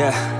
Yeah.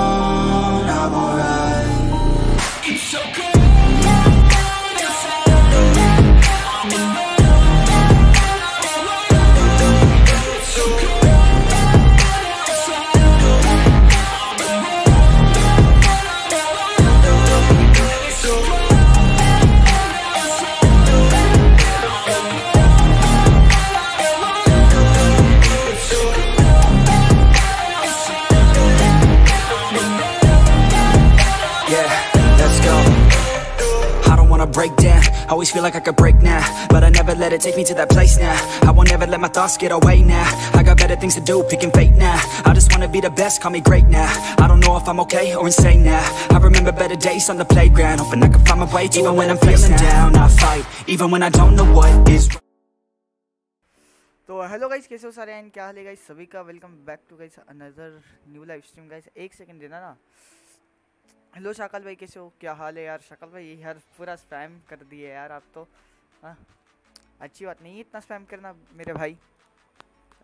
break down. Always feel like I could break now, but I never let it take me to that place now. I won't ever let my thoughts get away now. I got better things to do, picking fate now. I just wanna be the best, call me great now. I don't know if I'm okay or insane now. I remember better days on the playground, hoping I can find my way to even when I'm feeling down. I fight, even when I don't know what is. तो hello guys कैसे हो सारे and क्या हाल है guys सभी का welcome back to guys another new live stream guys एक सेकंड देना ना हेलो शाकल भाई, कैसे हो? क्या हाल है यार? शाकल भाई यार पूरा स्पैम कर दिए यार आप तो। हाँ अच्छी बात नहीं इतना स्पैम करना मेरे भाई।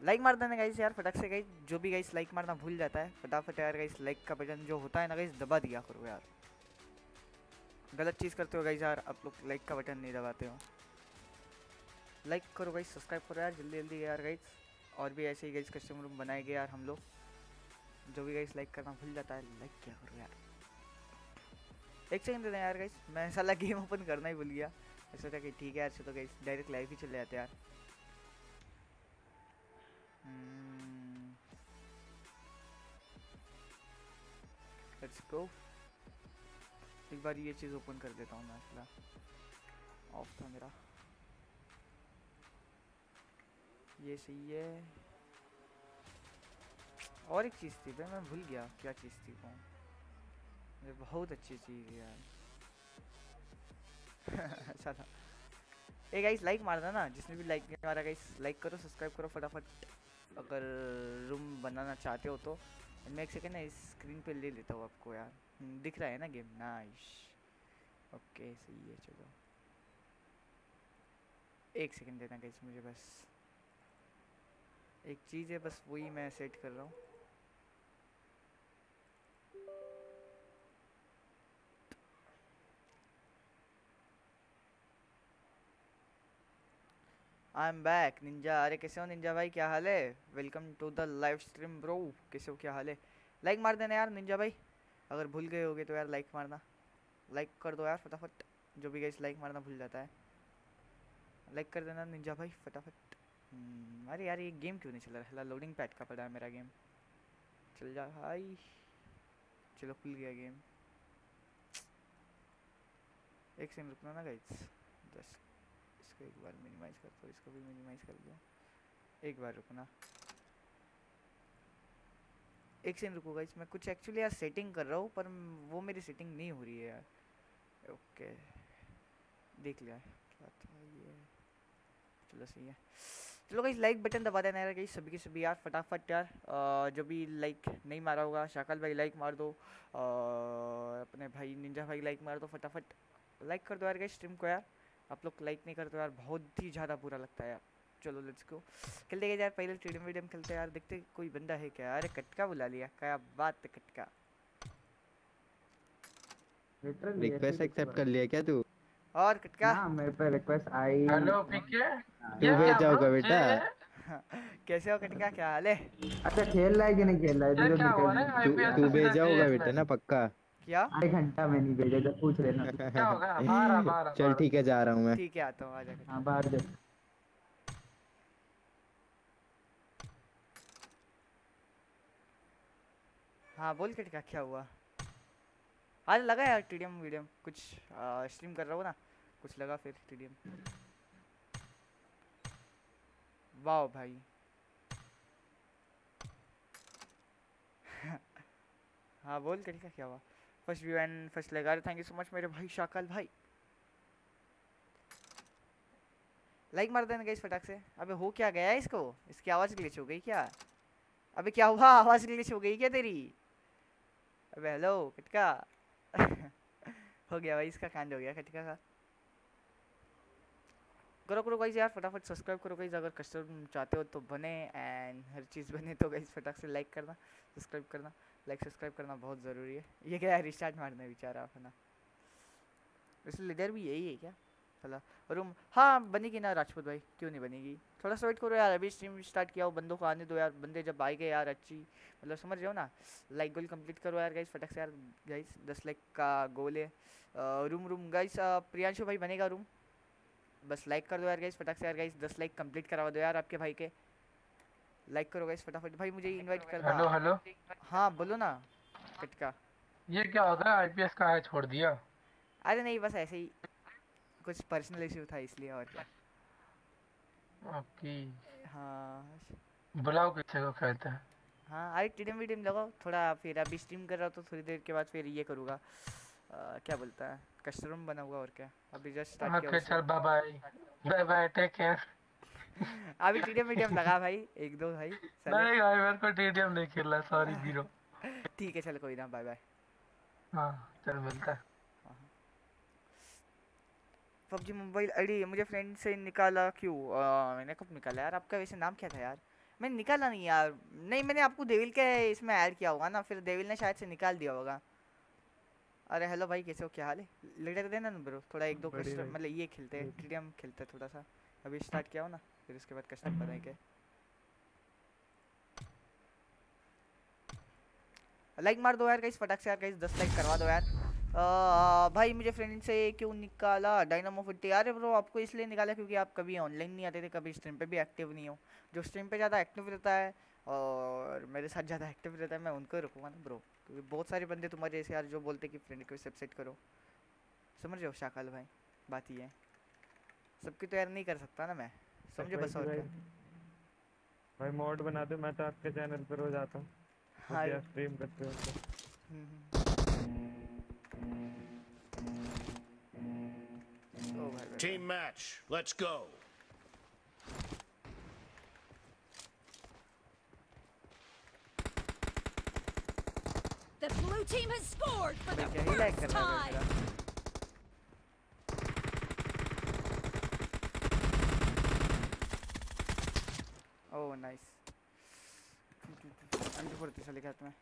लाइक मार देना गाइस यार, फटाक से गाइस जो भी गाइस लाइक मारना भूल जाता है। फटाफट यार गाइस लाइक का बटन जो होता है ना गाइस दबा दिया करो यार। गलत चीज़ करते हो गाइस यार, आप लोग लाइक का बटन नहीं दबाते हो। लाइक करो गाइस सब्सक्राइब करो यार, जल्दी जल्दी यार गाइस और भी ऐसे ही गाइस कस्टमर रूम बनाएँगे यार हम लोग। जो भी गाइस लाइक करना भूल जाता है लाइक क्या करो यार। एक सेकंड देना यार गाइस मैं साला गेम ओपन करना ही भूल गया। मैं सोचा कि ठीक है यार चलो गाइस डायरेक्ट लाइव ही चले जाते यार। लेट्स गो एक बार ये चीज़ ओपन कर देता हूँ मैं फ़िलहाल ऑफ़ था मेरा। ये सही है। और एक चीज़ थी भाई, मैं भूल गया क्या चीज़ थी वो। ये बहुत अच्छी चीज़ है यार। था। ए गाइस लाइक मार देना जिसने भी लाइक नहीं मारा गाइस लाइक करो सब्सक्राइब करो फटाफट। अगर रूम बनाना चाहते हो तो। मैं एक सेकेंड ना इस स्क्रीन पे ले लेता हूँ आपको यार। हम्म, दिख रहा है ना गेम नाइस ओके सही है चलो। एक सेकंड देना गाइस मुझे बस। एक चीज़ है बस वही मैं सेट कर रहा हूँ। आई एम बैक निंजा अरे कैसे हो निंजा भाई? क्या हाल है? Welcome to the live stream bro कैसे हो? क्या हाल है? लाइक मार देना यार निंजा भाई। अगर भूल गए होगे तो यार लाइक मारना। लाइक कर दो यार फटाफट। जो भी गाइस लाइक मारना भूल जाता है। लाइक कर देना निंजा भाई फटाफट। हम्म, अरे यार ये गेम क्यों नहीं चल रहा? है लोडिंग पैड का पड़ा है मेरा गेम चल जा हाई चलो खुल गया गेम एक सेकंड रुकना ना गाइस जस्ट इसको एक बार मिनिमाइज कर दो, इसको भी मिनिमाइज कर दो एक बार रुकना। एक सेकंड रुको गाइस मैं कुछ एक्चुअली यार सेटिंग कर रहा हूँ, पर वो मेरी सेटिंग नहीं हो रही है यार। ओके देख लिया क्या था ये? चलो सही है। चलो गाइस लाइक बटन दबा देना यार गाइस सभी के सभी यार, फटाफट यार। जो भी लाइक नहीं मारा होगा, शाकल भाई लाइक मार दो। और अपने भाई, निंजा भाई लाइक मार दो, फटाफट। लाइक कर दो यार गाइस स्ट्रीम को यार। आप लोग लाइक नहीं करते यार बहुत ही ज़्यादा बुरा लगता है यार। चलो लेट्स गो खेलते गए यार? पहले टीडीएम वीडियम खेलते हैं यार। देखते कोई बंदा है क्या? अरे कटका बुला लिया। क्या बात है कटका। रिक्वेस्ट एक्सेप्ट कर लिया क्या तू? और कटका? हाँ मेरे पे रिक्वेस्ट आई हेलो पीके। तू भेज जाओगा बेटा। कैसे हो कटका? क्या हाल है? अच्छा खेल रहा है कि नहीं खेल रहा है? तू तू भेज जाओगा बेटा ना पक्का। क्या? आधे घंटा में नहीं भेजा जब पूछ लेना क्या होगा बारह बारह चल ठीक है जा रहा हूँ मैं। ठीक है आता हूँ आ जाकर हाँ बाहर दे हाँ बोल कटका क्या हुआ? आज लगा यार टीडीएम वीडियम कुछ स्ट्रीम कर रहा हूँ ना कुछ लगा फिर टीडीएम वाह भाई। हाँ बोल तरीका क्या हुआ? फ़र्स्ट व्यू एंड फ़र्स्ट लगा रहे थैंक यू सो मच मेरे भाई शाकल भाई लाइक मार देना गाइस फटाक से। अबे हो क्या गया इसको? इसकी आवाज़ ग्लिच हो गई क्या? अबे क्या हुआ? आवाज़ ग्लिच हो गई क्या तेरी? अबे हेलो कटका हो गया भाई, इसका कांड हो गया कटका का। करो करो गाइस यार, फटाफट सब्सक्राइब करो गाइस अगर कस्टमर चाहते हो तो बने एंड हर चीज़ बने तो गाइस फटाक से लाइक करना सब्सक्राइब करना। लाइक सब्सक्राइब करना बहुत ज़रूरी है। ये क्या है? रिस्टार्ट मारना है बेचारा, अपना। वैसे लीडर भी यही है क्या? चला रूम हाँ बनेगी ना राजपूत भाई। क्यों नहीं बनेगी? थोड़ा सा वेट करो यार, अभी स्ट्रीम स्टार्ट किया हो, बंदों को आने दो यार। बंदे जब आए गए यार, अच्छी। मतलब समझ रहे हो ना? लाइक गोल कंप्लीट करो यार गाइस फटक से यार गाइस दस लाइक का गोल है। रूम रूम गाइस प्रियांशु भाई बनेगा रूम बस लाइक कर दो यार गाइस फटाक से यार गाइस दस लाइक कंप्लीट करवा दो यार आपके भाई के। लाइक करो गाइस फटाफट। भाई मुझे इनवाइट कर दो हेलो हेलो हाँ बोलो ना कटका ये क्या हो गया? आईपीएस का है छोड़ दिया। अरे नहीं बस ऐसे ही कुछ पर्सनल इशू था इसलिए और क्या। ओके हाँ। बुलाओ किसी को कहते हैं। हाँ अरे टीडीएम वीडीएम लगाओ। थोड़ा फिर अभी स्ट्रीम कर रहा हूँ तो थोड़ी देर के बाद फिर ये करूँगा। क्या बोलता है? कस्टम बनाऊँगा और क्या? अभी जस्ट स्टार्ट ओके किया चल bye bye bye bye take care. अभी टीडीएम वीडीएम लगा भाई? एक दो भाई नहीं भाई मेरे को टीडीएम नहीं खेलना सॉरी ज़ीरो ठीक है चलो कोई ना बाय बाय हाँ चल मिलता है। पबजी मोबाइल आईडी मुझे फ्रेंड से निकाला क्यों? मैंने कब निकाला यार? आपका वैसे नाम क्या था यार? मैंने निकाला नहीं यार। नहीं मैंने आपको देविल के इसमें ऐड किया होगा ना फिर देविल ने शायद से निकाल दिया होगा। अरे हेलो भाई कैसे हो? क्या हाल है? लीडर देना ना ब्रो थोड़ा एक दो भाई। मतलब ये खेलते हैं। टीडीएम खेलते हैं थोड़ा सा। अभी स्टार्ट किया हो ना? फिर उसके बाद कस्टम बनाएँगे? लाइक मार दो यार गाइस फटाक से यार गाइस दस लाइक करवा दो यार। आ, भाई मुझे फ्रेंड से क्यों निकाला? डायनामो फिफ्टी अरे ब्रो आपको इसलिए निकाला क्योंकि आप कभी ऑनलाइन नहीं आते थे कभी स्ट्रीम पे भी एक्टिव नहीं हो। जो स्ट्रीम पे ज़्यादा एक्टिव रहता है और मेरे साथ ज़्यादा एक्टिव रहता है मैं उनको रखूँगा ना ब्रो क्योंकि बहुत सारे बंदे तुम्हारे जैसे यार जो बोलते कि फ्रेंड को सेट करो। समझ रहे हो शाकाल भाई? बात ये है। सबकी तो यार नहीं कर सकता ना मैं। समझो बस और क्या भाई मोड बना दो मैं तो आपके चैनल पर रोज आता हूँ हाँ स्ट्रीम करते हो तो। Team match. Let's go. The blue team has scored for the first time. Oh nice two forty चले हाथ तुम्हें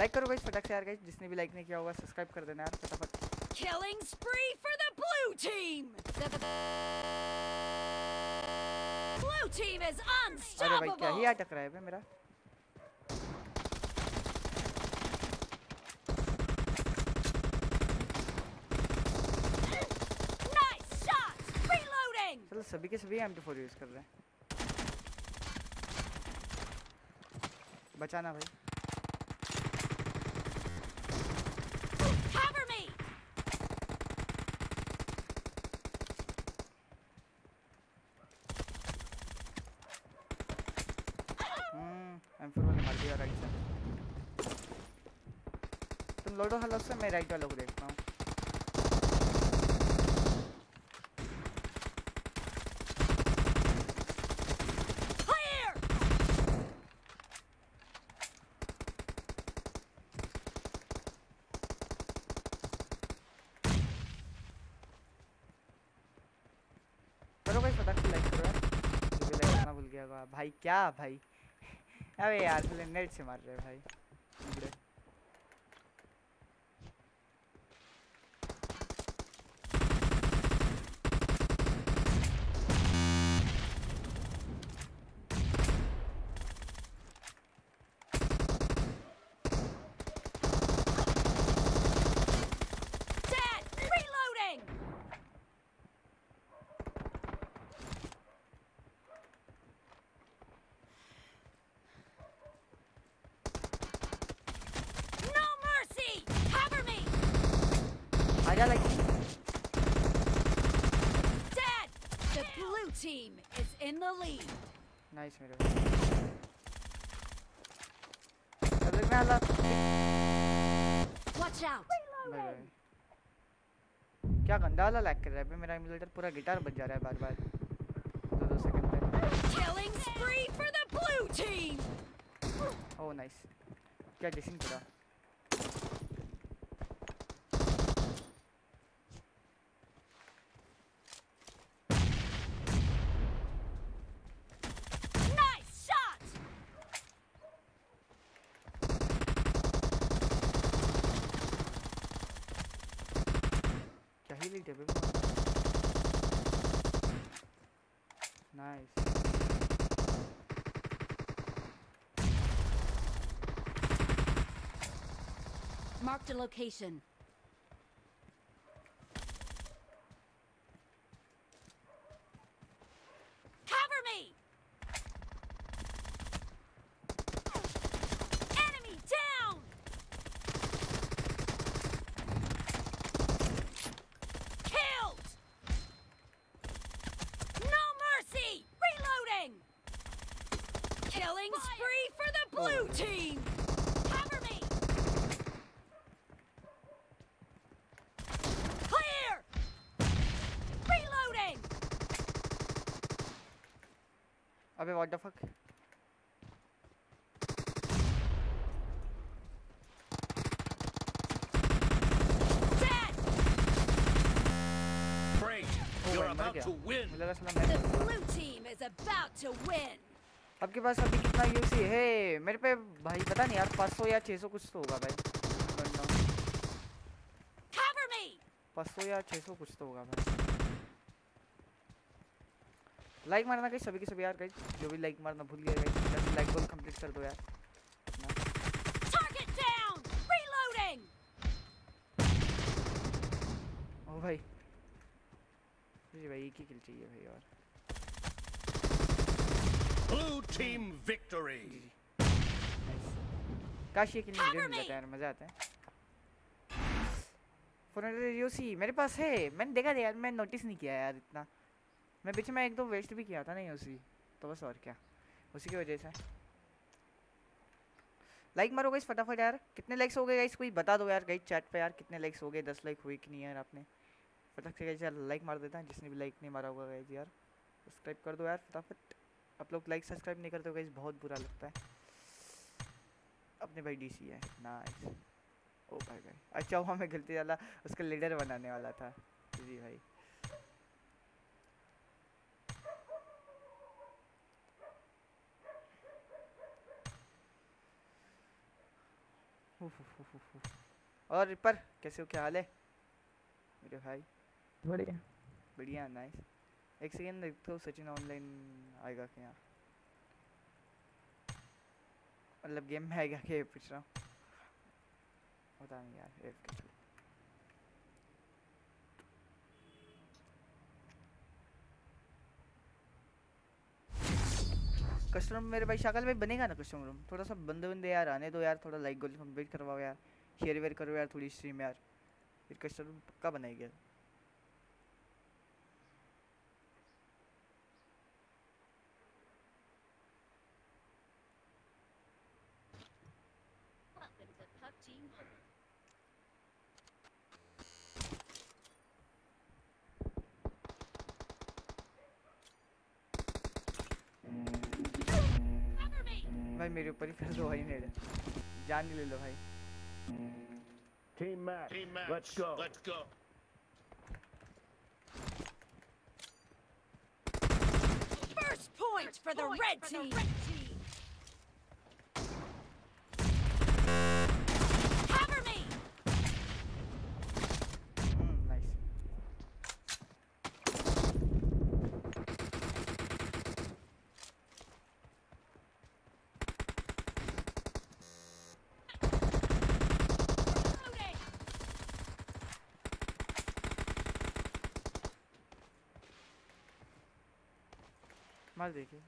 लाइक करो गाइस फटाक से यार गाइस जिसने भी लाइक नहीं किया होगा सब्सक्राइब कर देना यार फटाफट Killing spree for the blue team. Blue blue team is अरे भाई क्या ही. अटक रहा है भाई मेरा Nice shot. Reloading. चलो सभी के सभी एम टू फोर यूज़ कर रहे हैं। बचाना भाई. हम्म तुम लोडो हलो से मैं राइट वालों को देखता हूँ Clear. करो भाई फटाक से लाइक करो यार मुझे लाइक करना भूल गया होगा। भाई क्या भाई? अबे यार पहले नेट से मार रहे भाई बुड़े। Dead. Reloading. आजा like Dead! The blue team is in the lead. Nice मेरे भाई अब Watch out! क्या गंदा वाला लैग कर रहा है? मेरा एमुलेटर पूरा गिटार बज जा रहा है बार बार दो दो सेकंड पे Killing spree for the blue team! Oh nice क्या डिसिंग पूरा Marked a location. what the fuck? Oh, आपके पास अभी कितना यूसी है? मेरे पे भाई पता नहीं यार पाँच सौ या छः सौ कुछ तो होगा भाई। पाँच सौ या छः सौ कुछ तो होगा भाई। लाइक मारना कहीं सभी के सभी यार कहीं जो भी लाइक मारना भूल गए कहीं लाइक गोल कंप्लीट कर दो यार! ओ भाई। जी भाई एक ही किल चाहिए भाई और। Blue team victory. काश ये किल मुझे मिल जाता है यार मज़ा आता है। हंड्रेड यूसी मेरे पास है। मैंने देखा था यार मैं नोटिस नहीं किया यार इतना। मैं पीछे, में एक दो वेस्ट भी किया था ना उसी। तो बस और क्या। उसी की वजह से। लाइक मारो गाइस फटाफट यार। कितने लाइक्स हो गए गाइस कोई बता दो यार गाइस चैट पे यार, कितने लाइक्स हो गए? दस लाइक हुए कि नहीं यार आपने? फटाफट गाइस यार लाइक मार देता है, जिसने भी लाइक नहीं मारा होगा गाइस यार। सब्सक्राइब कर दो यार, फटाफट। आप लोग लाइक सब्सक्राइब नहीं करते हो गाइस बहुत बुरा लगता है। अपने भाई डीसी है। नाइस ओ भाई भाई अच्छा हुआ मैं गलती वाला, उसका लीडर बनाने वाला था। जी भाई उफ, उफ, उफ, उफ, उफ। और रिपर कैसे हो क्या हाल है? मेरे भाई। बढ़िया। बढ़िया नाइस एक सेकेंड देखते हो सचिन ऑनलाइन आएगा क्या? मतलब गेम में आएगा क्या पूछ रहा हूँ। पता नहीं यार एक के कस्टमर मेरे भाई शाकल भाई बनेगा ना कस्टमर रूम थोड़ा सा बंदे बंदे यार, आने दो यार, थोड़ा लाइक गोल कंप्लीट करवाओ यार। शेयर वेयर करो यार, थोड़ी स्ट्रीम यार। फिर कस्टमर रूम पक्का बनाएगी Welcome to PUBG Mobile. Cover me! भाई मेरे ऊपर ही कर दो भाई नेड। जान नहीं ले लो भाई। Team match let's go let's go first point for the red team I'll take it.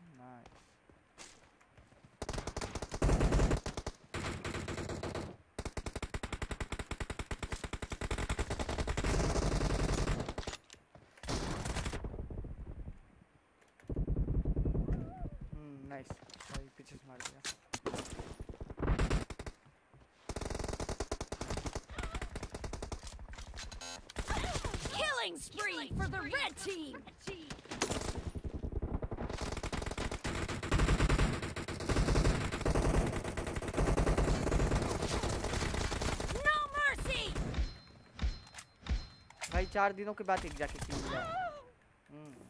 Nice. भाई पीछे से मार दिया Killing spree for the red team! चार दिनों के बाद एक जाके किल मिला हम्म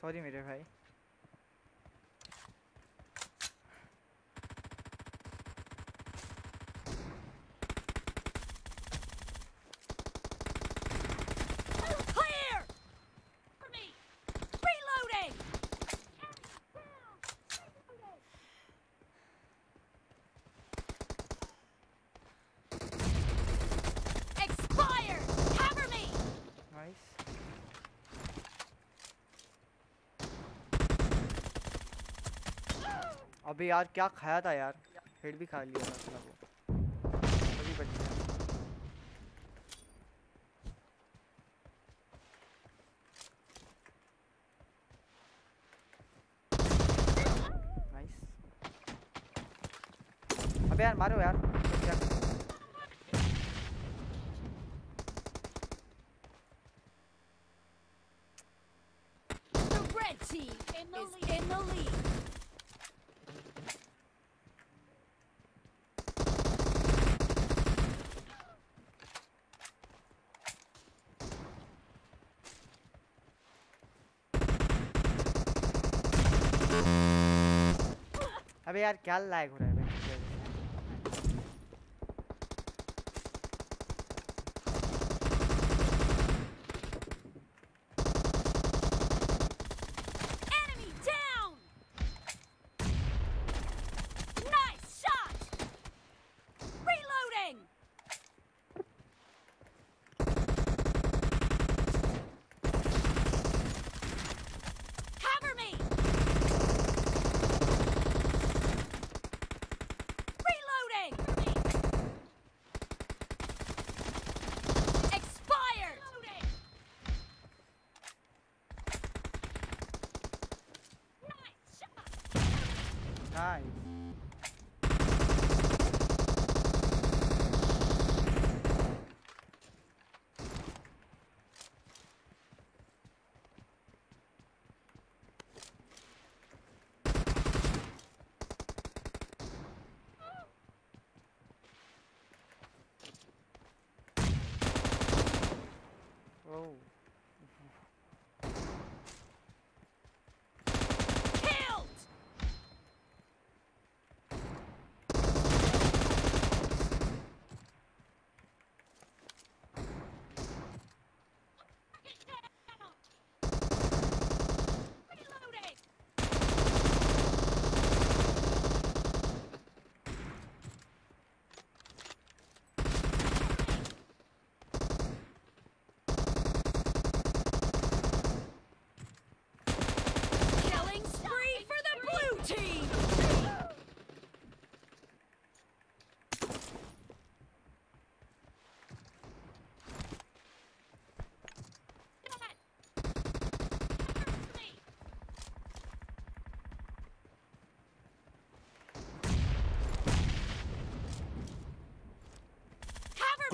सॉरी मेरे भाई Clear. Reloading. Expired. Cover me. Nice अबे यार, क्या खाया था यार? हेड भी खा लिया था वो। अभी बच गया। नाइस अबे यार, मारो यार रुक जा। The red team is in the lead. अबे यार क्या लैग हो रहा है?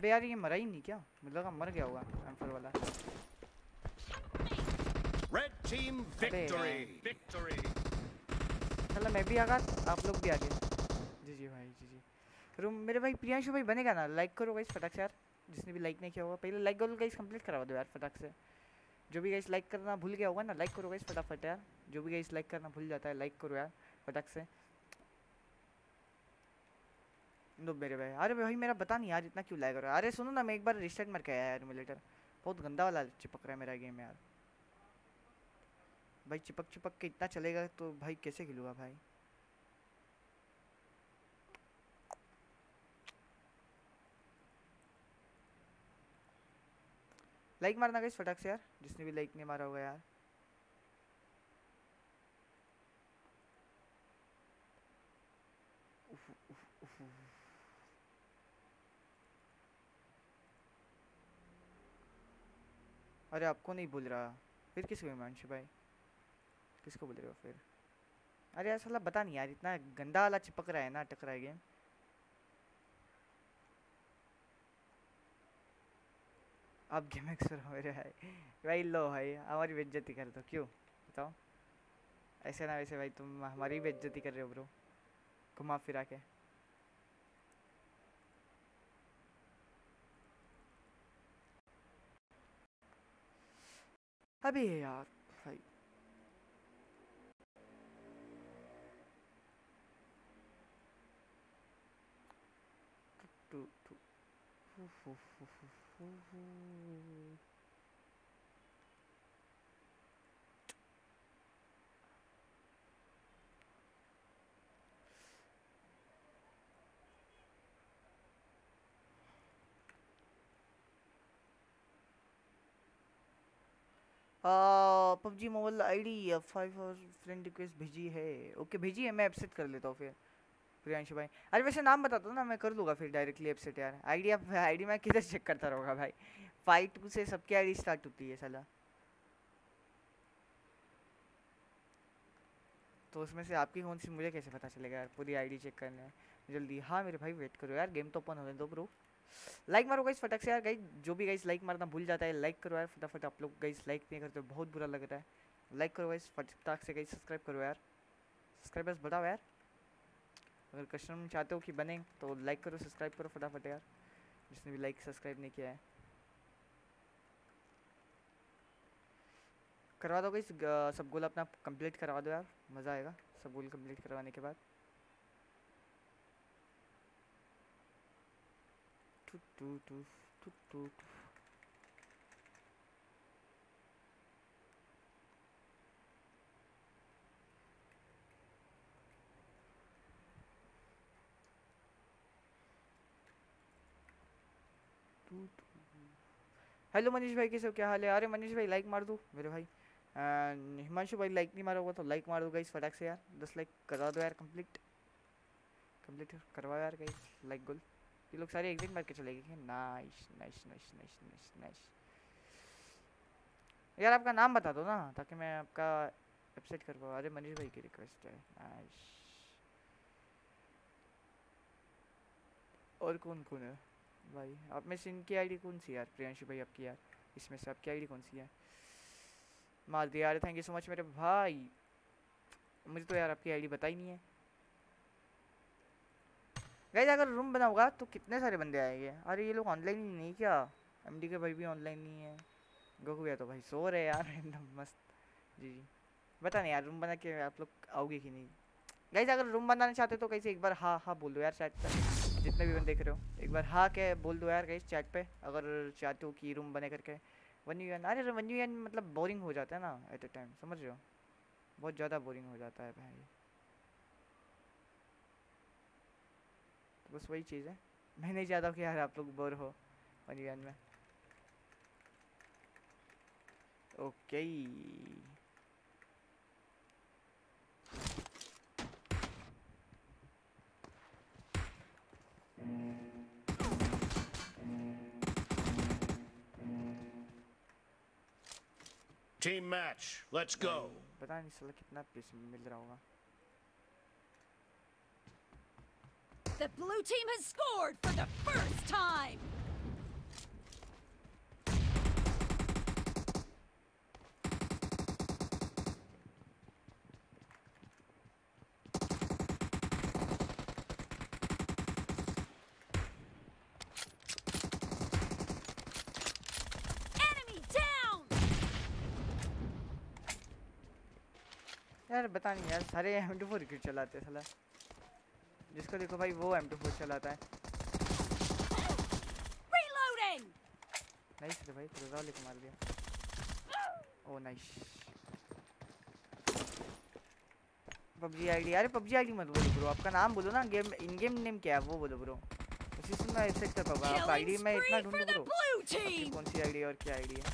अबे यार ये मरा ही नहीं क्या? मुझे लगा मर गया होगा एम्फर वाला। Red team victory! Victory! चलो मैं भी आ गया आप लोग भी आगे जी जी भाई जी जी। रूम मेरे भाई प्रियांशु भाई बनेगा ना लाइक करो गाइस फटाक से यार। जिसने भी लाइक नहीं किया होगा पहले लाइक गोल गाइस कंप्लीट करवा दो यार फटाक से। जो भी गाइस लाइक करना भूल गया होगा ना लाइक करो गाइस फटाफट यार। जो भी गाइस लाइक करना भूल जाता है लाइक करो यार फटाक से। नो मेरे भाई। अरे भाई मेरा बता नहीं यार इतना क्यों लैग रहा है। अरे सुनो ना मैं एक बार रिस्टार्ट मार के आया यार एमुलेटर बहुत गंदा वाला चिपक रहा है मेरा गेम यार। भाई चिपक चिपक के इतना चलेगा तो भाई कैसे खेलूँगा भाई? लाइक मारना गाइस फटाक से यार जिसने भी लाइक नहीं मारा होगा यार। उफ, उफ, उफ, उफ। अरे, आपको नहीं बोल रहा। फिर किसको हिमांशु भाई? किसको बोल रहे हो फिर? अरे, यार साला बता नहीं यार, इतना गंदा वाला चिपक रहा है ना अटक रहा है गेम आप गेम एक्सर हो रहे भाई। भाई लो भाई, हमारी बेइज्जती कर दो, क्यों? बताओ। ऐसे ना, वैसे भाई, तुम हमारी बेइज्जती कर रहे हो ब्रो घुमा फिरा के। अबे यार भाई टू टू फू फू फू फू फू फू पबजी मोबाइल आईडी फाइव और फ्रेंड रिक्वेस्ट भेजी है। ओके, भेजी है, मैं एक्सेप्ट कर लेता हूँ फिर। प्रियांशु भाई। अरे, वैसे नाम बता दो ना, मैं कर दूँगा फिर डायरेक्टली एक्सेप्ट यार। आईडी आप आईडी मैं किधर चेक करता रहूँगा भाई? फाइव टू से सबकी आईडी स्टार्ट होती है साला। तो उसमें से आपकी कौन सी, मुझे कैसे पता चलेगा यार? पूरी आईडी चेक करने जल्दी। हाँ मेरे भाई वेट करो यार गेम तो ओपन होने दो ब्रो लाइक मारो गाइस फटाक से यार गाइस जो भी गाइस लाइक मारना भूल जाता है लाइक करो यार फटाफट। आप लोग गाइस लाइक नहीं करते, बहुत बुरा लग रहा है। लाइक करो गाइस फटाक से गाइस सब्सक्राइब करो यार। सब्सक्राइबर्स बढ़ाओ यार। अगर कस्टमर चाहते हो कि बने तो लाइक करो सब्सक्राइब करो फटाफट यार। जिसने भी लाइक सब्सक्राइब नहीं किया है। करवा दो गाइस सब गोल अपना कंप्लीट करवा दो यार। मज़ा आएगा, सब गोल कंप्लीट करवाने के बाद। हेलो मनीष भाई, कैसे हो? क्या हाल है? अरे मनीष भाई लाइक मार दो मेरे भाई। हिमांशु भाई लाइक नहीं मारा होगा तो लाइक मार दो गाइस फटाक से यार। दस लाइक करवा दो यार कंप्लीट कंप्लीट करवाओ यार गाइस लाइक गोल ये लोग सारे एक दिन मार के चले गए nice nice nice nice nice nice यार आपका नाम बता दो ना ताकि मैं आपका वेबसाइट कर पाऊँ अरे मनीष भाई की रिक्वेस्ट है नाइस और कौन कौन है भाई आप में से इनकी आईडी कौन सी यार प्रियांशु भाई आपकी यार इसमें से आपकी आईडी कौन सी है मार दिया यार थैंक यू सो मच मेरे भाई मुझे तो यार आपकी आईडी ही नहीं है गाइस अगर रूम बना होगा तो कितने सारे बंदे आएँगे? अरे ये लोग ऑनलाइन ही नहीं क्या? एमडी के भाई भी ऑनलाइन नहीं है। गोकू भैया तो भाई सो रहे यार, एकदम मस्त। जी जी। बता नहीं यार रूम बना के आप लोग आओगे कि नहीं? गाइस अगर रूम बनाना चाहते तो कैसे एक बार हाँ हाँ बोल दो यार चैट पर जितने भी बंदे देख रहे हो। एक बार हाँ के बोल दो यार गाइस चैट पे, अगर चाहते हो कि रूम बने करके। वन यू एन अरे वन यू एन मतलब बोरिंग हो जाता है ना एट ए टाइम समझ रहे हो? बहुत ज़्यादा बोरिंग हो जाता है भाई। बस वही चीज़ है मैं नहीं चाहता कि यार आप लोग बोर हो यू में okay Team match. Let's go. पता नहीं साला कितना पीस मिल रहा होगा The blue team has scored for the first time! Enemy down! यार बता नहीं यार सारे एम टू फोर क्यों चलाते हैं साला जिसको देखो भाई वो एम टू फोर चलाता है! नाइस रे भाई रोजा लेके मार दिया। ओ नाइस पबजी आईडी अरे पबजी आईडी मत बोलो ब्रो आपका नाम बोलो ना गेम इन गेम नेम क्या है वो बोलो ब्रो उसी से मैं एक्सेप्ट कर पाऊँगा आप आईडी में इतना for ब्रो! कौन सी आईडी और क्या आईडी है?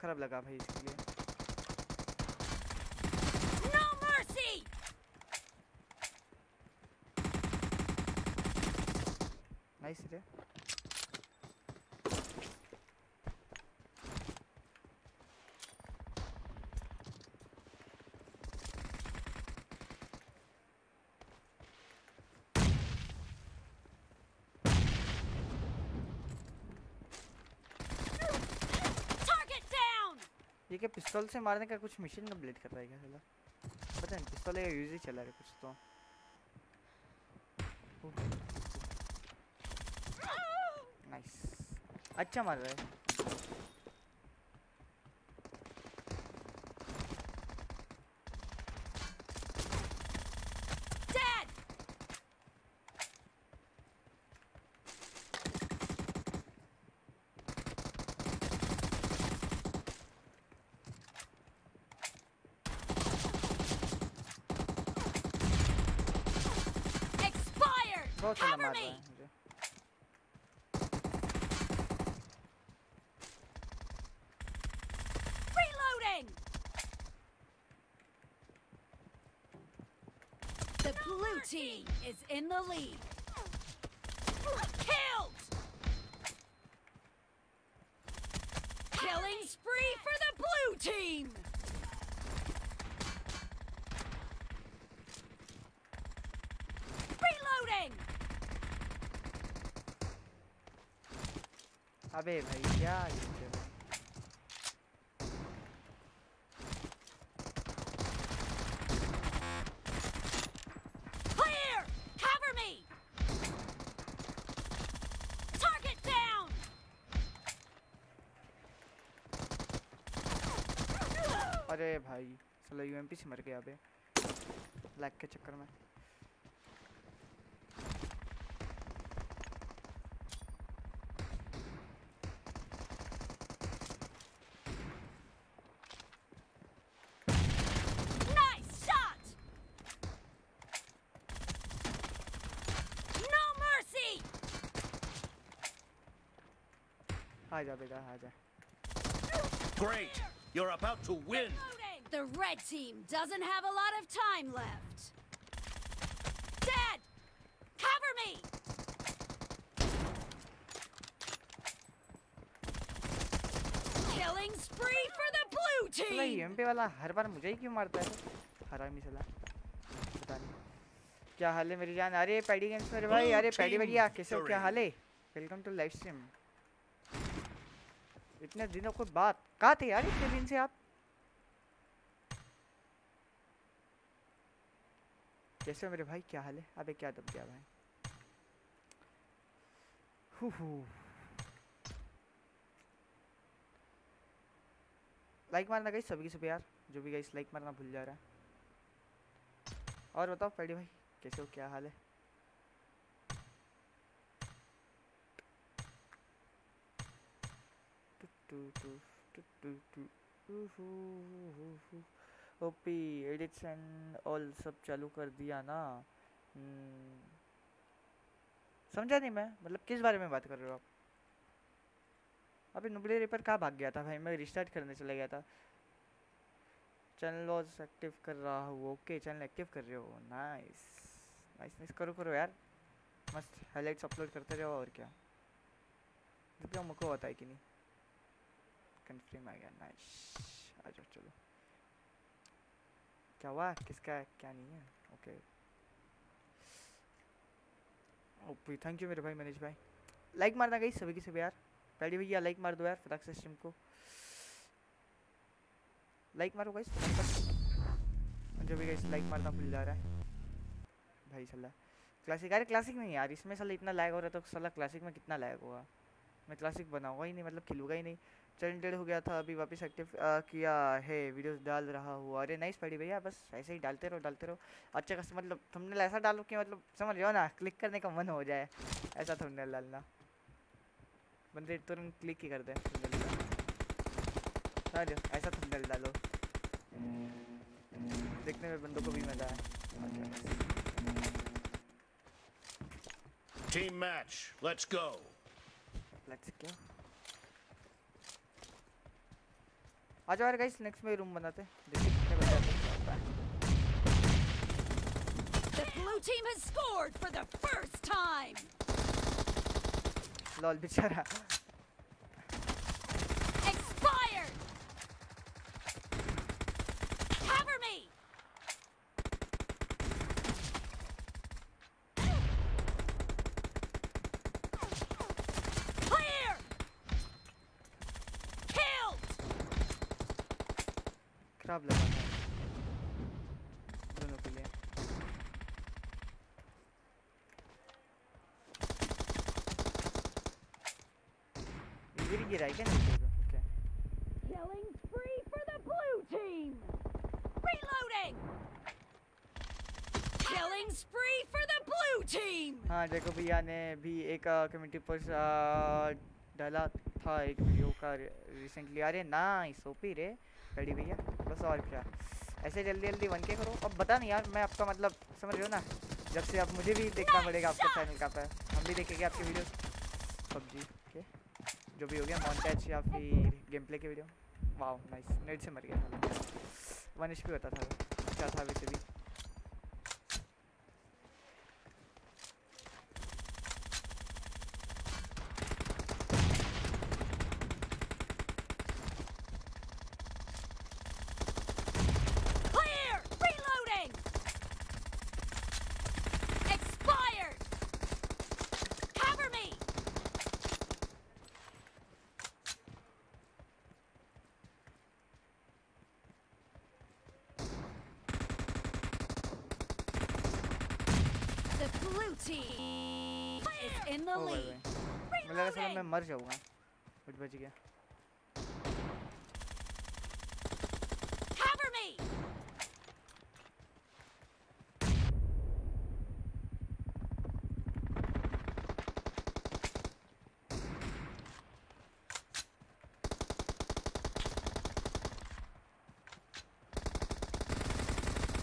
खराब लगा भाई इसके लिए। क्या पिस्तौल से मारने का कुछ मिशन कंप्लीट कर रहा है क्या पता नहीं, पिस्तौल का यूज़ ही चला रहा है कुछ तो। नाइस अच्छा मार रहा है। team is in the lead. Killed! Killing spree for the blue team! Reloading! अबे भाई क्या यूएमपी से मर गया अबे लैग के चक्कर में Nice shot! No mercy! आ जा बेटा आ जा Great! You're about to win! The red team doesn't have a lot of time left. Dead! Cover me! Killing spree for the blue team! UMP वाला हर बार मुझे ही क्यों मारता है हरामी साला पता नहीं क्या हाल है मेरी जान अरे पैडी गेम्स मेरे भाई अरे पैडी भैया कैसे हो क्या. हाल है वेलकम टू लाइव स्ट्रीम इतने दिनों के बाद कहाँ थे यार इतने दिन से आप कैसे हो मेरे भाई, क्या हाल है? अबे क्या दब गया भाई? लाइक मारना गई सभी सब यार, जो भी गाइस लाइक मारना भूल जा रहा है। और बताओ पैडी भाई, कैसे हो, क्या हाल है? Two two two two two two OP edits and all सब चालू कर दिया ना। हम्म, समझा नहीं मैं मतलब किस बारे में बात कर रहे हो आप? अबे नुबले रेपर कहाँ भाग गया था भाई? मैं रिस्टार्ट करने चला गया था। चैनल वॉज़ एक्टिव कर रहा हूँ ओके चैनल एक्टिव कर रहे हो। नाइस नाइस नाइस करो करो यार। मस्त हाइलाइट्स अपलोड करते रहो और क्या। देखो मुझको होता है कि नहीं? कंफर्म आ गया नाइस आ जाओ चलो। क्या हुआ किसका क्या नहीं है ओके ओके थैंक यू मेरे भाई, मनीष भाई। लाइक मारना गई सभी की सभी यार। पैडी भैया लाइक मार दो यार, फटाक से स्ट्रीम को। लाइक मारो गाइस जो भी गाइस लाइक मारना भूल जा रहा है। भाई साला। क्लासिक अरे क्लासिक नहीं यार, इसमें साला इतना लैग हो रहा है तो साला क्लासिक में कितना लैग होगा? मैं क्लासिक बनाऊँगा ही नहीं मतलब खेलूँगा ही नहीं। चैलेंटेड हो गया था अभी वापस एक्टिव किया है वीडियोस डाल रहा हूँ। अरे नाइस पड़ी भैया बस ऐसे ही डालते रहो डालते रहो। अच्छा खासा मतलब थंबनेल ऐसा डालो कि मतलब समझ हो ना क्लिक करने का मन हो जाए। ऐसा थंबनेल डालना। बंदे तुरंत क्लिक ही कर दे। समझ ऐसा थंबनेल डालो। देखने में बंदों को भी मज़ा आए। Team match. Let's go. Let's क्या आ जाओ यार गाइस नेक्स्ट में रूम बनाते देखिए कितने आते हैं, है। The blue team has scored for the first time. Lol बेचारा Expired. Cover me. Clear. Killed. खराब लगा था दोनों के लिए ये गिर गिरा है क्या नीचे को okay Killing spree for the blue team. Reloading. Killing spree for the blue देखो भैया ने भी एक कम्युनिटी पर डाला था एक वीडियो का रिसेंटली अरे नाइस ओपी रे। रेडी भैया? बस और क्या। ऐसे जल्दी जल्दी वन के करो। अब बता नहीं यार मैं आपका मतलब समझ रहे हो ना? जब से अब मुझे भी देखना पड़ेगा आपके चैनल का पर। हम भी देखेंगे आपके वीडियो पबजी के जो भी हो गया मॉन्टैच या फिर गेम प्ले के वीडियो वाह नाइस नेट से मर गया। था वन एच होता था। अच्छा था वैसे भी Clear. Reloading. Expired. Cover me. The blue team is in the ओ भाई lead. भाई मुझे लगा साला मैं Reloading. मर जाऊँगा। बच बच गया Cover me.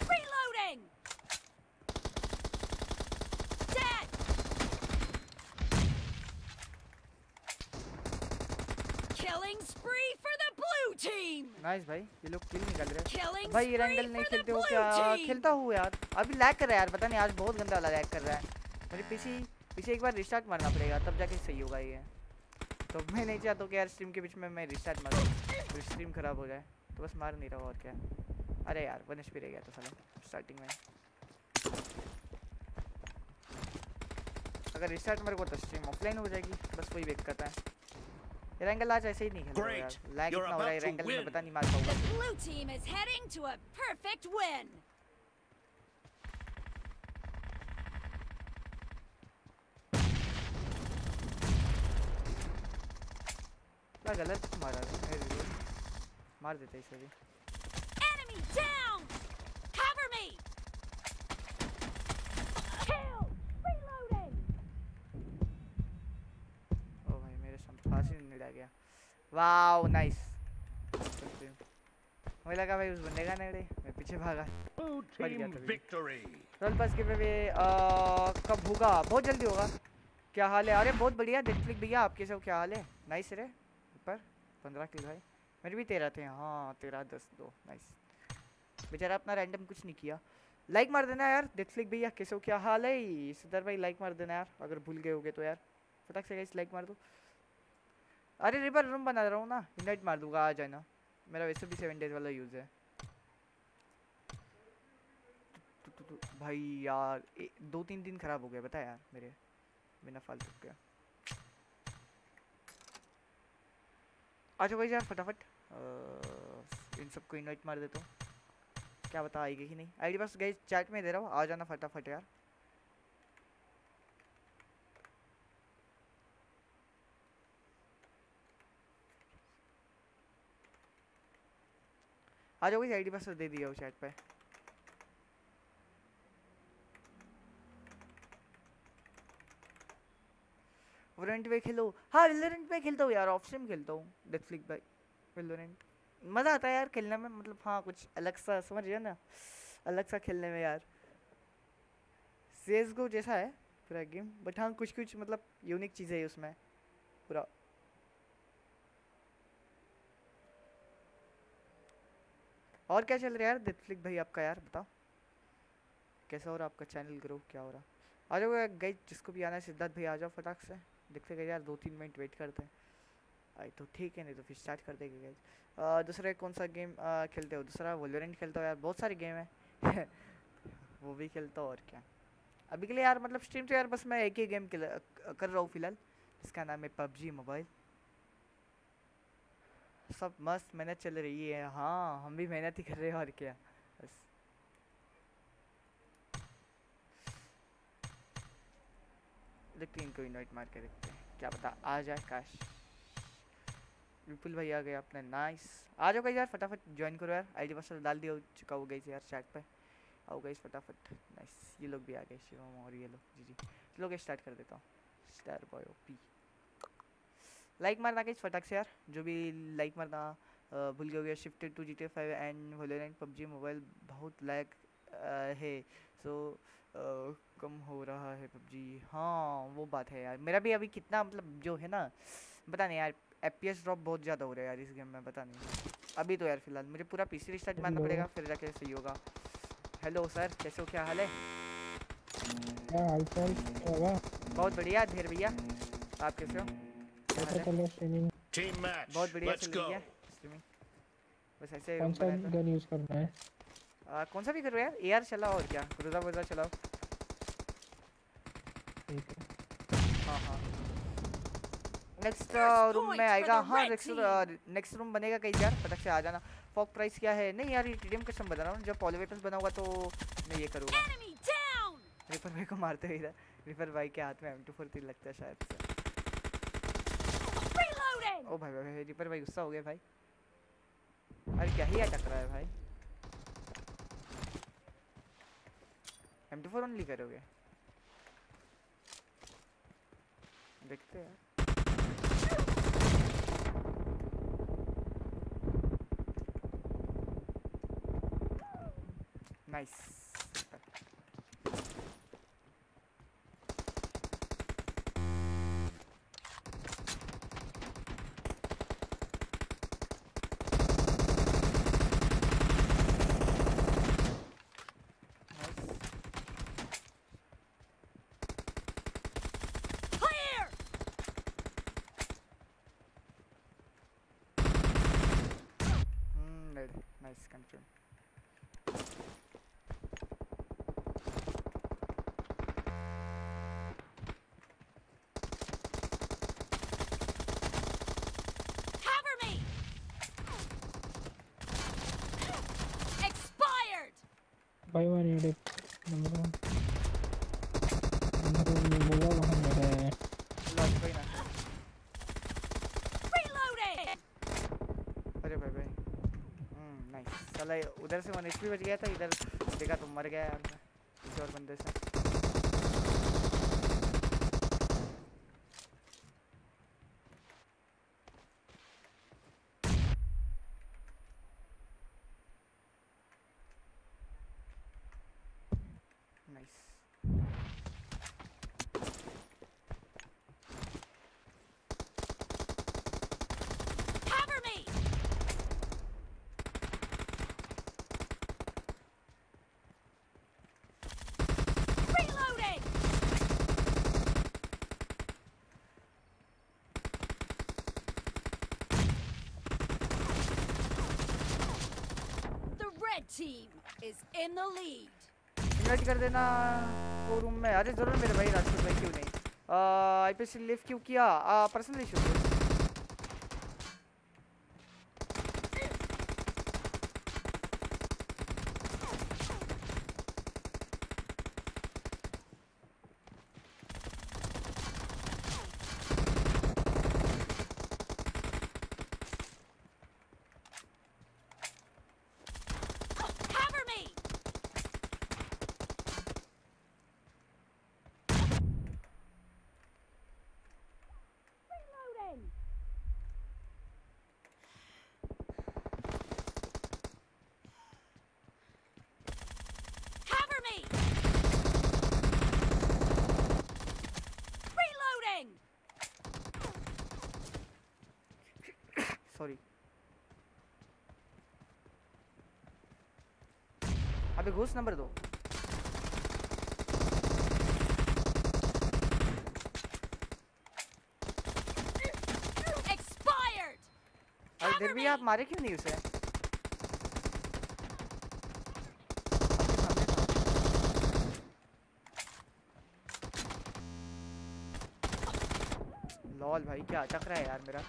Reloading. Dead. Killing spree for the blue team. Nice भाई ये लोग किल निकाल रहे। हैं भाई ये रैंगल नहीं खेलते हो क्या. खेलता हूँ यार। अभी लैग कर रहा है यार पता नहीं आज बहुत गंदा वाला लैग कर रहा है। मेरे पीछे पीछे एक बार रिस्टार्ट मारना पड़ेगा तब जाके सही होगा ये। तो मैं नहीं चाहता कि यार स्ट्रीम के बीच में मैं रिस्टार्ट मारूँ फिर स्ट्रीम खराब हो जाए। तो बस मार नहीं रहा और क्या। अरे यार वन एच रह गया तो साला स्टार्टिंग में। अगर रिस्टार्ट मेरे को तो स्ट्रीम ऑफलाइन हो जाएगी बस वही दिक्कत है। ये रैंगल आज ऐसे ही नहीं खेल रहा यार। लैग इतना हो रहा है रैंगल में पता नहीं मार पाऊँगा। Blue team is heading to a perfect win. गलत मारा मार देते इसे भी Enemy down! Cover me! Kill! Reloading! ओ भाई मेरे सामने फांसी नहीं लगा गया वाओ नाइस मुझे लगा भाई उस बंदे का नेड़े मैं पीछे भागा. रोल पास के पे कब होगा बहुत जल्दी होगा क्या हाल है अरे बहुत बढ़िया नेटफ्लिक भैया आपके सब क्या हाल है नाइस रे ऊपर पंद्रह किल भाई मेरे भी तेरह थे हाँ तेरह दस दो नाइस बेचारा अपना रैंडम कुछ नहीं किया लाइक मार देना यार नेटफ्लिक भैया कैसे हो क्या हाल है सिद्धर भाई लाइक मार देना यार अगर भूल गए होगे तो यार फटाक से गाइस लाइक मार दो अरे रिवर रूम बना रहा हूँ ना। इनवाइट मार दूँगा आ जाना मेरा वैसे भी सेवन डेज़ वाला यूज़ है। भाई यार ए, दो तीन दिन खराब हो गया बता यार मेरे। बिना फालतू के। आ जाओ भाई यार फटाफट। इन सबको इनवाइट मार देता हूँ। क्या बता आएगी कि नहीं? आईडी बस गई चैट में दे रहा हूँ। आ जाना फटाफट यार। आ जाओ आईडी पासवर्ड दे दिया वो चैट पे। वोरेंट पे खेलो। हाँ वेलोरेंट पे खेलता हूँ यार ऑफ़ स्ट्रीम खेलता हूँ नेटफ्लिक्स पे वेलोरेंट मज़ा आता है यार खेलने में मतलब हाँ कुछ अलग सा, समझ रहे हो ना? अलग सा खेलने में यार। सीएस गो जैसा है, पूरा गेम बट हाँ कुछ कुछ मतलब यूनिक चीज़ें है उसमें, पूरा। और क्या चल रहा है यार? नेटफ्लिक्स भाई आपका यार बताओ। कैसा हो रहा आपका चैनल ग्रो क्या हो रहा आ जाओ गई जिसको भी आना है सिद्धार्थ भाई आ जाओ फटाक से। देखते गए यार दो तीन मिनट वेट करते हैं। आई तो ठीक है नहीं तो फिर स्टार्ट कर देंगे गई दूसरा कौन सा गेम आ, खेलते हो? दूसरा वोलोरेंट खेलता हो यार? बहुत सारे गेम है। वो भी खेलता हूँ और क्या। अभी के लिए यार मतलब स्ट्रीम तो यार बस मैं एक ही गेम कर रहा हूँ फ़िलहाल। जिसका नाम है पबजी मोबाइल सब मस्त मेहनत चल रही है। हाँ हम भी मेहनत ही कर रहे हैं और क्या। बस। हैं इनको इनवाइट मार के देखते हैं। क्या पता आ जाए, काश। विपुल भाई आ गए अपने। नाइस आ जाओ गई यार, फटाफट ज्वाइन करो यार। आईडी पासवर्ड डाल दिया चुका हो गई यार चैट पे। आओ गई फटाफट। नाइस ये लोग भी आ गए, शिवम और ये लोग, जी जी। चलो गए स्टार्ट कर देता हूँ। स्टार बॉय ओपी लाइक मारना गई फटाक से यार. जो भी लाइक मारना भूल गए हो गया shifted to G T five and Valorant PUBG mobile बहुत लायक है. सो कम हो रहा है पबजी हाँ वो बात है यार. मेरा भी अभी कितना मतलब जो है ना पता नहीं यार एफ़ पी एस ड्रॉप बहुत ज़्यादा हो रहा है यार इस गेम में पता नहीं. अभी तो यार फ़िलहाल मुझे पूरा पी सी रिस्टार्ट मारना पड़ेगा फिर जाके सही होगा. हेलो सर कैसे हो? क्या हाल है? बहुत बढ़िया धीर भैया. आप कैसे हो? बहुत बढ़िया चल. स्ट्रीमिंग बस ऐसे कौन सा गन यूज़ करना है आ, कौन सा भी करो यार एआर चलाओ और क्या गुरुदा वरुदा चलाओ ठीक है हाँ हाँ नेक्स्ट रूम में आएगा हाँ नेक्स्ट नेक्स्ट रूम बनेगा कहीं यार फटक से आ जाना फॉक प्राइस क्या है नहीं यार ये टीडीएम कस्टम बना रहा हूँ जब पॉलीवेटर्स बना होगा तो मैं ये करूँगा! रिपर भाई को मारते हुए इधर रिपर भाई के हाथ में एम टू फोर तीन लगता है शायद से! ओ भाई भाई भाई रिपर भाई, गुस्सा हो गया भाई। अरे क्या ही अटक रहा है भाई। एम टू फोर ओनली करोगे? देखते हैं। Nice Clear! Nice, confirm. Cover me! Expired! भाई one edit number one number one में बोला वहाँ मेरा है लॉस कोई ना Reloading! अरे भाई भाई हम्म नाइस साला ये उधर से वन भी बच गया था, इधर देखा तो मर गया यार किसी और बंदे से nice Cover me! Reloading! The red team is in the lead. Invite कर देना। वो रूम में अरे ज़रूर मेरे भाई राजपूत भाई क्यों नहीं? आईपीसी लिफ्ट क्यों किया? पर्सनल इशू अबे घुस नंबर दो! फिर भी आप मारे क्यों नहीं उसे। लॉल भाई क्या अटक रहा है यार मेरा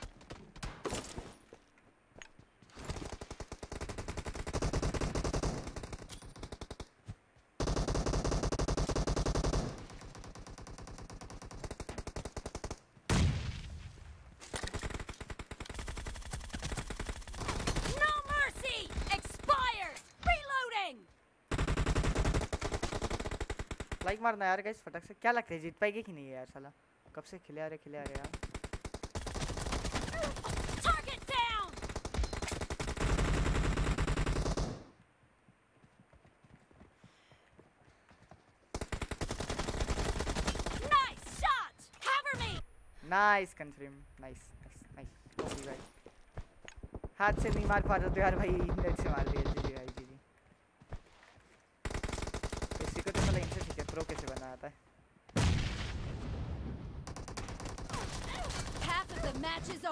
मारना यार गाइस फटक से। क्या लगता है जीत पाएगी कि नहीं यार साला? कब से खिले आ रहे खिले आ रहे यार! Nice confirm nice nice nice हाथ से नहीं मार पा रहे तो यार भाई नेट से मार दिया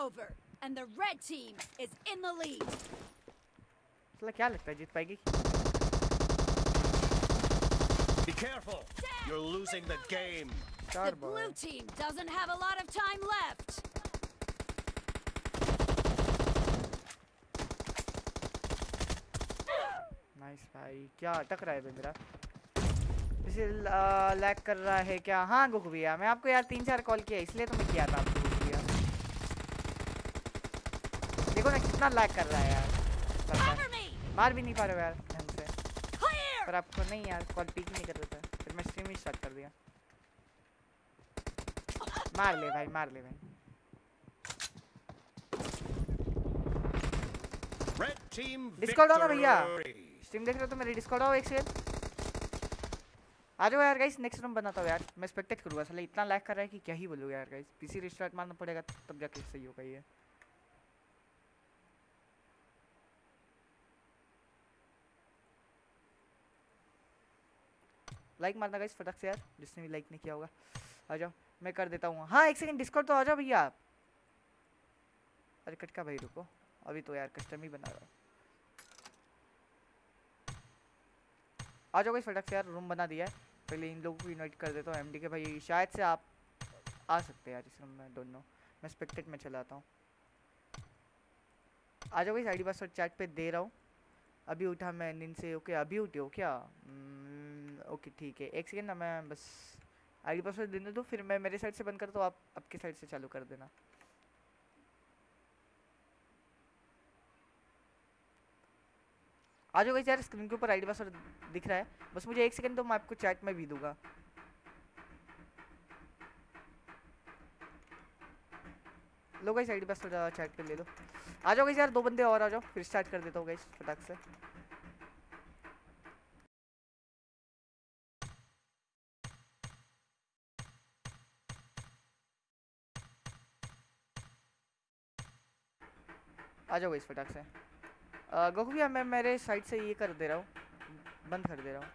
over, and the red team is in the lead. साला क्या लगता है जीत पाएगी Be careful. You're losing the game. The चार ball blue team doesn't have a lot of time left. Nice भाई क्या अटक रहा है बे मेरा इसे लैग कर रहा है क्या हाँ गुक भैया मैं आपको यार तीन चार कॉल किया इसलिए तो मैं किया था कितना लैग कर रहा है यार! मार भी नहीं पा रहे यार ढंग से। पर आपको नहीं यार कॉल पिक नहीं कर रहा था। फिर मैं स्ट्रीम ही स्टार्ट कर दिया। मार ले भाई मार ले भाई। On ना भैया। स्ट्रीम देख रहे हो तो मेरी डिस्कॉर्ड आओ एक सेकंड आ जाओ यार गाइस नेक्स्ट रूम बनाता हूँ यार। मैं स्पेक्टेट करूँगा साला इतना लैग कर रहा है कि क्या ही बोलूँ यार गाइस पीसी रिस्टार्ट मारना पड़ेगा तब जाके सही होगा ये। लाइक मारना गाइस फटक से यार, जिसने भी लाइक नहीं किया होगा। आ जाओ, मैं कर देता हूँ। हाँ एक सेकंड डिस्कॉर्ड तो आ जाओ भैया। आप अरे, कटका भाई, रुको। अभी तो यार कस्टम ही बना रहा हूँ। आ जाओ गाइस फटक से यार रूम बना दिया है। पहले इन लोगों को इनवाइट कर देता हूँ एमडी के भाई। शायद से आप आ सकते हैं यार इस रूम में डोंट नो मैं स्पेक्टेट में चला आता हूँ। आ जाओ गाइस आईडी पासवर्ड चैट पे दे रहा हूँ। अभी उठा मैं नींद से ओके अभी उठे हो क्या? ओके, ठीक है। एक सेकेंड ना, मैं बस आईडी पासवर्ड देने दो, फिर मैं मेरे साइड से बंद करता हूँ आप आपके साइड से चालू कर देना। आ जाओ यार स्क्रीन के ऊपर आईडी पासवर्ड दिख रहा है। बस मुझे एक सेकंड तो मैं आपको चैट में भी दूँगा। लो गाइस आईडी पासवर्ड चैट पे ले लो। आ जाओ गाइस यार, दो बंदे और आ जाओ, फिर स्टार्ट कर देता हूँ गाइस फटाक से। आ जाओ गाइस फटाक से। गोकू भैया, मैं मेरे साइड से ये कर दे रहा हूँ। बंद कर दे रहा हूँ।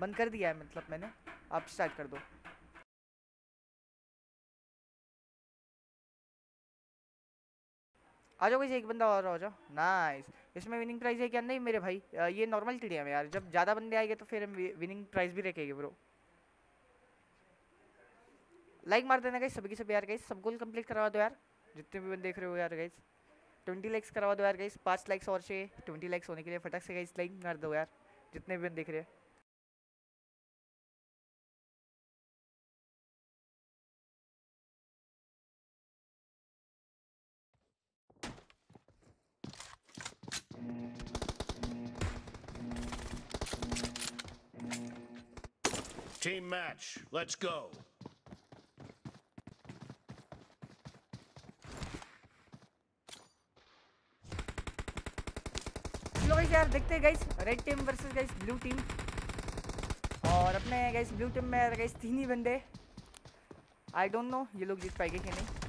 बंद कर दिया है मतलब मैंने। आप स्टार्ट कर दो। आ जाओ एक बंदा और आ जाओ नाइस इसमें विनिंग प्राइज है क्या? नहीं, मेरे भाई। ये नॉर्मल टीडीएम है यार। जब ज़्यादा बंदे आएँगे तो फिर हम विनिंग प्राइज भी रखेंगे ब्रो लाइक मार देना गाइस सभी के सभी यार गाइस सब गोल कंप्लीट करवा दो यार। जितने भी बंदे देख रहे हो यार गाइस ट्वेंटी लाइक्स करवा दो यार गाइस पाँच लाइक्स और चाहिए, ट्वेंटी लाइक्स होने के लिए फटक से गाइस लाइक कर दो यार, जितने भी देख रहे Team match. Let's go. चलो यार देखते हैं guys red team versus guys blue team और अपने गाइस ब्लू टीम में गाइस तीन ही बंदे. आई डोंट नो ये लोग जीत पाएँगे कि नहीं.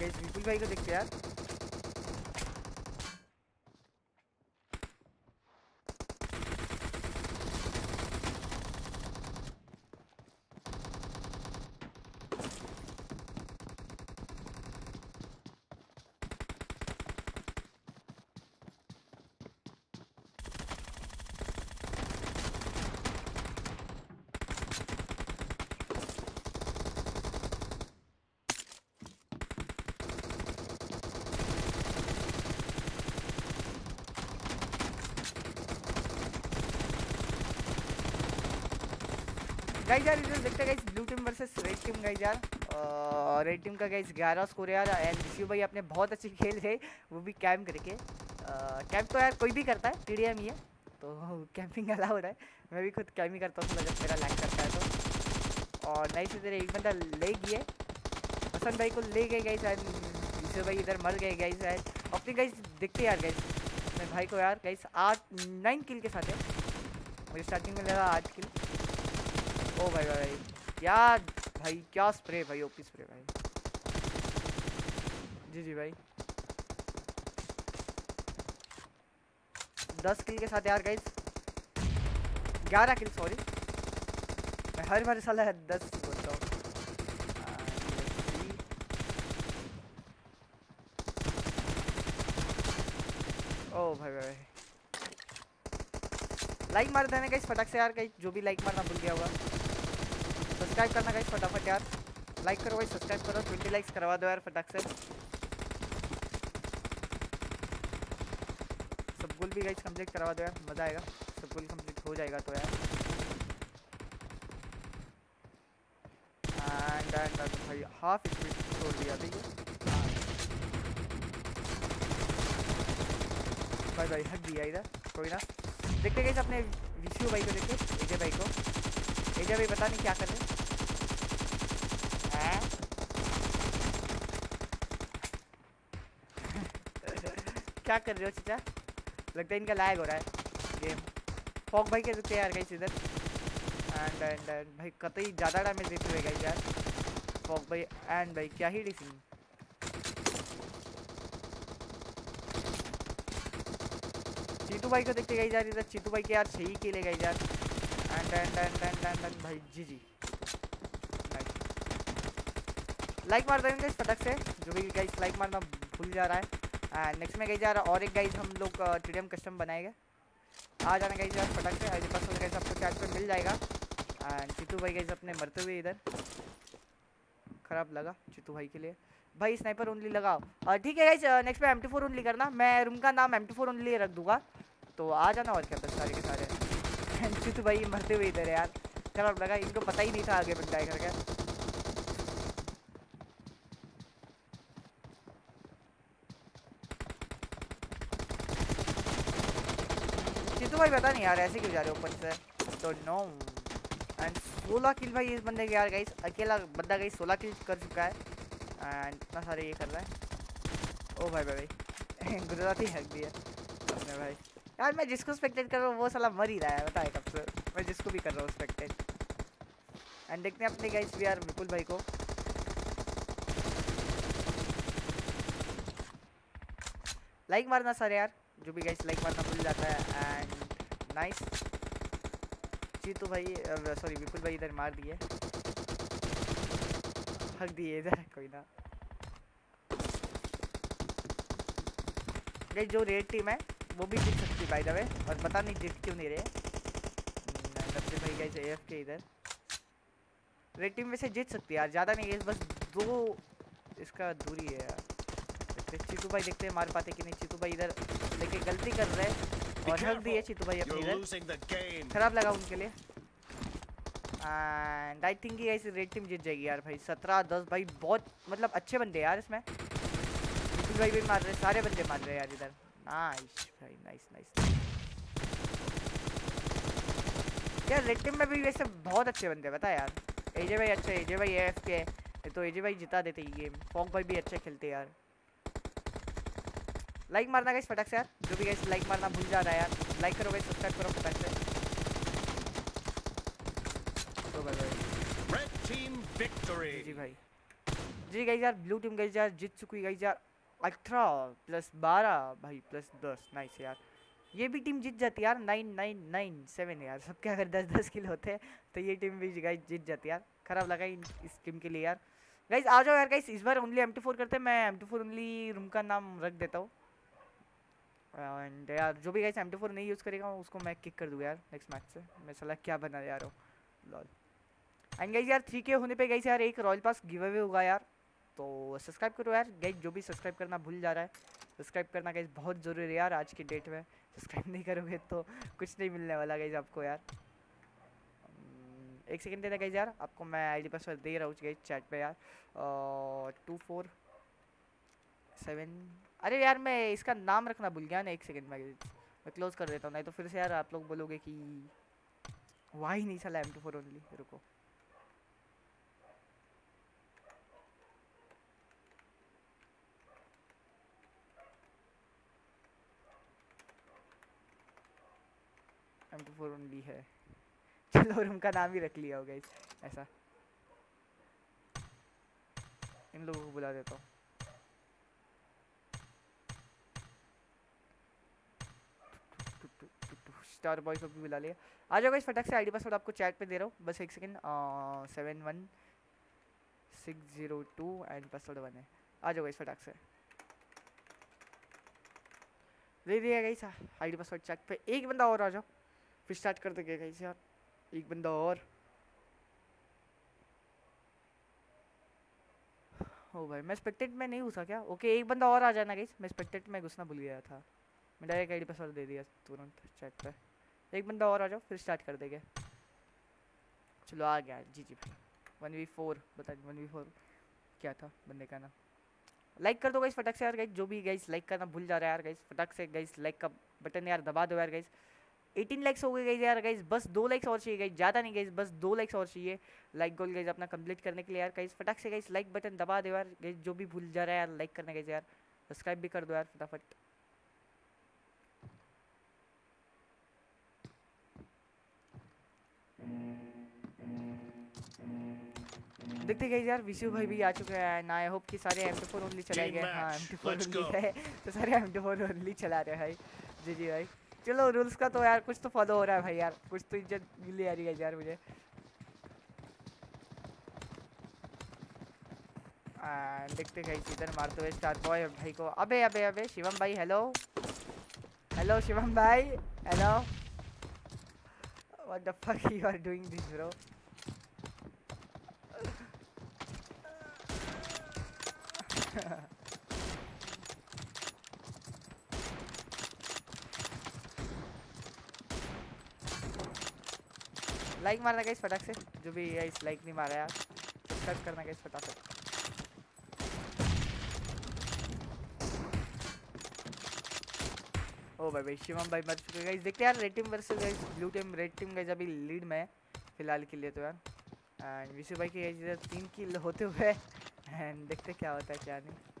गाइस विपुल भाई को देखते यार। गाइस यार, इधर देखते guys blue team versus red team guys यार। रेड टीम का गाइस 11 स्कोर यार एंड ऋषि भाई अपने बहुत अच्छी खेल रहे वो भी कैम्प करके। कैंप तो यार कोई भी करता है टीडीएम ही है तो कैंपिंग अलाउड है मैं भी खुद कैम्प ही करता हूँ जब मेरा लैक करता है तो। और नहीं से तेरे एक बंदा ले गए हसन भाई को ले गए गाइस एंड ऋषि भाई इधर मर गए गाइस एंड अपने गाइस देखते यार गाइस अपने भाई को यार गाइस आठ नाइन किल के साथ है। मुझे स्टार्टिंग में लगा आठ किल ओ भाई भाई। क्या भाई, क्या स्प्रे भाई ओपी स्प्रे भाई। जी जी भाई। दस किल के साथ यार गाइस ग्यारह किल सॉरी मैं हर बार साला दस बोलता हूँ। ओ भाई भाई लाइक मार देना गाइस फटाक से यार गाइस जो भी लाइक मारना भूल गया होगा। सब्सक्राइब करना गाइस फटाफट यार। लाइक करो गाइस सब्सक्राइब करो 20 लाइक्स करवा दो यार फटाक से। सब गोल भी गाइस कंप्लीट करवा दो यार, मज़ा आएगा। सब गोल कंप्लीट हो जाएगा तो यार। एंड एंड भाई हाफ़ स्पीड छोड़ दिया अभी। भाई भाई हट दिया इधर, कोई ना। देखते गए अपने विशु भाई को देखते एजे भाई को। एजे भाई पता नहीं क्या कर रहे हैं क्या कर रहे हो चचा? लगता है इनका लैग हो रहा है। गेम फॉक भाई के रुकते यार गाइस इधर। एंड एंड भाई कतई ज़्यादा डैमेज देते हुए गाइस यार। फॉक भाई एंड भाई क्या ही डिसिंग चीतू भाई को देखते गई यार इधर। चीतू भाई के यार छही के ले गई यार। And and and and and and भाई जी जी लाइक मार देंगे फटक से। जो भी गाइस लाइक मारना भूल जा रहा है। नेक्स्ट में गई जा रहा और एक गाइस हम लोग टीडीएम कस्टम बनाएँगे आ जाना गई यार, फटक से। आज पास गाइस आपको चैट पे मिल जाएगा। एंड चीतू भाई गाइस अपने मरते हुए इधर। खराब लगा चीतू भाई के लिए। भाई स्नाइपर ओनली लगाओ। ठीक है गाइस नेक्स्ट में एम टी फोर ओनली करना। मैं रूम का नाम एम टी फोर ओनली रख दूँगा। तो आ जाना और क्या बस सारे के सारे। चित भाई मरते हुए इधर यार। खराब लगा, इनको पता ही नहीं था आगे बन जाए करके चितू भाई पता नहीं यार, ऐसे क्यों जा रहे ऊपर से? तो नो एंड सोलह किल भाई इस बंदे के यार गाइस अकेला बंदा गाइस सोलह किल कर चुका है. एंड इतना सारे ये कर रहा है. ओ भाई भाई भाई गुजराती हक दिया अपने भाई. यार, मैं जिसको स्पेक्टेट कर रहा हूँ, वो साला मर ही रहा है, बताए कब से? मैं जिसको भी कर रहा हूँ स्पेक्टेट एंड देखते हैं अपने गाइस भी यार, विपुल भाई को. लाइक मारना सर यार. जो भी गाइस लाइक मारना भूल जाता है. एंड नाइस चीतू भाई सॉरी विपुल भाई इधर मार दिए। हक दिए इधर, कोई ना। गाइस जो रेड टीम है, वो भी जीत सकती बाय द वे और पता नहीं जीत क्यों नहीं रहे। नब्बे भाई गाइस एफ़ के इधर। रेड टीम वैसे जीत सकती है यार, ज़्यादा नहीं है, बस दो इसका दूरी है यार। देखते चीतू भाई देखते हैं, मार पाते कि नहीं। चीतू भाई इधर, लेके गलती कर रहे हैं। और हक दिए चीतू भाई अपनी इधर खराब लगा उनके लिए। एंड आई थिंक ऐसी रेड टीम जीत जाएगी यार भाई। सत्रह दस भाई बहुत मतलब अच्छे बंदे यार इसमें। विपुल भाई भी मार रहे सारे बंदे मार रहे यार इधर। नाइस भाई नाइस नाइस यार रेड टीम में भी वैसे बहुत अच्छे बंदे बता यार। एजे भाई अच्छे एजे भाई एफ़ के तो एजे भाई जिता देते ये गेम फॉक भाई भी अच्छे खेलते यार। लाइक मारना गाइस फटाक से यार। जो भी गाइस लाइक मारना भूल जा रहा है यार। लाइक करो गाइस सब्सक्राइब करो फटाक से। तो भाई भाई। Red team victory. जी भाई। जी गई यार ब्लू टीम गई यार जीत चुकी गई यार। अठारह प्लस बारह भाई प्लस दस। नाइस यार। ये भी टीम जीत जाती यार। नाइन नाइन नाइन सेवन यार। सबके अगर दस दस किलो होते हैं तो ये टीम भी गाइस जीत जाती यार। खराब लगा इस टीम के लिए यार। गाइस आ जाओ यार गाइस इस बार ओनली एम फोर करते हैं। मैं एम फोर ओनली रूम का नाम रख देता हूँ। एंड यार जो भी गाइस एम फोर नहीं यूज़ करेगा, उसको मैं किक कर दूँगा यार नेक्स्ट मैच से। मैं सलाह क्या बना रहा हूँ लॉल एंड गाइस यार थ्री के होने पे गाइस यार एक रॉयल पास गिव अवे होगा यार। तो सब्सक्राइब करो यार। गाइस जो भी सब्सक्राइब करना भूल जा रहा है सब्सक्राइब करना गाइस बहुत ज़रूरी है यार आज की डेट में। सब्सक्राइब नहीं करोगे तो कुछ नहीं मिलने वाला गाइस आपको यार। एक सेकेंड देना गाइस यार। आपको मैं आईडी पासवर्ड दे रहा हूँ गाइस चैट पे यार। टू फोर सेवन अरे यार मैं इसका नाम रखना भूल गया ना, एक सेकंड में, मैं क्लोज कर देता हूँ, नहीं तो फिर से यार आप लोग बोलोगे कि ही नहीं चला एम टू फोर ओनली रुको। एम टू फोर ओनली है। चलो रूम का नाम ही रख लिया होगा ऐसा। इन लोगों को बुला देता हूँ। स्टार बॉय को भी बुला लिया। आ जाओ इस फटाक से आईडी पासवर्ड आपको चैट पे दे रहा हूँ। बस एक second seven one six zero two and password one है। आ जाओ इस फटाक से। दे दिया गई आईडी पासवर्ड चैट पे। एक बंदा और आ जाओ। फिर स्टार्ट कर देंगे गई यार। एक बंदा और। ओ भाई, मैं स्पेक्टेट में नहीं घुसा क्या? ओके एक बंदा और आ जाना गई मैं स्पेक्टेट में घुसना भूल गया था। मैं डायरेक्ट आईडी पासवर्ड दे दिया तुरंत चैट पे। एक बंदा और आ जाओ, फिर स्टार्ट कर देंगे। चलो, आ गया। जी जी, भाई। वन वी फोर, बता वन वी फोर क्या था बंदे का नाम लाइक कर दो गाइस फटक से यार गाइस जो भी गाइस लाइक करना भूल जा रहा है यार गाइस फटक से गाइस लाइक का बटन यार दबा दो यार गाइस 18 लाइक्स हो गए गाइस यार गाइस बस दो लाइक्स और चाहिए गाइस ज़्यादा नहीं गाइस बस दो लाइक्स और चाहिए। लाइक गोल गाइस अपना कंप्लीट करने के लिए यार गाइस फटाक से गाइस लाइक बटन दबा दो यार गाइस जो भी भूल जा रहा है यार लाइक करने गाइस यार। सब्सक्राइब भी कर दो यार, फटाफट। देखते गए यार विशु भाई भी आ चुके हैं ना आई होप कि सारे एम फोर ओनली चलाए गए हाँ एम फोर ओनली है तो सारे एम फोर ओनली चला रहे भाई जी जी भाई। चलो रूल्स का तो यार कुछ तो फॉलो हो रहा है भाई यार कुछ तो इज़्ज़त मिली आ रही है यार मुझे। देखते गए इधर मारते हुए स्टार बॉय भाई को। अबे अबे अबे शिवम भाई हेलो हेलो शिवम भाई hello what the fuck you are doing this bro like मारना गाइस फटाक से। जो भी गाइस लाइक नहीं मारा यार। सब्सक्राइब करना गाइस फटाफट। ओ भाई भाई, शिवम भाई मर चुके गाइस देखते यार red team versus guys blue team red team guys अभी लीड में है, फ़िलहाल के लिए तो यार। एंड विशु भाई के गाइस इधर तीन किल होते हुए एंड देखते क्या होता है, क्या नहीं।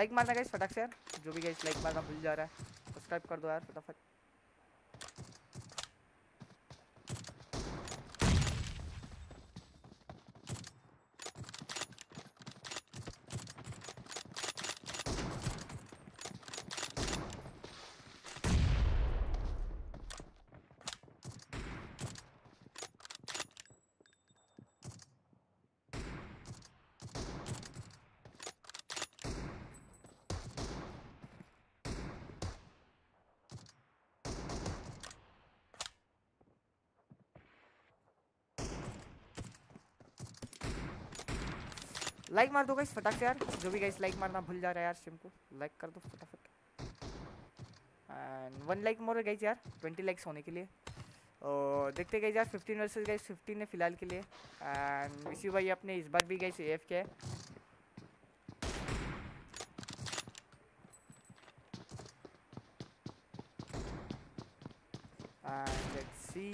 लाइक मारना गाइस फटाक से यार। जो भी गाइस लाइक मारना भूल जा रहा है। सब्सक्राइब कर दो यार, फटाफट। लाइक मार दो गाइस फटाक से यार। जो भी गाइस लाइक मारना भूल जा रहा है यार स्ट्रीम को। लाइक कर दो फटाफट। And one like more guys यार ट्वेंटी लाइक्स होने के लिए। और देखते गए यार फिफ्टीन वर्सेस गाइस फिफ्टीन है फ़िलहाल के लिए। एंड विशु भाई, अपने इस बार भी गाइस एफ़ के है। सी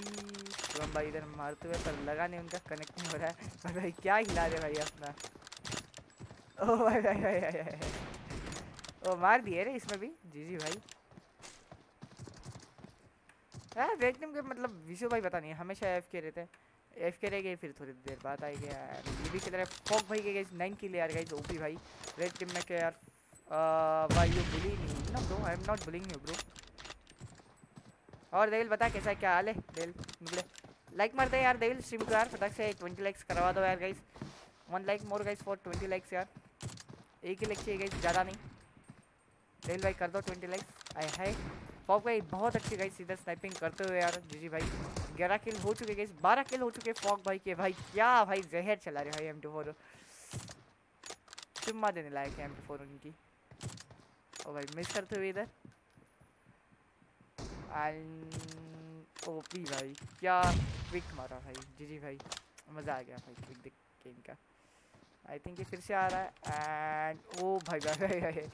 भाई इधर मारते हुए पर लगा नहीं उनका कनेक्ट नहीं हो रहा है। भाई क्या हिला रहे भाई अपना। ओ भाई भाई भाई भाई भाई। ओ मार दिए रे इसमें भी। जी जी भाई। यार रेड टीम के मतलब विशु भाई पता नहीं, हमेशा एफ़ के रहते हैं। एफ़ के रह गए, फिर थोड़ी देर बाद आएँगे यार। ये भी किधर है? फॉक भाई के गए नाइन के लिए यार गाइस ओपी भाई। रेड टीम में क्या यार? भाई you bullying me no bro I am not bullying you bro और देविल बता कैसा है? क्या हाल है? देविल निकले लाइक मार दे यार देविल स्ट्रीम को यार। फटाक से ट्वेंटी लाइक्स करवा दो यार guys one like more guys for twenty likes यार। एक ही लाइक चाहिए गाइस ज़्यादा नहीं। देविल भाई कर दो ट्वेंटी लाइक्स आए हाय। पॉप भाई बहुत अच्छी गाइस इधर स्नाइपिंग करते हुए यार जी भाई। ग्यारह किल हो चुके गाइस बारह किल हो चुके फॉक भाई के। भाई, क्या भाई, जहर चला रहे भाई एम टू फोर चुम्मा देने लायक है एम टू फोर उनकी। ओ भाई मिस करते हुए इधर। एंड ओपी भाई, क्या क्विक मारा भाई जी जी भाई। मज़ा आ गया भाई क्विक देख के। इनका आई थिंक ये फिर से आ रहा है एंड ओ भाई भाई भाई भाई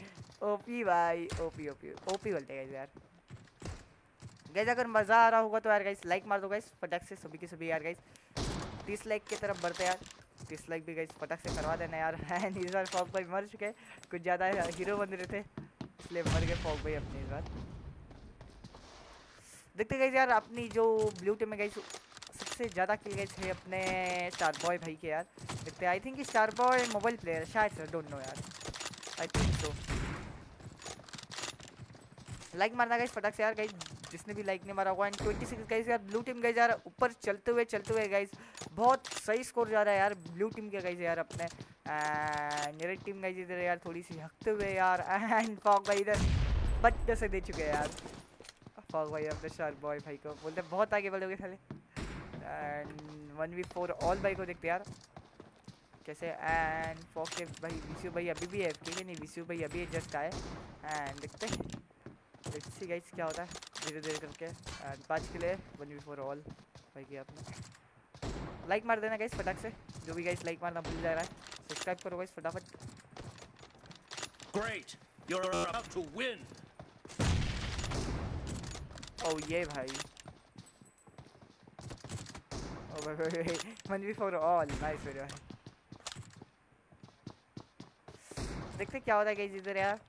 ओपी भाई ओपी ओपी ओपी बोलते हैं यार। गैस अगर मज़ा आ रहा होगा तो यार गाइस लाइक मार दो गाइस फटक से सभी के सभी यार गाइस तीस लाइक की तरफ़ बढ़ते यार। तीस लाइक भी गाइस फटक से करवा देना यार। एंड इस बार फॉक भाई मर चुके कुछ ज़्यादा हीरो बन रहे थे, इसलिए मर गए फॉक भाई अपने इस बार। देखते गए यार, अपनी जो ब्लू टीम में गई सबसे ज़्यादा किल गए है अपने स्टार बॉय भाई के यार। देखते I think star boy mobile player, शायद सर डोंट नो यार। आई थिंक सो लाइक मारना गई फटाक से यार गई जिसने भी लाइक नहीं मारा होगा एंड ट्वेंटी सिक्स गाइस यार ब्लू टीम गई यार, ऊपर चलते हुए चलते हुए गाइस बहुत सही स्कोर जा रहा है यार ब्लू टीम के गाइस यार अपने। एंड टीम गाइस इधर यार थोड़ी सी हकते हुए यार एंड फॉक भाई इधर, बच्चे से दे चुके हैं यार। फॉक भाई अपने शार्क बॉय भाई को, बोलते बहुत आगे बढ़ोगे साले। And one v four all भाई को देखते यार। कैसे? एंड फॉक के भाई विशु भाई अभी भी है ठीक है नहीं विशु भाई अभी जस्ट आए। एंड देखते लेट्स सी गाइस क्या होता है। धीरे धीरे करके। एंड पाँच के लिए वन वी फोर ऑल भाई किया आपने लाइक मार देना गाइस फटाक से। जो भी गाइस लाइक मारना भूल जा रहा है सब्सक्राइब करो गाइस फटाफट। Great! You're about to win! ओ ये भाई। One v four all nice मेरे भाई देखते क्या होता है इधर यार?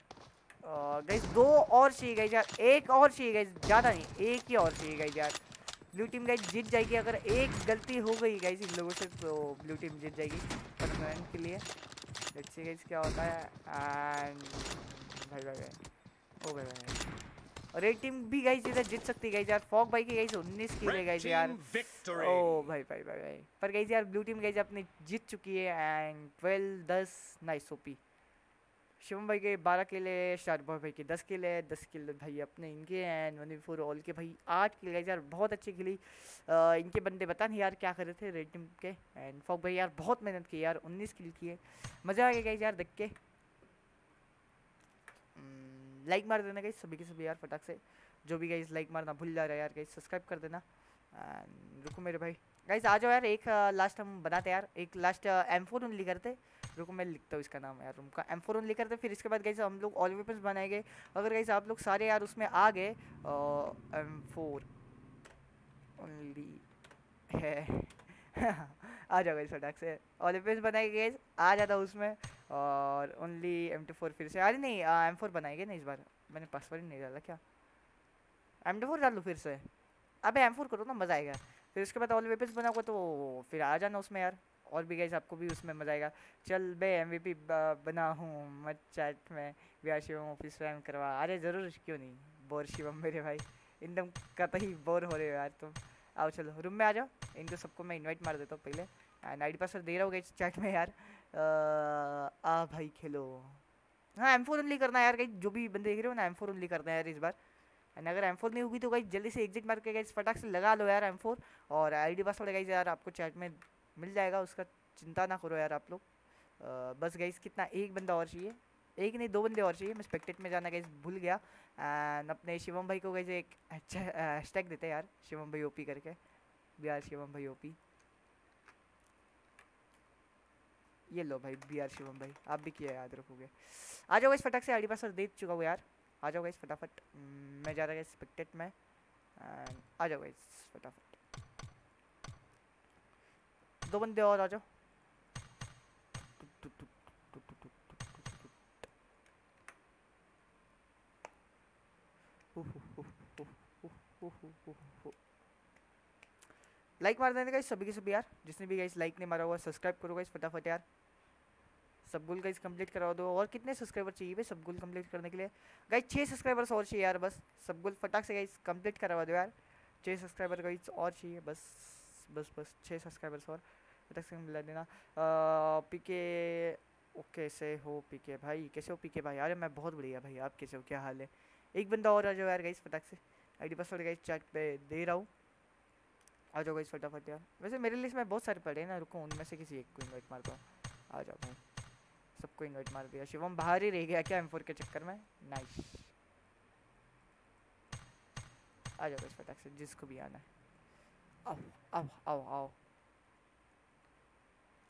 गाइस दो और चाहिए गाइस यार। एक और चाहिए गाइस ज़्यादा नहीं, एक ही और चाहिए गाइस यार। ब्लू टीम गाइस जीत जाएगी, अगर एक गलती हो गई गाइस इन लोगों से तो ब्लू टीम जीत जाएगी। परमानेंट के लिए। लेट्स सी क्या होता है। एंड भाई भाई भाई। ओ भाई भाई। और रेड टीम भी गई इधर जीत सकती है गाइस यार। फॉक भाई की 19 किल है Red गाइस यार! ओ भाई भाई भाई भाई। पर गाइस यार ब्लू टीम गाइस अपने जीत चुकी है एंड 12 10 नाइस ओपी शिवम भाई के 12 किल है बॉय भाई के 10 किल है 10 किल भाई अपने इनके एंड वन फोर ऑल के भाई 8 किल गाइस यार बहुत अच्छी खेली। इनके बंदे पता नहीं यार क्या कर रहे थे रेड टीम के। एंड फॉक भाई यार बहुत मेहनत की यार 19 किल किए। मज़ा आ गया गाइस यार देख के। लाइक मार देना गाइस सभी के सभी यार फटाक से। जो भी गाइस लाइक मारना भूल जा रहा है यार गाइस सब्सक्राइब कर देना। रुको मेरे भाई। गाइस आ जाओ यार, एक लास्ट हम बनाते यार। एक लास्ट एम फोर ओनली करते। रुको मैं लिखता हूँ इसका नाम यार रूम का एम फोर ओनली करते, फिर इसके बाद गाइस हम लोग ऑल वेपन्स बनाएँगे। अगर गाइस आप लोग सारे यार उसमें आ गए एम फोर ओनली है। आ जाओ गाइस फटाक से। ऑल वेपन्स बनाएँगे आ जाता उसमें। और ओनली एम टू फोर फिर से। अरे नहीं एम फोर बनाएँगे ना इस बार। मैंने पासवर्ड ही नहीं डाला क्या? एम टू फोर डाल लूँ फिर से? अबे एम फोर करो ना, मज़ा आएगा। फिर उसके बाद ऑल वेपन्स बनाओगे तो फिर आ जाना उसमें यार। और भी गाइस आपको भी उसमें मज़ा आएगा। चल बे एम वी पी बना हूँ मत चैट में। व्यार शिवम ऑफ़िस रैम करवा। अरे ज़रूर, क्यों नहीं? बोर शिवम मेरे भाई। एकदम कतई बोर हो रहे हो यार तुम। आओ चलो रूम में आ जाओ। इनको सबको मैं इनवाइट मार देता हूँ पहले। एंड आई पासवर्ड दे रहा हूँ चैट में यार। अ, आ भाई खेलो। हाँ एम फोर ओनली करना यार कहीं जो भी बंदे देख रहे हो ना एम फोर ओनली करना है यार इस बार। एंड अगर एम फोर नहीं होगी तो गाइस जल्दी से एग्जिट मार के गाइस फटाक से लगा लो यार एम फोर और आई डी पासवर्ड गाइस यार आपको चैट में मिल जाएगा उसका चिंता ना करो यार आप लोग। बस गाइस कितना एक बंदा और चाहिए। एक नहीं दो बंदे और चाहिए। मैं स्पेक्टेट में जाना गाइस भूल गया। एंड अपने शिवम भाई को गाइस एक अच्छा हैशटैग देते यार शिवम भाई ओपी करके। बी आर शिवम भाई ओपी ये लो भाई बी आर शिवम भाई आप भी किया याद रखोगे। आ जाओ इस फटाक से आईडी पासवर्ड दे चुका हूँ यार। आ जाओ इस फटाफट। हम्म, मैं जा रहा गाइस स्पेक्टेट में। आ जाओ गाइस फटाफट। दो बंदे और आ जाओ टुक, टुक, टुक, टुक, टुक, टुक, लाइक मार देने गाइस सभी के सभी यार, जिसने भी गाइस लाइक नहीं मारा हुआ सब्सक्राइब करो गाइस फटाफट यार। सब गोल गाइस कंप्लीट करवा दो। और कितने सब्सक्राइबर चाहिए भाई सब गोल कंप्लीट करने के लिए? गाइस छः सब्सक्राइबर्स और चाहिए यार, बस। सब गोल फटाक से गाइस कंप्लीट करवा दो यार। छः सब्सक्राइबर गाइस और चाहिए, बस बस बस। छः सब्सक्राइबर्स और। फटाक से मिला देना। पीके ओके कैसे हो पीके भाई? कैसे हो पीके भाई? अरे मैं बहुत बढ़िया भाई, आप कैसे हो? क्या हाल है? एक बंदा और आ जाओ यार गाइस फटाक से। आईडी पासवर्ड गाइस चैट पे दे रहा हूँ आ जाओ गाइस फटाफट यार। वैसे मेरे लिस्ट में बहुत सारे पड़े हैं ना, रुको, उनमें से किसी एक को इनवाइट मारता हूँ। आ जाओ भाई। सबको इनवाइट मार दिया। शिवम बाहर ही रह गया क्या एम के चक्कर में? नाइस आ जाओ गाइस फटाक से, जिसको भी आना है। आओ आओ आओ आओ।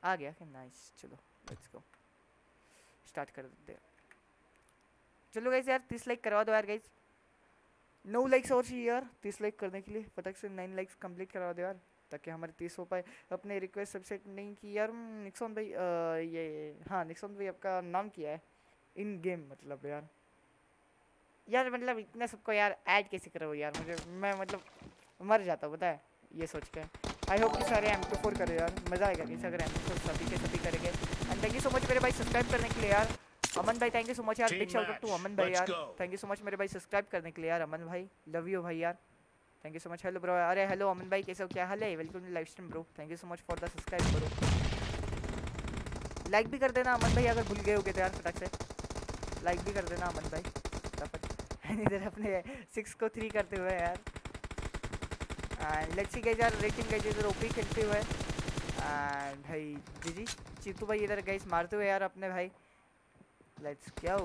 आ गया क्या? नाइस चलो लेट्स गो स्टार्ट कर देते चलो गाइस यार तीस लाइक करवा दो यार गाइस नौ लाइक्स और चाहिए यार, तीस लाइक करने के लिए। फटक से नाइन लाइक्स कंप्लीट करवा दो यार, ताकि हमारे तीस हो पाए। अपने रिक्वेस्ट सबसेट नहीं की यार निक्सॉन भाई ये हाँ निक्सॉन भाई आपका नाम किया है? इन गेम मतलब यार। यार मतलब इतना सबको यार ऐड कैसे करो यार? मुझे, मैं मतलब मर जाता हूँ है, ये सोच के। आई होप कि सारे एम टू फोर करो यार, मज़ा आएगा कि अगर एम टू फोर सभी के सभी करेंगे। And thank you so much मेरे भाई सब्सक्राइब करने के लिए यार। अमन भाई थैंक यू सो मच यार बिग शाउट टू अमन भाई यार। थैंक यू सो मच मेरे भाई सब्सक्राइब करने के लिए यार अमन भाई। लव यू भाई यार। Thank you so much hello bro अरे हेलो अमन भाई कैसे हो? क्या हाल है? Welcome to live stream bro thank you so much for the subscribe bro like भी कर देना अमन भाई अगर भूल गए होगे तो यार फटाक से। लाइक भी कर देना अमन भाई। फटाफट। इधर अपने सिक्स को थ्री करते हुए यार। एंड लेट्स सी यार रेटिंग गाइस इधर ओपी खेलते हुए। एंड भाई जी जी चीतू भाई इधर गाइस मारते हुए यार अपने भाई। लेट्स गो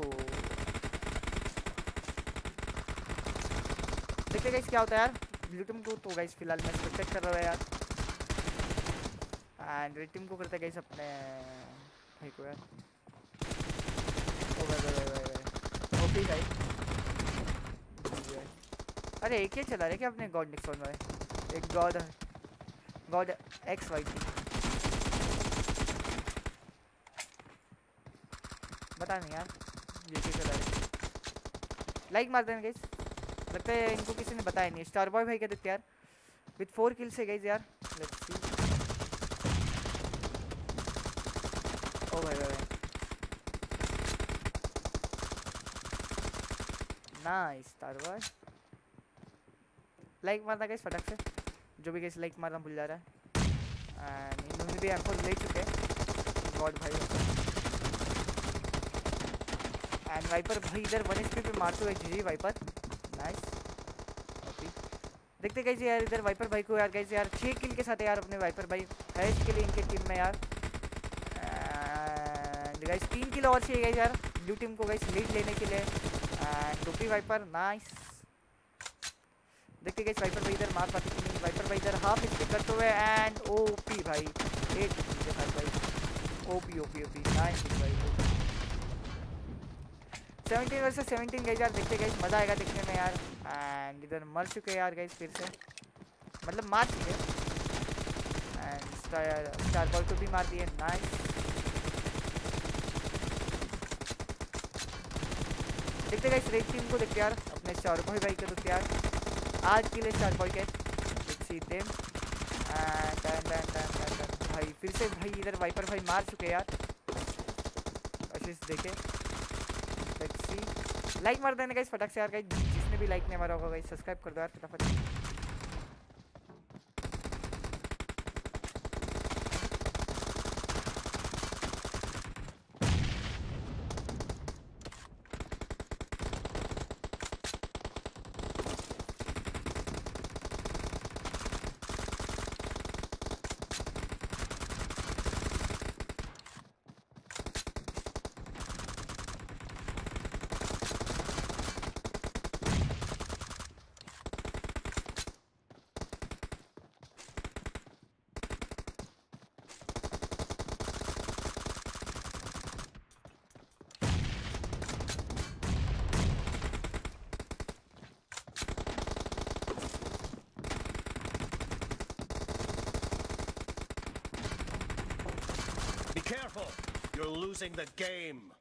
देखते गाइस क्या होता है यार ब्लू टीम को तो गाइस फ़िलहाल मैं स्पेक्टेट कर रहा हूँ यार एंड रेड टीम को करते गाइस अपने भाई को यार ओ भाई भाई भाई ओपी भाई। अरे एक ही चला रहे क्या अपने गॉड निक्सॉन भाई एक गॉड गॉड एक्स वाई बता नहीं यार। ये क्या चला रहे लाइक मार देना गाइस लगता है इनको किसी ने बताया नहीं स्टार बॉय भाई क्या देते यार विथ फोर किल्स है गाइस यार। लेट्स सी ओ भाई भाई नाइस स्टार बॉय लाइक मारना गाइस फटक से। जो भी गाइस लाइक मारना भूल जा रहा है। एंड इन्होंने भी एम ले चुके हैं। गॉड भाई। एंड वाइपर भाई इधर वन एच पे मारते हुए जी वाइपर नाइस देखते गाइस यार इधर वाइपर भाई को यार गाइस यार छः किल के साथ यार अपने वाइपर भाई है इसके लिए इनके टीम में यार. गाइस तीन किल और चाहिए गाइस यार ब्लू टीम को गाइस लीड लेने के लिए. एंड टोपी वाइपर नाइस देखते गाइस वाइपर भाई इधर मार पाते कि नहीं. वाइपर भाई इधर हाफ़ स्पिन करते हुए एंड ओपी भाई. के साथ भाई. ओपी ओपी ओपी नाइस भाई सेवनटीन वर्सेस सेवनटीन गई यार देखते गई मज़ा आएगा देखने में, यार। एंड इधर मर चुके यार गई फिर से। मतलब मार चुके एंड स्टार स्टार बॉल को भी मार दिए। नाइस देखते गई रेड टीम को देखते यार, अपने स्टार बॉय भाई को देखते यार। आज के लिए स्टार बॉय के। भाई, फिर से भाई, इधर वाइपर भाई मार चुके यार। देखे। लाइक मार का गाइस फटक से यार गाइस जिसने भी लाइक नहीं मारा होगा गाइस सब्सक्राइब कर दो यार, फटाफट। Losing the game.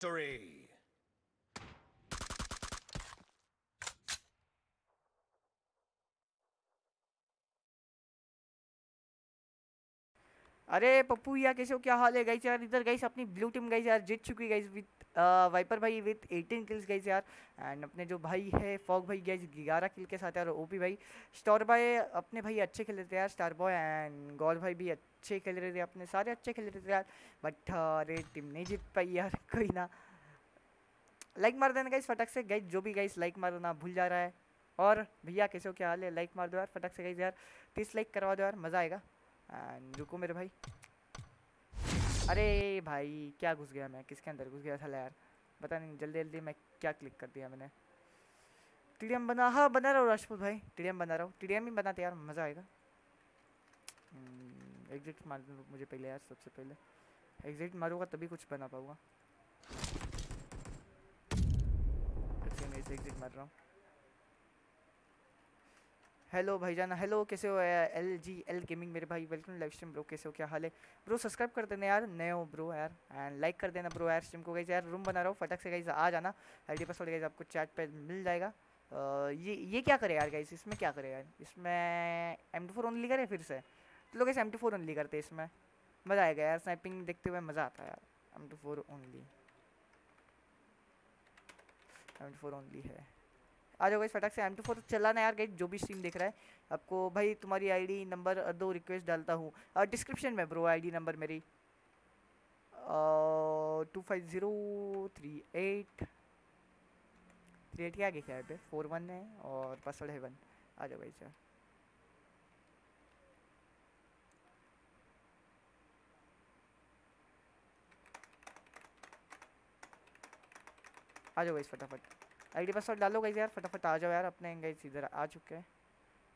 Victory. अरे, पप्पू, या कैसे हो क्या हाल है? गाइस यार, इधर गाइस अपनी ब्लू टीम गाइस यार, जीत चुकी गाइस विद वाइपर भाई विद 18 किल्स गाइस यार. एंड अपने जो भाई है फॉग भाई गाइस 11 किल के साथ, यार ओपी भाई. स्टार बॉय अपने भाई अच्छे खेल थे, यार स्टार बॉय एंड गॉल भाई भी खेल रहे थे, अपने सारे अच्छे खेल रहे थे यार। बट अरे, टीम नहीं जीत पाई यार, कोई ना। लाइक मार देना गाइस फटक से। गाइस जो भी गाइस लाइक मारना भूल जा रहा है। और भैया, कैसे हो, क्या हाल है? लाइक मार दो यार, फटक से गाइस यार। तीस लाइक करवा दो यार, मज़ा आएगा। एंड रुको मेरे भाई। अरे भाई, क्या घुस गया मैं? किसके अंदर घुस गया था यार? पता नहीं, जल्दी जल्दी मैं क्या क्लिक कर दिया मैंने। टीडीएम बना हाँ बना रहा हूँ, राजपूत भाई। टीडीएम बना रहा हूँ। टीडीएम ही बनाते यार, मज़ा आएगा। एग्जिट मार मुझे पहले यार सबसे पहले। एग्जिट मारूँगा तभी कुछ बना पाऊँगा। अच्छा एग्जिट मार रहा हूँ। हेलो भाईजान। हेलो कैसे हो एल जी एल गेमिंग मेरे भाई। वेलकम लाइव स्ट्रीम ब्रो कैसे हो? क्या हाल है? ब्रो सब्सक्राइब कर देना यार। नए हो ब्रो यार। एंड लाइक कर देना ब्रो यार। स्ट्रीम को गई यार रूम बना रहा हूँ। फटक से गई आ जाना। आईडी पासवर्ड गई आपको चैट पे मिल जाएगा। अ, ये ये क्या करे यार गाइस इसमें क्या करे यार? इसमें एम टू फोर ओनली करे फिर से? तो लोग ऐसे एम फोर ओनली करते हैं इसमें। मज़ा आएगा यार स्नैपिंग देखते हुए मज़ा आता है यार। M two four only M two four only है। आ जाओ गाइस फटाक से एम टू फोर चलाना यार गाइस जो भी स्ट्रीम देख रहा है। आपको भाई तुम्हारी आईडी नंबर दो रिक्वेस्ट डालता हूँ। डिस्क्रिप्शन में ब्रो आईडी नंबर मेरी। Two five zero three eight three eight के आगे क्या है फोर वन है और पासवर्ड है वन आ जाओ भाई यार। आ जाओ गाइस फटाफट। आईडी पासवर्ड डालो गाइस यार, फटाफट आ जाओ यार, अपने गाइस इधर आ चुके हैं।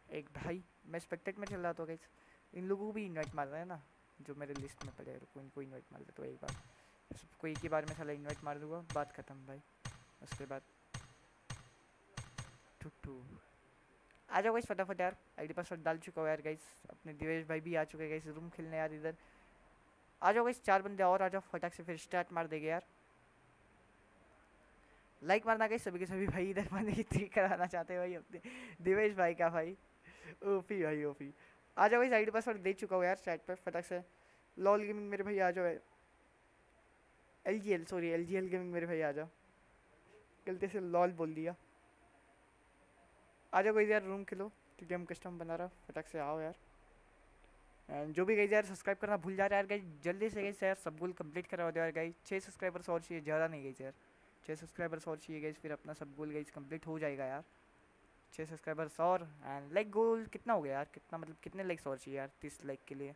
एक भाई, मैं स्पेक्टेट में चल रहा था गाइस इन लोगों को भी इन्वाइट मार रहा है ना, जो मेरे लिस्ट में पड़े रुको, इनको इन्वाइट मार दे तो एक बार। सबको एक ही बार में साला इन्वाइट मार दूँगा, बात खत्म भाई। उसके बाद। आ जाओ गाइस फटाफट यार आईडी पासवर्ड डाल चुका हो यार गाइस अपने दिवेश भाई भी आ चुके हैं रूम खेलने यार इधर। आ जाओ गाइस चार बंदे और आ जाओ, फटाक से फिर स्टार्ट मार देंगे यार। लाइक मारना गई सभी के सभी भाई इधर मैंने इतनी कराना चाहते हैं भाई अपने। दिवेश भाई का भाई। ओपी भाई, ओपी। आ जाओ भाई साइड पासवर्ड दे चुका हूँ यार चैट पर, फटाक से। लॉल गेमिंग मेरे भाई आ जाओ L G L sorry L G L gaming मेरे भाई आ जाओ। गलती से लॉल बोल दिया। आ जाओ गई यार रूम खेलो। ठीक है हम कस्टम बना रहा फटाक से आओ यार। एंड जो भी गई यार सब्सक्राइब करना भूल जा रहा है यार गई जल्दी से गई यार सब गोल कंप्लीट करवा दो यार गई छः सब्सक्राइबर्स और चाहिए, ज़्यादा नहीं गई यार। छः सब्सक्राइबर्स और चाहिए गाइस फिर अपना सब गोल गाइस कंप्लीट हो जाएगा यार। छः सब्सक्राइबर्स और एंड लाइक गोल कितना हो गया यार? कितना मतलब कितने लाइक्स और चाहिए यार? तीस लाइक के लिए।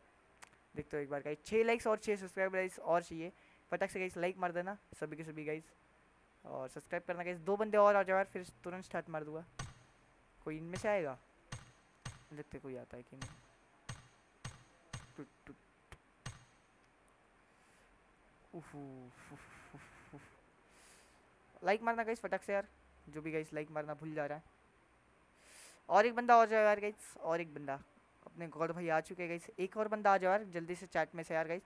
देखते हो एक बार गाइस छः लाइक्स और छः सब्सक्राइबर और चाहिए। फटाक से गाइस लाइक मार देना सभी के सभी गाइस और सब्सक्राइब करना गाइस दो बंदे और आ जाओ यार, फिर तुरंत स्टार्ट मार दूँगा। कोई इनमें से आएगा? देखते कोई आता है कि नहीं। उफ। लाइक मारना गाइस फटक से यार। जो भी गाइस लाइक मारना भूल जा रहा है। और एक बंदा और जाओ यार गाइस और एक बंदा। अपने गौर भाई आ चुके हैं गाइस एक और बंदा आ जाओ यार, जल्दी से चैट में से यार गाइस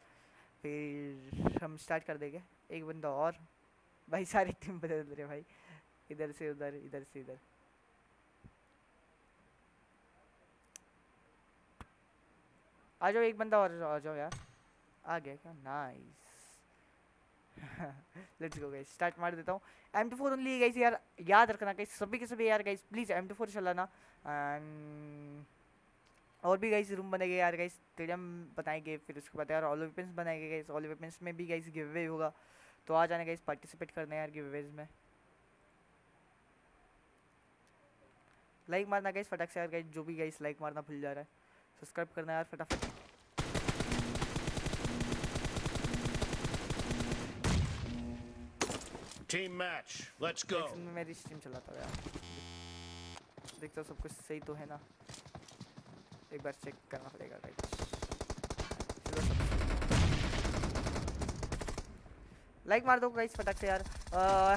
फिर हम स्टार्ट कर देंगे। एक बंदा और। भाई सारी टीम बदल रहे भाई। इधर से उधर, इधर से इधर। आ जाओ, एक बंदा और आ जाओ यार। आ गया क्या? Nice let's go guys start मार देता हूँ M two four only guys यार याद रखना गाइस सभी के सभी यार guys please M two four चलाना और भी गाइस रूम बनेंगे यार गाइस स्टेडियम बनाएँगे फिर उसके बाद यार ऑल वेपन्स बनाएँगे गाइस ऑल वेपन्स में भी गाइस गिव अवे होगा तो आ जाना गाइस पार्टिसिपेट करना यार गिव अवेज में लाइक मारना गाइस फटाक से यार गाइस जो भी गाइस लाइक मारना भूल जा रहा है सब्सक्राइब करना यार फटाफट Team match. Let's go. में मेरी स्ट्रीम चलाता यार देखता हूँ सब कुछ सही तो है ना एक बार चेक करना पड़ेगा गाइस लाइक मार दो गाइस फटाक से यार.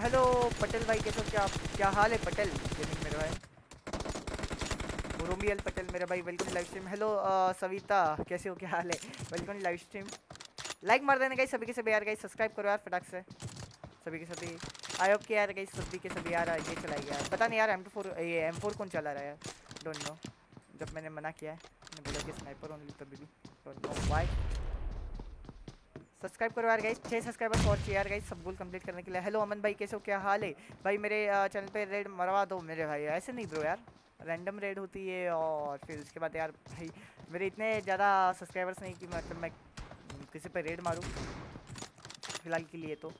हेलो पटेल भाई, कैसे हो? क्या क्या हाल है, पटेल? गेमिंग मेरे भाई. रोमियल पटेल मेरे भाई welcome live stream hello Savita, कैसे हो? क्या हाल है? वेलकम लाइव स्ट्रीम लाइक मार देना गाइस सभी के सभी यार गाइस सब्सक्राइब करो यार, फटाक से. सभी के सभी आई होप कि यार गाइस सभी के सभी यार ये चलाएगी यार पता नहीं यार एम टू फोर ये एम फोर कौन चला रहा है? डोंट नो जब मैंने मना किया है, मैंने बोला कि स्नाइपर ओनली तभी भी। डोंट नो व्हाई सब्सक्राइब करो यार गाइस छः सब्सक्राइबर्स और चाहिए यार गाइस सब गोल कंप्लीट करने के लिए। हेलो अमन भाई, कैसे हो? क्या हाल है? भाई, मेरे चैनल पे रेड मरवा दो मेरे भाई। ऐसे नहीं ब्रो यार रैंडम रेड होती है और फिर उसके बाद यार भाई, मेरे इतने ज़्यादा सब्सक्राइबर्स नहीं कि मतलब मैं किसी पे रेड मारूं। फ़िलहाल के लिए तो।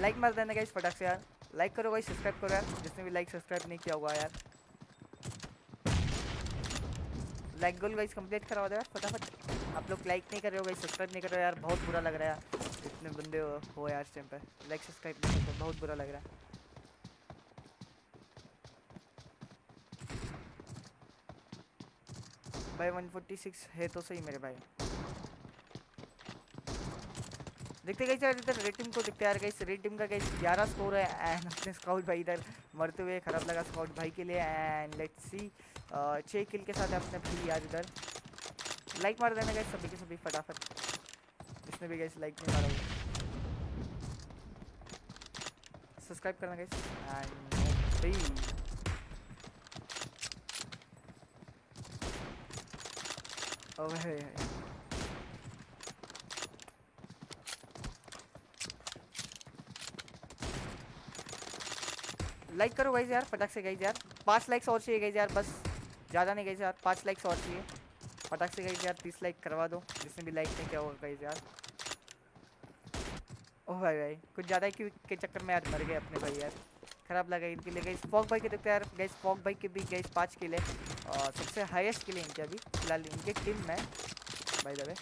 लाइक मार देना गाइस फटाक से यार। लाइक करो गाइस सब्सक्राइब करो यार। जिसने भी लाइक सब्सक्राइब नहीं किया होगा यार। लाइक गोल गाइस कंप्लीट करवा दो यार फटाफट। आप लोग लाइक नहीं कर रहे हो गाइस सब्सक्राइब नहीं कर रहे हो यार बहुत बुरा लग रहा है यार। इतने बंदे हो, हो यार इस टाइम पे। लाइक सब्सक्राइब नहीं करते बहुत बुरा लग रहा है। भाई 146 है तो सही मेरे भाई। देखते गई यार इधर रेड टीम को देखते यार गई रेड टीम का गई 11 स्कोर है एंड अपने स्काउट भाई इधर मरते हुए खराब लगा स्काउट भाई के लिए एंड लेट्स सी छः किल के साथ अपने भाई यार इधर। लाइक मार देना गई सभी के सभी फटाफट। जिसने भी गई लाइक नहीं मारा सब्सक्राइब करना गई एंड Oh, hey. लाइक करो गाइज़ यार, फटाक से गाइज़ यार। पाँच लाइक्स और चाहिए गाइज़ यार, बस। ज़्यादा नहीं गाइज़ यार, पाँच लाइक्स और चाहिए। फटाक से गाइज़ यार, तीस लाइक करवा दो। जिसने भी लाइक नहीं किया होगा गाइज़ यार। ओह भाई भाई, कुछ ज़्यादा क्यों के चक्कर में यार मर गए अपने भाई यार। ख़राब लगा इनके लिए गई फॉक भाई के देखते यार। गई फॉक भाई के भी गई पाँच किले और सबसे हाईएस्ट किले इनके अभी, फ़िलहाल इनके टीम में। भाई दबे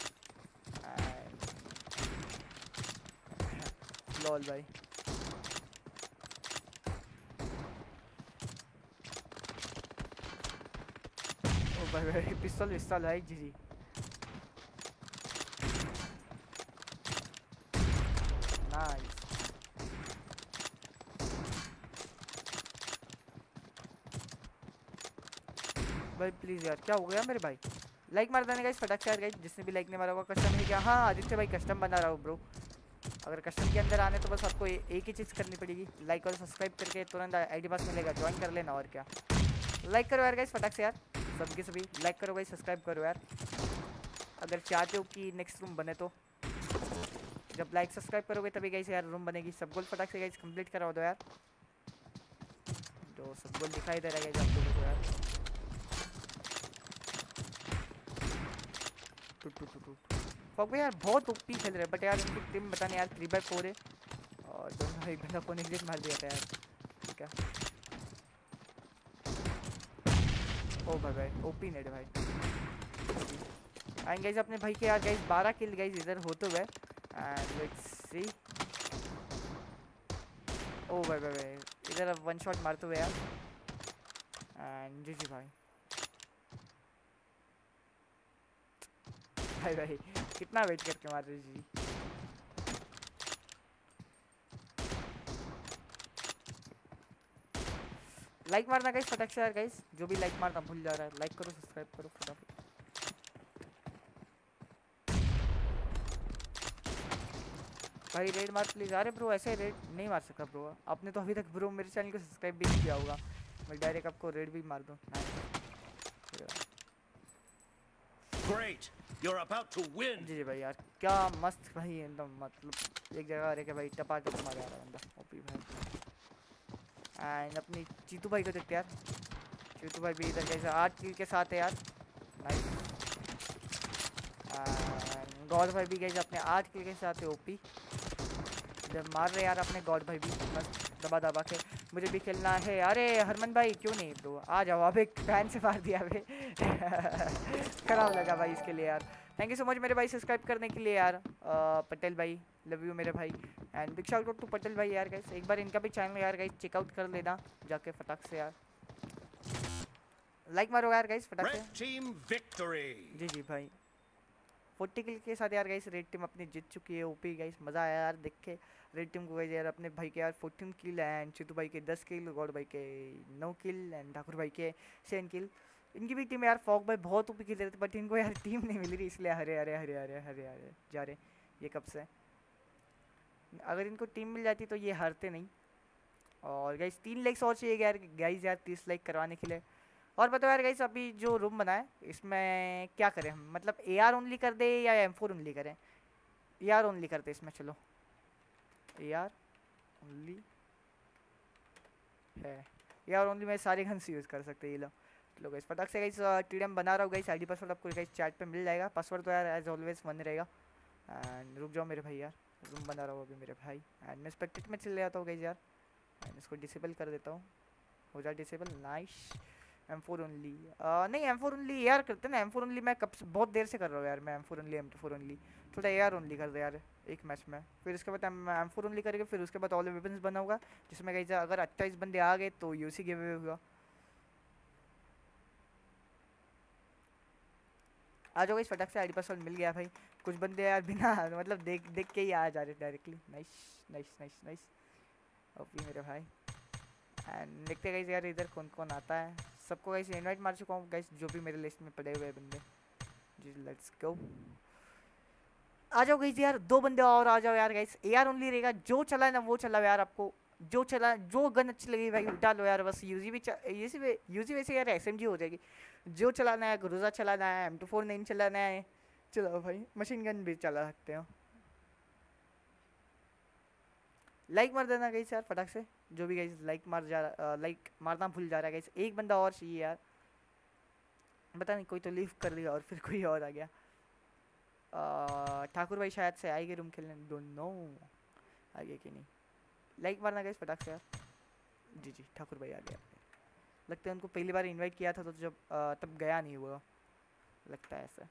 लॉल भाई। भाई पिस्तौल पिस्तौल, भाई जी नाइस भाई प्लीज़ यार, क्या हो गया मेरे भाई? लाइक मार देने गाइस फटाक से यार गाइस जिसने भी लाइक नहीं मारा होगा कस्टम नहीं क्या। हाँ आदित्य भाई कस्टम बना रहा हूँ ब्रो अगर कस्टम के अंदर आने तो बस आपको एक ही चीज़ करनी पड़ेगी। लाइक और सब्सक्राइब करके तुरंत आईडी पास मिलेगा। ज्वाइन कर लेना और क्या। लाइक करो यार गाइस फटाक से यार। सबके सभी लाइक करो गाइस सब्सक्राइब करो यार। अगर चाहते हो कि नेक्स्ट रूम बने तो। जब लाइक सब्सक्राइब करोगे तभी गाइस यार रूम बनेगी। सब गोल फटाक से गाइस कंप्लीट करवा दो यार। जो सब गोल दिखाई दे रहा है आप यार। फॉक भाई यार बहुत ओपी खेल रहे हैं बट यार उनकी टीम बताने यार थ्री बाई फोर है। और दोनों भाई बंदा को निगलेक्ट मार दिया था यार। ठीक है ओ भाई भाई ओपी नेट भाई। एंड गाइस अपने भाई के यार गाइस 12 किल गाइस इधर होते हुए। एंड लेट्स सी ओ भाई भाई भाई, इधर अब वन शॉट मारते हुए यार। एंड जी जी भाई। भाई भाई, कितना वेट करके मार रहे जी लाइक मारना गाइस फटाक से यार गाइस जो भी लाइक मारना भूल जा रहा है. लाइक करो सब्सक्राइब करो फटाफट. भाई रेड मार प्लीज़ अरे ब्रो ऐसे रेड नहीं मार सकता ब्रो आपने तो अभी तक ब्रो मेरे चैनल को सब्सक्राइब भी नहीं किया होगा. मैं डायरेक्ट आपको रेड भी मार दूँ. Great! You're about to win! जी जी भाई यार क्या मस्त भाई एकदम मतलब एक जगह रह के भाई टपा टप मार रहा बंदा. ओपी भाई. एंड अपनी चीतू भाई को देखते यार। चीतू भाई भी इधर कैसे आठ किल के साथ है यार। नाइस गॉड भाई भी गए अपने आठ किल के साथ है ओपी इधर मार रहे यार अपने गॉड भाई भी। मस्त दबा दबा के। मुझे भी खेलना है। अरे हरमन भाई, क्यों नहीं? ब्रो आ जाओ अब एक फ़ैन से मार दिया अबे खराब लगा भाई इसके लिए यार। थैंक यू सो मच मेरे भाई सब्सक्राइब करने के लिए यार। पटेल भाई। लव यू मेरे भाई. And big shout to Patel भाई यार गाइस एक बार इनका भी चैनल यार गाइस चेकआउट कर लेना जाके फटाक से यार. लाइक मारो यार गाइस फटाक से. Team victory! जी जी भाई. फोर्टी किल के साथ यार गाइस रेड टीम अपनी जीत चुकी है ओपी गाइस मज़ा आया यार देख के. रेड टीम को गाइस यार अपने भाई के यार फोर्टीन किल एंड चितू भाई के दस किल गौड़ भाई के नौ किल एंड ठाकुर भाई के सेवन किल इनकी भी टीम यार फॉक भाई बहुत ओपी खेल रहे थे बट इनको यार टीम नहीं मिल रही इसलिए हरे हरे हरे हरे हरे हरे जा रहे ये कब से? अगर इनको टीम मिल जाती तो ये हारते नहीं। और गाइस तीन लाइक्स और चाहिए यार गाइस यार, तीस लाइक करवाने के लिए। और बताओ यार गाइस अभी जो रूम बना है, इसमें क्या करें हम? मतलब ए आर ओनली कर दे या एम फोर ओनली करें? ए आर ओनली करते इसमें, चलो। ए आर ओनली है। ए आर ओनली में सारे गन्स यूज़ कर सकते ये लोग। चलो गाइस फटाक से गाइस टीडीएम बना रहा हूँ गाइस आईडी पासवर्ड आपको गाइस चैट पे मिल जाएगा। पासवर्ड तो यार एज ऑलवेज वन रहेगा। एंड रुक जाओ मेरे भाई यार। रूम बना रहा हूँ अभी मेरे भाई। एंड मैं स्पेक्टेट में चले जाता हूँ गाइस यार। एंड इसको डिसेबल कर देता हूँ। हो जाए disable nice M four only नहीं एम फोर ओनली यार करते ना। एम फोर ओनली मैं कब से, बहुत देर से कर रहा हूँ यार मैं M four only M four only थोड़ा ए आर ओनली कर दे यार, एक मैच में। फिर उसके बाद एम फोर ओनली करके फिर उसके बाद ऑल वेपन्स बना होगा। जिसमें कहीं अगर अट्ठाईस बंदे आ गए तो यू सी गिव होगा। आ जाओ इस फटक से आईडी पासवर्ड मिल गया भाई। कुछ बंदे यार बिना मतलब देख देख के ही आ जा रहे directly nice nice nice nice OP मेरे भाई। एंड देखते गए यार इधर कौन कौन आता है। सबको गाइस इनवाइट मार चुका हूँ। गाइस जो भी मेरे लिस्ट में पड़े हुए बंदे। जी लेट्स गो आ जाओ गाइस यार, दो बंदे और आ जाओ यार गाइस ए आर ओनली रहेगा। जो चला है ना, वो चला यार आपको। जो चला, जो गन अच्छी लगी भाई, उठा लो यार। बस यूजी भी यूजी यूजी वैसे यार एसएमजी हो जाएगी। जो चलाना है, गुरुजा चलाना है एम टू फोर नाइन चलाना है। चलो भाई मशीन गन भी चला सकते हो। लाइक मार देना गई यार, फटाक से। जो भी गई लाइक मार जा रहा लाइक मारना भूल जा रहा है गई एक बंदा और चाहिए यार। पता नहीं, कोई तो लीव कर दिया और फिर कोई और आ गया। ठाकुर भाई शायद से आएगी रूम खेलने। डोंट नो आगे कि नहीं? लाइक मारना गई फटाक से यार। जी जी, ठाकुर भाई आ गया। लगता है उनको पहली बार इनवाइट किया था तो जब तब गया नहीं हुआ लगता है ऐसा।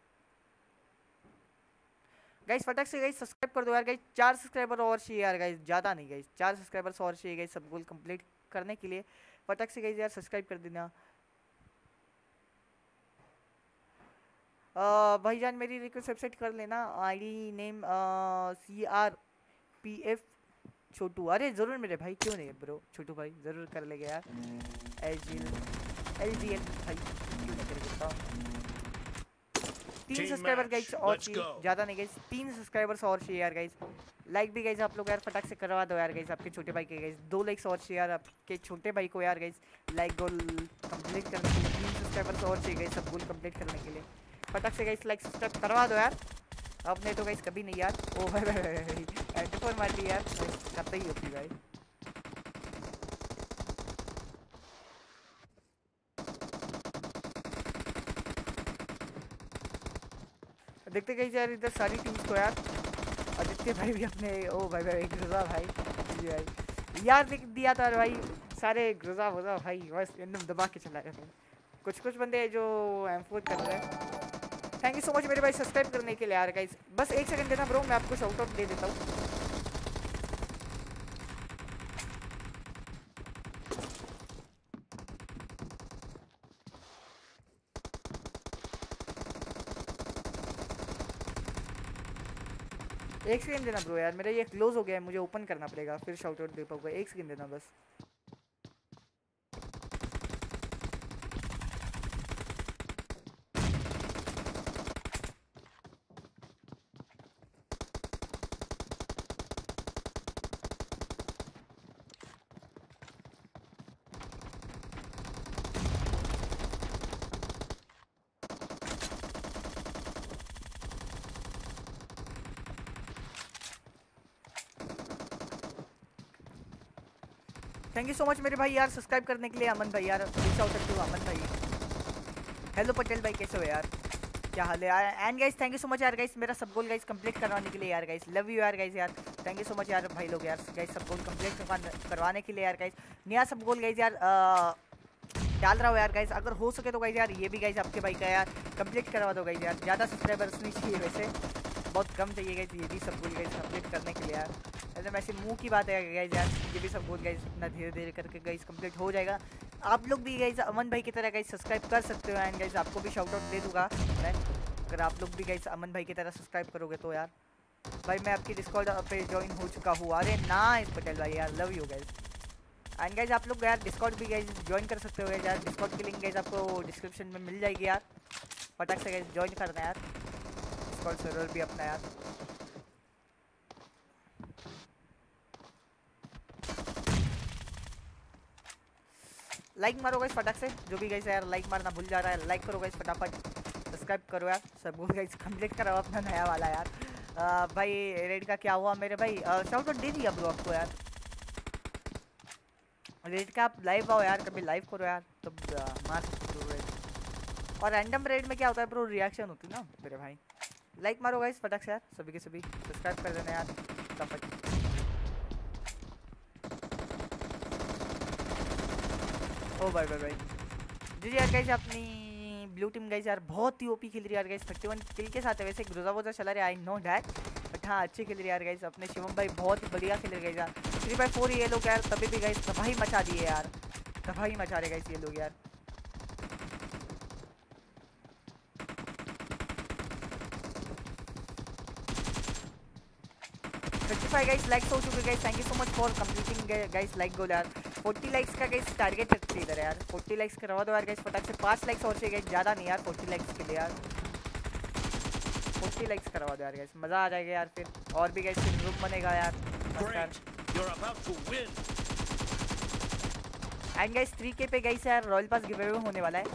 गाइस फटाक से गाइस सब्सक्राइब कर दो यार। गाइस चार सब्सक्राइबर और चाहिए यार गाइस ज़्यादा नहीं गाइस चार सब्सक्राइबर्स और चाहिए गाइस सब गोल कंप्लीट करने के लिए। फटाक से गाइस यार सब्सक्राइब कर देना। भाईजान मेरी रिक्वेस्ट वेबसाइट कर लेना। ID name C R P F Chhotu. अरे ज़रूर मेरे भाई क्यों नहीं ब्रो? छोटू भाई ज़रूर कर लेगा यार। L G L G L भाई क्यों नहीं कर तीन सब्सक्राइबर गाइस और चाहिए। ज़्यादा नहीं गाइस तीन सब्सक्राइबर्स और चाहिए यार गाइस लाइक भी गाइस आप लोग यार फटाक से करवा दो यार गाइस आपके छोटे भाई के गाइस दो लाइक्स और चाहिए यार आपके छोटे भाई को यार गाइस लाइक गोल कंप्लीट करने के लिए तीन सब्सक्राइबर्स और चाहिए गाइस सब गोल कंप्लीट करने के लिए। फटाक से गाइस लाइक सब्सक्राइब करवा दो यार। अपने तो गाइस कभी नहीं यार। ओ भाई। भाई भाई एंटी फोर मार दी यार करते ही होती भाई देखते गई यार इधर सारी टीम्स को यार आदित्य भाई भी अपने ओ भाई भाई गुजा भाई जी भाई यार देख दिया था भाई सारे गुजा वुजा भाई बस एकदम दबा के चला गया कुछ कुछ बंदे जो एम कर रहे हैं। थैंक यू सो मच मेरे भाई सब्सक्राइब करने के लिए यार गाइस बस एक सेकंड देना ब्रो मैं आपको शाउट आउट दे देता हूँ। एक सेकंड देना ब्रो यार, मेरा ये क्लोज हो गया है, मुझे ओपन करना पड़ेगा, फिर शाउट आउट दे पाऊँगा एक सेकंड देना बस। थैंक यू सो मच मेरे भाई यार सब्सक्राइब करने के लिए, अमन भाई यार रीच आउट करते हो, अमन भाई। हेलो पटेल भाई, कैसे हो यार? क्या हाल है? And guys thank you so much यार गाइस मेरा सब गोल गाइस कंप्लीट करवाने के लिए यार गाइस लव यू यार गाइस यार। थैंक यू सो मच यार, भाई लोग यार गाइस सब गोल कंप्लीट करवाने के लिए यार गाइस नया सब गोल गाइस यार डाल रहा हो यार गाइस अगर हो सके तो गाइस यार, ये भी गाइस आपके भाई का यार कंप्लीट करवा दो गाइस यार। ज़्यादा सब्सक्राइबर्स नहीं चाहिए वैसे। बहुत कम चाहिए गाइस ये भी सब गोल गाइस कंप्लीट करने के लिए यार। एकदम ऐसे मुँह की बात है गाइज़ यार, ये भी सब गोल गाइज़ इतना धीरे धीरे करके गाइज़ कंप्लीट हो जाएगा। आप लोग भी गाइज़ अमन भाई की तरह गाइज़ सब्सक्राइब कर सकते हो एंड गाइज़ आपको भी शाउट आउट दे दूँगा। मैं, अगर आप लोग भी गाइज़ अमन भाई की तरह सब्सक्राइब करोगे तो यार। भाई, मैं आपकी डिस्कॉर्ड पे ज्वाइन हो चुका हूँ। अरे ना, इस पटेल भाई, यार love you guys and guys आप लोग यार डिस्कॉर्ड भी गाइज़ ज्वाइन कर सकते हो यार। डिस्कॉर्ड की लिंक गाइज़ आपको डिस्क्रिप्शन में मिल जाएगी यार। फटाक से गाइज़ ज्वाइन करना यार। डिस्कॉर्ड सर्वर भी अपना यार। लाइक मारो गाइस फटाक से। जो भी गाइस यार लाइक मारना भूल जा रहा है लाइक करो गाइस फटाफट। सब्सक्राइब करो यार। सब गाइस कंप्लीट करो अपना नया वाला यार। आ, भाई रेड का क्या हुआ मेरे भाई? शाउट आउट दे दिया ब्रो आपको यार। रेड का आप लाइव आओ यार कभी लाइव करो यार। तब आ, मार और रैंडम रेड में क्या होता है ब्रो रिएक्शन होती है ना मेरे भाई। लाइक मारो गाइस फटाक से यार। सभी के सभी सब्सक्राइब कर देना यार। फटाफट। ओ भाई भाई भाई जी यार गाइस अपनी ब्लू टीम गाइस यार, बहुत ही ओपी खेल रही यार गाइस 31 किल के साथ है वैसे. ग्रोजा वोजा चला रहा आई नो दैट बट हाँ अच्छे खेल रही यार गाइस अपने शिवम भाई बहुत ही बढ़िया खेल रहे यार. थ्री बाई फोर ये लोग, यार, तभी भी गाइस तबाही मचा दिए यार. तबाही मचा रहे गाइस ये लोग, यार. फिफ्टी फाइव गाइस लाइक्स हो चुके guys thank you so much for completing guys like goal यार. 40 लाइक्स का गाइस टारगेट रखते इधर यार। 40 लाइक्स करवा दो यार गाइस फटाक से 5 लाइक्स और चाहिए गाइस ज़्यादा नहीं यार 40 लाइक्स के लिए यार। 40 लाइक्स करवा दो यार गाइस मज़ा आ जाएगा यार फिर। और भी गाइस फिर रूम बनेगा यार। एंड गाइस 3k पे गाइस यार रॉयल पास गिव अवे होने वाला है।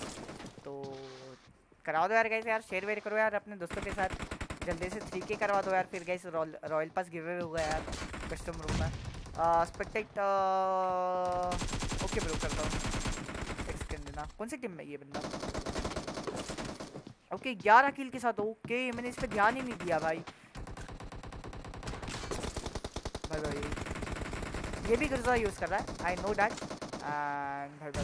तो करवा दो यार गाइस यार शेयर वेयर करो यार अपने दोस्तों के साथ। जल्दी से 3k करवा दो यार फिर guys royal pass give away होगा यार। कस्टम रूम में स्पेक्टेट ओके ब्रो करता हूँ. देना कौन सी टीम में ये बंदा? ओके ग्यारह किल के साथ. ओके मैंने इस पर ध्यान ही नहीं दिया, भाई. भाई भाई ये भी गुर्जा यूज़ कर रहा है. I know that and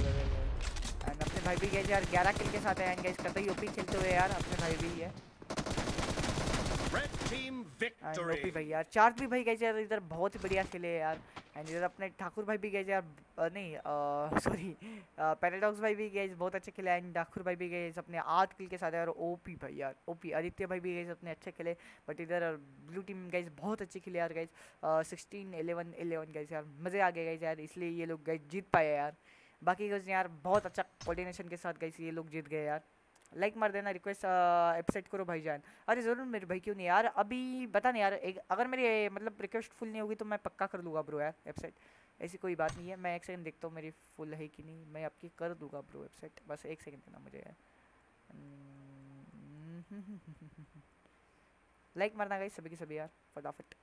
and अपने भाई भी गए यार. ग्यारह किल के साथ है एंड करते यूपी खेलते हुए यार. अपने भाई भी है. यार, चार्ज भी भाई गए यार, इधर बहुत ही बढ़िया खेले यार। एंड इधर अपने ठाकुर भाई भी गए यार नहीं सॉरी पैराडॉक्स भाई भी गए, बहुत अच्छे खेले। एंड ठाकुर भाई भी गए, अपने आठ किल के साथ यार ओपी भाई यार ओपी आदित्य भाई भी गए, अपने अच्छे खेले। बट इधर ब्लू टीम गए बहुत अच्छे खेले यार गए सिक्सटीन एलेवन एलेवन गए यार, मज़े आ गए गए यार, इसलिए ये लोग गए जीत पाए यार। बाकी यार, बहुत अच्छा कोऑर्डिनेशन के साथ गए ये लोग जीत गए यार। लाइक मार देना रिक्वेस्ट एक्सेप्ट करो भाईजान। अरे, ज़रूर मेरे भाई क्यों नहीं यार? अभी बता नहीं यार, एक, अगर मेरी मतलब रिक्वेस्ट फुल नहीं होगी तो मैं पक्का कर दूँगा ब्रो यार वेबसाइट ऐसी कोई बात नहीं है, मैं एक सेकंड देखता हूँ मेरी फुल है कि नहीं। मैं आपकी कर दूँगा ब्रो वेबसाइट बस एक सेकंड देना मुझे। यार लाइक मारना गई सभी की सभी यार, फटाफट।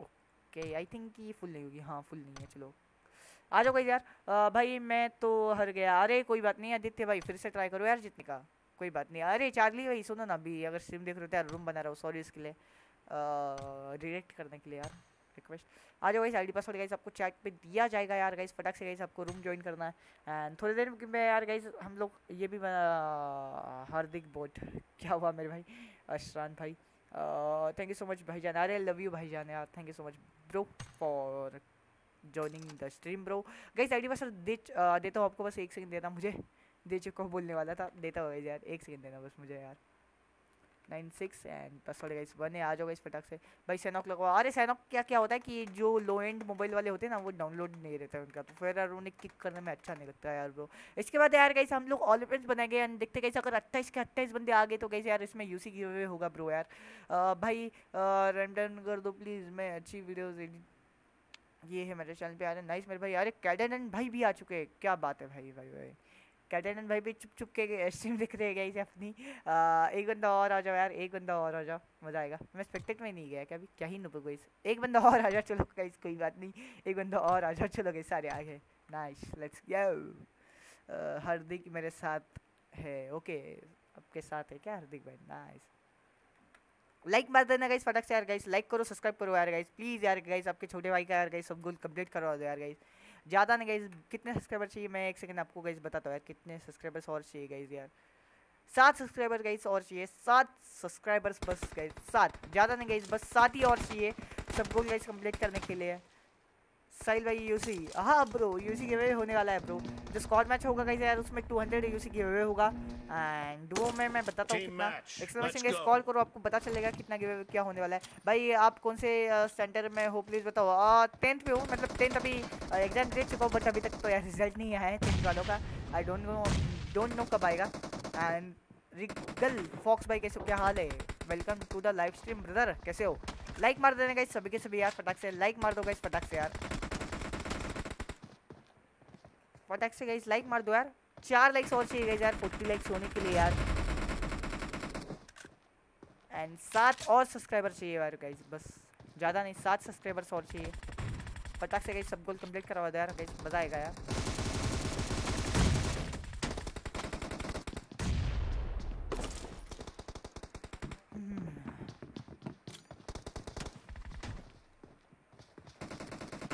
ओके आई थिंक ये फुल नहीं होगी। हाँ फुल नहीं है, चलो। आ जाओ कोई यार। भाई मैं तो हर गया। अरे कोई बात नहीं, आदित्य भाई, फिर से ट्राई करो यार जितने का। कोई बात नहीं। अरे चार्ली भाई, सुनो ना अभी, अगर स्ट्रीम देख रहे हो तो यार रूम बना रहा हूँ सॉरी इसके लिए। डिरेक्ट करने के लिए यार रिक्वेस्ट आ जाओ गाइस आईडी पासवर्ड गाइस आपको चैट पे दिया जाएगा यार गाइस फटाक से गाइस आपको रूम ज्वाइन करना है। एंड थोड़ी देर में यार गाइस हम लोग ये भी बना, हार्दिक बोट। क्या हुआ मेरे भाई? अशरान भाई। थैंक यू सो मच भाईजान। अरे लव यू भाईजान यार। Thank you so much bro for joining the stream bro guys ID password दे देता हूँ आपको बस एक सेकंड देना मुझे। दे चुका बोलने वाला था। देता होगा यार एक सेकंड देना बस मुझे यार। Nine six and password guys बने आ जाओ गाइस फटाक से। भाई सैनॉक लगवा अरे सैनॉक क्या क्या होता है कि जो लो एंड मोबाइल वाले होते हैं ना वो डाउनलोड नहीं रहता है उनका। तो फिर यार उन्हें किक करने में अच्छा नहीं लगता है यार ब्रो इसके बाद यार गाइस हम लोग ऑल फ्रेंड्स बनाएँगे एंड देखते गाइस अगर अट्ठाईस के अट्ठाईस बंदे आ गए तो गाइस यार इसमें गिव अवे होगा ब्रो यार। आ, भाई रैंडन कर दो प्लीज़ मैं अच्छी वीडियोज़ एडिट ये है मेरे चैनल पे आ रहे नाइस मेरे भाई अरे कैडेन भाई भी आ चुके हैं। क्या बात है भाई भाई भाई। कैडेन भाई भी चुप चुप के स्ट्रीम दिख रहे इसे अपनी। आ, एक बंदा और आ जाओ यार एक बंदा और आ जाओ मज़ा आएगा। मैं स्पेक्टेट में नहीं गया क्या अभी क्या ही नुपो गई एक बंदा और आ जाओ चलो गाइस कोई बात नहीं। एक बंदा और आ जाओ चलो गई सारे आगे नाइस लेट्स गो हार्दिक मेरे साथ है ओके आपके साथ है क्या हार्दिक भाई? नाइस लाइक मार देना गाइस फटक से यार गाइस लाइक करो सब्सक्राइब करो यार गाइस प्लीज़ यार गाइस आपके छोटे भाई का यार गाइस सब गोल कंप्लीट करवा दो यार गाइस ज़्यादा नहीं गाइस कितने सब्सक्राइबर चाहिए, मैं एक सेकंड आपको गाइस बताता हूँ यार, कितने सब्सक्राइबर्स और चाहिए गाइस यार. सात सब्सक्राइबर गाइस और चाहिए, सात सब्सक्राइबर्स बस गाइस सात. ज़्यादा नहीं गाइस बस सात ही और चाहिए, सब गोल गाइस कंप्लीट करने के लिए. साहिल भाई यूसी हाँ ब्रो यूसी गिवे होने वाला है ब्रो जो स्क्वाड मैच होगा गाइस यार उसमें 200 यूसी गिवे होगा। एंड डुओ में मैं बताता हूँ कितना। एक्सक्लेमेशन गाइस कॉल करो आपको पता चलेगा कितना गिवे क्या होने वाला है। भाई आप कौन से सेंटर में हो प्लीज़ बताओ। टेंथ पे हो मतलब टेंथ अभी एग्ज़ाम दे चुका हूँ बट अभी तक तो यार रिज़ल्ट नहीं आया है टेंथ वालों का। I don't know don't know कब आएगा। एंड रिगल फॉक्स भाई कैसे क्या हाल है? Welcome to the live stream brother कैसे हो? लाइक मार देने गाइस सभी के सभी यार फटाक से लाइक मार दो गाइस फटाक से यार। फटाक से गाइस लाइक मार दो यार। चार लाइक्स और चाहिए यार फोर्टी लाइक्स होने के लिए यार। एंड सात और सब्सक्राइबर चाहिए यार गाइस बस। ज़्यादा नहीं, सात सब्सक्राइबर्स और चाहिए। फटाक से गाइस सब गोल कंप्लीट करवा दो यार गाइस मज़ा आएगा यार।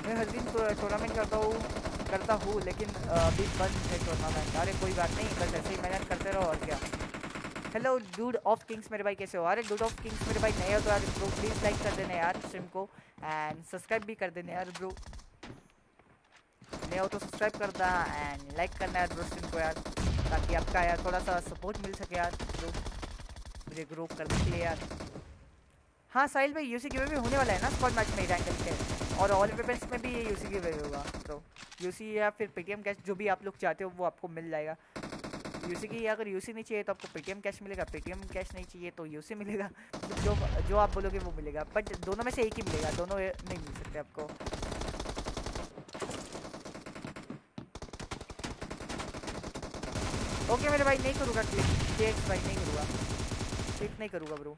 मैं हर दिन टूर्नामेंट करता हूँ। करता हूँ, लेकिन अभी बंद है टूर्नामेंट अरे, कोई बात नहीं, बस ऐसे ही मेहनत करते रहो और क्या। हेलो डूड ऑफ़ किंग्स मेरे भाई, कैसे हो? अरे डूड ऑफ़ किंग्स मेरे भाई, नए हो तो यार ब्रो प्लीज़ लाइक कर देना यार स्ट्रीम को एंड सब्सक्राइब भी कर देना यार ब्रो नए हो तो सब्सक्राइब करना एंड लाइक करना यार ब्रो स्ट्रीम को यार, ताकि आपका यार थोड़ा सा सपोर्ट मिल सके यार ब्रो मुझे ग्रो करने के लिए यार। हाँ साहिल भाई यूसी गिवे भी होने वाला है ना स्क्वाड मैच में रैंक के और ऑल वेपन्स में भी ये यूसी गिवे होगा तो यूसी या फिर पेटीएम कैश जो भी आप लोग चाहते हो वो आपको मिल जाएगा। यूसी की अगर यूसी नहीं चाहिए तो आपको पेटीएम कैश मिलेगा। पेटीएम कैश नहीं चाहिए तो यूसी मिलेगा। जो जो आप बोलोगे वो मिलेगा। बट दोनों में से एक ही मिलेगा। दोनों नहीं मिल सकते आपको। ओके मेरे भाई नहीं करूँगा क्लिक क्लिक भाई नहीं करूँगा। क्लिक नहीं करूँगा ब्रो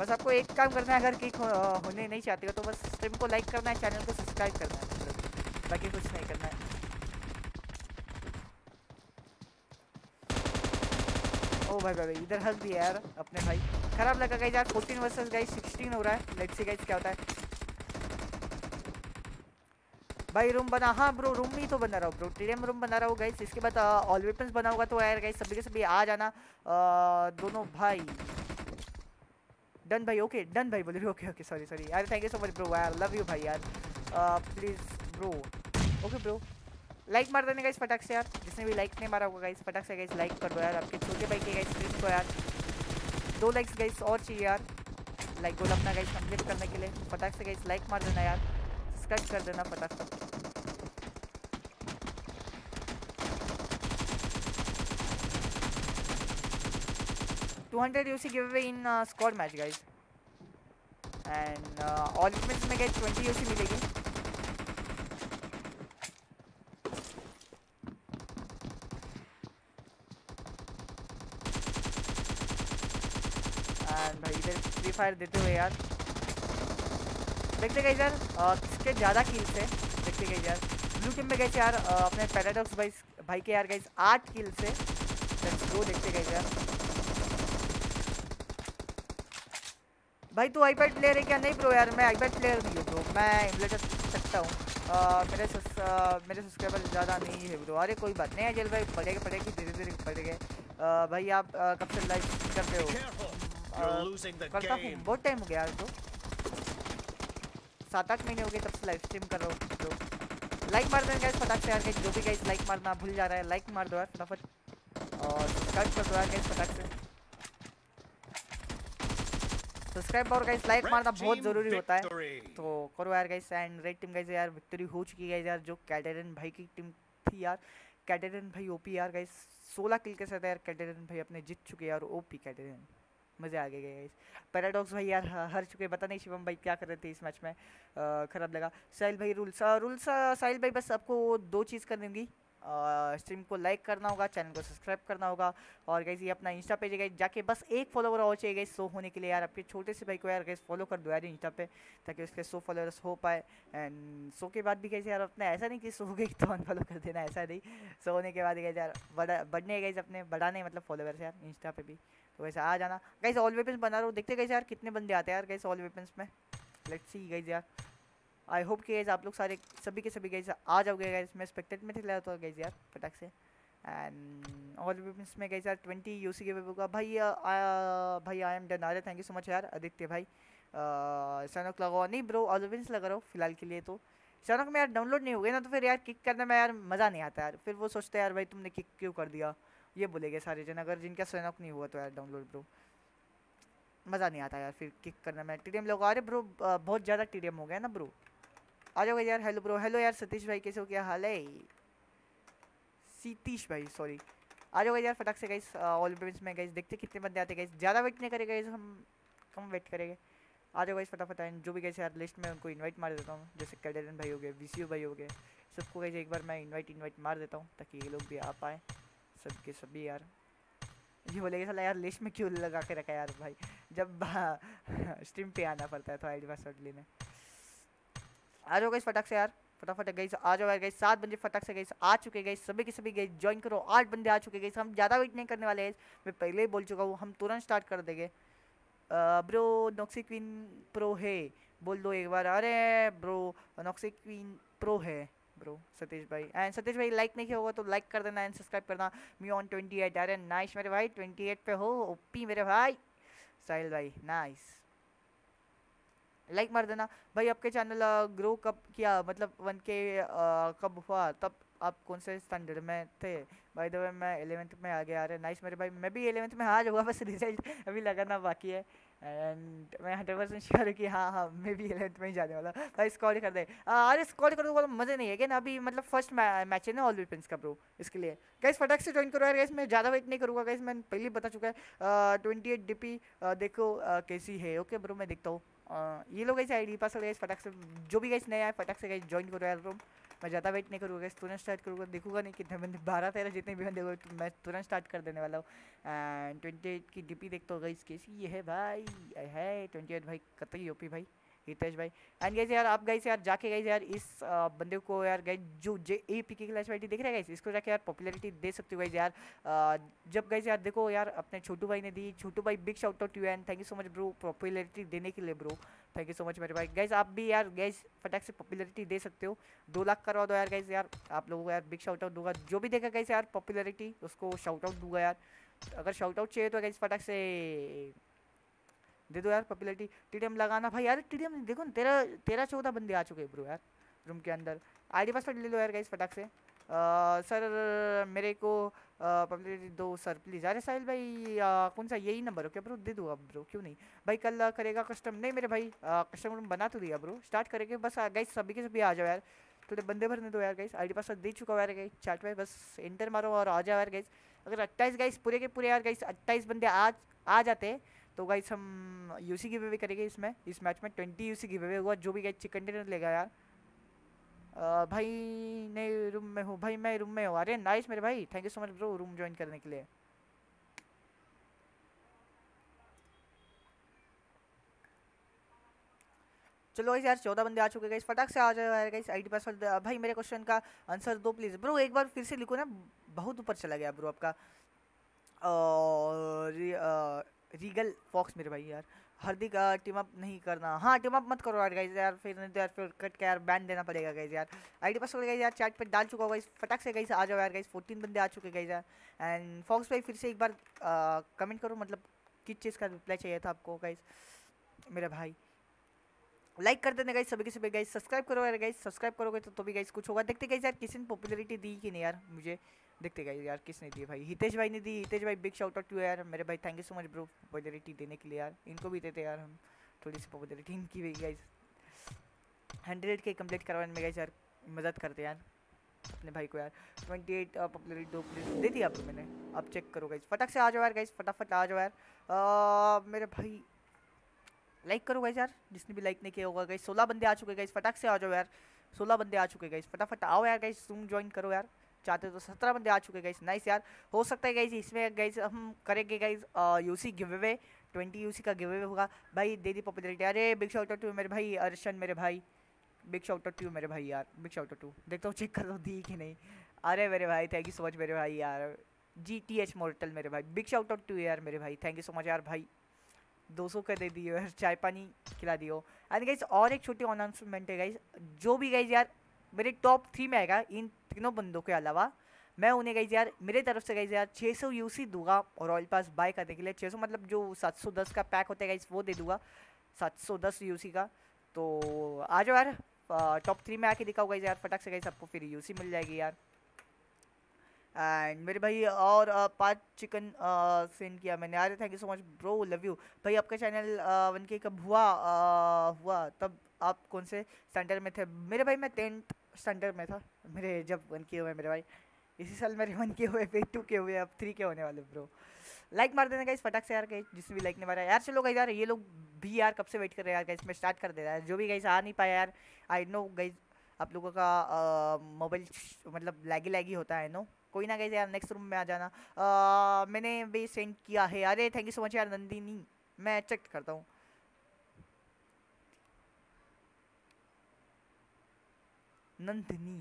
बस आपको एक काम करना है अगर हो, होने नहीं चाहते हो तो बस स्ट्रीम को लाइक करना है चैनल को सब्सक्राइब करना है। बाकी कुछ नहीं करना है ओ भाई भाई इधर हक दिया यार अपने भाई। खराब लगा गाइस यार 14 वर्सेस गाइस 16 हो रहा है। लेट्स सी गाइस क्या होता है। भाई रूम बना। हाँ ब्रो रूम ही तो बना रहा हूँ ब्रो टीडीएम रूम बना रहा हूँ गाइस इसके बाद ऑल वेपन्स बना होगा तो यार गाइस सभी के सभी आ जाना। अ, दोनों भाई। डन भाई ओके डन भाई बोले ओके ओके सॉरी सॉरी यार thank you so much bro यार लव यू भाई यार। Please bro okay bro like मार देने गाइस फटाक से यार। जिसने भी लाइक नहीं मारा होगा गाइस फटाक से गाइस लाइक कर दो यार आपके। छोटे भाई के गाइस स्ट्रीम को यार। दो लाइक्स गाइस और चाहिए यार। लाइक गोल अपना गाइस कंप्लीट करने के लिए। फटाक से गाइस लाइक मार देना यार। सब्सक्राइब कर देना फटाक से two hundred UC give away in squad match guys and all में गाइस ट्वेंटी यूसी मिलेगी एंड भाई इधर फ्री फायर देते हुए यार। देखते गए यार किसके ज़्यादा किल्स है। देखते गए यार। ब्लू टीम में गए थे यार अपने पैराडॉक्स भाई भाई के यार गए आठ है। लेट्स गो देखते गए यार। भाई तू आईपैड प्लेयर है क्या? नहीं ब्रो यार मैं आईपैड प्लेयर नहीं हूँ ब्रो मैं एमुलेटर सकता हूँ। मेरे सस, अ, मेरे सब्सक्राइबर ज़्यादा नहीं है ब्रो अरे कोई बात नहीं है जल भाई पढ़ेगा पढ़ेगी धीरे धीरे पढ़ेंगे अ, भाई आप कब से लाइव करते हो? करता हूँ बहुत टाइम हो गया यार ब्रो सात आठ महीने हो गए तब से लाइव स्ट्रीम कर रहा हूँ तो। लाइक मार देना गाइस फटाक से यार जो भी गाइस लाइक मारना भूल जा रहा है लाइक मार दो यार फटाफट। और सब्सक्राइब कर दो यार गाइस फटाक से। सब्सक्राइब और गाइस लाइक मारना बहुत ज़रूरी होता है। तो करो यार guys and red team guys यार विक्ट्री हो चुकी है यार जो कैटेरन भाई की टीम थी यार। कैटेरन भाई ओपी यार गाइस 16 किल के साथ यार कैटेरन भाई अपने जीत चुके हैं यार ओपी कैटेरन मज़े आ गए गाइस पैराडॉक्स भाई यार हर चुके पता नहीं शिवम भाई क्या कर रहे थे इस मैच में। खराब लगा। साहिल भाई रूल्स रूल्स साहिल भाई बस आपको दो चीज़ करनी होगी। स्ट्रीम को लाइक करना होगा चैनल को सब्सक्राइब करना होगा। और गाइस ये अपना इंस्टा पेज guys, जाके बस एक फॉलोवर और चाहिए गाइस सो होने के लिए यार आपके छोटे से भाई को यार गाइस फॉलो कर दो यार इंस्टा पे ताकि उसके सो फॉलोअर्स हो पाए। एंड सो के बाद भी गाइस यार अपने ऐसा नहीं कि सो हो गई तो अनफॉलो कर देना ऐसा नहीं। सो होने के बाद गाइस यार बढ़ने गए अपने बढ़ाने मतलब फॉलोअर्स यार इंस्टा पे भी। तो वैसे आ जाना। गाइस ऑल वेपन्स बना रहा हूँ। देखते गाइस यार कितने बंदे आते हैं यार गाइस ऑल वेपन्स में। लेट्स सी गाइस यार। आई होप कि गाइस आप लोग सारे सभी के सभी गाइस आ जाओगे गाइस मैं स्पेक्टेट में खिलाया तो गाइस यार फटाक से। एंड ऑल वेपन्स में गाइस यार ट्वेंटी यूसी के। होगा भाई अ, आ, भाई आई एम डन अरे थैंक यू सो मच यार आदित्य भाई। सनक लगाओ। नहीं ब्रो ऑल वेपन्स लगा रहा हूँ फ़िलहाल के लिए तो। सनक में यार डाउनलोड नहीं हो गए ना तो फिर यार किक करने में यार मज़ा नहीं आता यार। फिर वो सोचते हैं यार भाई तुमने किक क्यों कर दिया? ये बोलेंगे सारे जन, अगर जिनका सनक नहीं हुआ तो यार डाउनलोड ब्रो मज़ा नहीं आता यार फिर किक करने में। टी लोग, अरे ब्रो बहुत ज़्यादा टी हो गया ना ब्रो आ जाओगे यार हेलो ब्रो हेलो यार सतीश भाई, कैसे हो, क्या हाल है? सीतीश भाई सॉरी आ जाओगे यार फटाक से गाइस ऑल इवेंट्स में गाइस देखते कितने बंदे आते गाइस ज़्यादा वेट नहीं करेगा हम कम वेट करेंगे। आ जाओ गाइस फटाफट एंड जो भी गाइस यार लिस्ट में उनको इनवाइट मार देता हूँ। जैसे कैडेरन भाई हो गए वीसीयू भाई हो गए, सबको गाइज़ एक बार मैं इनवाइट इनवाइट मार देता हूँ, ताकि ये लोग भी आ पाए। सबके सभी यार। ये बोलेगा, साला यार लिस्ट में क्यों लगा के रखा यार भाई? जब स्ट्रीम पे आना पड़ता है तो आईडी पासवर्ड लेने। आ जाओ गाइस फटाक से यार, फटाफट गई आ जाओ यार गई सात बजे फटाक से गई आ चुके गए सभी के सभी गए ज्वाइन करो, आठ बंदे आ चुके गए हम ज़्यादा वेट नहीं करने वाले हैं। मैं पहले ही बोल चुका हूँ, हम तुरंत स्टार्ट कर देंगे। ब्रो नॉक्सी क्वीन प्रो है। बोल दो एक बार, अरे ब्रो नॉक्सी क्वीन प्रो है। ब्रो सतीश भाई एंड सतीश भाई लाइक नहीं होगा तो लाइक कर देना एंड सब्सक्राइब करना। मी ऑन ट्वेंटी एट अरे नाइस मेरे भाई ट्वेंटी एट पे हो ओपी मेरे भाई। साहिल भाई नाइस लाइक मार देना। भाई, आपके चैनल ग्रो कब किया? मतलब वन के कब हुआ? तब आप कौन से स्टैंडर्ड में थे? बाय द मैं एलेवेंथ में आ गया। अरे नाइस मेरे भाई, मैं भी एलेवेंथ में आ जाऊँगा बस रिज़ल्ट अभी लगाना बाकी है। एंड मैं हंड्रेड परसेंट श्योर कि हाँ हाँ मैं भी एलेवेंथ में ही जाने वाला। भाई स्कॉड कर दे। अरे स्कॉड कर दो मज़े नहीं है। क्या ना अभी मतलब फ़र्स्ट मैच है ना ऑल विपिन्स का ब्रो इसके लिए। गैस फटाक से ज्वाइन करो यार। गैस मैं ज़्यादा वेट नहीं करूँगा। गैस मैंने पहले बता चुका है। ट्वेंटी एट डी पी देखो कैसी है। ओके ब्रो मैं देखता हूँ। ये लोग ऐसे आई डी पास हो गए फटाक से जो भी गए नया है, फटाक से गए ज्वाइन करो यार रूम मैं ज़्यादा वेट नहीं करूँगा तुरंत स्टार्ट करूँगा, देखूँगा नहीं कितने बंदे, बारह तेरह जितने भी बंदे तो मैं तुरंत स्टार्ट कर देने वाला हूँ। ट्वेंटी एट की डीपी देखता होगा इस केस ये है भाई, है ट्वेंटी एट भाई, कतई ओपी भाई। हितेश भाई। एंड गई यार, आप गई यार, जाके गई यार इस बंदे को यार गई जो जे ए पी की क्लास वाइटी देख रहे हैं इसको जाके यार पॉपुलैरिटी दे सकते हो गई यार। जब गई यार देखो यार, अपने छोटू भाई ने दी। छोटू भाई big shout out you and thank you so much bro popularity देने के लिए bro thank you so much मेरे भाई। गैस आप भी यार गैस फटाक से पॉपुलैरिटी दे सकते हो। दो लाख करवा दो यार गैस यार, आप लोगों को यार बिग शाउट आउट दूँगा। जो भी देगा गैस यार पॉपुलैरिटी उसको शाउट आउट दूँगा यार। अगर शाउट आउट चाहिए तो गैस फटाक से दे दो यार पॉपुलरिटी। टीडीएम लगाना। भाई यार टीडीएम देखो ना तेरह तेरह चौदह बंदे आ चुके हैं ब्रो यार रूम के अंदर। आईडी पासवर्ड ले लो यार गाइस फटाक से। सर मेरे को पॉपुलरिटी दो सर प्लीज़ अरे साहिल भाई आ, कौन सा यही नंबर हो क्या ब्रो दे दो अब ब्रो क्यों नहीं? भाई कल करेगा कस्टम नहीं मेरे भाई कस्टम रूम बना तो दिया ब्रो स्टार्ट करेंगे बस गाइस सभी के सभी आ जाओ यार। थोड़े बंदे भरने दो यार गाइस आईडी पासवर्ड दे चुका यार गाइस चैट में बस एंटर मारो और आ जाओ यार गाइस अगर अट्ठाईस गाइस पूरे के पूरे यार गाइस अट्ठाईस बंदे आज आ जाते तो गाइस हम यूसी गिव अवे करेंगे इसमें। इस मैच में ट्वेंटी यूसी गिव अवे हुआ जो भी गाइस चिकन डिनर लेगा यार। आ, भाई नहीं रूम में हूँ। भाई मैं रूम में हूँ। अरे नाइस मेरे भाई। Thank you so much bro room join करने के लिए। चलो गाइस यार चौदह बंदे आ चुके गए फटाक से आ जाए यार गाइस आईडी पासवर्ड भाई मेरे क्वेश्चन का आंसर दो प्लीज़ ब्रो एक बार फिर से लिखो ना बहुत ऊपर चला गया ब्रो आपका। और रीगल फॉक्स मेरे भाई यार। हार्दिक टीम अप नहीं करना। हाँ टीम अप मत करो यार गाइज़ यार फिर नहीं तो यार फिर कट के यार बैन देना पड़ेगा गाइज़ यार। आईडी पासवर्ड गाइज़ यार चैट पे डाल चुका होगा इस फटाक से गाइज़ आ जाओ यार गाइज़ फोर्टीन बंदे आ चुके गाइज़ यार। एंड फॉक्स भाई फिर से एक बार कमेंट करो मतलब किस चीज़ का रिप्लाई चाहिए था आपको गाइज़ मेरा भाई। लाइक कर देना गाइज़ सभी के सभी गाइज़ सब्सक्राइब करो यार गाइज़ सब्सक्राइब करोगे तो, तो भी गाइज़ कुछ होगा। देखते गाइज़ यार किसी ने पॉपुलरिटी दी कि नहीं यार मुझे? देखते गाइज़ यार किसने दी भाई? हितेश भाई ने दी। हितेश भाई बिग शाउट आउट टू यार। मेरे भाई thank you so much bro popularity देने के लिए यार। इनको भी देते यार हम। थोड़ी सी पॉपुलरिटी इनकी भी गाइज़ हंड्रेड के कंप्लीट करवाने में गाइज़ यार मदद करते यार। अपने भाई को यार। ट्वेंटी एट पॉपुलरिटी दो प्लेट दे दी आपको मैंने। अब चेक करो गाइज़ फटाक से आ जाओ यार गाइज़ फटाफट आ जाओ यार। मेरे भाई लाइक करो गाइज़ यार। जिसने भी लाइक नहीं किया होगा गाइज़ सोलह बंदे आ चुके गाइज़ फटाक से आ जाओ यार। सोलह बंदे आ चुके गाइज़ फटाफट आओ यार गाइज़ तुम ज्वाइन करो यार। चाहते हो तो सत्रह बंदे आ चुके गाइज़ नाइस यार. हो सकता है गाइज़ इसमें गाइज़ हम करेंगे guys UC give away twenty UC का गिव अवे होगा. भाई, दे दी पॉपुलरिटी अरे बिग शॉट टू मेरे भाई, अर्शन, मेरे भाई. बिग शॉट टू मेरे भाई, यार. बिग शॉट टू देखता हूँ चेक कर लो दी कि नहीं. अरे, मेरे भाई थैंक यू सो मच मेरे भाई, यार. जी टी एच मोर्टल मेरे भाई. बिग शॉट आउट टू यार, मेरे भाई. थैंक यू सो मच यार, भाई. 200 का दे दियो यार चाय पानी खिला दियो. एंड गाइज़ और एक छोटी अनाउंसमेंट है गाइज़ जो भी गाइज़ यार मेरे टॉप थ्री में आएगा इन तीनों बंदों के अलावा। मैं उन्हें गई यार मेरे तरफ़ से गई यार 600 सौ यूसी दूँगा और ऑयल पास बाय करने के लिए। 600 मतलब जो 710 का पैक होता है गाइज़ वो दे दूँगा। 710 यूसी का। तो आ जाओ यार टॉप थ्री में आके दिखाओ गाइज़ यार फटाक से गई आपको फिर यूसी मिल जाएगी यार। एंड मेरे भाई और पाँच चिकन सेंड किया मैंने। अरे thank you so much bro love you भाई आपका चैनल वन के कब हुआ? आ, हुआ तब। आप कौन से स्टैंडर्ड में थे? मेरे भाई मैं टेंथ स्टैंडर्ड में था। मेरे जब वन के हुए मेरे भाई। इसी साल मेरे वन के हुए फिर टू के हुए अब थ्री के होने वाले ब्रो लाइक मार देना गाइस फटाक से यार गाइस जिसने भी लाइक नहीं मारा। यार चलो गाइस यार ये लोग भी यार कब से वेट कर रहे हैं यार गाइस मैं स्टार्ट कर दे रहा है। जो भी गाइस आ नहीं पाया यार आई नो गाइस आप लोगों का मोबाइल मतलब लैगी लैगी होता है नो कोई ना गई यार नेक्स्ट रूम में आ जाना। आ, मैंने भी सेंड किया है। अरे थैंक यू सो मच यार नंदिनी। मैं चेक करता हूँ। Nandini.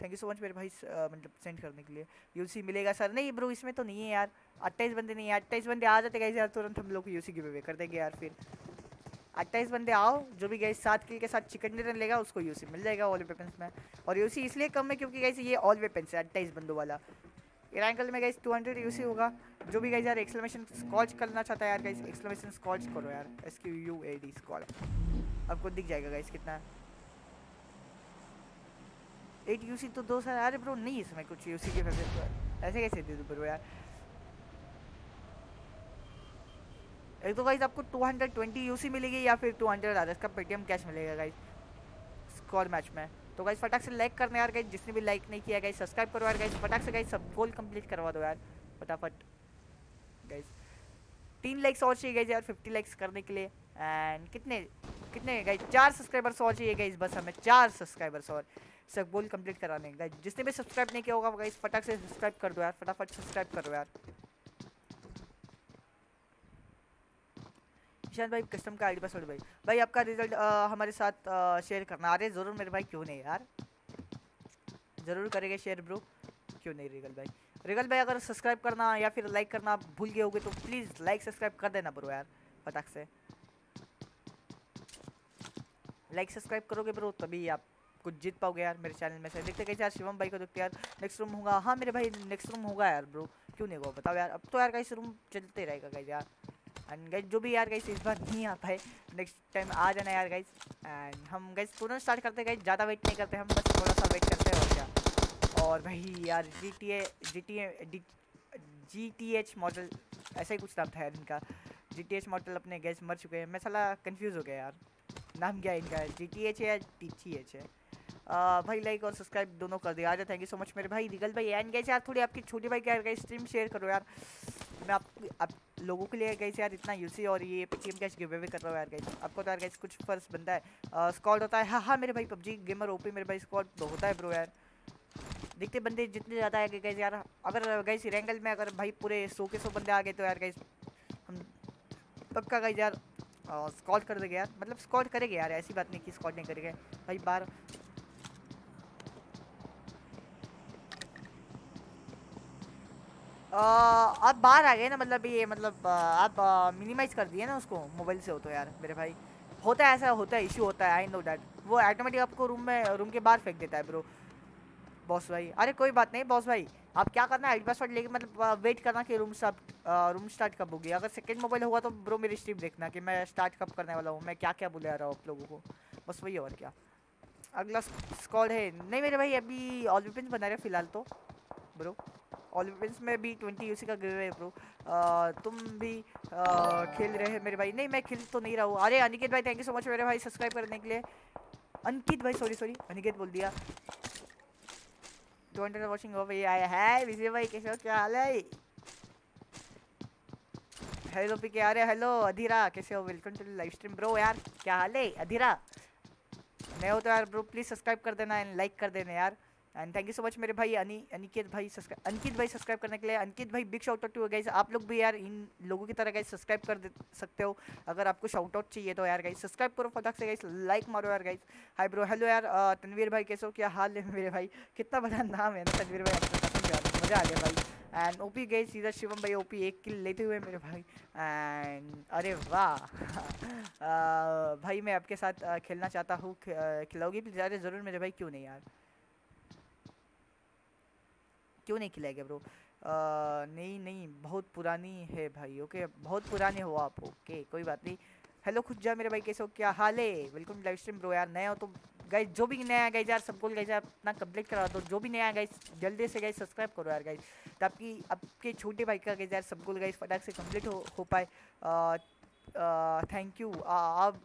Thank you so much मेरे भाई मतलब सेंड करने के लिए। यूसी मिलेगा सर नहीं ब्रो इसमें तो नहीं है यार। अट्ठाईस बंदे नहीं है। अट्ठाईस बंदे आ जाते गए यार, तुरंत हम लोग यूसी गिव कर देंगे यार फिर। अट्ठाईस बंदे आओ, जो भी गए सात किल के साथ चिकन डिनर लेगा, उसको यूसी मिल जाएगा ऑल वेपन्स में। और यूसी इसलिए कम है क्योंकि गैस ये ऑल वेपन्स है, अट्ठाईस बंदों वाला। इरांकल में गैस टू हंड्रेड यूसी होगा। जो भी गैस यार एक्सक्लेमेशन स्कॉच करना चाहता है यार गैस एक्सक्लेमेशन स्कॉच करो यार। S Q U A D scotch आपको दिख जाएगा गाइस कितना। एट यूसी तो दो सर अरे ब्रो नहीं इसमें कुछ यूसी के फेवरेट ऐसे कैसे दे दूँ ब्रो यार? एक तो गाइस आपको 220 यूसी मिलेगी या फिर 200 आदर्स का पेटीएम कैश मिलेगा गाइस स्कोर मैच में। तो गाइस फटाक से लाइक करना यार गाइस जिसने भी लाइक नहीं किया गाइस सब्सक्राइब करो यार गाइस फटाक से गाइस सब गोल कंप्लीट करवा दो यार, फटाफट। गाइस तीन लाइक्स और चाहिए गाइस यार 50 लाइक्स करने के लिए। एंड कितने कितने गाइस चार सब्सक्राइबर्स और चाहिए गाइस बस हमें चार सब्सक्राइबर्स और। सब गोल कंप्लीट कराने गाइस जिसने भी सब्सक्राइब नहीं किया होगा वो गाइस फटाक से सब्सक्राइब कर दो यार फटाफट सब्सक्राइब करो यार। ईशान भाई कस्टम का आईडी पासवर्ड भाई। भाई आपका रिज़ल्ट आ, हमारे साथ शेयर करना। अरे ज़रूर मेरे भाई क्यों नहीं यार? ज़रूर करेंगे शेयर ब्रो क्यों नहीं रिगल भाई? रिगल भाई अगर सब्सक्राइब करना या फिर लाइक करना भूल गए होगे तो प्लीज़ लाइक सब्सक्राइब कर देना ब्रो यार फटाक से। लाइक सब्सक्राइब करोगे ब्रो तभी आप कुछ जीत पाओगे यार मेरे चैनल में से। देखते कैसे यार शिवम भाई को देखते यार नेक्स्ट रूम होगा। हाँ मेरे भाई नेक्स्ट रूम होगा यार ब्रो क्यों नहीं होगा? बताओ यार। अब तो यार कैसे रूम चलते रहेगा गाइस यार। एंड गाइस जो भी यार गाइस इस बार नहीं आ पाए नेक्स्ट टाइम आ जाना यार गाइस एंड हम गाइस तुरंत स्टार्ट करते गाइस ज़्यादा वेट नहीं करते, हम बस थोड़ा सा वेट करते हैं क्या। और भाई यार G T A G T A G T H model ऐसा ही कुछ नाम था यार इनका। जी टी एच मॉडल अपने गैस मर चुके हैं। मैं साला कंफ्यूज हो गया यार। नाम क्या है इनका? जी टी एच है या टी टी एच है? भाई लाइक और सब्सक्राइब दोनों कर दिया आज थैंक यू सो मच मेरे भाई रिगल भाई एंड गैस यार थोड़ी आपकी छोटी भाई क्या गई स्ट्रीम शेयर करो यार। मैं आप, आप लोगों के लिए गई यार इतना यूसी और ये पेटीएम कैश गिव अवे कर रहा हूँ यार गाइस आपको तो यार गाइस कुछ फ़र्स्ट बनता है। स्क्वाड होता है। हाँ हाँ मेरे भाई पबजी गेमर ओपी मेरे भाई स्क्वाड तो होता है ब्रो यार। देखते बंदे जितने ज़्यादा आगे गए यार। अगर गई रेंगल में अगर भाई पूरे सौ के सौ बंदे आ गए तो यार गई हम पक्का गई यार स्कॉट कर देंगे यार। मतलब स्कॉट करेंगे यार ऐसी बात नहीं कि स्कॉट नहीं करेंगे। भाई बार आप बाहर आ गए ना मतलब ये मतलब आप मिनिमाइज कर दिए ना उसको मोबाइल से हो तो यार, मेरे भाई। होता है ऐसा, होता है इशू होता है आई नो डैट वो ऑटोमेटिक आपको रूम में रूम के बाहर फेंक देता है ब्रो बॉस भाई। अरे, कोई बात नहीं बॉस भाई। आप क्या करना आई पासवर्ड लेके मतलब वेट करना कि रूम स्टार्ट रूम स्टार्ट कब होगी। अगर सेकेंड मोबाइल होगा तो ब्रो मेरी स्ट्रीम देखना कि मैं स्टार्ट कब करने वाला हूँ, मैं क्या क्या बुला रहा हूँ आप लोगों को। बस वही और क्या। अगला स्कॉड है। नहीं मेरे भाई, अभी ऑल बना रहे फ़िलहाल तो ब्रो ऑल वेपन्स में भी ट्वेंटी यूसी का गिव है ब्रो तुम भी आ, खेल रहे हैं मेरे भाई. नहीं मैं खेल तो नहीं रहा हूँ. अरे अनिकेत भाई थैंक यू सो मच मेरे भाई सब्सक्राइब करने के लिए. अंकित भाई सॉरी सॉरी अनिकेत बोल दिया. टू हंड्रेड वॉचिंग हो भाई आया है विजय भाई कैसे हो? क्या हाल है? हेलो पी के आ रहे हेलो अधीरा. कैसे हो? Welcome to live stream bro यार. क्या हाल है? अधीरा. नए हो तो यार ब्रो प्लीज़ सब्सक्राइब कर देना एंड लाइक कर देना यार. And thank you so much मेरे भाई, अनि, अनिकेत भाई सब्सक्राइब अंकित भाई सब्सक्राइब करने के लिए। अंकित भाई big shout out to guys आप लोग भी यार इन लोगों की तरह गाइस सब्सक्राइब कर सकते हो। अगर आपको शाउट आउट चाहिए तो यार गाइस सब्सक्राइब करो फटाक से गाइस लाइक मारो यार गाइस हाय ब्रो हेलो यार तनवीर भाई कैसे हो? क्या हाल है मेरे भाई? कितना बड़ा नाम है ना तनवीर भाई, आपका मज़ा आ गया भाई। एंड ओपी गई सीधा शिवम भाई ओपी एक किल लेते हुए मेरे भाई। एंड अरे वाह! भाई मैं आपके साथ खेलना चाहता हूँ खिलाओगी? प्लीज़ अरे ज़रूर मेरे भाई, क्यों नहीं यार? क्यों नहीं खिलाएँगे ब्रो नहीं नहीं बहुत पुरानी है भाई ओके बहुत पुराने हो आप ओके कोई बात नहीं। हेलो खुद जा मेरे भाई कैसे हो? क्या हाल है? वेलकम लाइव स्ट्रीम ब्रो यार नया हो तो गाइस जो भी नया गई यार सबको गई अपना कंप्लीट करा दो। जो भी नया गाइस जल्दी से गाइस सब्सक्राइब करो यार गाइस ताकि आपके छोटे भाई का गई यार सबको गाइस फटाक से कंप्लीट हो, हो पाए। थैंक यू आप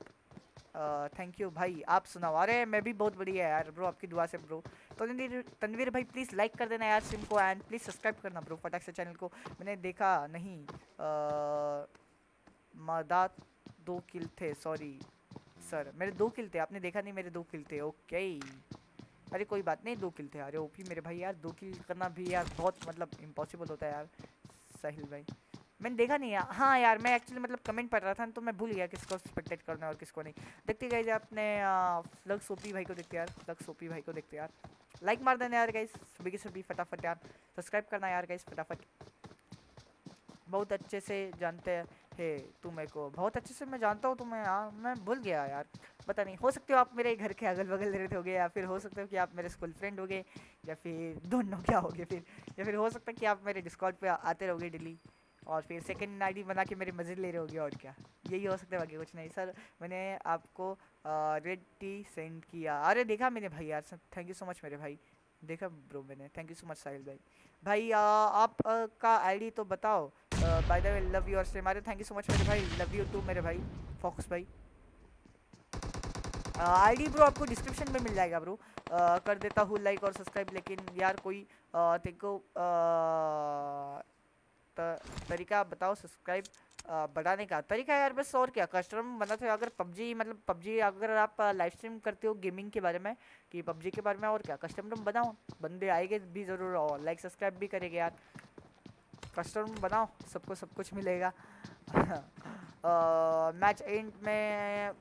थैंक यू भाई, आप सुनाओ। अरे, मैं भी बहुत बढ़िया यार ब्रो, आपकी दुआ से ब्रो। तो तनवीर तनवीर भाई प्लीज़ लाइक कर देना यार सिम को एंड प्लीज़ सब्सक्राइब करना ब्रो फटाक से चैनल को। मैंने देखा नहीं मदात दो किल थे सॉरी सर मेरे दो किल थे, आपने देखा नहीं मेरे दो किल थे ओके अरे, कोई बात नहीं, दो किल थे। अरे ओपी मेरे भाई यार, दो किल करना भी यार बहुत मतलब इम्पॉसिबल होता है यार, साहिल भाई। मैंने देखा नहीं यार हाँ यार, मैं एक्चुअली मतलब कमेंट पढ़ रहा था तो मैं भूल गया किसको स्पेक्टेट करना है और किसको नहीं। देखते गए अपने फ्लक्स सोपी भाई को देखते यार। लग सोपी भाई को देखते यार। लाइक मार देना यार गाइस सभी के सभी फटाफट यार। सब्सक्राइब करना यार गाइस फटाफट। बहुत अच्छे से जानते है। तू मेरे को बहुत अच्छे से मैं जानता हूँ तुम्हें यार मैं भूल गया यार। पता नहीं, हो सकते हो आप मेरे घर के अगल बगल रहते होगे या फिर हो सकता है कि आप मेरे स्कूल फ्रेंड होगे या फिर दोनों क्या होगे फिर? या फिर हो सकता है कि आप मेरे डिस्कॉर्ड पे आते रहोगे डेली और फिर सेकंड आईडी बना के मेरे मज़े ले रहे होगे और क्या? यही हो सकता है बाकी कुछ नहीं। सर मैंने आपको रेड टी सेंड किया। अरे देखा मैंने भाई यार थैंक यू सो मच मेरे भाई। देखा ब्रो मैंने thank you so much Sahil भाई। भाई आ, आप आ, का आईडी तो बताओ। By the way love you और से मारे थैंक यू सो मच मेरे भाई। लव यू टू मेरे भाई फॉक्स भाई। आईडी ब्रो आपको डिस्क्रिप्शन में मिल जाएगा ब्रो कर देता हूँ लाइक और सब्सक्राइब लेकिन यार कोई देखो तरीका बताओ सब्सक्राइब बढ़ाने का। तरीका यार, बस और क्या कस्टम बनाते हो अगर पबजी मतलब पबजी अगर आप लाइव स्ट्रीम करते हो गेमिंग के बारे में, कि पबजी के बारे में और क्या कस्टम बनाओ। बंदे आएँगे भी ज़रूर, और लाइक सब्सक्राइब भी करेंगे यार। कस्टम बनाओ, सबको सब कुछ मिलेगा। मैच एंड में,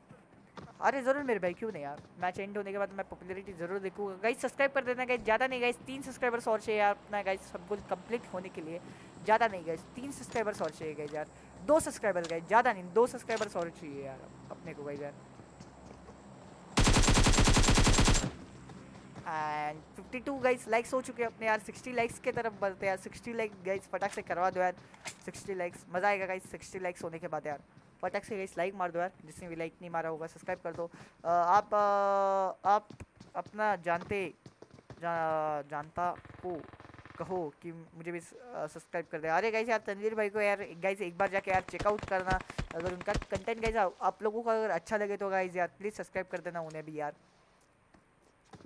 अरे ज़रूर मेरे भाई, क्यों नहीं यार? मैच एंड होने के बाद मैं पॉपुलैरिटी ज़रूर देखूँगा। गाइस सब्सक्राइब कर देना गाइस ज़्यादा नहीं गाइस तीन सब्सक्राइबर्स और चाहिए यार अपना गाइस सब कुछ कंप्लीट होने के लिए। ज़्यादा नहीं गाइस तीन सब्सक्राइबर्स और चाहिए गाइस यार। दो सब्सक्राइबर गाइस ज़्यादा नहीं दो सब्सक्राइबर्स और चाहिए यार अपने को गाइस यार। एंड 52 गाइस लाइक्स हो चुके हैं अपने यार 60 लाइक्स की तरफ़ बढ़ते यार 60 लाइक गाइस फटाक से करवा दो यार 60 लाइक्स मज़ा आएगा गाइस 60 लाइक्स होने के बाद यार। फटाक से गाइस लाइक मार दो यार जिसने भी लाइक नहीं मारा होगा सब्सक्राइब कर दो। आप आप अपना जानते जा, जानता को कहो कि मुझे भी सब्सक्राइब कर दे। अरे गाइस यार, तनवीर भाई को यार गाइस एक बार जाके यार चेकआउट करना। अगर उनका कंटेंट गाइस आप लोगों को अगर अच्छा लगे तो गाइस यार प्लीज़ सब्सक्राइब कर देना उन्हें भी यार।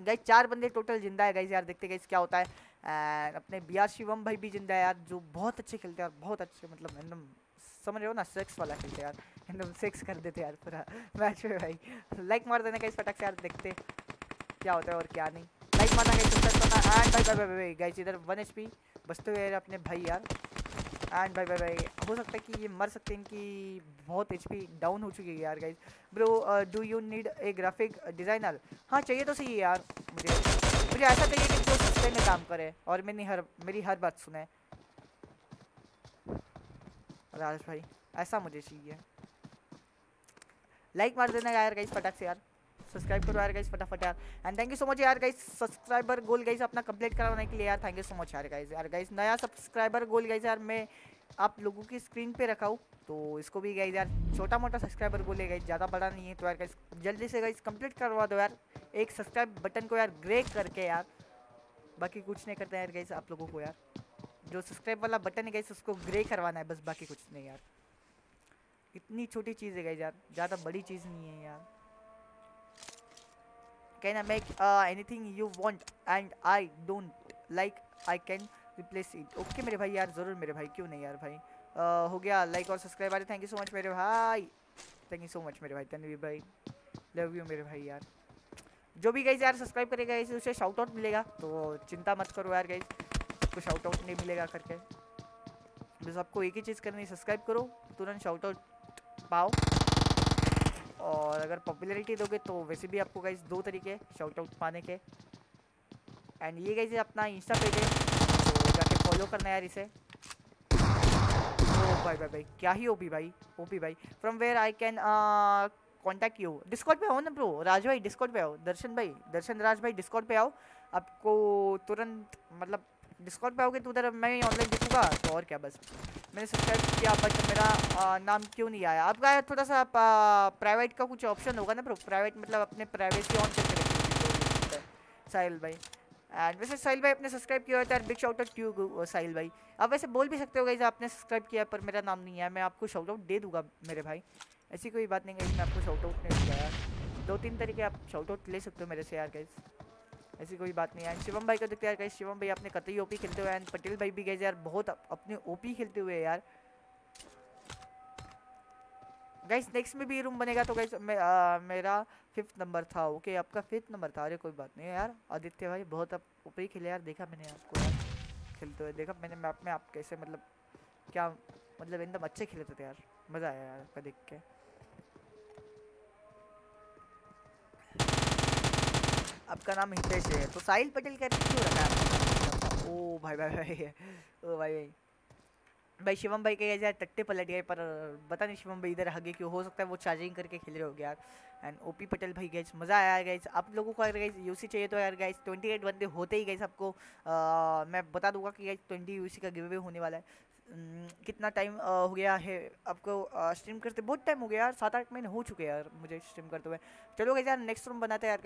गाइस चार बंदे टोटल ज़िंदा है गाइस यार, देखते गाइस क्या होता है। एंड अपने बी आर शिवम भाई भी ज़िंदा है यार, जो बहुत अच्छे खेलते हैं यार बहुत अच्छे मतलब एकदम, समझ रहे हो ना सेक्स वाला खेलते यार। एकदम सेक्स कर देते यार पूरा मैच में भाई। लाइक मार देना गाइस फटाक से यार, देखते क्या होता है और क्या नहीं। लाइक मारना गाइस सब्सक्राइब करना एंड भाई भाई भाई भाई गाइस इधर वन एच पी बचते हुए अपने भाई यार। एंड भाई भाई भाई हो सकता है कि ये मर सकते हैं इनकी बहुत एच डाउन हो चुकी है यार guys bro do you need a graphic designer हाँ चाहिए तो सही यार, मुझे। मुझे ऐसा चाहिए कि जो सस्ते में काम करे, और मैंने हर, मेरी हर बात सुने। राज भाई, ऐसा मुझे चाहिए। लाइक मार देना यार गाइस फटाक से यार। सब्सक्राइब करो यार गाइस फटाफट यार। And thank you so much यार गाइस सब्सक्राइबर गोल गाइस अपना कंप्लीट कराने के लिए यार। थैंक यू सो मच यार गाइस यार गाइस नया सब्सक्राइबर गोल गाइस यार मैं आप लोगों की स्क्रीन पे रखा हूँ। तो इसको भी गाइस यार छोटा मोटा सब्सक्राइबर गोल है गाइस ज़्यादा बड़ा नहीं है। तो यार गाइस जल्दी से गाइस कंप्लीट करवा दो यार। एक सब्सक्राइब बटन को यार ग्रे करके यार। बाकी कुछ नहीं करते यार गाइस आप लोगों को यार। जो सब्सक्राइब वाला बटन है गाइस उसको ग्रे करवाना है, बस बाकी कुछ नहीं यार। इतनी छोटी चीज़ है गाइस यार, ज़्यादा बड़ी चीज़ नहीं है यार। Can I make uh, anything you want and I don't like I can replace it. Okay मेरे भाई यार ज़रूर मेरे भाई क्यों नहीं यार भाई? Uh, हो गया लाइक और सब्सक्राइब वाले थैंक यू सो मच मेरे भाई। थैंक यू सो मच मेरे भाई तनवीर भाई। लव यू मेरे भाई यार। जो भी गाइज़ यार सब्सक्राइब करेगा इसे उसे शाउट आउट मिलेगा तो चिंता मत करो यार गई आपको शाउट आउट नहीं मिलेगा करके। बस आपको एक ही चीज़ करनी सब्सक्राइब करो तुरंत शाउट आउट पाओ। और अगर पॉपुलैरिटी दोगे तो वैसे भी आपको गाइज़ दो तरीके शाउट आउट पाने के। एंड ये गाइज़ अपना इंस्टा पेज है तो जाके फॉलो करना यार इसे। ओ भाई भाई भाई क्या ही ओपी भाई ओपी भाई। From where I can contact you Discord पे आओ ना ब्रो राज भाई डिस्कॉर्ड पे आओ। दर्शन भाई, दर्शन राज भाई डिस्कॉर्ड पे आओ। आपको तुरंत मतलब डिस्कॉर्ड पे आओगे तो उधर मैं ऑनलाइन देखूँगा तो और क्या बस। मैंने सब्सक्राइब किया बट मेरा आ, नाम क्यों नहीं आया? आपका यार थोड़ा सा प्राइवेट का कुछ ऑप्शन होगा ना प्राइवेट मतलब अपने प्राइवेसी ऑन करके रखिए साहिल भाई। एंड वैसे साहिल भाई आपने सब्सक्राइब किया होता है बिग शॉट आउट क्यों साहिल भाई। आप वैसे बोल भी सकते हो गाइज़ आपने सब्सक्राइब किया पर मेरा नाम नहीं आया। मैं आपको शाउट आउट दे दूँगा मेरे भाई। ऐसी कोई बात नहीं गई मैं आपको शाउट आउट नहीं दिया दो तीन तरीके आप शाउट आउट ले सकते हो मेरे से यार गाइज़ ऐसी कोई बात नहीं है। शिवम भाई को देखते यार शिवम भाई अपने कतई ओपी खेलते हुए एंड पटेल भाई भी गए यार। बहुत अपने ओपी खेलते हुए यार। गाइस नेक्स्ट में भी रूम बनेगा तो गाइस मे, मेरा फिफ्थ नंबर था। ओके आपका फिफ्थ नंबर था। अरे कोई बात नहीं यार। आदित्य भाई बहुत आप ऊपर ही खेले यार। देखा मैंने आपको यार। खेलते हुए देखा मैंने मैप में आप कैसे मतलब क्या मतलब एकदम अच्छे खेले थे यार। मज़ा आया यार आपका देख के। आपका नाम हितेश है। तो साहिल पटेल करके क्यों रखा है ओ भाई भाई भाई ओ भाई भाई। भाई शिवम भाई के यार टट्टे पलट गए पर पता नहीं शिवम भाई इधर आगे क्यों? हो सकता है वो चार्जिंग करके खेल रहे हो यार। एंड ओपी पटेल भाई गैस मज़ा आया गैस आप लोगों को अगर गैस यूसी चाहिए तो यार गैस ट्वेंटी एट बंदे होते ही आपको आ, मैं बता दूँगा कि गैस ट्वेंटी यूसी का गिव होने वाला है। कितना टाइम हो गया है आपको स्ट्रीम करते बहुत टाइम हो गया यार सात आठ महीने हो चुके हैं यार मुझे स्ट्रीम करते हुए। चलो गैस यार नेक्स्ट रूम बनाते हैं यार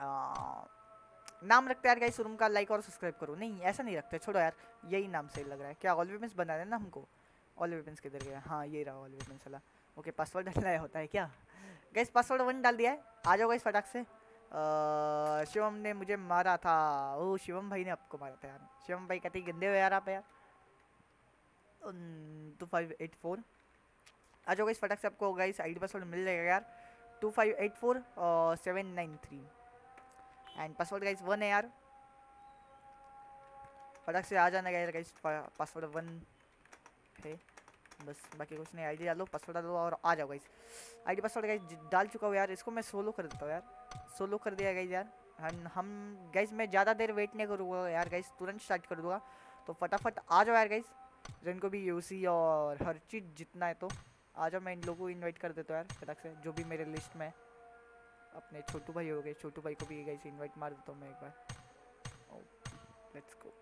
नाम रखते यार गाइस रूम का लाइक और सब्सक्राइब करो। नहीं, ऐसा नहीं रखते, छोड़ो यार, यही नाम सही लग रहा है। क्या ऑल वेपन्स बना देना हमको? ऑल वेपन्स किधर गया? हाँ ये रहा ऑल वेपन्स वाला। ओके पासवर्ड डालना होता है क्या? गैस पासवर्ड वन डाल दिया है। आ जाओ गाइस फटाक से। शिवम ने मुझे मारा था। ओ, शिवम भाई ने आपको मारा था यार। शिवम भाई कहते गंदे हो यार आप यार। टू फाइव एट फोर आ जाओ गाइस फटाक से आपको गाइस आईडी पासवर्ड मिल जाएगा यार। Two five eight four seven nine three and password guys one है यार फटाक से आ जाना यार गाइस पासवर्ड वन है बस, बाकी कुछ नहीं आईडी डालो पासवर्ड डालो और आ जाओ गाइस आईडी पासवर्ड गाइस डाल चुका हूँ यार, इसको मैं सोलो कर देता हूँ यार. सोलो कर दिया गाइस यार. हम हम गाइस मैं ज़्यादा देर वेट नहीं करूँगा, यार गाइस तुरंत स्टार्ट कर दूँगा. तो फटाफट आ जाओ यार गाइस जिनको भी यूसी और हर चीज़ जितना है तो आ जाओ, मैं इन लोगों को इनवाइट कर देता हूँ यार, फटाक से, जो भी मेरे लिस्ट में है. अपने छोटू भाई हो गए, छोटू भाई को भी गई इनवाइट मार देता हूँ मैं एक बार। लेट्स गो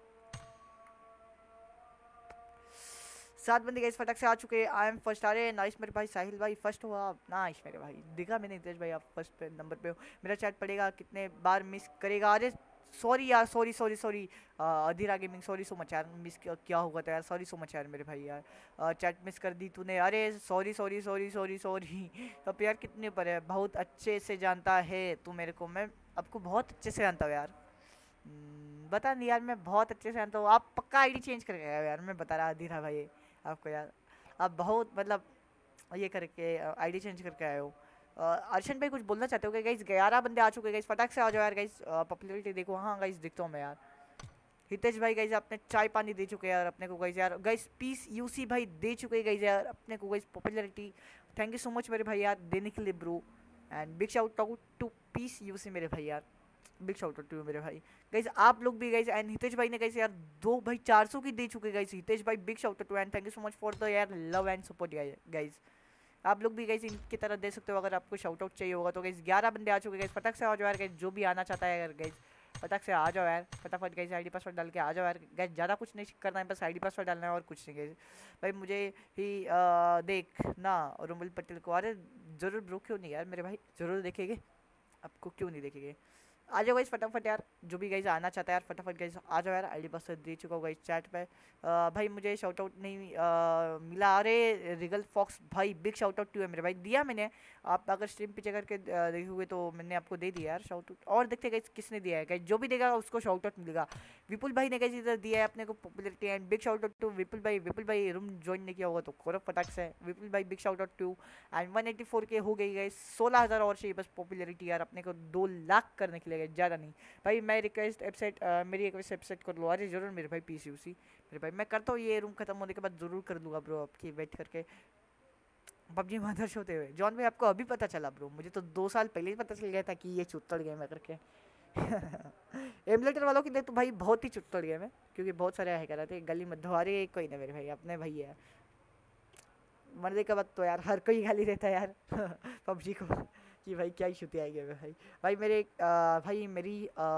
सात बंदे गए फटक से आ चुके आई एम फ़र्स्ट अरे नाइस मेरे भाई, साहिल भाई फ़र्स्ट हुआ। नाइस मेरे भाई। दिखा मैंने नितेश भाई, आप फ़र्स्ट पे नंबर पे हो। मेरा चैट पड़ेगा कितने बार मिस करेगा। अरे सॉरी यार sorry sorry sorry Adhira gaming sorry so much यार मिस क्या होगा था यार? सॉरी सो मच यार मेरे भाई यार. चैट मिस कर दी तूने. अरे sorry sorry sorry sorry sorry अब यार कितने पर है? बहुत अच्छे से जानता है तू मेरे को. मैं आपको बहुत अच्छे से जानता हूँ यार. हम्म, बता नहीं यार मैं बहुत अच्छे से जानता हूँ. आप पक्का आईडी चेंज आए हो यार मैं बता रहा अधीरा भाई आपको यार. आप बहुत मतलब ये करके आईडी चेंज करके आए हो. अर्शन भाई कुछ बोलना चाहते हो क्या गाइस ग्यारह बंदे आ चुके गाइस फटाक से आ जाओ यार गाइस पॉपुलैरिटी देखो। हाँ गाइस दिखता हूँ मैं यार। हितेश भाई गाइस आपने चाय पानी दे चुके यार, अपने को गाइस यार। गाइस पीस यूसी भाई दे चुके गाइस यार, अपने को guys popularity thank you so much मेरे भाई यार, देने के लिए bro and big shout out to peace UC मेरे भाई यार। बिग शाउट टू मेरे भाई। गाइस आप लोग भी गाइस एंड हितेश भाई ने गाइस यार, दो भाई 400 की दे चुके गाइस हितेश भाई big shout to and thank you so much for the यार लव एंड सपोर्ट गाइस आप लोग भी गाइस इनकी तरह दे सकते हो, अगर आपको शाउट आउट चाहिए होगा तो गाइस 11 बंदे आ चुके गए फटाक से आ जाओ यार जो भी आना चाहता है अगर गाइस फटाक से आ जाओ यार, फटाफट गाइस आईडी पासवर्ड डाल के आ जाओ यार गाइस ज़्यादा कुछ नहीं करना है, बस आईडी पासवर्ड डालना है और कुछ नहीं गाइस भाई मुझे ही देख ना, रुमल पटेल को, अरे ज़रूर ब्रो क्यों नहीं यार मेरे भाई, ज़रूर देखेंगे, आपको क्यों नहीं देखेंगे? आ जाओ गाइस फटाफट यार जो भी गाइस आना चाहता है यार फटाफट गाइस आ जाओ यार आईडी बस दे चुका हूँ गाइस चैट पे। भाई मुझे शाउट आउट नहीं अ, मिला। अरे रिगल फॉक्स भाई बिग शाउट आउट टू है मेरे भाई दिया मैंने। आप अगर स्ट्रीम पीछे करके देखोगे तो मैंने आपको दे दिया यार शाउट आउट और देखते गाइस किसने दिया है। गाइस जो भी देगा उसको शाउट आउट मिलेगा। विपुल भाई ने गाइस इधर दिया है अपने को popularity and big shout out to Vipul भाई। विपुल भाई रूम ज्वाइन नहीं किया होगा तो करो फटाक से। विपुल भाई big shout out to and 184 के हो गई गई सोलह हज़ार और चाहिए बस पॉपुलरिटी यार अपने को दो लाख करने के लिए। Guys, ज़्यादा नहीं। भाई मैं रिक्वेस्ट वेबसाइट मेरी रिक्वेस्ट वेबसाइट कर लो अरे ज़रूर मेरे भाई पी सी उसी मेरे भाई मैं करता हूँ ये रूम खत्म होने के बाद ज़रूर कर दूँगा ब्रो आपकी वेट करके। पबजी मदर्स होते हुए। जॉन भाई आपको अभी पता चला ब्रो मुझे तो दो साल पहले ही पता चल गया था कि ये चुत्तड़ गेम है करके। एमुलेटर वालों के लिए तो भाई बहुत ही चुत्तड़ गेम है क्योंकि बहुत सारे है रहे थे गली में धोरे कोई ना मेरे भाई अपने भाई है। मरने के बाद तो यार हर कोई गाली देता है यार पबजी को। कि भाई क्या ही छुट्टी आएगी भाई। भाई मेरे आ, भाई मेरी आ,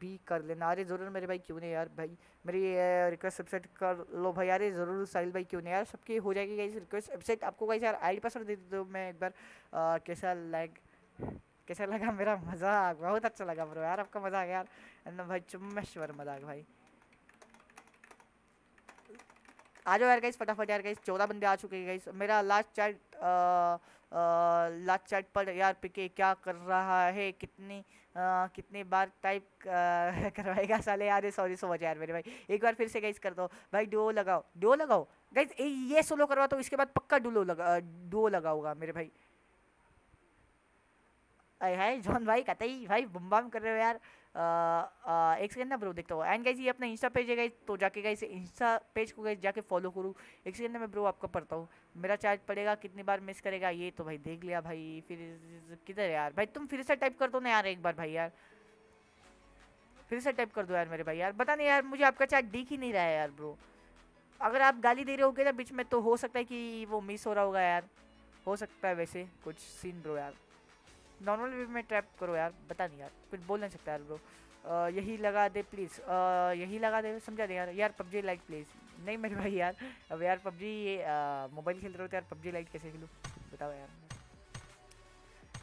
भी कर लेना। अरे ज़रूर मेरे भाई क्यों नहीं यार भाई? मेरी रिक्वेस्ट वेबसाइट कर लो भाई। अरे ज़रूर साहिल भाई क्यों नहीं यार? सबकी हो जाएगी गाइस रिक्वेस्ट वेबसाइट आपको गाइस यार आईडी पासवर्ड दे दो मैं एक बार। आ, कैसा लैग कैसा लगा मेरा? मज़ाक बहुत अच्छा लगा ब्रो यार आपका मज़ाक यार। एकदम भाई चुम्मेश्वर मज़ाक भाई। आ जाओ यार गाइस फटाफट यार गाइस चौदह बंदे आ चुके हैं गाइस मेरा लास्ट चैट लास्ट चैट पर यार पिके क्या कर रहा है? कितनी अ, कितनी बार टाइप करवाएगा साले? यार सॉरी सो मच यार मेरे भाई। एक बार फिर से गाइस कर दो। भाई डुओ लगाओ डुओ लगाओ। गाइस ये सोलो करवा तो इसके बाद पक्का डुलो लगा डुओ लगा होगा मेरे भाई। आय हाय जॉन भाई कतई भाई बम बम कर रहे हो यार। आ, आ, एक सेकंड ना ब्रो देखता हूँ। एंड गाइस ये अपना इंस्टा पेज है गाइस तो जाके गाइस इंस्टा पेज को गाइस जाके फॉलो करूँ। एक सेकंड मैं ब्रो आपका पढ़ता हूँ। मेरा चार्ज पड़ेगा, कितनी बार मिस करेगा, ये तो भाई देख लिया भाई, फिर किधर यार? भाई तुम फिर से टाइप कर दो ना यार एक बार भाई यार। फिर से टाइप कर दो यार मेरे भाई यार। बता नहीं यार, मुझे आपका चार्ज दिख ही नहीं रहा है यार ब्रो अगर आप गाली दे रहे होगे ना, बीच में तो हो सकता है कि वो मिस हो रहा होगा यार। हो सकता है वैसे कुछ सीन ब्रो यार। नॉर्मल वे में ट्रैप करो यार, बता नहीं यार, कुछ बोल नहीं सकता यार ब्रो। यही लगा दे प्लीज़ यही लगा दे, समझा दे यार यार पबजी लाइट प्लीज़ नहीं मेरे भाई यार, अब यार पबजी, ये मोबाइल खेल रहे हो तो यार पबजी लाइट कैसे खेलूँ? बताओ यार।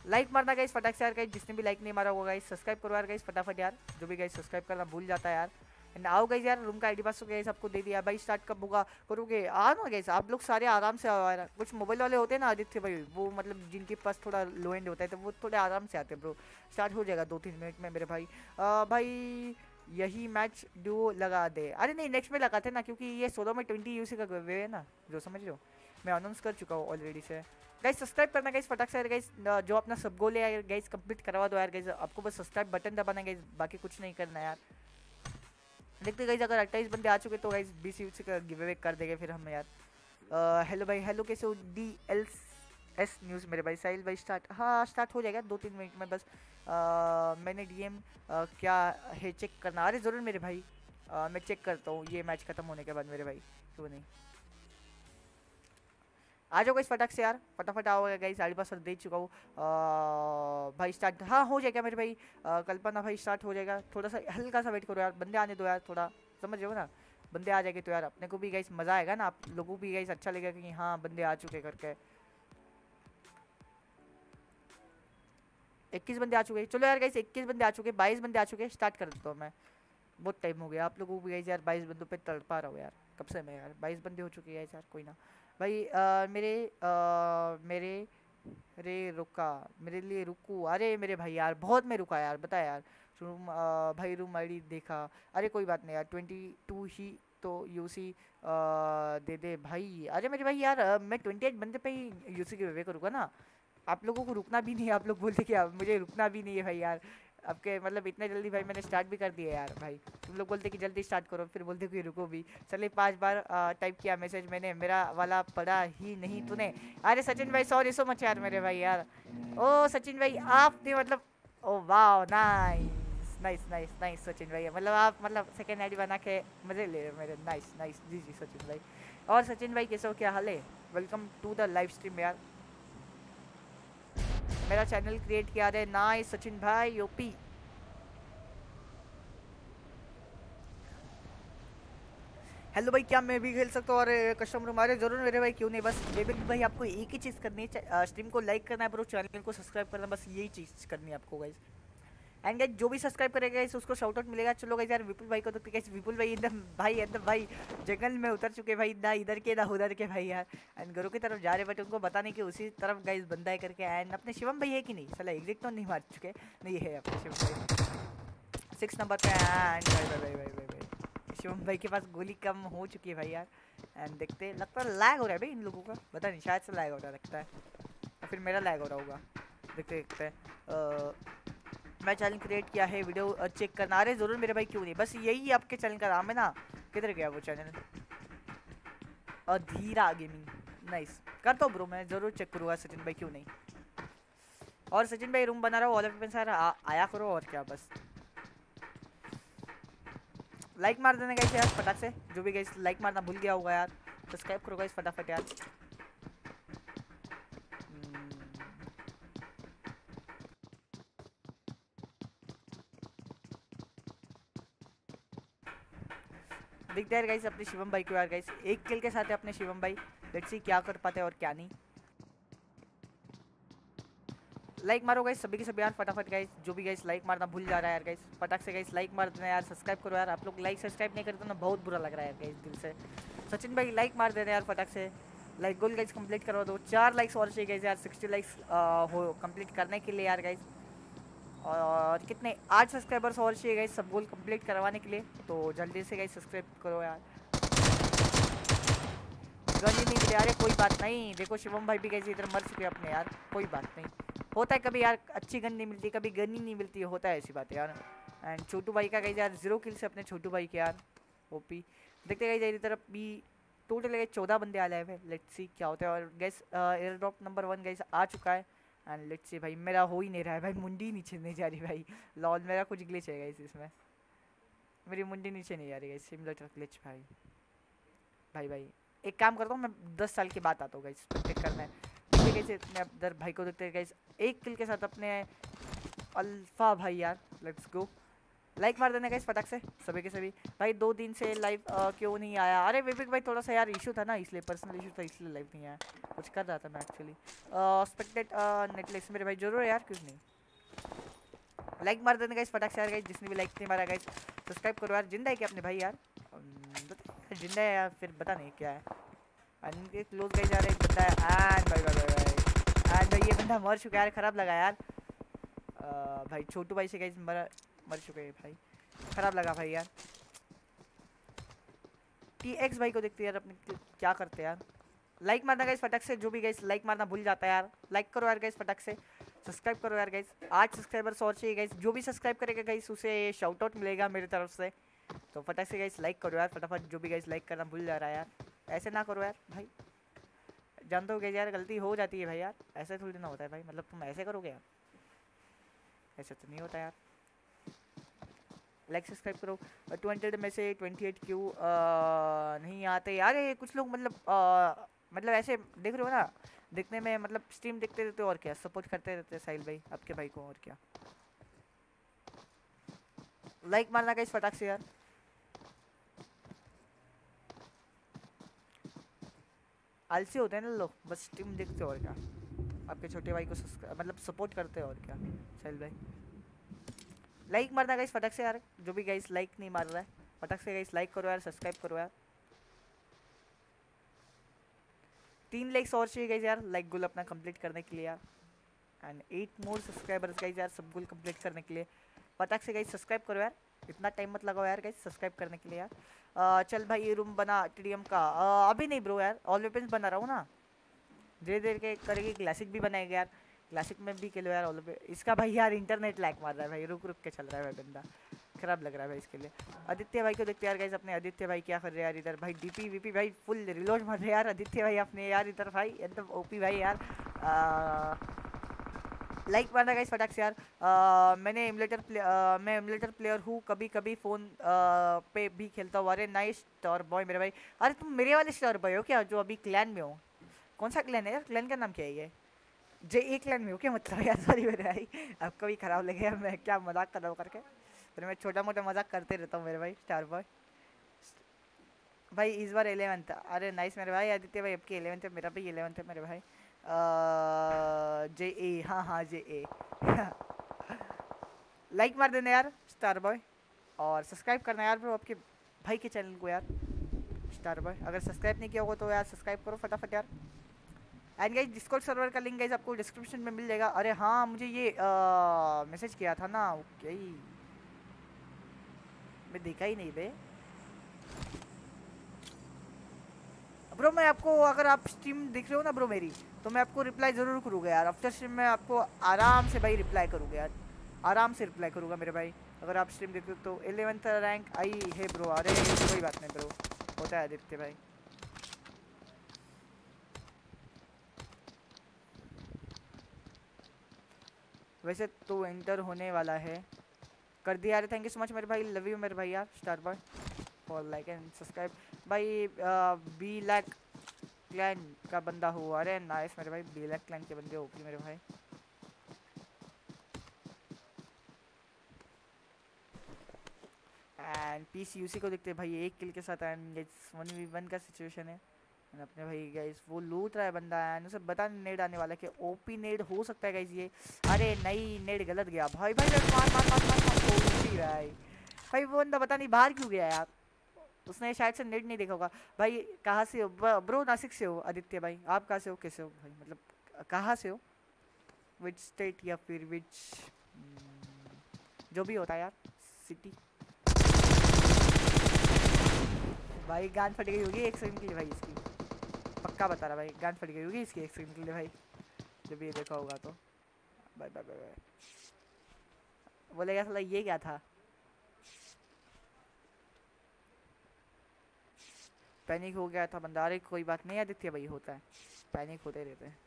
लाइक मारना गाइस फटाक से यार गाइस जिसने भी लाइक नहीं मारा होगा गाइस सब्सक्राइब करो यार गाइस फटाफट यार। जो भी गाइस सब्सक्राइब करना भूल जाता है यार। एंड आओ गाइस यार रूम का आईडी पास गया सबको दे दिया भाई स्टार्ट कब होगा? करोगे? आ ना गाइस आप लोग सारे आराम से यार। कुछ मोबाइल वाले होते हैं ना आदित्य भाई वो मतलब जिनके पास थोड़ा लो एंड होता है तो वो थोड़े आराम से आते हैं ब्रो स्टार्ट हो जाएगा दो तीन मिनट में मेरे भाई। आ, भाई यही मैच डुओ लगा दे। अरे नहीं नेक्स्ट में लगाते ना क्योंकि ये सोलह में ट्वेंटी यूसी का वे है ना जो समझ लो मैं अनाउंस कर चुका हूँ ऑलरेडी से। गाइस सब्सक्राइब करना गाइस फटाक से यार गाइस जो अपना सब गोल है यार गाइस कंप्लीट करवा दो यार गाइस आपको बस सब्सक्राइब बटन दबाना गाइस बाकी कुछ नहीं करना यार। देखते गाइज़ अगर अट्ठाईस बंदे आ चुके तो गाइज़ बीस यूज़ का गिव अवे कर देंगे फिर हम यार। हेलो भाई हेलो कैसे हो? डी एल एस न्यूज़ मेरे भाई साहिल भाई स्टार्ट हाँ स्टार्ट हो जाएगा दो तीन मिनट में बस। आ, मैंने डीएम क्या है चेक करना? अरे ज़रूर मेरे भाई। आ, मैं चेक करता हूँ ये मैच ख़त्म होने के बाद मेरे भाई क्यों नहीं? आ जाओ गाइस फटाक से यार फटाफट आओ गाइस साढ़े पास दे चुका हूँ। भाई स्टार्ट हाँ हो जाएगा मेरे भाई। आ, कल्पना भाई स्टार्ट हो जाएगा। थोड़ा सा हल्का सा वेट करो यार बंदे आने दो यार थोड़ा समझ रहे हो ना? बंदे आ जाएँगे तो यार अपने को भी गाइस मज़ा आएगा ना आप लोगों को भी गाइस अच्छा लगेगा कि हाँ बंदे आ चुके करके इक्कीस बंदे आ चुके चलो यार गाइस इक्कीस बंदे आ चुके बाईस बंदे आ चुके स्टार्ट कर देता हूँ मैं। बहुत टाइम हो गया आप लोगों को भी गाइस यार बाईस बंदों पे तड़पा रहा हूँ यार कब से मैं यार बाईस बंदे हो चुके हैं यार कोई ना। भाई आ, मेरे आ, मेरे रे रुका मेरे लिए रुकू। अरे मेरे भाई यार बहुत मैं रुका यार बता यार। रूम भाई रूम आईडी देखा। अरे कोई बात नहीं यार ट्वेंटी टू ही तो यूसी दे दे भाई। अरे मेरे भाई यार मैं ट्वेंटी एट बंदे पे ही यूसी के वे करूँगा ना। आप लोगों को रुकना भी नहीं है आप लोग बोलते कि मुझे रुकना भी नहीं है भाई यार। आपके मतलब इतने जल्दी भाई मैंने स्टार्ट भी कर दिया यार, भाई। तुम लोग बोलते कि जल्दी स्टार्ट करो, फिर बोलते कि रुको भी। चले पाँच बार टाइप किया मैसेज मैंने, मेरा वाला पढ़ा ही नहीं तूने। अरे सचिन भाई सॉरी सो मच यार मेरे भाई यार। ओ, सचिन भाई, आपने मतलब ओ वाह nice nice nice nice Sachin भाई। मतलब आप मतलब सेकेंड आईडी बना के मज़े ले रहे मेरे। Nice nice G G, Sachin भाई। और सचिन भाई, कैसे हो? क्या हाल है? Welcome to the live stream यार। मेरा चैनल क्रिएट किया है नाइस सचिन भाई, यूपी। हेलो भाई, क्या मैं भी खेल सकता हूँ और कस्टमर हमारे ज़रूर मेरे भाई, क्यों नहीं? बस बेबिक भाई आपको एक ही चीज़ करनी है। स्ट्रीम को लाइक करना है ब्रो चैनल को सब्सक्राइब करना, बस यही चीज़ करनी है आपको गाइज़ एंड गाइज़ जो भी सब्सक्राइब करेगा गाइस उसको शाउट आउट मिलेगा। चलो गाइस यार, विपुल भाई को तो गाइस विपुल भाई, एकदम भाई एकदम भाई, जंगल में उतर चुके भाई, ना इधर के, ना उधर के भाई यार। एंड घरों की तरफ़ जा रहे बट उनको बताने कि उसी तरफ़ गाइस बंदा है करके एंड अपने शिवम भाई है कि नहीं? चला एग्जिट तो नहीं मार चुके। नहीं, है अपने शिवम भाई। सिक्स नंबर पे एंड भाई भाई भाई भाई शिवम भाई के पास गोली कम हो चुकी है भाई यार। एंड देखते लगता है लैग हो रहा है भाई इन लोगों का। पता नहीं, शायद से लैग हो रहा लगता है। फिर मेरा लैग हो रहा होगा। देखते देखते। मैं चैनल क्रिएट किया है वीडियो चेक करना। अरे, ज़रूर मेरे भाई, क्यों नहीं? बस यही आपके चैनल का नाम है ना? किधर गया वो चैनल अधीरा गेमिंग नाइस करता हूँ ब्रो मैं ज़रूर चेक करूँगा सचिन भाई, क्यों नहीं? और सचिन भाई रूम बना रहा हूँ ऑल सर? आया करो और क्या, बस। लाइक मार देने गए यार, फटाक से। जो भी गई लाइक मारना भूल गया होगा यार। सब्सक्राइब करो गाइस फटाफट यार। दिखते हैं गाइस अपने शिवम भाई को यार गाइस एक किल के साथ है अपने शिवम भाई। लेट्स सी क्या कर पाते हैं और क्या नहीं। लाइक मारो गाइस सभी के सभी यार, फटाफट गाइस जो भी गाइस लाइक मारना भूल जा रहा है यार गाइस फटाक से गाइस लाइक मार देना यार सब्सक्राइब करो यार। आप लोग लाइक सब्सक्राइब नहीं करते ना बहुत बुरा लग रहा है यार गाइस दिल से। सचिन भाई लाइक मार देना यार फटाक से। लाइक गोल गाइस कंप्लीट करवा दो। चार लाइक्स और चाहिए गाइस यार सिक्सटी लाइक्स हो कंप्लीट करने के लिए यार गाइस और कितने आठ सब्सक्राइबर्स और चाहिए गए सब गोल कंप्लीट करवाने के लिए। तो जल्दी से गई सब्सक्राइब करो यार। गन ही नहीं मिले अरे कोई बात नहीं। देखो शिवम भाई भी कैसे इधर मर चुके अपने यार, कोई बात नहीं। होता है कभी यार, अच्छी गन नहीं मिलती, कभी गन ही नहीं मिलती, होता है ऐसी बात है यार। एंड छोटू भाई का कहीं यार ज़ीरो किल से अपने छोटू भाई के यार ओपी देखते गए इधर तरफ़ भी टोटल गए चौदह बंदे आ जाए लेट्स सी क्या होता है। और guys air drop number one guys आ चुका है। एंड लेट्स से भाई, मेरा हो ही नहीं रहा है, भाई, मुंडी नीचे नहीं जा रही, भाई। लॉल मेरा कुछ ग्लिच है गाइस इसमें। मेरी मुंडी नीचे नहीं जा रही गाइस सिमुलेटर ग्लिच भाई। भाई भाई, एक काम करता हूँ, मैं दस साल के बाद आता हूँ गाइस चेक करना। है ठीक है मैं इधर भाई को देखते गाइस एक किल के साथ अपने अल्फ़ा भाई, यार लेट्स गो लाइक मार देना गाइस फटाक से, सभी के सभी। भाई, दो दिन से लाइव क्यों नहीं आया? अरे, विवेक भाई, थोड़ा सा यार इशू था ना, इसलिए पर्सनल इशू था, इसलिए लाइव नहीं आया। कुछ कर रहा था मैं एक्चुअली एक्सपेक्टेड नेटलेस मेरे भाई, ज़रूर यार, क्यों नहीं? लाइक मार देना गाइस फटाक से यार गाइस जिसने भी लाइक नहीं मारा गाइस सब्सक्राइब करो यार, ज़िंदा है क्या अपने भाई यार? ज़िंदा है यार फिर पता नहीं क्या है। अनके क्लोज गए जा रहे बंदा है। एंड भाई भाई भाई एंड भाई, ये बंदा मर चुका है यार, खराब लगा यार। भाई, छोटू भाई से गाइस मर मर चुके हैं भाई। खराब लगा भाई यार। टी एक्स भाई को देखते यार अपने क्या करते यार। लाइक मारना गाइस फटक से, जो भी गाइस लाइक मारना भूल जाता है यार। लाइक करो यार गाइस फटक से। सब्सक्राइब करो यार गाइस आठ सब्सक्राइबर्स और चाहिए गाइस जो भी सब्सक्राइब करेगा गाइस उसे शाउट आउट मिलेगा मेरी तरफ़ से। तो फटाक से गाइस लाइक करो यार। फटाफट जो भी गाइस लाइक करना भूल जा रहा है यार। ऐसे ना करो यार भाई। जानते हो गए यार, गलती हो जाती है भाई यार। ऐसे थोड़ी ना होता है भाई। मतलब तुम ऐसे करोगे यार। ऐसे तो नहीं होता यार। लाइक सब्सक्राइब करो। टू हंड्रेड में से ट्वेंटी एट क्यू नहीं आते? यार ये कुछ लोग मतलब आ, मतलब ऐसे देख रहे हो ना? देखने में मतलब स्ट्रीम देखते रहते हो और क्या? सपोर्ट करते रहते साहिल भाई आपके भाई को और क्या? लाइक मारना का इस फटाक से यार। आलसी होते हैं ना लोग बस स्ट्रीम देखते और क्या? आपके छोटे भाई को मतलब सपोर्ट करते और क्या? साहिल भाई। लाइक मारना गाइस फटक से यार, जो भी गाइस लाइक नहीं मार रहा है, फटक से गाइस लाइक करो यार सब्सक्राइब करो यार। तीन लाइक्स और चाहिए गाइस यार लाइक गोल अपना कंप्लीट करने के लिए यार। And eight more subscribers guys यार, सब गोल कंप्लीट करने के लिए। फटक से गाइस सब्सक्राइब करो यार, इतना टाइम मत लगाओ यार गाइस सब्सक्राइब करने के लिए यार। चल भाई, ये रूम बना टीडीएम का। अभी नहीं ब्रो यार ऑल वेपन्स बना रहा हूँ ना। धीरे धीरे के करेगी क्लासिक भी बनाएगा यार। क्लासिक में भी खेलो यार ऑल इसका भाई यार इंटरनेट लैक मार रहा है भाई रुक रुक के चल रहा है भाई बंदा। खराब लग रहा है भाई इसके लिए। आदित्य भाई को देखते यार गाइस अपने। आदित्य भाई क्या कर रहे हैं यार इधर? भाई D P V full reload मार रहे यार आदित्य भाई अपने यार इधर भाई। एकदम ओपी भाई यार। लाइक मारना गाइस फटाक से यार। मैंने एमुलेटर प्ले मैं एमुलेटर प्लेयर हूँ कभी कभी फ़ोन पे भी खेलता हूँ। अरे नाइस स्टार बॉय मेरे भाई। अरे तुम मेरे वाले स्टार बॉय हो क्या, जो अभी क्लैन में हो? कौन सा क्लैन है यार? क्लैन का नाम क्या है ये? जे एक लाइन में, ओके? मतलब यार सॉरी मेरे भाई, आपको भी ख़राब लगे मैं क्या मज़ाक कर रहा हूँ करके। फिर मैं छोटा मोटा मज़ाक करते रहता हूँ मेरे भाई स्टार बॉय भाई, इस बार एलेवंथ अरे नाइस मेरे भाई, आदित्य भाई, अब आपकी एलेवंथ है, मेरा भी एलेवंथ है, मेरे भाई। जे ए हाँ हाँ जे ए। लाइक मार देना यार स्टार बॉय और सब्सक्राइब करना यार ब्रो आपके भाई के चैनल को यार स्टार बॉय अगर सब्सक्राइब नहीं किया होगा तो यार सब्सक्राइब करो फटाफट यार। एंड गाइज़ डिस्कॉर्ड सर्वर का लिंक गाइज़ आपको डिस्क्रिप्शन में मिल जाएगा। अरे हाँ मुझे ये मैसेज किया था ना ओके मैं देखा ही नहीं बे। ब्रो मैं आपको, अगर आप स्ट्रीम देख रहे हो ना ब्रो मेरी तो मैं आपको रिप्लाई ज़रूर करूँगा यार। आफ्टर स्ट्रीम में आपको आराम से भाई रिप्लाई करूँगा यार। आराम से रिप्लाई करूँगा मेरे भाई। अगर आप स्ट्रीम देखते हो तो एलेवेंथ रैंक आई है ब्रो अरे, कोई बात नहीं ब्रो होता है आदित्य भाई। वैसे तो एंटर होने वाला है। कर दिया यार थैंक यू सो मच मेरे भाई लव यू मेरे भाई यार star boy for like and subscribe भाई बी लैक क्लैन का बंदा हो, अरे नाइस मेरे भाई बी लैक क्लैन के बंदे हो मेरे भाई। एंड पी सी यूसी को देखते हैं भाई, एक किल के साथ एंड वन वी वन का सिचुएशन है। अपने भाई गाइस वो लूट रहा है बंदा एंड उसे बता नेड आने वाला कि ओपी नेड हो सकता है गाइस ये। अरे, नहीं, नेड गलत गया। भाई भाई मार मार मार मार मार भाई भाई, वो बंदा पता नहीं बाहर क्यों गया यार। उसने शायद से नेट नहीं देखा होगा। भाई, कहाँ से हो? ब्रो नासिक से हो, आदित्य भाई। आप कहाँ से हो? कैसे हो? भाई मतलब कहाँ से हो? विच स्टेट या फिर विच जो भी होता है यार सिटी भाई, गान फट गई होगी एक सेकंड के लिए भाई इसकी। पक्का बता रहा भाई? गांड फट गई होगी इसकी एक सेकंड के लिए भाई। जब ये देखा होगा तो। Bye bye bye bye. बोलेगा साला ये क्या था? पैनिक हो गया था बंदा। अरे कोई बात नहीं आदित्य भाई होता है। पैनिक होते रहते हैं।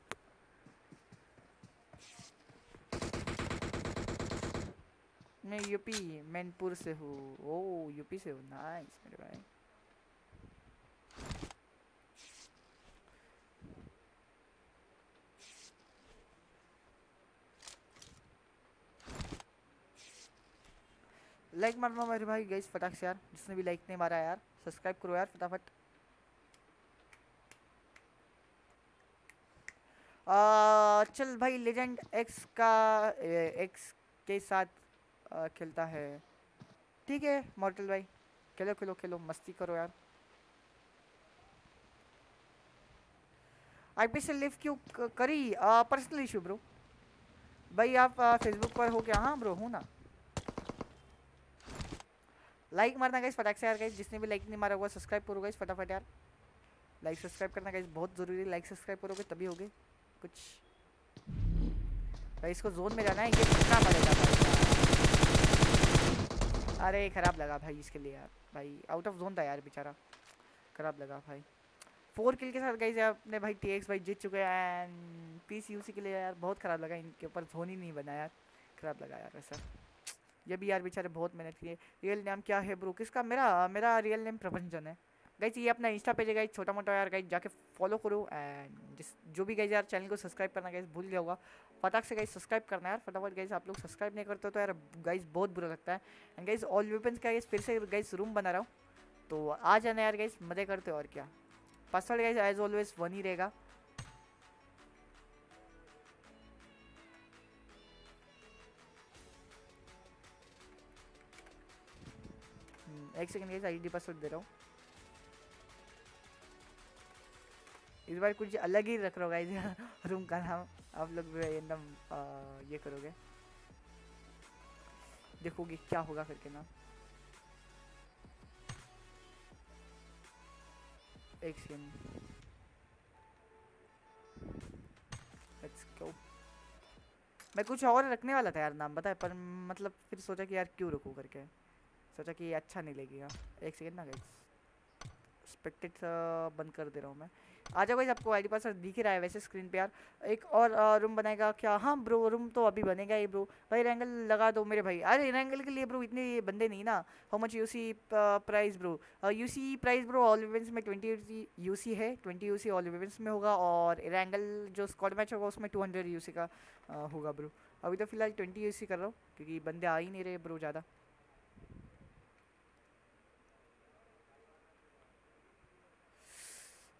मैं यूपी, मैनपुर से हूँ। ओ, यूपी से हूँ। नाइस मेरे भाई। लाइक मारना मेरे भाई गाइस फटाक से यार। जिसने भी लाइक नहीं मारा यार सब्सक्राइब करो यार फटाफट। आ, चल भाई लेजेंड एक्स का एक्स के साथ खेलता है। ठीक है मॉर्टल भाई। खेलो खेलो खेलो। मस्ती करो यार। आई पी लिव क्यों करी? पर्सनल इशू ब्रो भाई आप फेसबुक पर हो क्या? हाँ ब्रो हूँ ना। लाइक मारना गाइस फटाक से यार गाइस जिसने भी लाइक नहीं मारा होगा सब्सक्राइब करो गाइस फटाफट यार। लाइक सब्सक्राइब करना गाइस बहुत ज़रूरी है लाइक सब्सक्राइब करोगे तभी होगे। कुछ। भाई इसको जोन में जाना है, ये कितना मरेगा अरे, खराब लगा भाई इसके लिए यार। भाई आउट ऑफ़ जोन था यार बेचारा। खराब लगा भाई। फोर किल के साथ गाइस अपने भाई टी भाई जीत चुके हैं एंड पी सी के लिए यार, बहुत ख़राब लगा। इनके ऊपर जोन ही नहीं बना यार। खराब लगा यार ऐसा ये भी यार बेचारे बहुत मेहनत किए रियल नेम क्या है ब्रो किसका? मेरा मेरा रियल नेम प्रपंचन है। गाइज़ ये अपना इंस्टा पेज है गाइज़ छोटा मोटा यार गाइज़ जाके फॉलो करो एंड जिस, जो भी गाइज़ यार चैनल को सब्सक्राइब करना गाइज़ भूल गया होगा। फटाक से गाइज़ सब्सक्राइब करना यार, फटाफट गाइज़ आप लोग सब्सक्राइब नहीं करते तो यार गाइज़ बहुत बुरा लगता है। एंड गाइज़ ऑल वेपन्स का गाइज़ फिर से गाइज़ रूम बना रहा हूँ। तो आ जाना यार गाइज़ मज़े करते हो और क्या। Password guys as always one ही रहेगा। एक सेकंड गाइज़ आईडी पासवर्ड दे रहा हूँ इस बार कुछ अलग ही रख रहा गाइज़ रूम का नाम आप लोग एकदम ये करोगे देखोगे क्या होगा करके ना एक सेकंड लेट्स गो मैं कुछ और रखने वाला था यार नाम बताए पर मतलब फिर सोचा कि यार क्यों रखूँ करके सोचा कि ये अच्छा नहीं लगेगा। एक सेकेंड ना गाइस स्पेक्टेड बंद कर दे रहा हूँ मैं। आ जाओ गाइस आपको आईडी पासवर्ड दिख रहा है वैसे स्क्रीन पे यार। एक और रूम बनाएगा क्या? हाँ ब्रो रूम तो अभी बनेगा ही ब्रो भाई रैंगल लगा दो मेरे भाई। अरे रैंगल के लिए ब्रो इतने बंदे नहीं ना। How much U C price bro U C price bro all events में ट्वेंटी यू सी है। Twenty U C all events में होगा और रैंगल जो स्क्वाड मैच होगा उसमें टू हंड्रेड यू सी का uh, होगा ब्रो अभी तो फ़िलहाल ट्वेंटी यू सी कर रहा हूँ क्योंकि बंदे आ ही नहीं रहे ब्रो ज़्यादा।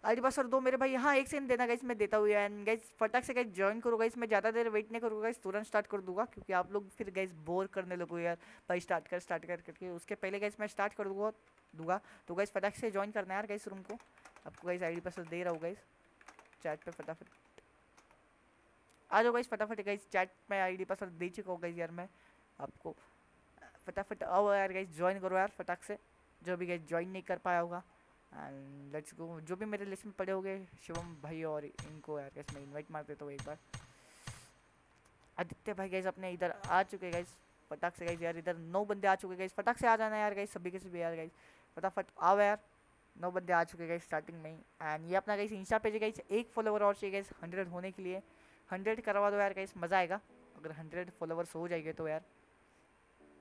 आईडी पासवर्ड दो मेरे भाई हाँ एक सेकंड देना गाइस मैं देता हूँ एंड गाइस फटाक से गाइस ज्वाइन करो गाइस मैं ज़्यादा देर वेट नहीं करूँगा गाइस तुरंत स्टार्ट कर दूँगा, क्योंकि आप लोग फिर गाइस बोर करने लगो यार, भाई स्टार्ट कर स्टार्ट कर, करके। उसके पहले गाइस मैं स्टार्ट कर दूँगा दूँगा। तो गाइस फटाक से ज्वाइन करना है यार गाइस रूम को। आपको गाइस आईडी पासवर्ड दे रहा हूँ गाइस चैट पर फटाफट। आ जाओ गाइस फटाफट गाइस चैट में आईडी पासवर्ड दे चुका हूँ गाइस यार, मैं आपको। फटाफट आओ यार गाइस ज्वाइन करो यार, फटाक से। जो भी गाइस ज्वाइन नहीं कर पाया होगा। एंड लेट्स गो जो भी मेरे लिस्ट में पड़े हो गए, शिवम भाई और इनको यार गैस मैं इनवाइट मार देता हूँ एक बार। आदित्य भाई गैस अपने इधर आ चुके गैस फटाक से गैस यार, इधर नौ बंदे आ चुके गैस फटाक से आ जाना यार गैस सभी के सभी यार गैस फटाफट आओ यार. नौ बंदे आ चुके गए स्टार्टिंग में. एंड ये अपना गैस इंस्टा पेज गैस एक फॉलोवर और चाहिए गैस हंड्रेड होने के लिए. हंड्रेड करवा दो यार गैस मज़ा आएगा. अगर हंड्रेड फॉलोवर्स हो जाएँगे तो यार.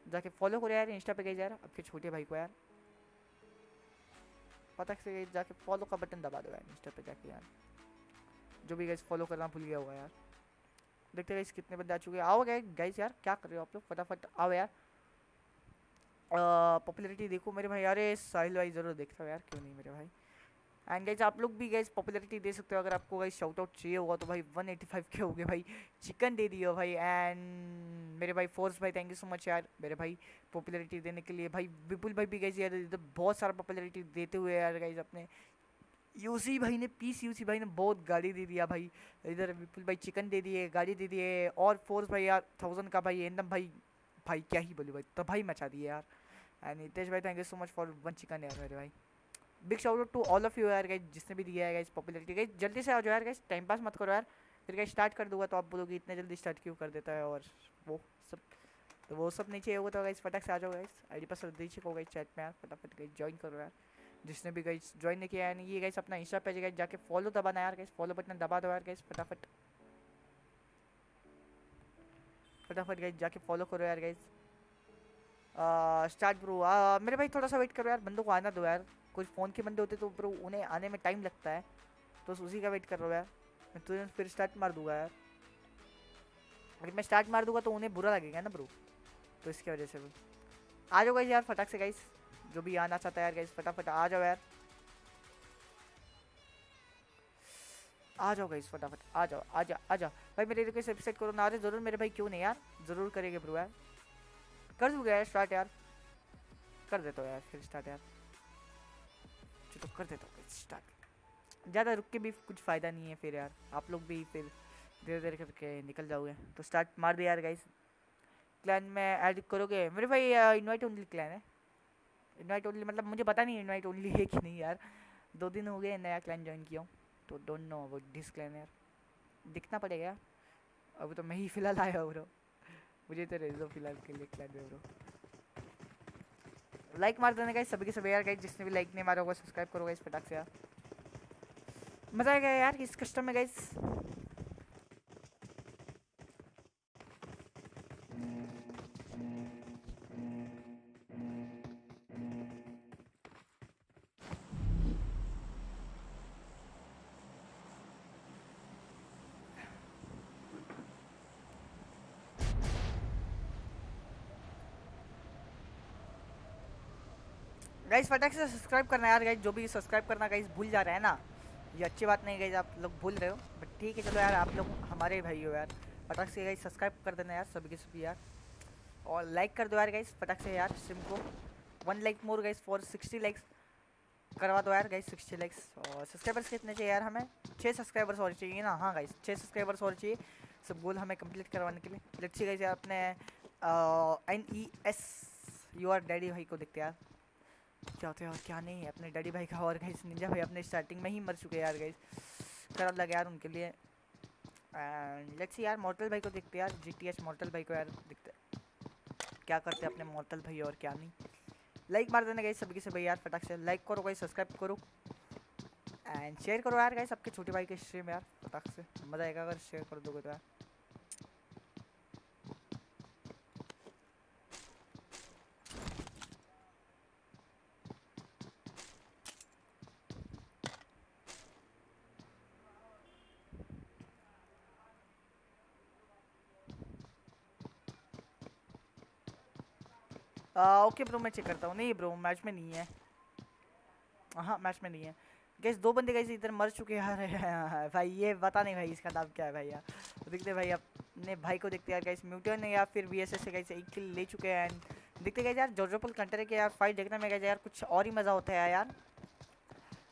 जाके फॉलो करो यार इंस्टा पे गए यार, आपके छोटे भाई को यार. पता से जाके फॉलो का बटन दबा दो यार इंस्टा पे जाके यार। जो भी गाइस फॉलो करना भूल गया होगा यार। देखते गाइस कितने बंदे आ चुके हैं। आओ गए गाइस यार, क्या कर रहे हो आप लोग? फटाफट आओ यार। पॉपुलरिटी देखो मेरे भाई। यार साहिल भाई ज़रूर देखता हो यार, क्यों नहीं मेरे भाई। एंड गाइज़ आप लोग भी गाइज़ पॉपुलरिटी दे सकते हो। अगर आपको गाइज़ शाउट आउट चाहिए होगा तो भाई 185 के हो गए भाई। चिकन दे दियो भाई। एंड मेरे भाई फोर्स भाई थैंक यू सो मच यार मेरे भाई पॉपुलरिटी देने के लिए। भाई विपुल भाई भी गाइज़ यार इधर बहुत सारा पॉपुलरिटी देते हुए यार गाइज़ अपने। यूसी भाई ने पीस यूसी भाई ने बहुत गाड़ी दे दिया भाई। इधर विपुल भाई चिकन दे दिए गाड़ी दे दिए। और फोर्स भाई यार थाउज़ेंड का भाई एकदम भाई भाई क्या ही बोलूँ भाई तो भाई मचा दिए यार। एंड नितेश भाई thank you so much for one chicken यार मेरे भाई। Big shout out to all of you यार गाइस जिसने भी दिया है गाइस पॉपुलैरिटी गाइस जल्दी से आ जाओ यार गाइस टाइम पास मत करो यार। फिर गाइस स्टार्ट कर दूँगा तो आप बोलोगे इतने जल्दी स्टार्ट क्यों कर देता है और वो सब तो वो सब नीचे होगा तो गाइस फटाक से आ जाओ गाइस आईडी पासवर्ड दीजिए को गाइस चैट में यार, फटाफट गाइस ज्वाइन करो यार। जिसने भी गाइस ज्वाइन नहीं किया है, नहीं, ये गाइस अपना इंस्टा पेज गाइस जाके फॉलो दबाना यार गाइस फॉलो बटन दबा दो यार गाइस फटाफट। फटाफट गाइस जाके फॉलो करो यार गाइस स्टार्ट ब्रो मेरे भाई थोड़ा सा वेट करो यार, बंदों को आना दो यार। कुछ फ़ोन के बंदे होते तो ब्रो उन्हें आने में टाइम लगता है। तो उसी का वेट कर रहा हूँ यार। मैं तुरंत फिर स्टार्ट मार दूँगा यार। अगर मैं स्टार्ट मार दूँगा तो उन्हें बुरा लगेगा ना ब्रो तो इसकी वजह से भी आ जाओ गाइस यार, फटाक से गाइस जो भी आना चाहता है यार गाइस फटाफट आ जाओ यार। आ जाओ गाइस फटाफट। आ जाओ, आ जा, आ जाओ भाई, मेरे रिक्वेस्ट एक्सेप्ट करो। ना अरे ज़रूर मेरे भाई क्यों नहीं यार? ज़रूर करेंगे ब्रो यार। कर दूँगा यार स्टार्ट यार। कर देता हूँ यार, फिर स्टार्ट यार। चलो कर देता हूँ स्टार्ट ज़्यादा रुक के भी कुछ फ़ायदा नहीं है फिर यार। आप लोग भी फिर धीरे धीरे करके निकल जाओगे। तो स्टार्ट मार दिया यार गाइस क्लैन में ऐड करोगे। मेरे भाई इनवाइट ओनली क्लैन है। इनवाइट ओनली मतलब मुझे पता नहीं इनवाइट ओनली है कि नहीं यार। दो दिन हो गए, नया क्लैन ज्वाइन किया हूँ। तो don't know about this clan यार। दिखना पड़ेगा अभी तो मैं ही फ़िलहाल आया हूँ मुझे तो रेजो फ़िलहाल के लिए क्लैन में ब्रो लाइक मार देने गाइस सभी के सभी यार गाइस जिसने भी लाइक नहीं मारा होगा सब्सक्राइब करोगे इस फटाक से यार। मज़ा आएगा यार इस कस्टम में गाइस गाइस फटाक से सब्सक्राइब करना यार गाइस जो भी सब्सक्राइब करना गाइस भूल जा रहे हैं ना। ये अच्छी बात नहीं गाइस आप लोग भूल रहे हो। बट ठीक है, चलो यार, आप लोग हमारे भाई हो यार। फटाक से गाइस सब्सक्राइब कर देना यार, सभी के सभी यार। और लाइक कर दो यार गाइस फटाक से यार, सिम को। One like more guys for sixty likes करवा दो यार गाइस सिक्सटी लाइक्स और सब्सक्राइबर्स कितने चाहिए यार हमें? छः सब्सक्राइबर्स और चाहिए ना? हाँ गाइस छः सब्सक्राइबर्स और चाहिए। सब गोल हमें कंप्लीट करवाने के लिए। लेट्स सी यार, अपने N E S U R daddy भाई को देखते यार। क्या होता है और क्या नहीं है, अपने डैडी भाई का और गाइस निंजा भाई अपने स्टार्टिंग में ही मर चुके यार गई कर लगा यार उनके लिए। एंड लेट्स यार मॉर्टल भाई को देखते यार जी टी एच भाई को यार दिखते क्या करते अपने मॉर्टल भाई और क्या नहीं। लाइक मार देना गई सभी के सभी यार, फटाक से लाइक करो गई सब्सक्राइब करो। एंड शेयर करो यार गाइस सबके छोटे भाई के स्ट्रीम यार, फटाक से। मज़ा आएगा अगर शेयर कर दोगे तो यार। ओके ब्रो, मैं चेक करता हूँ। नहीं ब्रो मैच में नहीं है। हाँ मैच में नहीं है। गैस दो बंदे गैस इधर मर चुके हैं। भाई, ये पता नहीं भाई इसका नाम क्या है भाई यार। देखते भाई, अपने भाई को देखते यार गैस म्यूटन या फिर वी एस से गैस एक किल ले चुके हैं। देखते गए यार जोजोपुल कंट्री के यार फाइट देखने में गए यार, कुछ और ही मज़ा होता है यार।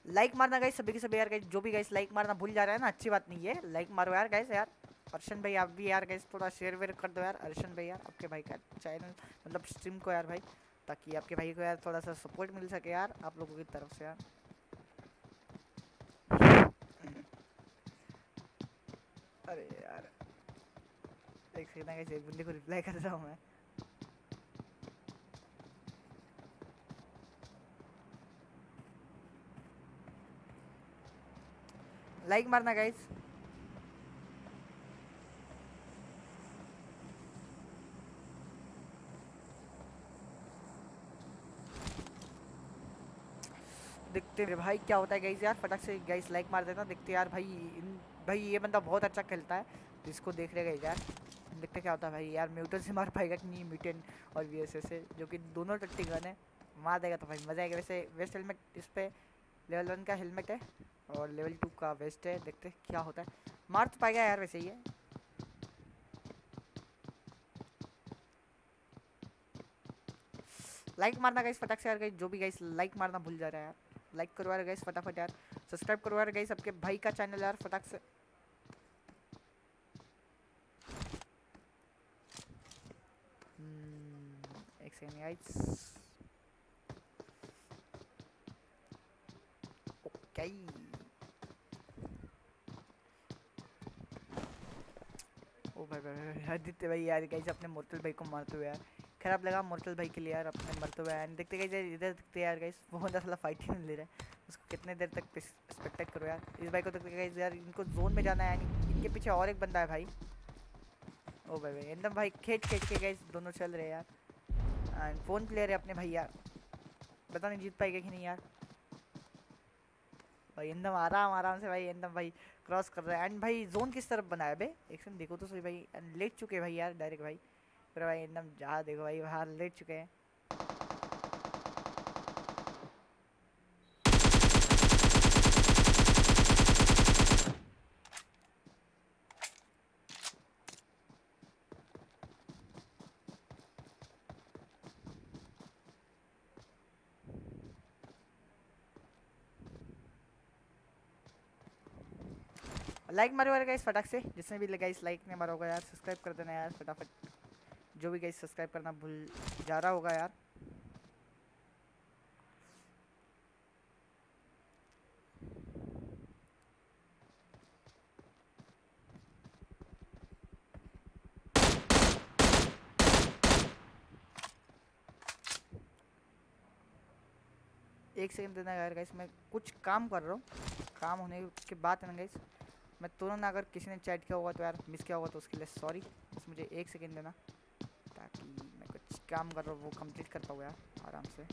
लाइक मारना गई सभी के सभी यार गैस जो भी गैस लाइक मारना भूल जा रहा है ना, अच्छी बात नहीं है। लाइक मारो यार गैस यार। अर्शन भाई, आप भी यार गैस थोड़ा शेयर वेयर कर दो यार। अर्शन भाई यार, आपके भाई का चैनल मतलब स्ट्रीम को यार भाई, ताकि आपके भाई को यार थोड़ा सा सपोर्ट मिल सके यार, आप लोगों की तरफ़ से यार। अरे यार, एक सेकंड कैसे एक बंदे को रिप्लाई कर रहा हूँ मैं। लाइक मारना गाइस देखते हैं भाई क्या होता है गाइस यार, फटक से गाइस लाइक मार देना देखते यार भाई, इन, भाई ये बंदा बहुत अच्छा खेलता है इसको देख रहे यार, देखते क्या होता है भाई, यार म्यूटन से मार पाएगा कि नहीं म्यूटन और वी से, जो कि दोनों टट्टी गन है मार देगा तो भाई मज़ा आएगा। वैसे वेस्ट हेलमेट इस पर लेवल वन का हेलमेट है और लेवल टू का वेस्ट है, देखते क्या होता है। मार तो पाएगा यार वैसे ये। लाइक मारना गाइस फटाक से यार गाइस जो भी गाइस लाइक मारना भूल जा रहा है यार। लाइक करो यार गाइस फटाफट यार। सब्सक्राइब करो यार गाइस आपके भाई का चैनल यार, फटाक से। गाइस कई ओ भाई भाई आदित्य भाई, यार गाइस अपने मोर्टल भाई को मारते हुए यार। खराब लगा मोर्टल भाई के लिए यार, अपने मरते हुए एंड देखते गाइस इधर देखते यार गाइस वो बंदा साला फाइट ही नहीं ले रहा उसको कितने देर तक एक्सपेक्टेड करो यार। इस भाई को देखते गाइस यार इनको जोन में जाना है, यानी इनके पीछे और एक बंदा है भाई। ओ भाई भाई, एकदम भाई खेच खेच के गाइस दोनों चल रहे यार। एंड फ़ोन प्लेयर है अपने भाई यार। पता नहीं जीत पाएगा कि नहीं यार। भाई एकदम आराम आराम से भाई, एकदम भाई क्रॉस कर रहा है। एंड भाई जोन किस तरफ़ बनाया बे? एक देखो तो सही भाई। And लेट चुके भाई यार डायरेक्ट भाई। फिर भाई एकदम जहाँ देखो भाई बाहर लेट चुके हैं। लाइक मारो यार गाइस फटाक से जिसने भी गाइस लाइक नहीं मारा होगा यार सब्सक्राइब कर देना यार फटाफट। जो भी गाइस सब्सक्राइब करना भूल जा रहा होगा यार। एक सेकंड देना यार गाइस मैं कुछ काम कर रहा हूँ। काम होने के बाद है ना गाइस मैं तुरंत अगर किसी ने चैट किया होगा तो यार मिस किया होगा तो उसके लिए सॉरी बस मुझे एक सेकंड देना। ताकि मैं कुछ काम कर रहा हूँ, वो कंप्लीट कर पाऊँ यार आराम से।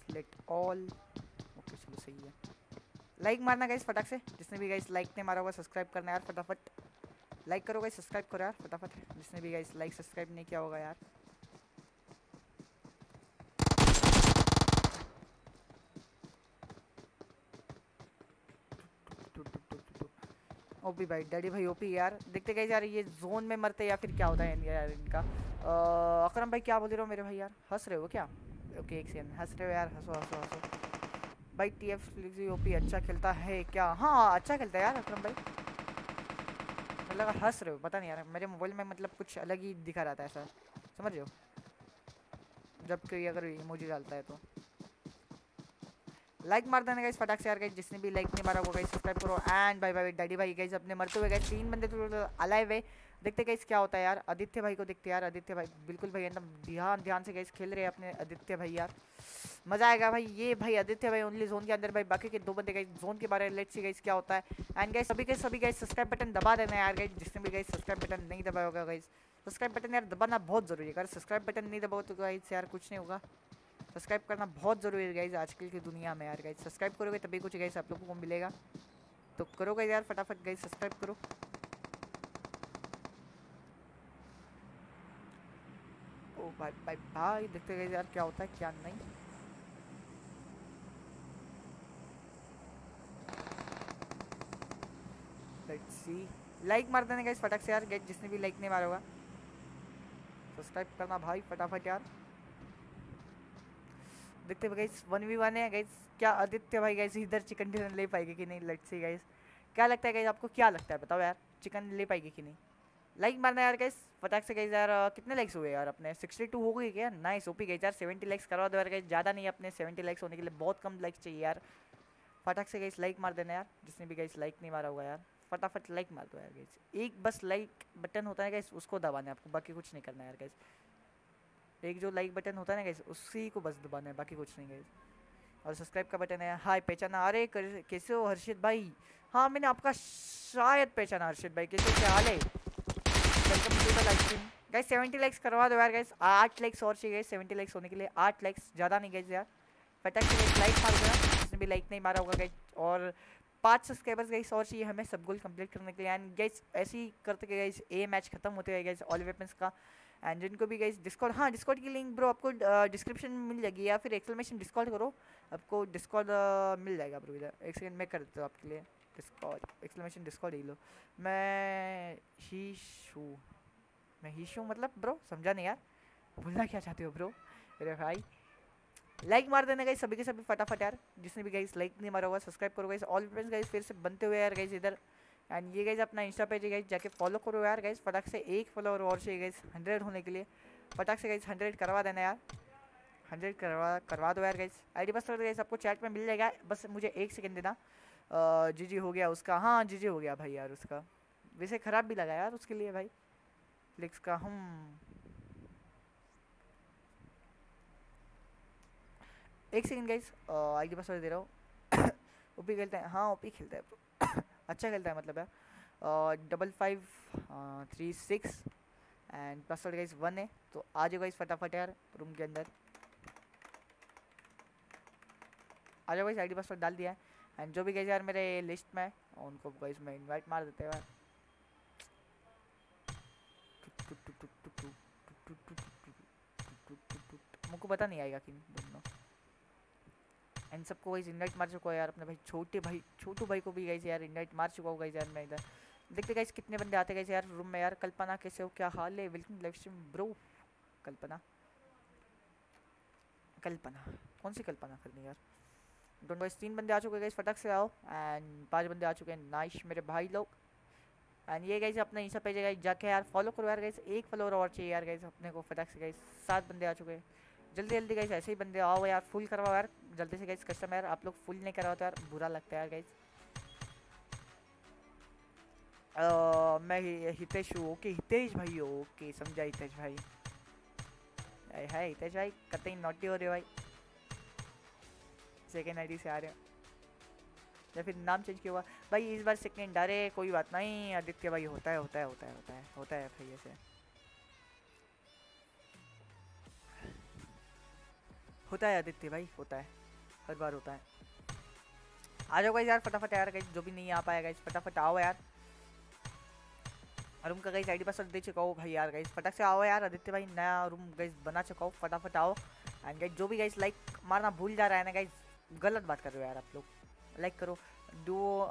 सेलेक्ट ऑल ओके चलो सही है। लाइक मारना गाइस फटाक से। जिसने भी गाइस लाइक नहीं मारा होगा सब्सक्राइब करना यार फटाफट। लाइक करो गाइस सब्सक्राइब करो यार फटाफट। जिसने भी गाइस लाइक सब्सक्राइब नहीं किया होगा यार। ओपी भाई, डैडी भाई ओपी यार, देखते गए यार ये जोन में मरते या फिर क्या होता है यार इनका? अकरम भाई क्या बोल रहे हो मेरे भाई यार? हंस रहे हो क्या? ओके, एक सेकंड हंस रहे हो यार, हंसो हंसो हंसो। भाई टी एफ़ ओपी अच्छा खेलता है क्या? हाँ अच्छा खेलता है यार अकरम भाई। मतलब हंस रहे हो, पता नहीं यार, मेरे मोबाइल में मतलब कुछ अलग ही दिखा रहा था ऐसा, समझ रहे हो? जब कोई अगर इमोजी डालता है तो। लाइक मार देना गाइस फटाक से यार गाइस जिसने भी लाइक नहीं मारा वो गाइस सब्सक्राइब करो। एंड बाय बाय डैडी भाई गाइस अपने मरते हुए गाइस तीन बंदे तो अलाइव है। देखते गाइस क्या होता है यार। आदित्य भाई को देखते यार, आदित्य भाई, बिल्कुल भाई, एकदम ध्यान ध्यान से गाइस खेल रहे हैं अपने आदित्य भाई यार। मज़ा आएगा भाई, ये भाई आदित्य भाई ओनली जोन के अंदर भाई, बाकी के दो बंदे गाइस जोन के बारे में लेट्स सी गाइस क्या होता है। एंड गाइस सभी के, सभी गाइस सब्सक्राइब बटन दबा देना यार गाइस जिसने भी गाइस सब्सक्राइब बटन नहीं दबाया होगा गाइस सब्सक्राइब बटन यार, दबाना बहुत ज़रूरी है। अगर सब्सक्राइब बटन नहीं दबाओ तो गाइस यार, कुछ नहीं होगा। सब्सक्राइब करना बहुत ज़रूरी है गाइज़ आजकल की दुनिया में यार गाइज़ सब्सक्राइब करोगे तभी कुछ गाइज़ आप लोगों को मिलेगा। तो करो गाइज़ यार फटाफट गाइज़ सब्सक्राइब करो। ओ भाई भाई भाई, देखते गाइज़ यार क्या होता है, क्या नहीं। लेट्स सी लाइक मार देना गाइज़ फटाक से यार गाइज़ जिसने भी लाइक नहीं मारा होगा। सब्सक्राइब करना भाई फटाफट यार। देखते गाइस वन वी वन है गाइस क्या आदित्य भाई गाइस इधर चिकन डिनर ले पाएगी कि नहीं? लेट्स सी गाइस क्या लगता है गाइस आपको? क्या लगता है? बताओ यार. चिकन ले पाएगी कि नहीं? लाइक मारना यार गाइस फटाक से गाइस यार कितने लाइक्स हुए यार अपने? 62 हो गई क्या? नाइस ओपी गाइस यार 70 लाइक्स करवा दो यार गाइस ज़्यादा नहीं अपने 70 लाइक्स होने के लिए बहुत कम लाइक्स चाहिए यार. फटाक से गाइस लाइक मार देना यार. जिसने भी गाइस लाइक नहीं मारा होगा यार. फटाफट लाइक मार दो यार गाइस एक बस लाइक बटन होता है गाइस उसको दबाना है आपको. बाकी कुछ नहीं करना यार गाइस एक जो लाइक बटन होता है ना गाइस उसी को बस दबाना है, बाकी कुछ नहीं गाइस और सब्सक्राइब का बटन है हाय पहचाना, अरे कैसे हो हर्षित भाई? हाँ मैंने आपका शायद पहचाना हर्षित भाई, कैसे क्या हाल है? Welcome to the live stream guys 70 likes करवा दो यार गाइस आठ लाइक्स और चाहिए 70 लाइक्स होने के लिए आठ लाइक्स ज़्यादा नहीं गाइस यार. फटाक से लाइक मार देना, जिसने भी लाइक नहीं मारा होगा गाइस और पाँच सब्सक्राइबर्स गाइस और चाहिए हमें सब गोल कंप्लीट करने के लिए. एंड गाइस ऐसे ही करते के गाइस ए मैच खत्म होते गए गाइस ऑल वेपन्स का. एंड जिनको भी गाइस डिस्कॉर्ड हाँ डिस्कॉर्ड की लिंक ब्रो आपको डिस्क्रिप्शन में मिल जाएगी या फिर एक्सक्लेमेशन डिस्कॉर्ड करो, आपको डिस्कॉर्ड मिल जाएगा ब्रो इधर। एक सेकेंड मैं कर देता हूँ आपके लिए डिस्कॉर्ड एक्सक्लेमेशन डिस्कॉर्ड ही लो। मैं ही शू मैं ही शू मतलब ब्रो समझा नहीं यार। बोलना क्या चाहते हो ब्रो अरे भाई। लाइक मार देना गाइस सभी के सभी फटाफट यार। जिसने भी गाइस लाइक नहीं मारा होगा सब्सक्राइब करो गाइस ऑल फ्रेंड्स गाइस फिर से बनते हुए यार गाइस इधर। एंड ये गाइस अपना इंस्टा पेज गाइस जाके फॉलो करो यार गाइस फटाक से एक फॉलोअर और चाहिए गाइस हंड्रेड होने के लिए। फटाक से गाइस हंड्रेड करवा देना यार। हंड्रेड करवा करवा दो यार गाइस आईडी पासवर्ड गाइस आपको चैट में मिल जाएगा। बस मुझे एक सेकंड देना। जी जी हो गया उसका। हाँ जी जी हो गया भाई यार उसका। वैसे ख़राब भी लगा यार उसके लिए भाई। फ्लिक्स का हम एक सेकंड गाइस आईडी पासवर्ड दे रहा हूँ। ओपी खेलते हैं। हाँ ओपी खेलता है। अच्छा खेलता है मतलब यार। Double five three six and password guys one है। तो आ जाओ गाइस फटाफट यार रूम के अंदर। आ जाओ गाइस आईडी पासवर्ड डाल दिया है। एंड जो भी गाइस यार मेरे लिस्ट में है, उनको गाइस मैं इनवाइट मार देते हैं यार। मुझको पता नहीं आएगा कि एंड सबको गाइस इनवाइट मार चुका है यार, अपने भाई, छोटे भाई, छोटू भाई को भी गाइस यार इनवाइट मार चुका हूँ गाइस यार मैं इधर। देखते गाइस कितने बंदे आते गए यार रूम में यार, कल्पना कैसे हो, क्या हाल है? Welcome live stream bro Kalpana. Kalpana. कौन सी कल्पना करनी यार? डोंट गाइस तीन बंदे आ चुके गाइस, फटक से आओ। एंड पाँच बंदे आ चुके हैं नाइश मेरे भाई लोग। एंड ये गाइस अपना इंस्टा पेज जाके यार फॉलो करो यार गाइस, एक फॉलोअर और चाहिए यार गाइस अपने को, फटक से गाइस। सात बंदे आ चुके हैं। जल्दी जल्दी गाइस ऐसे ही बंदे आओ यार फुल करवाओ यार। जल्दी से गाइस कस्टमर यार आप लोग फुल नहीं करा तो यार बुरा लगता है यार अ, मैं हितेश हूँ ओके हितेश भाई ओके समझा हितेश भाई। है हितेश भाई कतई नोटी हो रहे भाई। सेकेंड आईडी से आ रहे या फिर नाम चेंज किया हुआ। भाई इस बार सेकेंड अरे कोई बात नहीं आदित्य भाई होता है होता है होता है होता है होता है भाई ऐसे। होता है आदित्य भाई होता है। हर बार होता है। आ जाओ गाइस यार, फटाफट यार गाइस जो भी नहीं आ पाया गाइस, फटाफट आओ यार। रूम का गाइस आईडी पासवर्ड दे चुका हूँ भाई यार गाइस, फटाक से आओ यार, आदित्य भाई नया रूम गाइस बना चुका हूँ, फटाफट आओ। एंड गाइस जो भी गाइस लाइक मारना भूल जा रहा है ना गाइस, गलत बात कर रहे हो यार आप लोग। लाइक करो। डुओ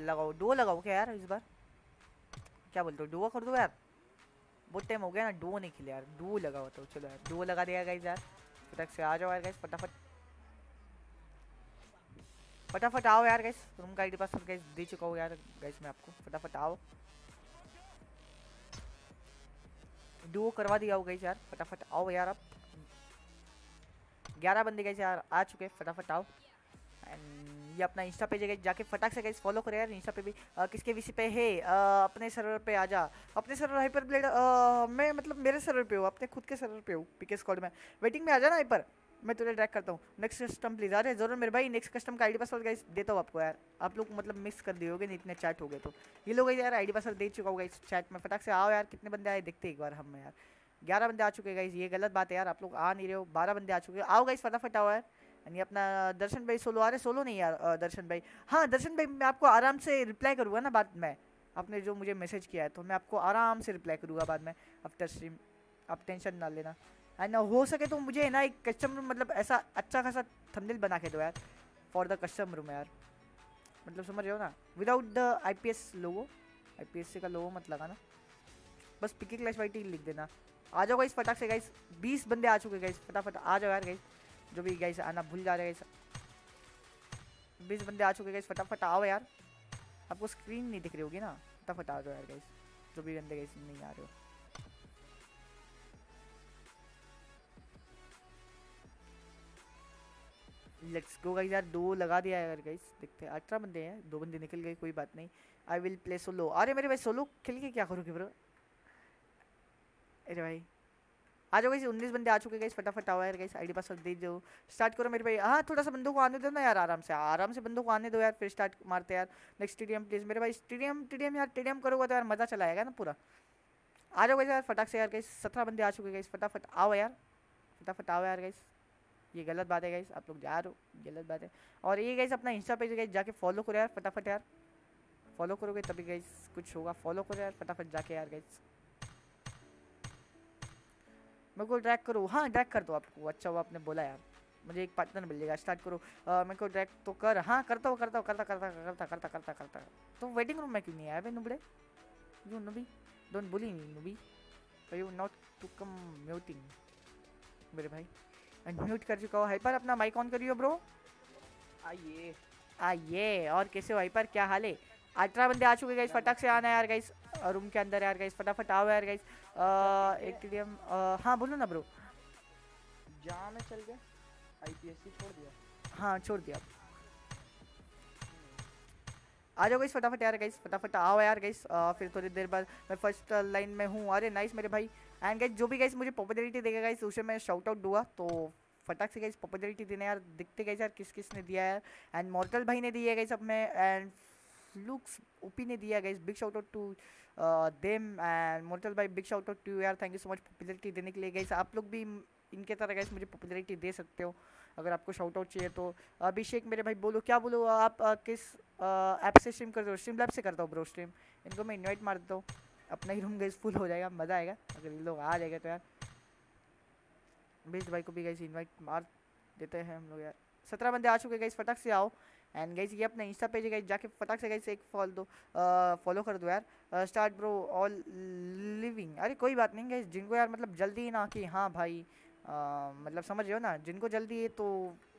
लगाओ। डुओ लगाओ क्या यार इस बार? क्या बोलते हो? डुओ कर दो यार। बहुत टाइम हो गया ना डुओ नहीं खेले यार। डुओ लगाओ तो चलो यार। डुओ लगा दिया गाइस यार। फटाक से आ जाओ यार गाइस, फटाफट। फटाफट आओ यार गाइस रूम का आईडी पासवर्ड गाइस दे चुका हूँ यार गाइस मैं आपको. फटाफट आओ. डुओ करवा दिया हो गाइस यार. फटाफट आओ यार आप. ग्यारह बंदे गाइस यार आ चुके फटाफट आओ. एंड ये अपना इंस्टा पे है guys, जाके फटाक से गाइस फॉलो करो यार इंस्टा पे भी. अ, किसके विसी पे? है अ, अपने सर्वर पे आ जा. अपने सर्वर हाइपर ब्लेड मैं मतलब मेरे सर्वर पे हूँ. अपने खुद के सर्वर पे हूँ पीके स्क्वाड में. वेटिंग में आ जाना हाइपर मैं तुझे ट्रैक करता हूँ। नेक्स्ट कस्टम प्लीज़ आ जाए ज़रूर, मेरे भाई नेक्स्ट कस्टम का आईडी पासवर्ड गाइस देता हूँ आपको यार। आप लोग मतलब मिस कर दिए होगे इतने चैट हो गए तो। ये लोग यार आईडी पासवर्ड दे चुका होगा इस चैट में। फटाक से आओ यार, कितने बंदे आए देखते एक बार हम यार। ग्यारह बंदे आ चुके गाइस ये गलत बात है यार, आप लोग आ नहीं रहे हो। बारह बंदे आ चुके आओ गाइस फटाफट आओ यार। And ये अपना दर्शन भाई सोलो आ रहे सोलो नहीं यार दर्शन भाई। हाँ दर्शन भाई, मैं आपको आराम से रिप्लाई करूँगा ना बाद में। आपने जो मुझे मैसेज किया है तो मैं आपको आराम से रिप्लाई करूँगा बाद में। आफ्टर स्ट्रीम आप टेंशन ना लेना। एंड हो सके तो मुझे ना एक कस्टम रूम मतलब ऐसा अच्छा खासा थंबनेल बना के दो यार फॉर द कस्टम रूम यार। मतलब समझ रहे हो ना? Without the I P S logo I P S C का लोगो मत लगाना। बस पिकी क्लैश वाइट ही लिख देना। आ जाओ गाइस फटाक से गाइस बीस बंदे आ चुके गाइस फटाफट आ जाओ यार गाइस जो भी गाइस आना भूल जा रहे गाइस बीस बंदे आ चुके गाइस फटाफट आओ यार। आपको स्क्रीन नहीं दिख रही होगी ना? फटाफट आ जाओ यार गाइस जो भी बंदे गाइस नहीं आ रहे हो। लेट्स गो गाइस यार, दो लगा दिया यार गाइस देखते हैं। अठारह बंदे हैं, दो बंदे निकल गए, कोई बात नहीं। आई विल प्ले सोलो अरे, मेरे भाई सोलो खेल के क्या करोगे ब्रो अरे भाई। आ जाओ गाइस उन्नीस बंदे आ चुके गाइस फटाफट आओ यार गाइस आईडी पासवर्ड दे दो। स्टार्ट करो मेरे भाई। हाँ थोड़ा सा बंदों को आने दो ना यार, आराम से। आराम से बंदों को आने दो यार, फिर स्टार्ट मारते यार। नेक्स्ट स्टेडियम प्लीज़ मेरे भाई स्टेडियम टेडियम यार टेडियम करोगे तो यार, मज़ा चला आएगा ना पूरा। आ जाओ गाइस यार, फटाक से यार गाइस सत्रह बंदे आ चुके गाइस फटाफट आओ यार। फटाफट आओ यार गाइस ये गलत बात है गाइस आप लोग जा रहे हो, गलत बात है। और ये गाइस अपना इंस्टा पेज गाइस जाके फॉलो करो यार, फटाफट यार। फॉलो करोगे तभी गाइस कुछ होगा फॉलो करो यार, फटाफट जाके यार गाइस मेरे को ट्रैक करो हाँ ट्रैक कर दो आपको अच्छा हुआ आपने बोला यार। मुझे एक पार्टनर मिल जाएगा स्टार्ट करो मेरे को ट्रैक तो कर हाँ करता हूँ करता हूँ, करता करता करता करता करता करता। तो वेटिंग रूम में क्यों नहीं आया भाई नुबड़े? You noobie don't bully noobie. You not to come muting मेरे भाई। अनम्यूट कर चुका हूँ। हाइपर अपना माइक ऑन करियो ब्रो आइए। आइए और कैसे हो हाइपर क्या हाल है? अठारह बंदे आ चुके गाइस फटाक से आना यार गाइस रूम के अंदर यार गाइस फटाफट आओ यार गाइस एक टीडीएम हाँ बोलो ना ब्रो जहाँ में चल गया आईपीएससी छोड़ दिया। हाँ छोड़ दिया। आ जाओ गाइस फटाफट यार गाइस फटाफट आओ यार गाइस फिर थोड़ी देर बाद मैं फ़र्स्ट लाइन में हूँ। अरे नाइस मेरे भाई। एंड गाइस जो भी गाइस मुझे पॉपुलरिटी देगा गाइस उसे मैं शाउट आउट दूँगा। तो फटाक से गाइस पॉपुलरिटी देने यार, दिखते गाइस यार किस किस ने दिया है। एंड मॉर्टल भाई ने दिया गाइस अब में एंड लुक्स ओपी ने दिया guys big shout out to them and mortal भाई बिग शाउट आउट टू यार thank you so much popularity देने के लिए गाइस आप लोग भी इनके तरह गाइस मुझे पॉपुलरिटी दे सकते हो, अगर आपको शाउट आउट चाहिए तो। अभिषेक मेरे भाई, बोलो, क्या बोलो, आप किस ऐप से स्ट्रीम करते हो? स्ट्रीम लैब से करता हूँ ब्रो स्ट्रीम इनको मैं इन्वाइट मार देता हूँ। अपना ही रूम गैस फुल हो जाएगा मज़ा आएगा। अगर ये लोग आ जाएगा तो यार। बीस भाई को भी गैस इनवाइट मार देते हैं हम लोग यार। सत्रह बंदे आ चुके गए फटाक से आओ। एंड गैस ये अपना इंस्टा पेज है जाके फटाक से गैस एक फॉलो दो फॉलो कर दो यार। स्टार्ट ब्रो ऑल लिविंग अरे कोई बात नहीं गई जिनको यार मतलब जल्दी ना कि हाँ भाई आ, मतलब समझ रहे हो ना जिनको जल्दी है तो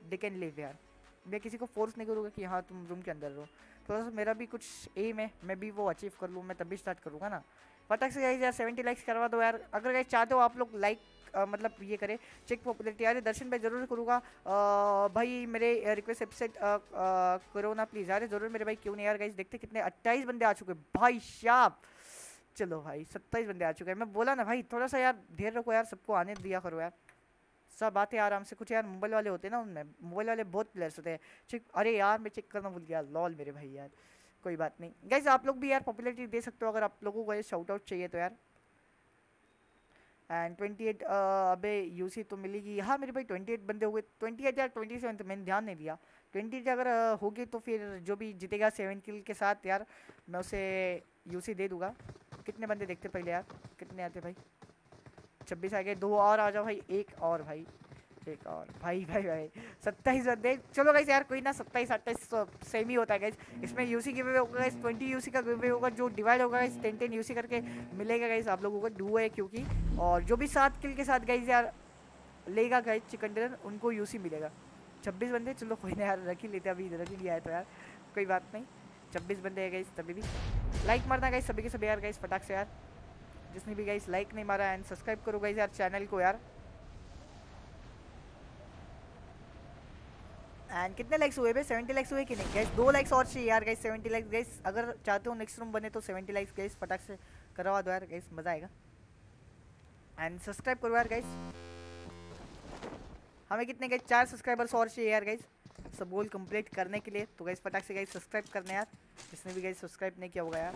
दे कैन लिव यार। मैं किसी को फोर्स नहीं करूँगा कि हाँ तुम रूम के अंदर रहो। थोड़ा सा मेरा भी कुछ एम है, मैं भी वो अचीव कर लूँ, मैं तभी स्टार्ट करूँगा ना। फटाक से यार सेवेंटी लाइक्स करवा दो यार। अगर गाइस चाहते हो आप लोग लाइक मतलब ये करें चेक पॉपुलरिटी यार, दर्शन भाई ज़रूर करूँगा। भाई मेरे रिक्वेस्ट एपसेट करो ना प्लीज़ यार, ज़रूर मेरे भाई, क्यों नहीं यार गाइस देखते कितने अट्ठाईस बंदे आ चुके भाई शाप चलो भाई, सत्ताईस बंदे आ चुके हैं। मैं बोला ना भाई, थोड़ा सा यार, देर रखो यार, सबको आने दिया करो यार। सब आते आराम से। कुछ यार मोबाइल वाले होते हैं ना उनमें। मोबाइल वाले बहुत प्लेयर्स होते हैं। चेक अरे यार, मैं चेक करना भूल गया। लॉल मेरे भाई यार। कोई बात नहीं। गैस आप लोग भी यार पॉपुलरिटी दे सकते हो अगर आप लोगों को ये शाउट आउट चाहिए तो यार। एंड ट्वेंटी एट अबे यूसी तो मिलेगी। हाँ मेरे भाई ट्वेंटी एट बंदे हो गए। ट्वेंटी एट या ट्वेंटी सेवन तो मैंने ध्यान नहीं दिया। ट्वेंटी एट अगर हो होगी तो फिर जो भी जीतेगा सेवन किल के साथ यार, मैं उसे यूसी दे दूँगा। कितने बंदे देखते पहले यार? कितने आते भाई? छब्बीस आ गए, दो और आ जाओ भाई, एक और भाई, एक और, भाई भाई भाई, सत्ताईस बंदे। चलो गाइस यार, कोई ना, सत्ताईस अट्ठाईस सेम ही होता है गाइस इसमें यूसी गिवे होगा गाइस ट्वेंटी यूसी का गिवे होगा, जो डिवाइड होगा गाइस टेन टेन यूसी करके मिलेगा गाइस आप लोगों को डू है क्योंकि। और जो भी सात किल के साथ गाइस यार लेगा गाइस चिकन डिनर उनको यूसी मिलेगा। छब्बीस बंदे, चलो कोई ना यार, रख ही लेते अभी रख ही लिया है तो यार, कोई बात नहीं। छब्बीस बंदे है गाइस तभी भी। लाइक मारना गाइस सभी के सभी यार गाइस फटाक से यार। जिसने भी गाइस लाइक नहीं मारा एंड सब्सक्राइब करो गाइस यार चैनल को यार। एंड कितने लाइक्स हुए भाई? सेवेंटी लाइक्स हुए कि नहीं? गैस दो लाइक्स और चाहिए यार गैस सेवेंटी लाइक्स गैस अगर चाहते हो नेक्स्ट रूम बने तो सेवेंटी लाइक्स गैस फटाक से करवा दो यार गैस मज़ा आएगा। एंड सब्सक्राइब करो यार गैस हमें कितने गैस चार सब्सक्राइबर्स और चाहिए यार गैस सब गोल कंप्लीट करने के लिए। तो गैस फटाक से गैस सब्सक्राइब करने यार। जिसने भी गैस सब्सक्राइब नहीं किया होगा यार।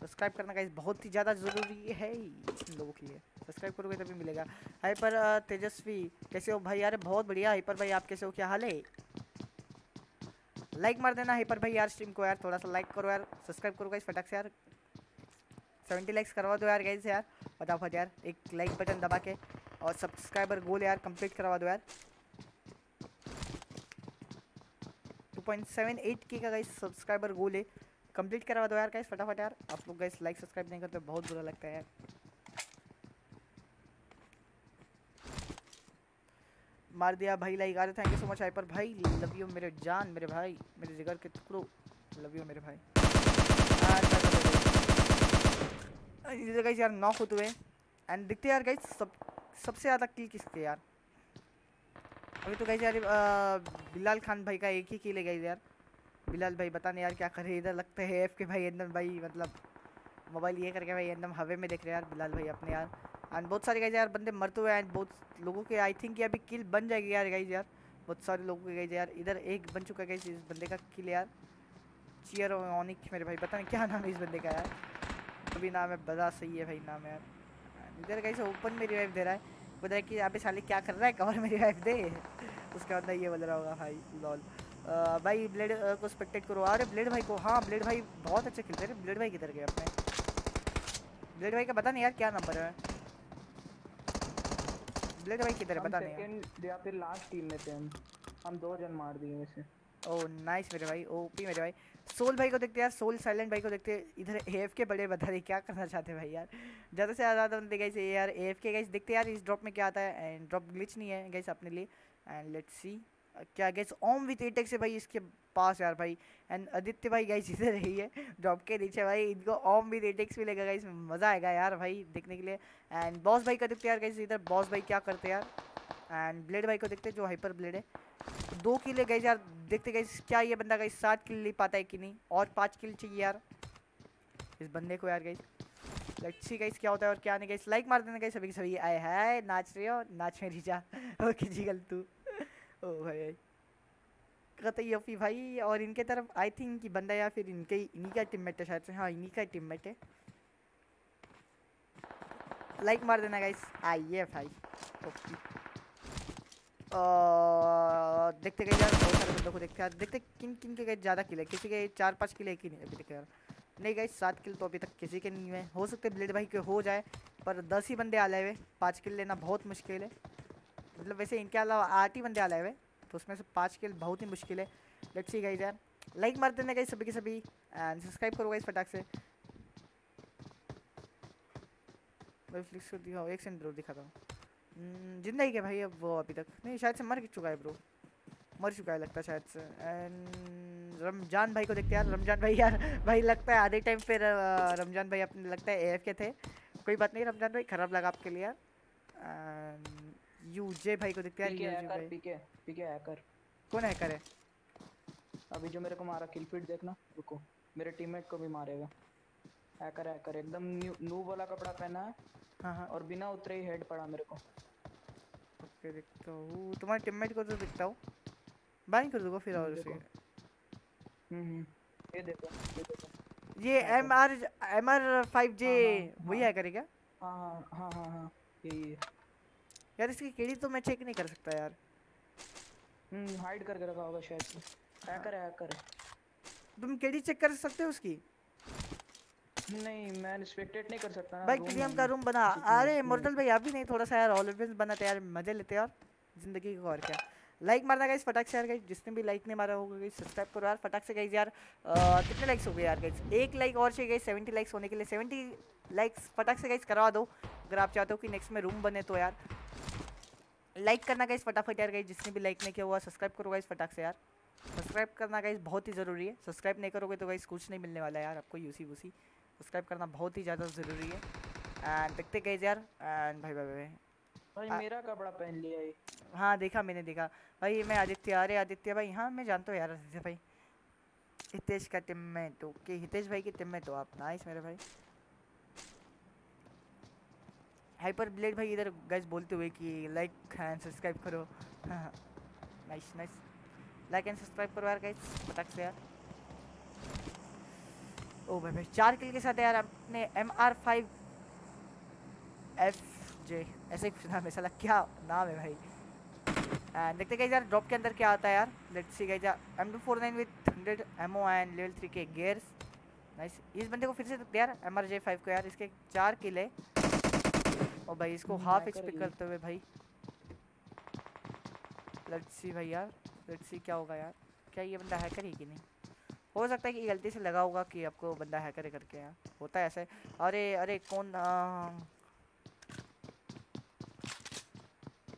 सब्सक्राइब करना गाइस बहुत ही ज़्यादा ज़रूरी है इन लोगों के लिए। सब्सक्राइब करोगे तभी मिलेगा। हाइपर तेजस्वी, कैसे हो भाई? यार बहुत बढ़िया। हाइपर भाई, आप कैसे हो? क्या हाल है? लाइक मार देना हाइपर भाई यार स्ट्रीम को यार, थोड़ा सा लाइक करो यार। सब्सक्राइब करो गाइस फटाक से यार। सेवेंटी लाइक्स करवा दो यार गाइस यार। फटाफट यार, एक लाइक बटन दबा के। और सब्सक्राइबर गोल यार कंप्लीट करवा दो यार। टू पॉइंट सेवन एट के का गाइस सब्सक्राइबर गोल है। कंप्लीट करवा दो यार गाइस फटाफट यार। आप लोग गाइस लाइक सब्सक्राइब नहीं करते, बहुत बुरा लगता है मार दिया भाई लाइक आ रहे thank you so much hyper भाई। लव यू मेरे जान, मेरे भाई, मेरे जिगर के टुकड़ो। लव यू मेरे भाई। इधर गाइस यार नॉक होते हुए। एंड दिखते यार गाइस सब, सबसे ज़्यादा किल किसके यार? अभी तो गाइस यार बिलाल खान भाई का एक ही किल है गाइस यार। बिलाल भाई बता नहीं यार क्या कर करे इधर लगते हैं एफ़ के भाई, एकदम भाई मतलब मोबाइल ये करके भाई, एकदम हवे में देख रहे यार बिलाल भाई अपने यार। एंड बहुत सारे गाइज़ यार, बंदे मरते हुए एंड बहुत लोगों के आई थिंक ये अभी किल बन जाएगी यार गाइज़ यार। बहुत सारे लोगों के गाइज़ यार, इधर एक बन चुका है इस बंदे का किल यार। चियर ऑनिक मेरे भाई, पता नहीं क्या नाम है इस बंदे का यार। अभी नाम है बजा सही है भाई, नाम यार। इधर गाइज़ ओपन में रिवाइव दे रहा है। बोल रहा है कि यहाँ पे साले क्या कर रहा है? कवर में रिवाइव दे। उसके बाद ये बोल रहा होगा, भाई लॉल भाई ब्लेड को स्पेक्टेट करो। अरे ब्लेड भाई को हाँ ब्लेड भाई बहुत अच्छे खेलते हैं ब्लेड भाई किधर गए अपने? ब्लेड भाई का पता नहीं यार क्या नंबर है। ब्लेड भाई किधर है पता नहीं सेकंड या फिर लास्ट टीम में थे हम। हम दो जन मार दिए वैसे। ओह नाइस मेरे भाई ओपी मेरे भाई। सोल भाई को देखते यार सोल साइलेंट भाई को देखते इधर एफ़ के बड़े बता रहे क्या करना चाहते भाई यार। ज़्यादा से ज़्यादा बंदे गए यार एफ़ के गैस देखते यार इस ड्रॉप में क्या आता है। एंड ड्रॉप ग्लिच नहीं है गैस अपने लिए। एंड लेट्स सी क्या गैस ओम विथ एटेक्स है भाई इसके पास यार भाई। एंड आदित्य भाई गैस इधर रही है ड्रॉप के नीचे भाई, इनको ओम विथ एटेक्स भी लगेगा इसमें मज़ा आएगा यार भाई, देखने के लिए। एंड बॉस भाई का देखते यार गैस इधर बॉस भाई क्या करते यार। एंड ब्लेड भाई को देखते जो हाइपर ब्लेड है। दो किल है गई यार, देखते गए क्या ये बंदा गई सात किल ले पाता है कि नहीं? और पाँच किल चाहिए यार। इस बंदे को यार गई सी गाइस क्या होता है और क्या नहीं गाइस लाइक मार देना गाइस सभी सभी, आए हाय, नाच रहे हो, नाच में जा। ओके जी गल तू ओ भाई कतई यफी भाई, और इनके तरफ़ आई थिंक कि बंदा या फिर इनके, इन्हीं का टीममेट है शायद से। हाँ इन्हीं का टीममेट है। लाइक मार देना गाइस आइए भाई, ओके। देखते गए यार, बहुत सारे बंदों को देखते यार। देखते किन किन के गए ज़्यादा किल किसी के चार, पाँच किल कि नहीं? अभी यार। नहीं गए सात किल तो अभी तक किसी के नहीं हुए। हो सकते ब्लेड भाई के हो जाए, पर दस ही बंदे आए हुए। पाँच किल लेना बहुत मुश्किल है। मतलब वैसे इनके अलावा आठ ही बंदे आए हुए तो उसमें से पाँच किल बहुत ही मुश्किल है। लेट्स सी गाइस यार। लाइक मार देना गाइस सभी के सभी एंड सब्सक्राइब करो गाइस फटाक से। को दिखाओ एक सेकंड ब्रो दिखाता हूँ। हम्म, ज़िंदा ही क्या भाई अब वो अभी तक? नहीं शायद से मर चुका है ब्रो मर चुका है लगता है शायद से। एंड रमज़ान भाई को देखते यार रमज़ान भाई यार भाई लगता है आधे टाइम फिर रमज़ान भाई अपने लगता है एफ़ के थे। कोई बात नहीं रमज़ान भाई खराब लगा आपके लिए यार। यूजे भाई को देखते हैं पीके यूजे हैकर भाई। पीके पीके हैकर कौन हैकर है? अभी जो मेरे को मारा किल फ़ीड देखना रुको। मेरे टीममेट को भी मारेगा। हैकर हैकर एकदम न्यू वाला कपड़ा पहना है। हाँ हाँ। और बिना उतरे ही हेड पड़ा मेरे को। ओके देखता हूँ। तुम्हारे टीममेट को तो दिखता हूँ। बाइंग कर दूँगा फिर और उसे। हम्म हम्म। ये देखो ये देखो। ये M R M R five J वही। है करेगा हाँ हाँ हाँ हाँ हाँ। यही है यार इसकी केड़ी तो मैं चेक नहीं कर सकता यार। हम्म हाइड करके रखा होगा शायद हैकर है हैकर तुम केड़ी चेक कर सकते हो उसकी? नहीं मैं स्पेक्टेट नहीं कर सकता भाई टीडीएम का रूम बना। अरे। मोर्टल भाई आप भी नहीं थोड़ा सा यार ऑलवेज बनाते यार मज़े लेते यार ज़िंदगी को और क्या। लाइक मारना गाइस फटाक से यार गाइस जिसने भी लाइक नहीं मारा होगा गाइस सब्सक्राइब करो यार फटाक से गाइस यार कितने लाइक्स हो गए यार गाइस एक लाइक और चाहिए गाइस 70 लाइक्स होने के लिए। 70 लाइक्स फटाक से गाइस करवा दो। अगर आप चाहते हो कि नेक्स्ट में रूम बने तो यार। लाइक करना गाइस फटाफट यार गाइस जिसने भी लाइक नहीं किया हुआ सब्सक्राइब करो गाइस फटाक से यार। सब्सक्राइब करना गाइस बहुत ही ज़रूरी है। सब्सक्राइब नहीं करोगे तो गाइस कुछ नहीं मिलने वाला है यार आपको यूसी वूसी सब्सक्राइब करना बहुत ही ज़्यादा ज़रूरी है। एंड देखते गाइस यार। एंड भाई भाई भाई। भाई आ- मेरा कपड़ा पहन लिया ये। हाँ देखा मैंने देखा। भाई मैं आदित्य अरे आदित्य भाई। हाँ मैं जानता हूँ यार आदित्य भाई। हितेश का टीम में तो कि हितेश भाई की टीम में तो आप। नाइस मेरे भाई। हाइपर ब्लेड भाई, इधर गैस बोलते हुए कि लाइक एंड सब्सक्राइब करो। Nice nice like and subscribe करो यार गैस फटाक से यार। ओ भाई भाई, चार किल के साथ यार अपने M R five F J ऐसे कुछ नाम है साला, क्या नाम है भाई? एंड देखते गए यार ड्रॉप के अंदर क्या आता है यार। Let's see guys M two four nine with hundred ammo and level three के गेयर्स नाइस इस बंदे को फिर से यार एम आर जे फाइव को यार, इसके चार किल और भाई इसको हम्म, हाफ़ hacker एक्सपी ही। करते हुए भाई। लेट्स सी भाई यार लेट्स सी क्या होगा यार। क्या ये बंदा हैकर है कि नहीं? हो सकता है कि गलती से लगा होगा कि आपको बंदा हैकर है करके यार। होता है ऐसे। अरे अरे कौन आ,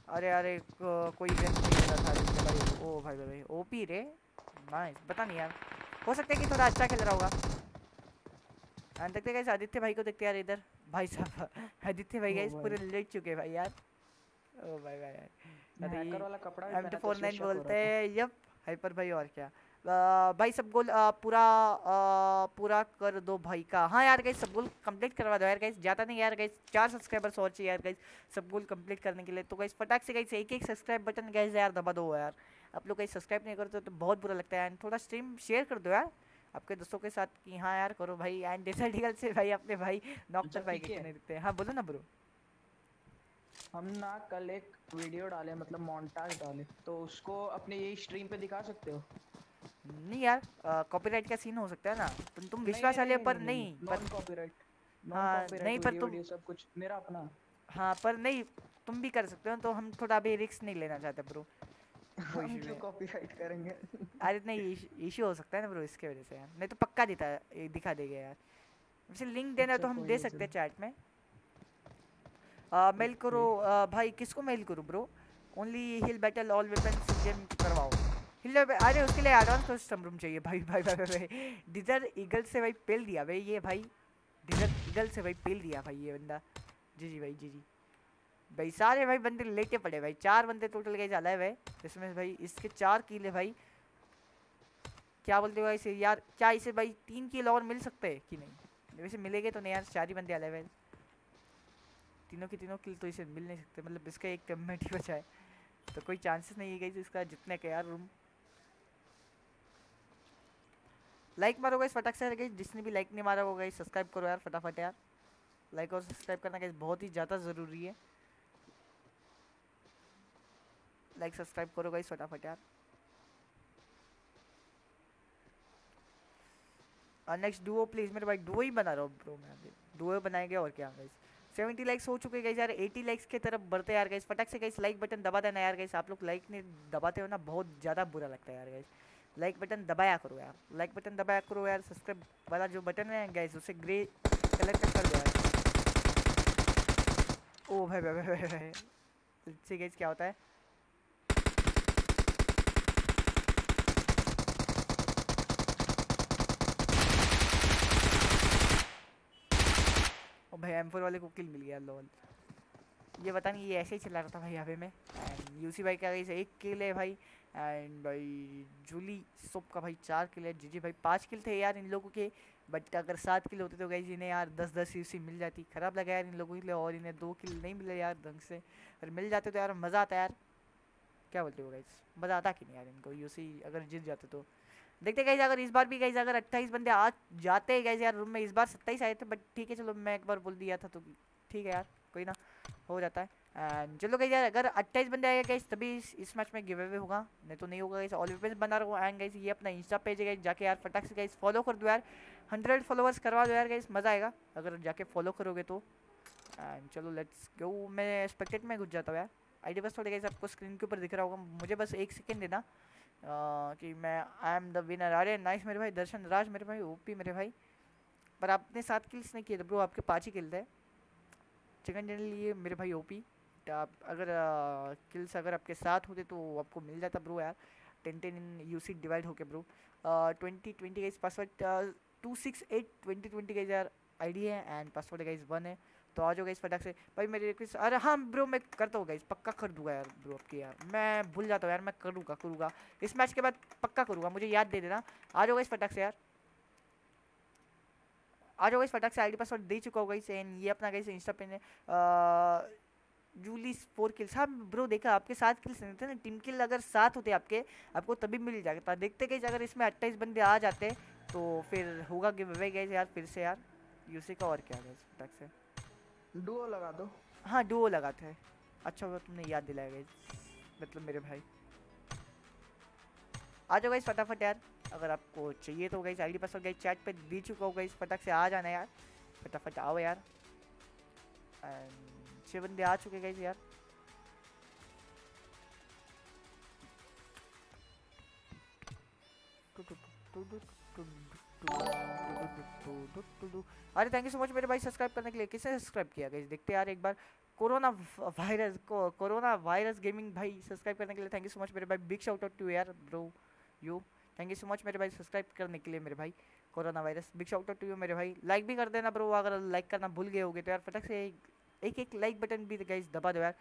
अरे अरे को, कोई इवेंट नहीं खेला था भाई ओ भाई भाई भाई ओपी रे। नाइस पता नहीं यार। हो सकता है कि थोड़ा अच्छा खेल रहा होगा। एंड देखते गाइस आदित्य भाई को देखते यार इधर। भाई साहब आदित्य भाई गाइस पूरे लेट चुके हैं भाई यार। ओ भाई भाई हैकर वाला कपड़ा एम टू फोर नाइन बोलते हैं यप हाइपर भाई और क्या। आ, भाई सब गोल आ, पूरा आ, पूरा कर दो भाई का। हाँ यार गाइस सब गोल कंप्लीट करवा दो यार गाइस ज़्यादा नहीं यार गाइस चार सब्सक्राइबर्स और चाहिए यार गाइस सब गोल कंप्लीट करने के लिए। तो गाइस फटाक से गाइस एक एक सब्सक्राइब बटन गाइस यार दबा दो यार। आप लोग गाइस सब्सक्राइब नहीं करते तो बहुत बुरा लगता है। एंड थोड़ा स्ट्रीम शेयर कर दो यार। आपके दोस्तों के साथ कि हाँ यार करो भाई एंड डिसर्टिकल से भाई अपने भाई नॉक्टर भाई है। कितने दिखते हैं। हाँ बोलो ना ब्रो हम ना कल एक वीडियो डाले मतलब मोन्टाज डाले तो उसको अपने यही स्ट्रीम पे दिखा सकते हो? नहीं यार कॉपीराइट का सीन हो सकता है ना। तुम तुम विश्वास वाले पर नहीं पर कॉपीराइट हाँ, नहीं, पर तुम- सब कुछ मेरा अपना। हाँ पर नहीं तुम भी कर सकते हो तो हम थोड़ा अभी रिस्क नहीं लेना चाहते ब्रो हम क्यों कॉपीराइट करेंगे। अरे नहीं इशू हो सकता है ना ब्रो इसके वजह से यार। नहीं तो पक्का देता दिखा देगा यार। वैसे लिंक देना तो अच्छा, हम दे सकते हैं चैट में। मेल करो भाई किसको मेल करूँ bro only hill battle all weapons game करवाओ। हिल अरे उसके लिए एडवांस कस्टम रूम चाहिए भाई भाई भाई भाई, भाई। डिजर ईगल से भाई पेल दिया भाई ये भाई। डिजर ईगल से भाई पेल दिया भाई ये बंदा। जी जी भाई जी जी। भाई, सारे भाई बंदे लेटे पड़े भाई। चार बंदे टोटल गए जाला है भाई। जिसमें भाई, इसके चार किले भाई। क्या बोलते हो इसे? यार, क्या इसे भाई तीन किल और मिल सकते हैं कि नहीं? वैसे मिलेंगे तो नहीं यार, चार ही बंदे आले भाई। तीनों के तीनों किल तो इसे मिल नहीं सकते मतलब इसका एक टीममेट ही बचा है। तो कोई चांसेस नहीं है इसका, जितने का यार रूम लाइक मारो गाइस फटाक से गाइस जिसने भी लाइक नहीं मारा होगा सब्सक्राइब करो यार फटाफट यार। लाइक और सब्सक्राइब करना गाइस बहुत ही ज़्यादा ज़रूरी है। लाइक सब्सक्राइब करो गाइस फटाफट यार और नेक्स्ट डुओ प्लीज़ मेरे भाई डुओ ही बना रहा हूँ ब्रो मैं अभी। डुओ बनाएँगे और क्या गाइस 70 लाइक्स हो चुके गाइस यार। 80 लाइक्स की तरफ़ बढ़ते यार गाइस फटाक से गाइस लाइक बटन दबा देना, यार गाइस आप लोग लाइक नहीं दबाते हो ना, बहुत ज़्यादा बुरा लगता है, यार गाइस लाइक बटन दबाया करो, यार। लाइक बटन दबाया करो, यार। सब्सक्राइब वाला जो बटन है गाइस उसे ग्रे कलर का कर दो, यार। ओ, भाई भाई भाई भाई इससे गाइस क्या होता है? भाई एम वाले को किल मिल गया लोल ये पता नहीं, ये ऐसे ही चला रहा था भाई, यहाँ पे में. एंड यूसी भाई का गई एक किल है भाई. एंड भाई जूली सोप का भाई चार किल है जीजी भाई पाँच किल थे यार इन लोगों के. बट अगर सात किल होते तो गई इन्हें यार दस दस यूसी मिल जाती. ख़राब लगा यार इन लोगों के लिए और इन्हें दो किल नहीं मिले यार ढंग से. अगर मिल जाते तो यार मज़ा आता यार. क्या बोलते हो गाइस मज़ा आता कि नहीं यार इनको? यूसी अगर जीत जाते तो. देखते गए अगर इस बार भी गई अगर अट्ठाईस बंदे आ जाते गए यार रूम में इस बार सत्ताईस आए थे बट ठीक है चलो मैं एक बार बोल दिया था तो ठीक है यार कोई ना हो जाता है। एंड चलो गई यार अगर अट्ठाईस बंदे आएगा गई तभी इस, इस मैच में गिव अवे होगा। नहीं तो नहीं होगा गई ऑल वेज बना रहा। एंड गई ये अपना इंस्टा पेज है जाके यार फटाक से गई फॉलो कर दो यार। हंड्रेड फॉलोअर्स करवा दो यार गई मज़ा आएगा। अगर जाके फॉलो करोगे तो। एंड चलो लेट्स गो मैं एक्सपेक्टेड में घुस जाता हूँ यार। आई डी बस थोड़े गई आपको स्क्रीन के ऊपर दिख रहा होगा। मुझे बस एक सेकेंड देना। कि मैं आई एम द विनर अरे नाइस मेरे भाई, दर्शन, राज मेरे भाई ओपी मेरे भाई। पर आपने सात किल्स नहीं किए थे ब्रो आपके पाँच ही किल थे। चिकन जनरल ये मेरे भाई ओपी आप अगर किल्स अगर आपके साथ होते तो आपको मिल जाता ब्रो यार। Ten ten in U C divide होके ब्रो ट्वेंटी ट्वेंटी का password two six eight twenty twenty का यार आई डी है एंड पासवर्ड का इस वन है। तो आ जाओ इस फटाक से। भाई मेरी रिक्वेस्ट अरे हाँ ब्रो मैं करता हूँ गाइस पक्का कर दूँगा यार ब्रो आपकी यार। मैं भूल जाता हूँ यार, मैं करूँगा करूँगा। इस मैच के बाद पक्का करूँगा, मुझे याद दे देना। आ जाओ इस फटाक से यार। आ जाओ इस फटाक से आईडी पासवर्ड दे चुका होगा इसे ये अपना गाइस इंस्टा पे ने जूली फोर किल्स हाँ ब्रो देखा, आपके सात किल्स नहीं थे ना टीम किल अगर सात होते आपके, आपको तभी मिल जाता देखते गए अगर इसमें अट्ठाईस बंदे आ जाते तो फिर होगा गिव अवे गए यार, फिर से यार। यूसी का और क्या गया फटाक से। डुओ लगा दो हाँ डुओ लगाते हैं अच्छा हुआ तुमने याद दिलाया गई मतलब मेरे भाई आ जाओ गाइस फटाफट यार अगर आपको चाहिए तो guys ID password guys chat पे दे चुका होगा इस फटाक से आ जाना यार फटाफट आओ यार छः बंदे आ चुके गाइस यार अरे थैंक यू सो मच मेरे भाई सब्सक्राइब करने के लिए। किसने सब्सक्राइब किया गई देखते यार एक बार। कोरोना वायरस को, कोरोना वायरस गेमिंग भाई सब्सक्राइब करने के लिए। थैंक यू सो मच मेरे भाई। बिग शाउट टू यार bro you thank you so much मेरे भाई सब्सक्राइब करने के लिए मेरे भाई। Corona virus big shout to you मेरे भाई। लाइक भी कर देना ब्रो अगर लाइक करना भूल गए होगे तो यार फटक से एक एक लाइक बटन भी गाइस दबा दो यार।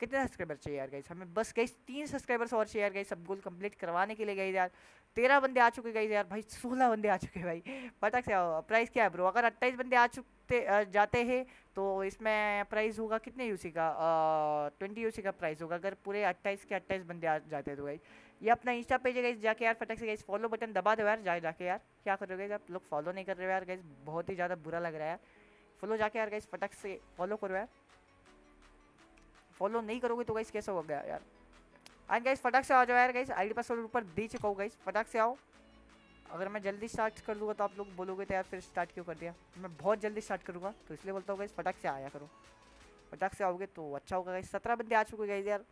कितने सब्सक्राइबर चाहिए यार गाइस हमें बस गई तीन सब्सक्राइबर्स और चाहिए यार गाइस सब गोल कंप्लीट करवाने के लिए गई यार। तेरह बंदे आ चुके गए यार, भाई सोलह बंदे आ चुके भाई। पता से प्राइस क्या है ब्रो अगर अट्ठाईस बंदे आ चुके जाते हैं तो इसमें प्राइस होगा कितने यूसी का? ट्वेंटी यूसी का प्राइस होगा। अगर पूरे अट्ठाईस के अट्ठाईस बंदे आ जाते तो गाइस ये अपना इंस्टा पेज है जाके यार फटक से गाइस फॉलो बटन दबा दो यार जाए जाके यार। क्या कर रहे हो आप लोग फॉलो नहीं कर रहे हो यार गाइस बहुत ही ज़्यादा बुरा लग रहा है यार। फॉलो जाके यार गाइस फटक से फॉलो करो यार। फॉलो नहीं करोगे तो गाइस कैसे हो गया यार? एंड गाइस फटाक से आ जाओ यार गाइस आईडी पासवर्ड ऊपर दे चुका हूँ गाइस फटाक से आओ। अगर मैं जल्दी स्टार्ट कर दूँगा तो आप लोग बोलोगे तो यार फिर स्टार्ट क्यों कर दिया? मैं बहुत जल्दी स्टार्ट करूँगा तो इसलिए बोलता हूँ गाइस फटाक से आया करो। फटाक से आओगे तो अच्छा होगा गाइस सत्रह बंदे आ चुके गाइस यार।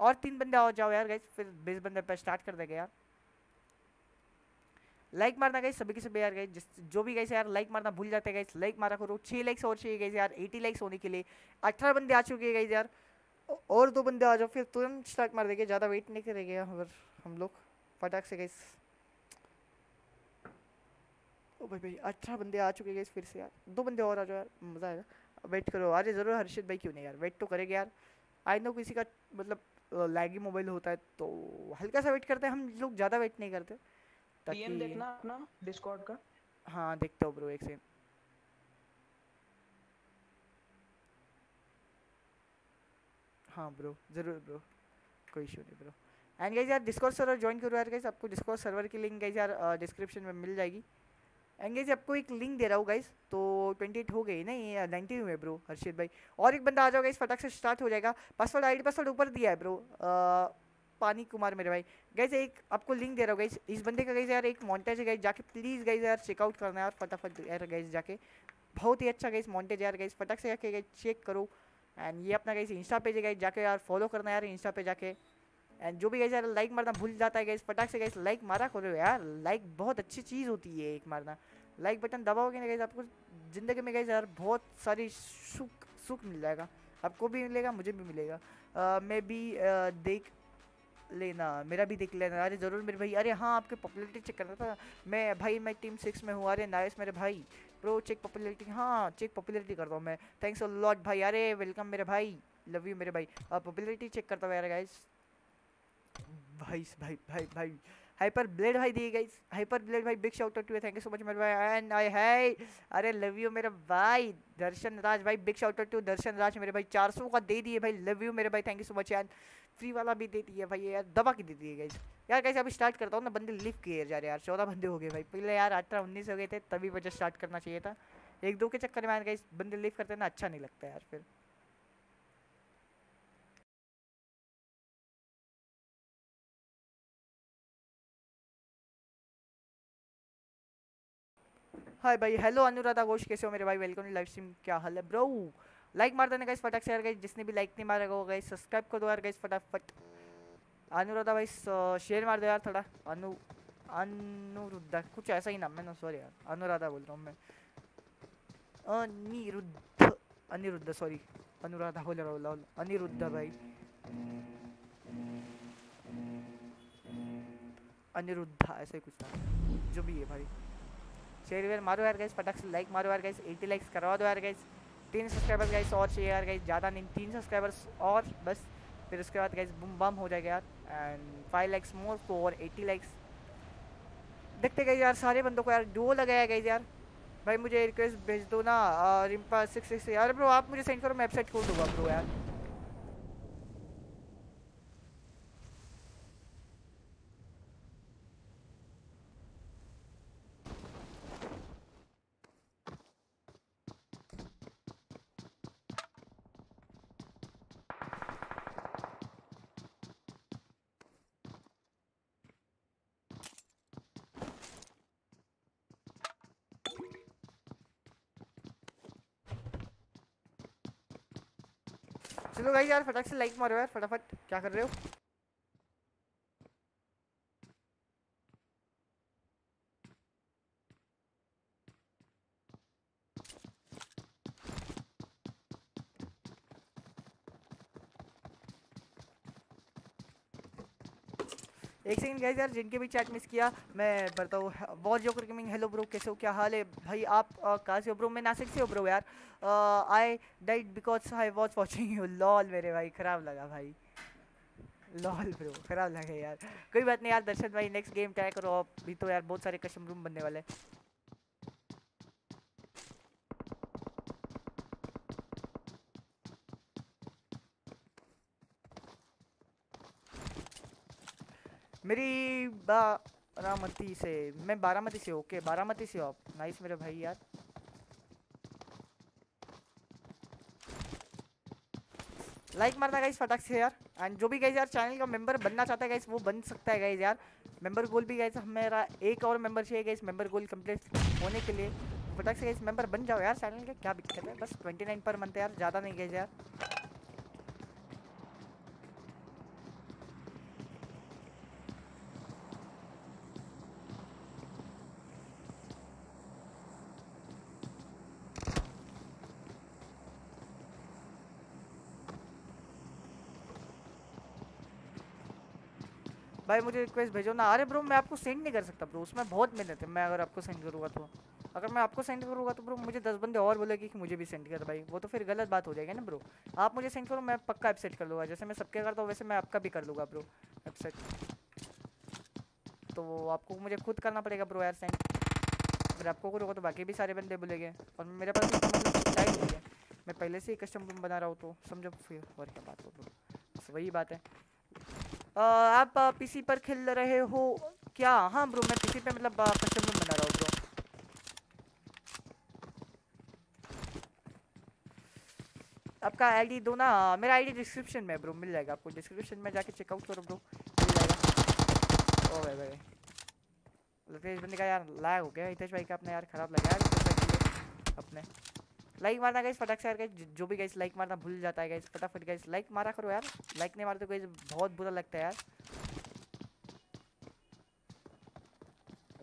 और तीन बंदे आ जाओ यार गाइस फिर बीस बंदे पर स्टार्ट कर देंगे यार। लाइक मारना गई सभी के सभी यार गई जिस, जो भी गई यार लाइक मारना भूल जाते गए लाइक मारा करो छः लाइक्स और चाहिए गई यार एटी लाइक्स होने के लिए। अठारह बंदे आ चुके गए यार। और दो बंदे आ जाओ फिर तुरंत स्टार्ट मार देंगे ज़्यादा वेट नहीं करेंगे अगर हम लोग। फटाक से गए ओ भाई भाई अठारह बंदे आ चुके गए फिर से यार। दो बंदे और आ जाओ यार मज़ा आएगा। वेट करो अरे ज़रूर हर्षित भाई क्यों नहीं यार? वेट तो करेंगे यार। आई नो किसी का मतलब लैगी मोबाइल होता है तो हल्का सा वेट करते हैं हम लोग ज़्यादा वेट नहीं करते। पीएम देखना अपना डिस्कॉर्ड का। हाँ देखता हूँ ब्रो एक सेकंड हाँ ब्रो ज़रूर ब्रो कोई इशू नहीं ब्रो एंड गाइज़ यार डिस्कॉर्ड सर्वर ज्वाइन करो यार गाइज़ आपको डिस्कॉर्ड सर्वर की लिंक गाइज़ यार डिस्क्रिप्शन में मिल जाएगी. एंड गाइज़ आपको एक लिंक दे रहा हूँ गाइज़ तो ट्वेंटी एट हो गई ना नहीं नाइनटी हुए ब्रो हर्षित भाई. और एक बंदा आ जाओ गाइज़ फटाक से स्टार्ट हो जाएगा. पासवर्ड आईडी पासवर्ड ऊपर दिया है ब्रो पानी कुमार मेरे भाई. गाइज़ एक आपको लिंक दे रहा हूँ गाइज़ इस बंदे का गाइज़ यार, एक मॉन्टेज है गाइज़ जाके प्लीज़ गाइज़ यार चेकआउट करना है फटाफट, यार गाइज़ जाके. बहुत ही अच्छा गाइज़ मॉन्टेज यार गाइज़ फटाक से जाके गाइज़ चेक करो. एंड ये अपना गाइज़ इंस्टा पेज है जाके यार फॉलो करना यार इंस्टा पे जाके। एंड जो भी गाइज़ यार लाइक मारना भूल जाता है गाइज़ फटाक से गाइज़ लाइक मारा करो यार। लाइक बहुत अच्छी चीज़ होती है एक मारना। लाइक बटन दबाओगे ना गाइज़ आपको ज़िंदगी में गाइज़ यार बहुत सारी सुख सुख मिल जाएगा। आपको भी मिलेगा, मुझे भी मिलेगा। मैं भी देख लेना, मेरा भी देख लेना। अरे ज़रूर मेरे भाई, अरे हाँ आपके पॉपुलरिटी चेक करना था। मैं, भाई, मैं टीम सिक्स में हूँ। अरे नाइस मेरे भाई। प्रो चेक पॉपुलरिटी हाँ चेक पॉपुलरिटी करता हूँ मैं. थैंक्स लॉट भाई. अरे वेलकम मेरे भाई. लव यू मेरे भाई. पॉपुलरिटी चेक करता हूँ यार गाइस भाई भाई भाई भाई. हाइपर ब्लेड भाई दिए गाइस हाइपर ब्लेड भाई big shout out to thank you so much मेरे भाई एंड आई हाय अरे लव यू मेरा भाई. दर्शन राज भाई big shout out to Darshan Raj मेरे भाई 400 का दे दिए भाई. लव यू मेरे भाई. Thank you so much and free वाला भी दे दिया भाई. यार, दबा के दे दिए गाइस यार कैसे अभी स्टार्ट करता हूँ ना, बंदे लिफ्ट किए जा रहे यार. चौदह बंदे हो गए भाई. पहले यार, अठारह, उन्नीस हो गए थे, तभी वजह स्टार्ट करना चाहिए था. एक दो के चक्कर में गाइस बंदे लिफ्ट करते ना अच्छा नहीं लगता यार फिर. हाय भाई हेलो अनुराधा घोष कैसे हो मेरे भाई वेलकम लाइव स्ट्रीम क्या हाल है ब्रो लाइक मार देना गाइस फटाक से यार जिसने भी लाइक नहीं मारा होगा गाइस सब्सक्राइब कर दो यार गाइस फटाफट. अनुराधा भाई शेयर मार दो यार थोड़ा. अनु अनुरुद्धा कुछ ऐसा ही नाम है ना सॉरी यार. अनुराधा बोल रहा हूँ मैं. अनिरुद्ध अनिरुद्ध सॉरी अनुराधा बोल रहा हूँ अनिरुद्ध भाई अनिरुद्धा ऐसा ही कुछ था जो भी है भाई. शेयर वेयर मारो यार गाइस फटाक से लाइक मारो यार गाइस 80 लाइक्स करवा दो यार गाइस तीन सब्सक्राइबर्स गाइस और चाहिए यार गाइस ज़्यादा नहीं तीन सब्सक्राइबर्स और बस फिर उसके बाद गाइस बुम बम हो जाएगा यार and five likes more for eighty likes देखते गए यार सारे बंदों को यार डो लगाया गई यार भाई मुझे रिक्वेस्ट भेज दो ना रिम्पा सिक्स सिक्स यार ब्रो आप मुझे सेंड करो मैं वेबसाइट खोल दूँगा ब्रो यार चलो भाई यार फटाक से लाइक मारो यार फटाफट। क्या कर रहे हो? एक सेकंड गाइस यार, जिनके भी चैट मिस किया, मैं बताऊँ war joker gaming hello bro कैसे हो? क्या हाल है? भाई, आप कहाँ से हो ब्रो मैं नासिक से हो ब्रो यार। I died because I watch watching you lol मेरे भाई, ख़राब लगा भाई। लॉल ब्रो ख़राब लगा यार। कोई बात नहीं यार, दर्शन भाई नेक्स्ट गेम ट्राई करो। आप भी तो यार बहुत सारे कस्टम रूम बनने वाले मेरी बारामती से, मैं बारामती से ओके बारामती से आप। नाइस मेरे भाई यार। लाइक मारना गाइस फटाक से यार। एंड जो भी गाइस यार चैनल का मेंबर बनना चाहता है गाइस वो बन सकता है गाइस यार। मेंबर गोल भी गाइस मेरा एक और मेंबर चाहिए गाइस मेंबर गोल कंप्लीट होने के लिए। फटाक से गाइस मेंबर बन जाओ यार चैनल का, क्या दिक्कत है? बस 29 पर मंथ यार, ज़्यादा नहीं गाइस यार। भाई मुझे रिक्वेस्ट भेजो ना। अरे ब्रो मैं आपको सेंड नहीं कर सकता ब्रो उसमें बहुत मेहनत है। मैं अगर आपको सेंड करूँगा तो। अगर मैं आपको सेंड करूँगा तो ब्रो मुझे दस बंदे और बोलेगी कि मुझे भी सेंड कर भाई। वो तो फिर गलत बात हो जाएगी ना ब्रो आप मुझे सेंड करो, मैं पक्का वेबसाइट कर लूँगा। जैसे मैं सबके करता हूँ, वैसे मैं आपका भी कर लूँगा ब्रो वेबसाइट तो आपको मुझे खुद करना पड़ेगा ब्रो यार सेंड अगर आपको करूँगा तो बाकी भी सारे बंदे बोलेंगे। और मेरे पास नहीं है। मैं पहले से ही कस्टम बना रहा हूँ तो समझो फिर और क्या बात हो ब्रो बस वही बात है। आप पीसी पर खेल रहे हो क्या? हाँ ब्रो, मैं पीसी पे मतलब कस्टम रूम बना रहा हूँ, ब्रो। आपका आईडी दो ना? मेरा आईडी डिस्क्रिप्शन में ब्रो, मिल जाएगा आपको। डिस्क्रिप्शन में जाके चेकआउट करो, ब्रो। मिल जाएगा। ओ, भाई भाई। लतेश बंदे का यार लैग हो गया। हितेश भाई का अपने यार, खराब लगा अपने। लाइक मारना गाइस फटाक से यार गाइस जो भी गाइस लाइक मारना भूल जाता है गाइस फटाफट गाइस लाइक मारा करो यार। लाइक नहीं मारते गाइस बहुत बुरा लगता है यार।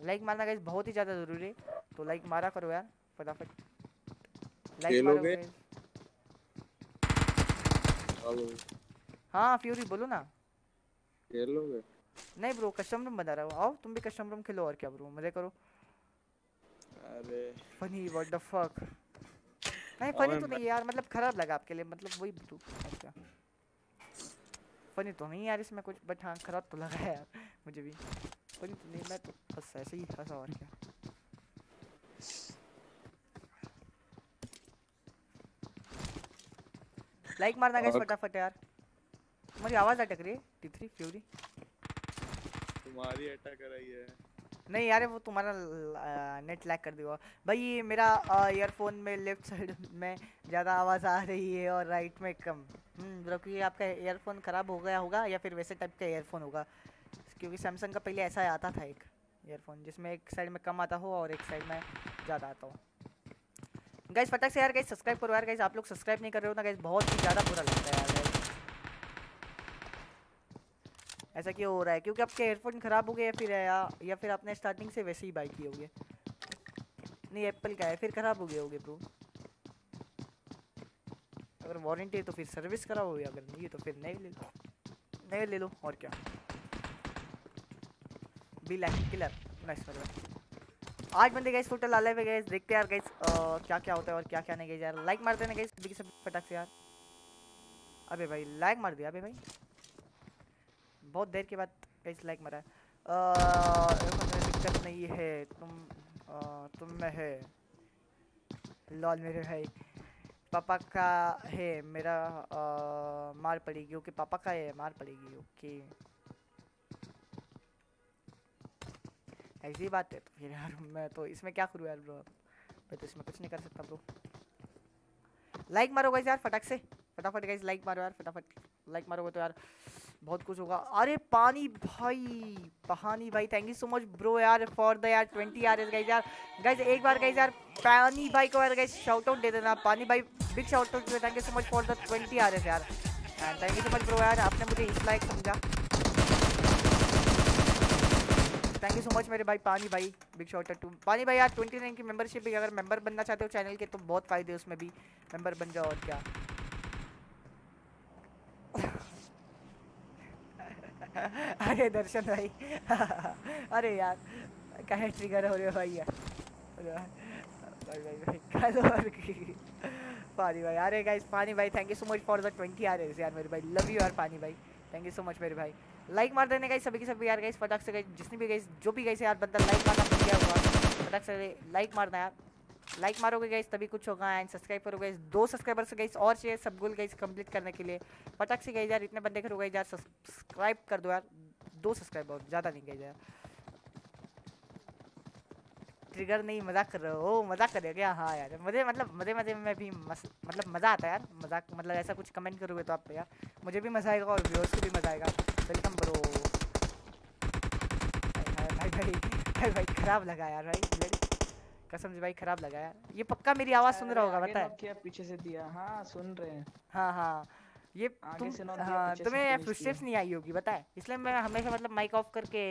लाइक मारना गाइस बहुत ही ज़्यादा ज़रूरी है। तो लाइक मारा करो यार फटाफट। लाइक मारो खेलोगे? हेलो। हाँ फ्यूरी बोलो ना। खेलोगे? नहीं ब्रो कस्टम रूम बना रहा हूँ। आओ तुम भी कस्टम रूम खेलो और क्या ब्रो मज़े करो। अरे। फनी व्हाट द फक नहीं फनी तो नहीं यार मतलब खराब लगा आपके लिए मतलब वही क्या फनी तो नहीं यार इसमें कुछ बट हाँ खराब तो लगा है यार मुझे भी। फनी तो नहीं मैं तो बस ऐसे ही हंसा और क्या। लाइक मारना गाइस फटाफट यार। तुम्हारी आवाज़ अटक रही है टी थ्री फ्यूरी तुम्हारी अटैक कराई है। नहीं यार, वो तुम्हारा नेट लैग कर देगा भाई, ये मेरा ईयरफोन में लेफ़्ट साइड में ज़्यादा आवाज़ आ रही है और राइट में कम। हम्म क्योंकि आपका ईयरफोन ख़राब हो गया होगा या फिर वैसे टाइप का ईयरफोन होगा? क्योंकि सैमसंग का पहले ऐसा आता था एक ईयरफोन जिसमें एक साइड में कम आता हो और एक साइड में ज़्यादा आता हो। गाइस फटाक से यार गाइस सब्सक्राइब करो यार गाइस आप लोग सब्सक्राइब नहीं कर रहे हो ना गाइस बहुत ही ज़्यादा बुरा लगता है यार गाइस ऐसा क्यों हो रहा है? क्योंकि आपके एयरफोन ख़राब हो गए या फिर या, या फिर आपने स्टार्टिंग से वैसे ही बाई किए होगे? नहीं एप्पल का है फिर ख़राब हो गए होगे ब्रो अगर वारंटी है तो फिर सर्विस कराओ या अगर नहीं है तो फिर नए ले लो। नए ले लो और क्या? बी लैक किलर नाइस आज बंदे गए टोटल आले पे गए देखते हैं यार गए क्या क्या होता है और क्या क्या नहीं गए यार लाइक मारते ना गए सब फटाक से यार। अबे भाई लाइक मार दिया अबे भाई। बहुत देर के बाद कैसे लाइक मारा है। दिक्कत नहीं है तुम अ, तुम में है। लॉल मेरे भाई। पापा का है मेरा अ, मार पड़ेगी ओके पापा का है मार पड़ेगी ओके। ऐसी बात है तो फिर यार मैं तो इसमें क्या करूँ यार ब्रो मैं तो इसमें कुछ नहीं कर सकता ब्रो लाइक मारो गाइस यार फटाक से। फटाफट गाइस लाइक मारो यार फटाफट। लाइक मारोगे तो यार बहुत कुछ होगा। अरे पानी भाई पानी भाई thank you so much bro यार फॉर द यार 20 यार गाइस यार। गाइस एक बार गाइस यार पानी भाई को यार गाइस शाउट आउट दे देना। पानी भाई big shout out thank you so much for the 20 यार। यार thank you so much bro यार, आपने मुझे इस लायक समझा। थैंक यू सो मच मेरे भाई, पानी भाई बिग शॉट टू पानी भाई यार 29 की मेंबरशिप भी अगर मेंबर बनना चाहते हो चैनल के तो बहुत फ़ायदे उसमें भी। मेंबर बन जाओ और क्या। अरे दर्शन भाई। अरे यार, कहे ट्रिगर हो रहे हो भाई यार। भाई भाई भाई, कल और पानी भाई, अरे गाइस पानी भाई thank you so much for the 20 यार यार मेरे भाई। लव यू यार, पानी भाई। थैंक यू सो मच मेरे भाई। लाइक मार देने गाइस सभी के सभी यार गाइस फटाक से गाइस जितनी भी गाइस जो भी गाइस यार, बंदा लाइक मारना भूल गया होगा, फटाक से लाइक मारना यार। लाइक मारोगे गाइस तभी कुछ होगा एंड सब्सक्राइब करोगे गाइस दो सब्सक्राइबर से गाइस और चाहिए सब गोल गाइस कंप्लीट करने के लिए। फटाक से गाइस यार इतने बंदे करोगे यार सब्सक्राइब कर दो यार दो सब्सक्राइब और ज़्यादा नहीं गाइस यार। ट्रिगर नहीं मज़ाक कर रहे हो मज़ाक कर रहे हो क्या? हाँ यार मुझे मतलब मज़े मज़े में भी मस, मतलब मज़ा आता है यार मज़ाक मतलब ऐसा कुछ कमेंट करोगे तो आप यार मुझे भी मज़ा आएगा और व्यूअर्स को भी मज़ा आएगा। वेलकम ब्रो भाई भाई भाई भाई खराब लगा यार भाई कसम से भाई खराब लगा यार। ये पक्का मेरी आवाज़ सुन रहा होगा पता है? किया पीछे से दिया। हाँ सुन रहे हैं। हाँ हाँ। ये तुम हाँ तुम्हें फुटस्टेप्स नहीं आई होगी पता है? इसलिए मैं हमेशा मतलब माइक ऑफ़ करके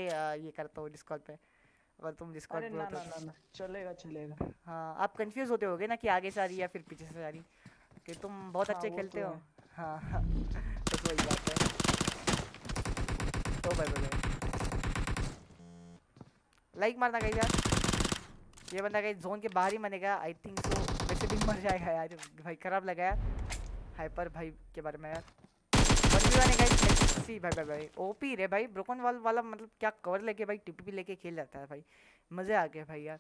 ये करता हूँ डिस्कॉर्ड पे। अगर तुम डिस्कॉर्ड पे ना ना तो। ना ना चलेगा चलेगा। हाँ आप कंफ्यूज होते होगे ना कि आगे से आ रही है या फिर पीछे से आ रही। कि तुम बहुत हाँ, अच्छे खेलते तो हो। हाँ। हाँ बस वही बात है। तो भाई भाई लाइक मारना कहीं यार ये बंदा कहीं जोन के बाहर ही मरेगा आई थिंक सो वैसे भी मर जाएगा यार, भाई खराब लगा यार. हाइपर भाई के बारे में यार. सी भाई भाई भाई. ओपी रे भाई ब्रोकन वॉल वाला मतलब क्या कवर लेके भाई टीपी लेके खेल जाता है भाई. मज़े आ गए भाई यार.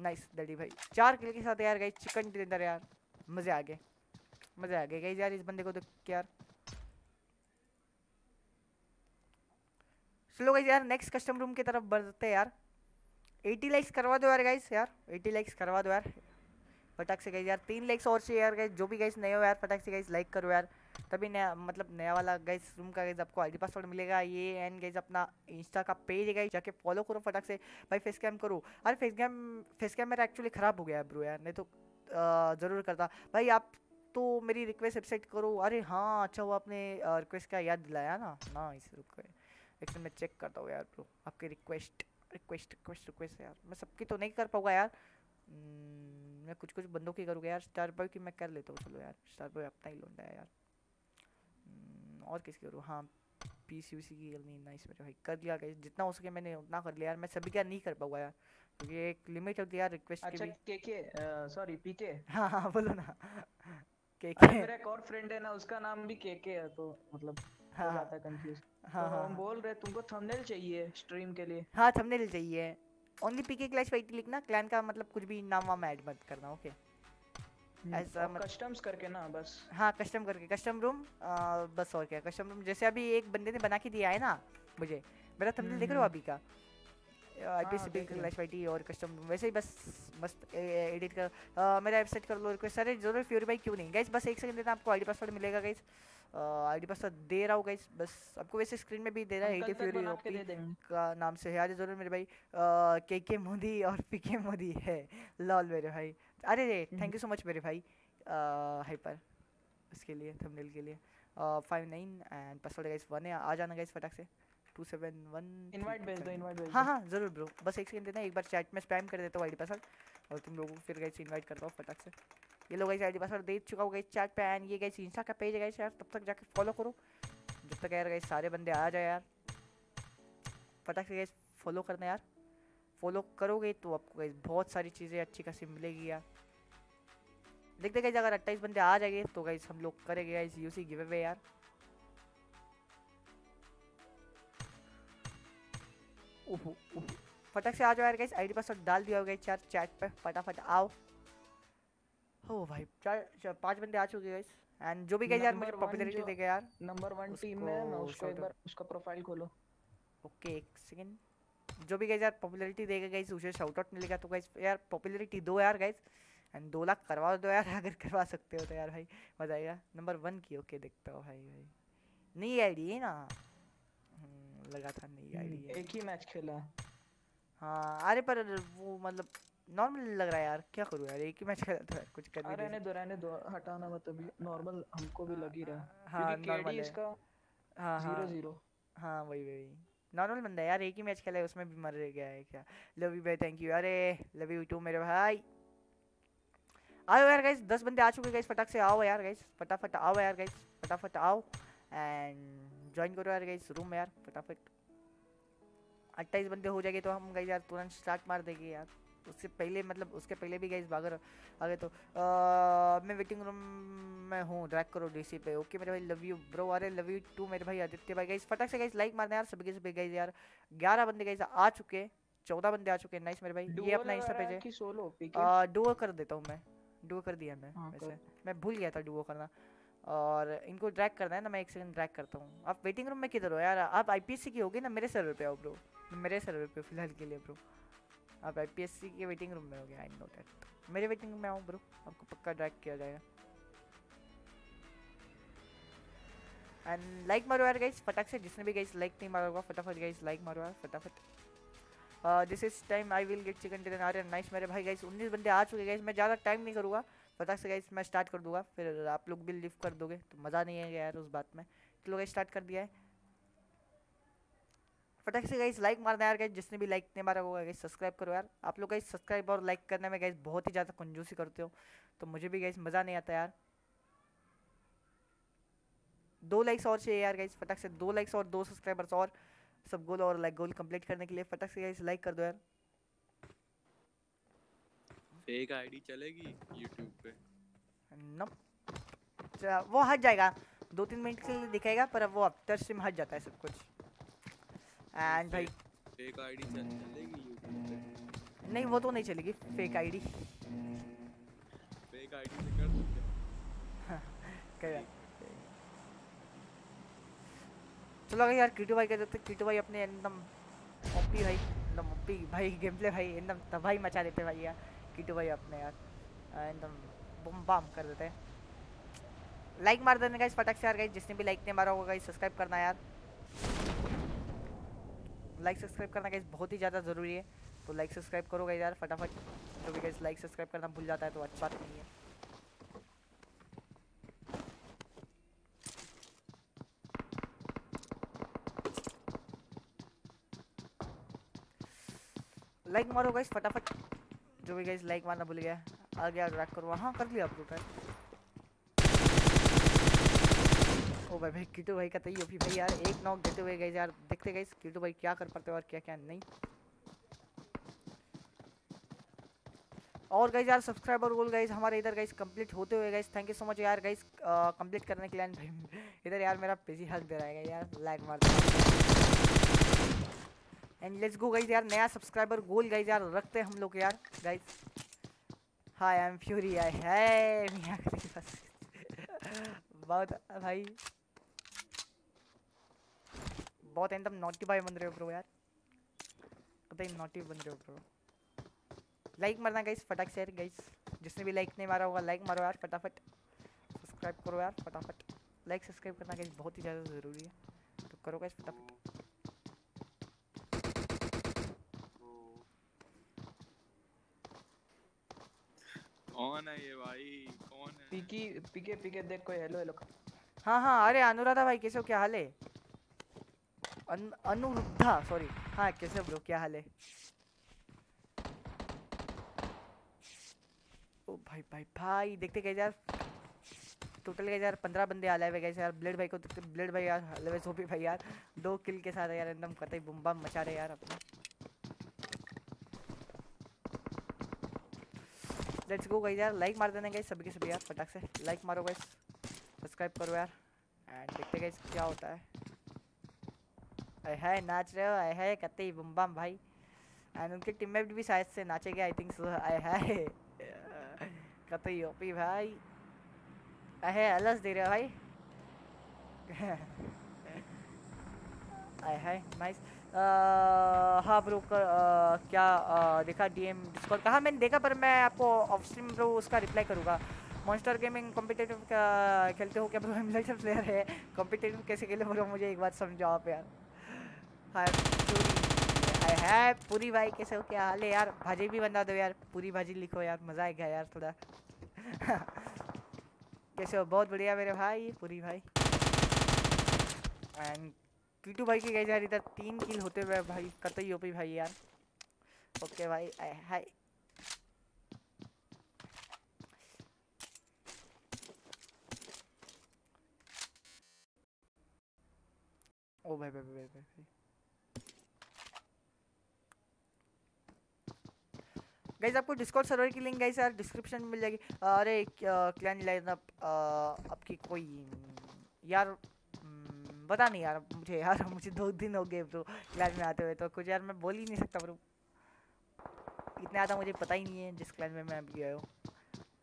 नाइस डैडी भाई. चार किल के साथ यार गाइस चिकन डिनर यार. मज़े आ गए. मज़े आ गए. गाइस यार, इस बंदे को के यार. चलो गाइस यार नेक्स्ट कस्टम रूम की तरफ़ बढ़ते यार. 80 लाइक्स करवा दो यार गाइस यार. एटी लाइक्स करवा दो यार. फटाक से गाइस यार, तीन लाइक्स और चाहिए यार गाइस जो भी गाइस नए हो यार, फटाक से गाइस लाइक करो यार. तभी नया मतलब नया वाला गाइस रूम का गाइस आपको आईडी पासवर्ड मिलेगा. ये एंड गाइस अपना इंस्टा का पेज है गाइस जाके फॉलो करो फटाक से. भाई फेस कैम करो. अरे फेस कैम फेस कैम मेरा एक्चुअली ख़राब हो गया ब्रो यार. नहीं तो ज़रूर करता. भाई, आप तो मेरी रिक्वेस्ट एक्सेप्ट करो. अरे हाँ अच्छा वो आपने रिक्वेस्ट का याद दिलाया ना. ना इस रुक एक मैं चेक करता हूँ यार ब्रो आपकी रिक्वेस्ट रिक्वेस्ट रिक्वेस्ट रिक्वेस्ट यार। मैं सबकी तो नहीं कर पाऊँगा यार। मैं कुछ कुछ बंदों की करूँगा यार। स्टार बॉय की मैं कर लेता हूँ चलो यार। स्टार बॉय अपना ही लोंडा है यार। और किसकी करूँ? हाँ पी सी सी की करनी नाइस मेरे भाई। कर लिया गया जितना हो सके मैंने उतना कर लिया यार। मैं सभी का नहीं कर पाऊँगा यार। क्योंकि तो एक लिमिट होती है यार रिक्वेस्ट अच्छा की के के सॉरी पीके हाँ हाँ बोलो ना। के के मेरा एक और फ्रेंड है ना उसका नाम भी के के है तो मतलब हाँ, हो हाँ। जाता है कंफ्यूज हाँ, तो हाँ, हम बोल रहे तुमको थंबनेल चाहिए स्ट्रीम के लिए. हाँ थंबनेल चाहिए। ओनली पीके क्लैश फाइट लिखना क्लैन का मतलब कुछ भी नाम वाम ऐड मत करना ओके ऐसा मत कस्टम्स करके ना बस। हाँ कस्टम करके कस्टम रूम बस और क्या कस्टम रूम जैसे अभी एक बंदे ने बना के दिया है ना मुझे। मेरा थंबनेल देख रहे हो हम्म, अभी का? हाँ, देख क्लैश फाइटी और कस्टम वैसे ही बस मस्त एडिट कर मेरा वेबसाइट कर लो रिक्वेस्ट अरे ज़रूर फ्यूरी भाई क्यों नहीं? गाइस बस एक सेकंड देना आपको आईडी पासवर्ड मिलेगा गाइस आईडी पास दे रहा हूँ गाइस बस आपको वैसे स्क्रीन में भी दे रहा है एटी फ्यूरी ओपी दे का नाम से यार ज़रूर मेरे भाई के के मोदी और पी के मोदी है। लॉल मेरे भाई। अरे रे थैंक यू सो मच मेरे भाई हाइपर उसके लिए थंबनेल के लिए। Five nine and password guys one है। आ जाना गाइस फटाक से। टू सेवन वन इनवाइट भेज दो इनवाइट भेज हाँ हाँ ज़रूर ब्रो बस एक सेकंड देना एक बार चैट में स्पैम कर देता हूँ आईडी पासवर्ड और तुम लोगों को फिर गाइस इनवाइट करता हूँ फटाक से। ये लोग गाइस आईडी पासवर्ड दे चुका हूँ गाइस चैट पे एंड ये गाइस इंस्टा का पेज है गाइस यार, तब तक जाके फॉलो करो। जब तक यार गाइस सारे बंदे आ जाए यार। फटाक से गाइस फॉलो करना यार। फॉलो करोगे तो आपको गाइस बहुत सारी चीज़ें अच्छी खासी मिलेगी यार। देखते गाइस अगर अट्ठाईस बंदे आ जाएँगे तो गाइस हम लोग करेंगे गाइस यूसी गिव अवे यार। ओहो फटाक से आ जाओ यार गाइस आईडी पासवर्ड डाल दिया होगा चार चैट पे। फटाफट आओ। हो भाई। चार, चार पाँच बंदे आ चुके गाइस एंड जो भी गाइस यार मुझे पॉपुलैरिटी देगा यार। नंबर वन टीम में है ना उसको उसको एक बार उसका प्रोफ़ाइल खोलो। ओके एक सेकंड जो भी गाइस यार पॉपुलैरिटी देगा गाइस उसे शाउट आउट मिलेगा तो गाइस यार पॉपुलैरिटी दो यार गाइस एंड दो लाख करवा दो यार अगर करवा सकते हो तो यार भाई मज़ा आएगा। नंबर वन की ओके देखता हूँ भाई भाई। नई आईडी है ना? हम्म, लगा था नई आईडी एक ही मैच खेला। हाँ अरे पर वो मतलब नॉर्मल लग रहा है यार क्या करूँ यार एक ही मैच खेला था कुछ कर नहीं रहने दो रहने दो हटाना मत अभी नॉर्मल हमको भी लग ही रहा है। है। इसका हाँ हाँ। ज़ीरो हाँ वही वही। नॉर्मल बंदा है यार एक ही मैच खेला है उसमें भी मर गया है क्या? लव यू भाई थैंक यू अरे लव यू टू मेरे भाई। आओ यार गाइस दस बंदे आ चुके गाइस फटाक से आओ यार गाइस फटाफट आओ यार गाइस फटाफट आओ। एंड ज्वाइन करो यार गाइस रूम में यार फटाफट। अट्ठाईस बंदे हो जाएँगे तो हम गाइस यार तुरंत स्टार्ट मार देंगे यार। उससे पहले मतलब उसके पहले भी गाइस भागर आगे तो अह, मैं वेटिंग रूम में हूँ ड्रैग करो डीसी पे। ओके मेरे भाई लव यू ब्रो अरे लव यू टू मेरे भाई आदित्य भाई। गाइस फटाक से गाइस लाइक मारना यार सभी के सभी गाइस यार। ग्यारह बंदे गाइस आ चुके चौदह बंदे आ चुके हैं। नाइस मेरे भाई ये अपना इंस्टा पेज है डुओ कर देता हूँ मैं। डुओ कर दिया मैं हाँ, वैसे। मैं भूल गया था डुओ करना। और इनको ड्रैग करना है ना मैं एक सेकंड ड्रैग करता हूँ। आप वेटिंग रूम में किधर हो यार? आप आईपीएससी की होगी ना मेरे सर्वर पे आओ ब्रो मेरे सर्वर पे फ़िलहाल के लिए ब्रो आप आईपीएससी के वेटिंग रूम में हो गया आई नो दैट मेरे वेटिंग रूम में आओ ब्रो आपको पक्का ड्रैग किया जाएगा. एंड लाइक मारो यार गाइस फटाक से जिसने भी गाइस लाइक नहीं मारा होगा, फटाफट गाइस लाइक मारो यार, फटाफट. This is time I will get chicken dinner अरे नाइस मेरे भाई गाइस 19 बंदे आ चुके गाइस मैं ज़्यादा टाइम नहीं करूँगा. फटाक से गाइस मैं स्टार्ट कर दूँगा. फिर आप लोग भी लिफ्ट कर दोगे तो मज़ा नहीं आएगा यार उस बात में. तो लोग स्टार्ट कर दिया है. फटाक से गाइस लाइक मारना यार गाइस जिसने भी लाइक नहीं मारा होगा गाइस सब्सक्राइब करो यार। आप लोग गाइस सब्सक्राइब और लाइक करने में गाइस बहुत ही ज़्यादा कंजूसी करते हो। तो मुझे भी गाइस मज़ा नहीं आता यार। दो लाइक्स और चाहिए यार गाइस फटाक से दो लाइक्स और दो सब्सक्राइबर्स और सब गोल और लाइक गोल कंप्लीट करने के लिए फटाक से गाइस लाइक कर दो यार। फेक आईडी चलेगी यूट्यूब पे। नप अच्छा, वो हट जाएगा। दो तीन मिनट के लिए दिखेगा पर अब वो आफ्टर सिम हट जाता है सब कुछ। एंड भाई फेक आईडी चल चलेगी यूट्यूब पे। नहीं वो तो नहीं चलेगी फेक आईडी फेक आईडी से कर सकते क्या चलो अगर यार कीटू भाई कहते थे कीटू भाई अपने एकदम ओपी भाई एकदम ओपी भाई गेम प्ले भाई एकदम तबाही मचा देते भाई यार। कीटू भाई अपने यार एकदम बम बम कर देते हैं। लाइक मार देने गाइस फटाक से यार गाइस जिसने भी लाइक नहीं मारा होगा गाइस सब्सक्राइब करना यार। लाइक सब्सक्राइब करना गाइस बहुत ही ज़्यादा ज़रूरी है। तो लाइक सब्सक्राइब करो गाइस यार, फटाफट। जो भी गाइस लाइक सब्सक्राइब करना भूल जाता है तो अच्छी बात नहीं है। लाइक मारो गाइस फटाफट। जो भी गाइस लाइक मारना भूल गया आ गया ड्रैग करो। हाँ कर लिया अपलोड ओ भाई भाई, कीटू भाई का तई ओपी भाई यार, एक नॉक देते हुए गाइस यार, देखते गाइस कीटू भाई क्या कर पाते हो और क्या क्या नहीं? और गाइस यार सब्सक्राइबर गोल गाइस हमारे इधर गाइस कंप्लीट होते हुए guys thank you so much यार गाइस कंप्लीट करने के लिए भाई, इधर यार मेरा पेजी हक दे रहा है यार लैग मार एंड लेट्स गो गाइस यार, नया सब्सक्राइबर गोल गाइस यार, रखते हैं हम लोग यार guys hi I am Fury आई है बहुत, भाई। बहुत एकदम नॉटी भाई बन रहे हो ब्रो यार। पता ही बन रहे हो ब्रो लाइक मारना गाइस फटाक से यार गाइस जिसने भी लाइक नहीं मारा होगा लाइक मारो यार फटाफट। सब्सक्राइब करो यार फटाफट। लाइक सब्सक्राइब करना गाइस बहुत ही ज़्यादा ज़रूरी है। तो करो गाइस फटाफट। कौन है ये भाई? कौन है? पीकी पीके पीके देख कोई हेलो हेलो हाँ हाँ अरे अनुराधा भाई कैसे हो क्या हाल है? अन, अनुरुद्धा सॉरी हाँ कैसे हो ब्रो क्या हाल है? ओ भाई भाई भाई देखते गए यार। टोटल गए यार पंद्रह बंदे आ हुए गए यार। ब्लेड भाई को ब्लेड भाई यार हलवे सोपी भाई यार। दो किल के साथ यार एकदम कतई बुम बम मचा रहे यार अपने। लेट्स गो गाइस यार लाइक मार देना गाइस सभी के सभी यार फटाक से। लाइक मारो गाइस सब्सक्राइब करो यार। एंड देखते गाइस क्या होता है। हाय नाच रहे हो? आय हाय कतई बुम बम भाई। एंड उनके टीममेट भी शायद से नाचेंगे आई थिंक सो आय हाय। कतई ओपी भाई। हाय अलस दे रहे हो भाई। आय हाय नाइस हाँ ब्रो कर, क्या uh, देखा डीएम डिस्कॉर्ड कहा मैंने देखा पर मैं आपको ऑफ़ स्ट्रीम ब्रो उसका रिप्लाई करूँगा। मॉन्स्टर गेमिंग कॉम्पिटेटिव खेलते हो क्या ब्रो एमुलेटर प्लेयर है। कॉम्पिटेटिव कैसे खेले ब्रो मुझे एक बात समझाओ आप यार। हाय पूरी भाई कैसे हो, क्या हाल है यार? भाजी भी बना दो यार, पूरी भाजी लिखो यार, मज़ा आएगा यार थोड़ा। कैसे हो? बहुत बढ़िया मेरे भाई, पूरी भाई। एंड कीटू भाई की गई यार, इधर तीन किल होते हुए भाई, कतई ओपी भाई यार। ओके भाई हाय ओ भाई भाई भाई भाई भाई गाइस आपको डिस्कॉर्ड सर्वर की लिंक गाइस यार डिस्क्रिप्शन में मिल जाएगी। अरे क्लैन लाइनअप आपकी कोई, यार पता नहीं यार, मुझे यार, मुझे दो दिन हो गए ब्रो क्लैन में आते हुए तो कुछ यार मैं बोल ही नहीं सकता ब्रो। इतना ज़्यादा मुझे पता ही नहीं है जिस क्लैन में मैं अभी गया हूँ।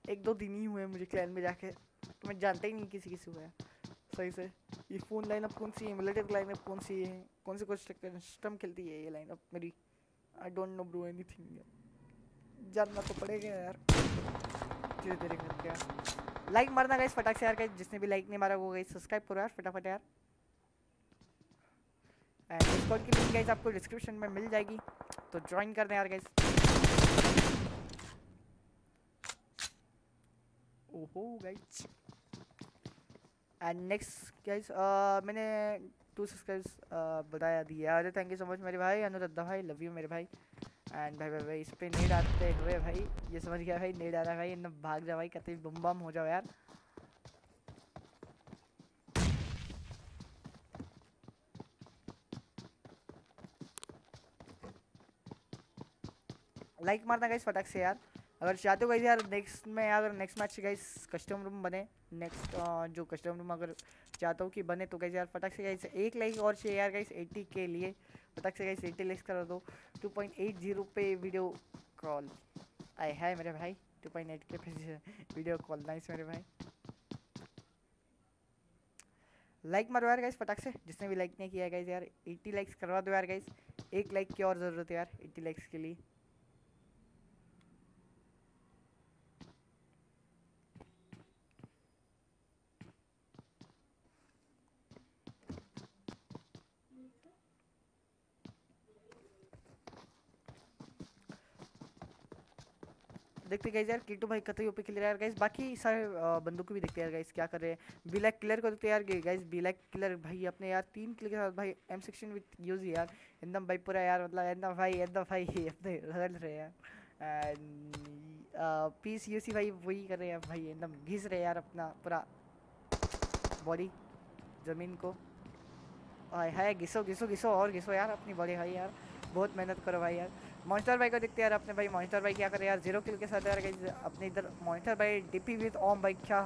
एक दो दिन ही हुए मुझे क्लैन में जाके तो मैं जानता ही नहीं किसी किसी को सही से, ये फ़ोन लाइनअप कौन सी है? मिलिटेड लाइनअप कौन सी है? कौन सी कुछ सिस्टम खेलती है ये लाइनअप मेरी? I don't know bro anything जानना तो पड़ेगा यार। धीरे धीरे करके यार लाइक मारना गाइस फटाक से यार गाइस जिसने भी लाइक नहीं मारा वो गाइस सब्सक्राइब करो यार फटाफट यार। एंड डिस्कॉर्ड की लिंक गाइस आपको डिस्क्रिप्शन में मिल जाएगी। तो ज्वाइन कर दें यार गाइस ओहो गाइस एंड नेक्स्ट गाइस मैंने टू सब्सक्राइब्स बताया दिया। अरे थैंक यू सो मच मेरे भाई अनुरुद्धा भाई लव यू मेरे भाई। एंड भाई भाई भाई, इस पे नेड आते हुए भाई, ये समझ गया भाई, नेड आ रहा है भाई भाग जा भाई, कतई बम बम हो जाओ यार। लाइक मारना गाइस फटाक से यार। अगर चाहते हो गाइस यार नेक्स्ट में, अगर next match guys custom room बने नेक्स्ट जो कस्टम अगर चाहता हूँ कि बने तो गाइस यार, फटाक से गाइस एक लाइक और चाहिए यार गाइस 80 के लिए। फटाक से गाइस 80 लाइक्स करा दो। 2.80 पे वीडियो कॉल आए है मेरे भाई। 2.8 के पे वीडियो कॉल नाइस मेरे भाई। लाइक मारो यार गाइस फटाक से। जिसने भी लाइक नहीं किया गाइस यार 80 लाइक्स करवा दो यार गाइस एक लाइक की और ज़रूरत है यार 80 लाइक्स के लिए। देखते गाइस यार कीटू भाई कतई ओपी खेल रहा है गाइस बाकी सारे अ, बंदों को भी देखते यार गाइस क्या कर रहे हैं। ब्लैक किलर को देखते यार गाइस ब्लैक किलर भाई अपने यार तीन किल के साथ भाई एम सेक्शन विद यूज़ यार। एकदम भाई पूरा यार मतलब एकदम भाई एकदम भाई अपने रगड़ रहे हैं। एंड पीस यूसी भाई वही कर रहे हैं भाई एकदम घिस रहे यार अपना पूरा बॉडी ज़मीन को। हाय हाय घिसो घिसो घिसो और घिसो यार अपनी बॉडी भाई यार। बहुत मेहनत करो भाई यार। मॉन्स्टर भाई को देखते यार, अपने भाई मॉन्स्टर भाई क्या करे यार? ज़ीरो किल के साथ यार अपने इधर मॉन्स्टर भाई डीपी विद ओम भाई क्या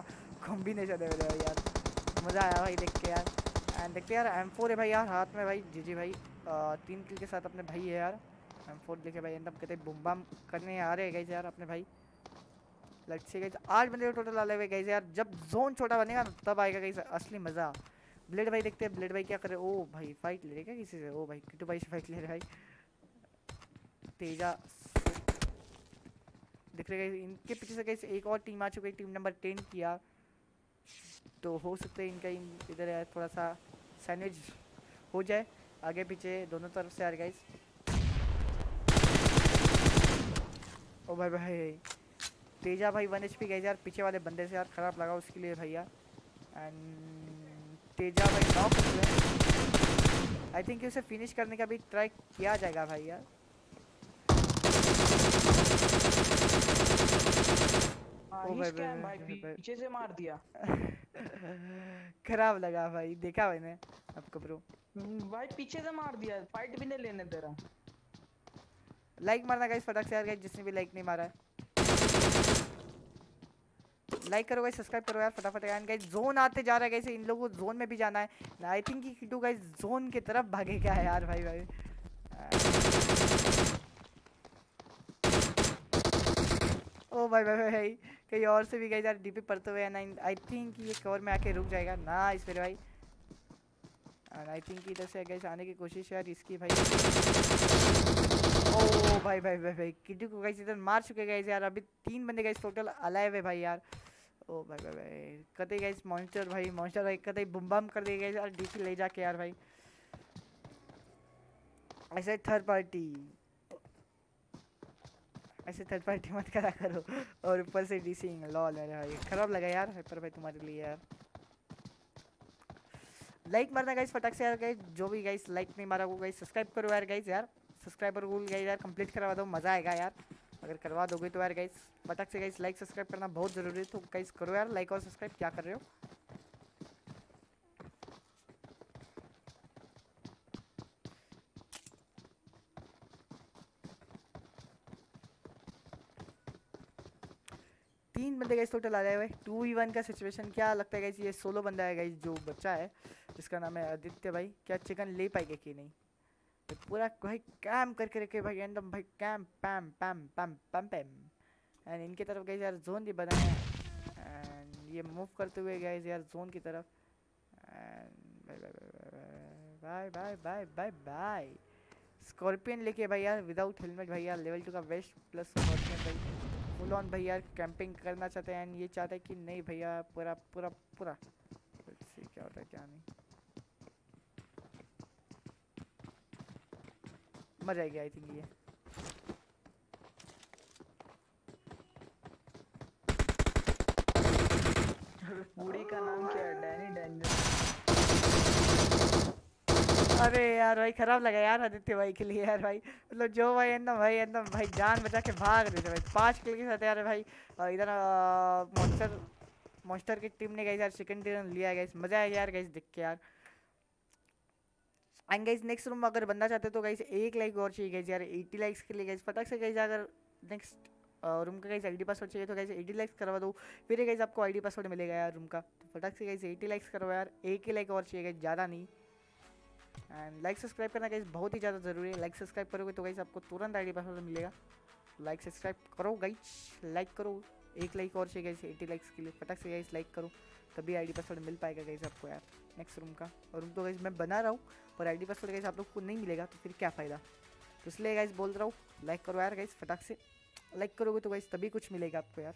कॉम्बिनेशन है भाई यार। मज़ा आया भाई देख के यार। एंड देखते यार एम फोर है भाई यार, हाथ में भाई जी जी भाई। तीन किल के साथ अपने भाई है यार। एम फोर देखे भाई, एकदम कहते बुम बम करने आ रहे हैं गाइस यार अपने भाई। लेट्स गाइस आठ बंदे टोटल आ रहे गाइस यार। जब जोन छोटा बनेगा ना, तब आएगा गाइस असली मज़ा। ब्लेड भाई देखते हैं ब्लेड भाई क्या करे ओ भाई फाइट ले रहे क्या किसी से? ओ भाई किटू भाई से फाइट ले रहे भाई। तेजा दिख रहे इनके पीछे से कैसे एक और टीम आ चुकी है टीम नंबर टेन की यार तो हो सकता है इनका इन इधर थोड़ा सा सैंडविच हो जाए। आगे पीछे दोनों तरफ़ से यार गाइस ओ भाई भाई। तेजा भाई वन एच पी गए यार, पीछे वाले बंदे से यार खराब लगा उसके लिए भैया। एंड तेजा भाई नॉक आई थिंक उसे फिनिश करने का भी ट्राई किया जाएगा भाई यार हाँ ओ ही भाई स्कैम भाई भाई भाई भाई। पीछे से मार दिया। खराब लगा भाई देखा मैंने आपको ब्रो हम्म, भाई पीछे से मार दिया फाइट भी नहीं लेने दे रहा। लाइक मारना गाइस फटाक से यार गाइस जिसने भी लाइक नहीं मारा है। लाइक करो गाइस सब्सक्राइब करो यार फटाफट यार। गाइस जोन आते जा रहा है गाइस इन लोगों को जोन में भी जाना है। आई थिंक कि किटू गाइस जोन की तरफ़ भागेगा यार भाई भाई। ओ भाई भाई भाई भाई कहीं और से भी गाइस यार डीपी पड़ते हुए ना आई थिंक ये कवर में आके रुक जाएगा। ना इस मेरे भाई। एंड आई थिंक इधर से गाइस आने की कोशिश यार, इसकी भाई। ओ भाई भाई भाई भाई किड्डी को गाइस इधर मार चुके गए यार। अभी तीन बंदे गए टोटल अलाइव है भाई यार। ओ भाई भाई भाई कतई गाइस मॉन्स्टर भाई मॉन्स्टर भाई, कतई बुम बम कर दिए गाइस यार डीपी ले जाके यार भाई। ऐसे थर्ड पार्टी ऐसे थर्ड पार्टी मत करा करो। और ऊपर से डीसिंग लॉल मेरे भाई, खराब लगा यार हाइपर भाई तुम्हारे लिए यार। लाइक मारना गाइस फटाक से यार गाइस जो भी गाइस लाइक नहीं मारा वो गाइस सब्सक्राइब करो यार गाइस यार। सब्सक्राइबर रूल गाइस यार कंप्लीट करवा दो, मज़ा आएगा यार। अगर करवा दोगे तो यार गाइस फटाक से गाइस लाइक सब्सक्राइब करना बहुत ज़रूरी है। तो गाइस करो यार लाइक और सब्सक्राइब क्या कर रहे हो? बंदे गाइस टोटल आ रहे हुए टू वी वन का सिचुएशन क्या लगता है ये सोलो बंदा है गाइस जो बच्चा है जिसका नाम है आदित्य भाई क्या चिकन ले पाएगा कि नहीं तो पूरा भाई कैम करके रखे भाई एकदम भाई कैम पैम पैम पैम पैम पैम एंड इनके तरफ़ गाइस यार जोन भी बना है एंड ये मूव करते हुए गाइस यार जोन की तरफ़ bye bye bye bye bye scorpion लेके भाई यार विदाउट हेलमेट भाई यार लेवल टू का वेस्ट प्लस स्कॉर्पियन भाई फुल ऑन भैया कैंपिंग करना चाहते हैं, ये चाहते हैं कि नहीं भैया, पूरा पूरा पूरा। क्या होता है, क्या नहीं। मर जाएगी आई थिंक ये। पूरी का नाम क्या है? डैनी डेंजर अरे यार भाई, खराब लगा यार आदित्य भाई के लिए यार भाई। मतलब जो भाई एकदम भाई एकदम, भाई जान बचा के भाग रहे थे भाई। पाँच किल के साथ यार भाई इधर मॉन्स्टर मॉन्स्टर की टीम ने गई यार सेकंड डिवीज़न लिया गया मज़ा आया यार गाइस देख के यार। एंड गाइस नेक्स्ट रूम अगर बनना चाहते तो गाइस एक लाइक और चाहिए गाइस यार 80 लाइक्स के लिए गाइस फटाक से गाइस अगर नेक्स्ट रूम का गाइस आईडी पासवर्ड चाहिए तो गाइस 80 लाइक्स करवा दो। फिर गाइस आपको आईडी पासवर्ड मिलेगा यार रूम का। तो फटाक से गाइस 80 लाइक्स करवा यार। एक ही लाइक और चाहिए गाइस ज़्यादा नहीं। एंड लाइक सब्सक्राइब करना गाइस बहुत ही ज़्यादा ज़रूरी है। लाइक सब्सक्राइब करोगे तो गाइस आपको तुरंत आईडी पासवर्ड मिलेगा। लाइक सब्सक्राइब करो गाइस लाइक करो। एक लाइक और चाहिए गाइस 80 लाइक्स के लिए। फटाक से गाइस लाइक करो, तभी आईडी पासवर्ड मिल पाएगा गाइस आपको यार नेक्स्ट रूम का। और रूम तो गाइस मैं बना रहा हूँ, पर आईडी पासवर्ड गाइस आप लोग को नहीं मिलेगा तो फिर क्या फ़ायदा? तो इसलिए गाइस बोल रहा हूँ लाइक करो यार गाइस फटाक से। लाइक करोगे तो गाइस तभी कुछ मिलेगा आपको यार।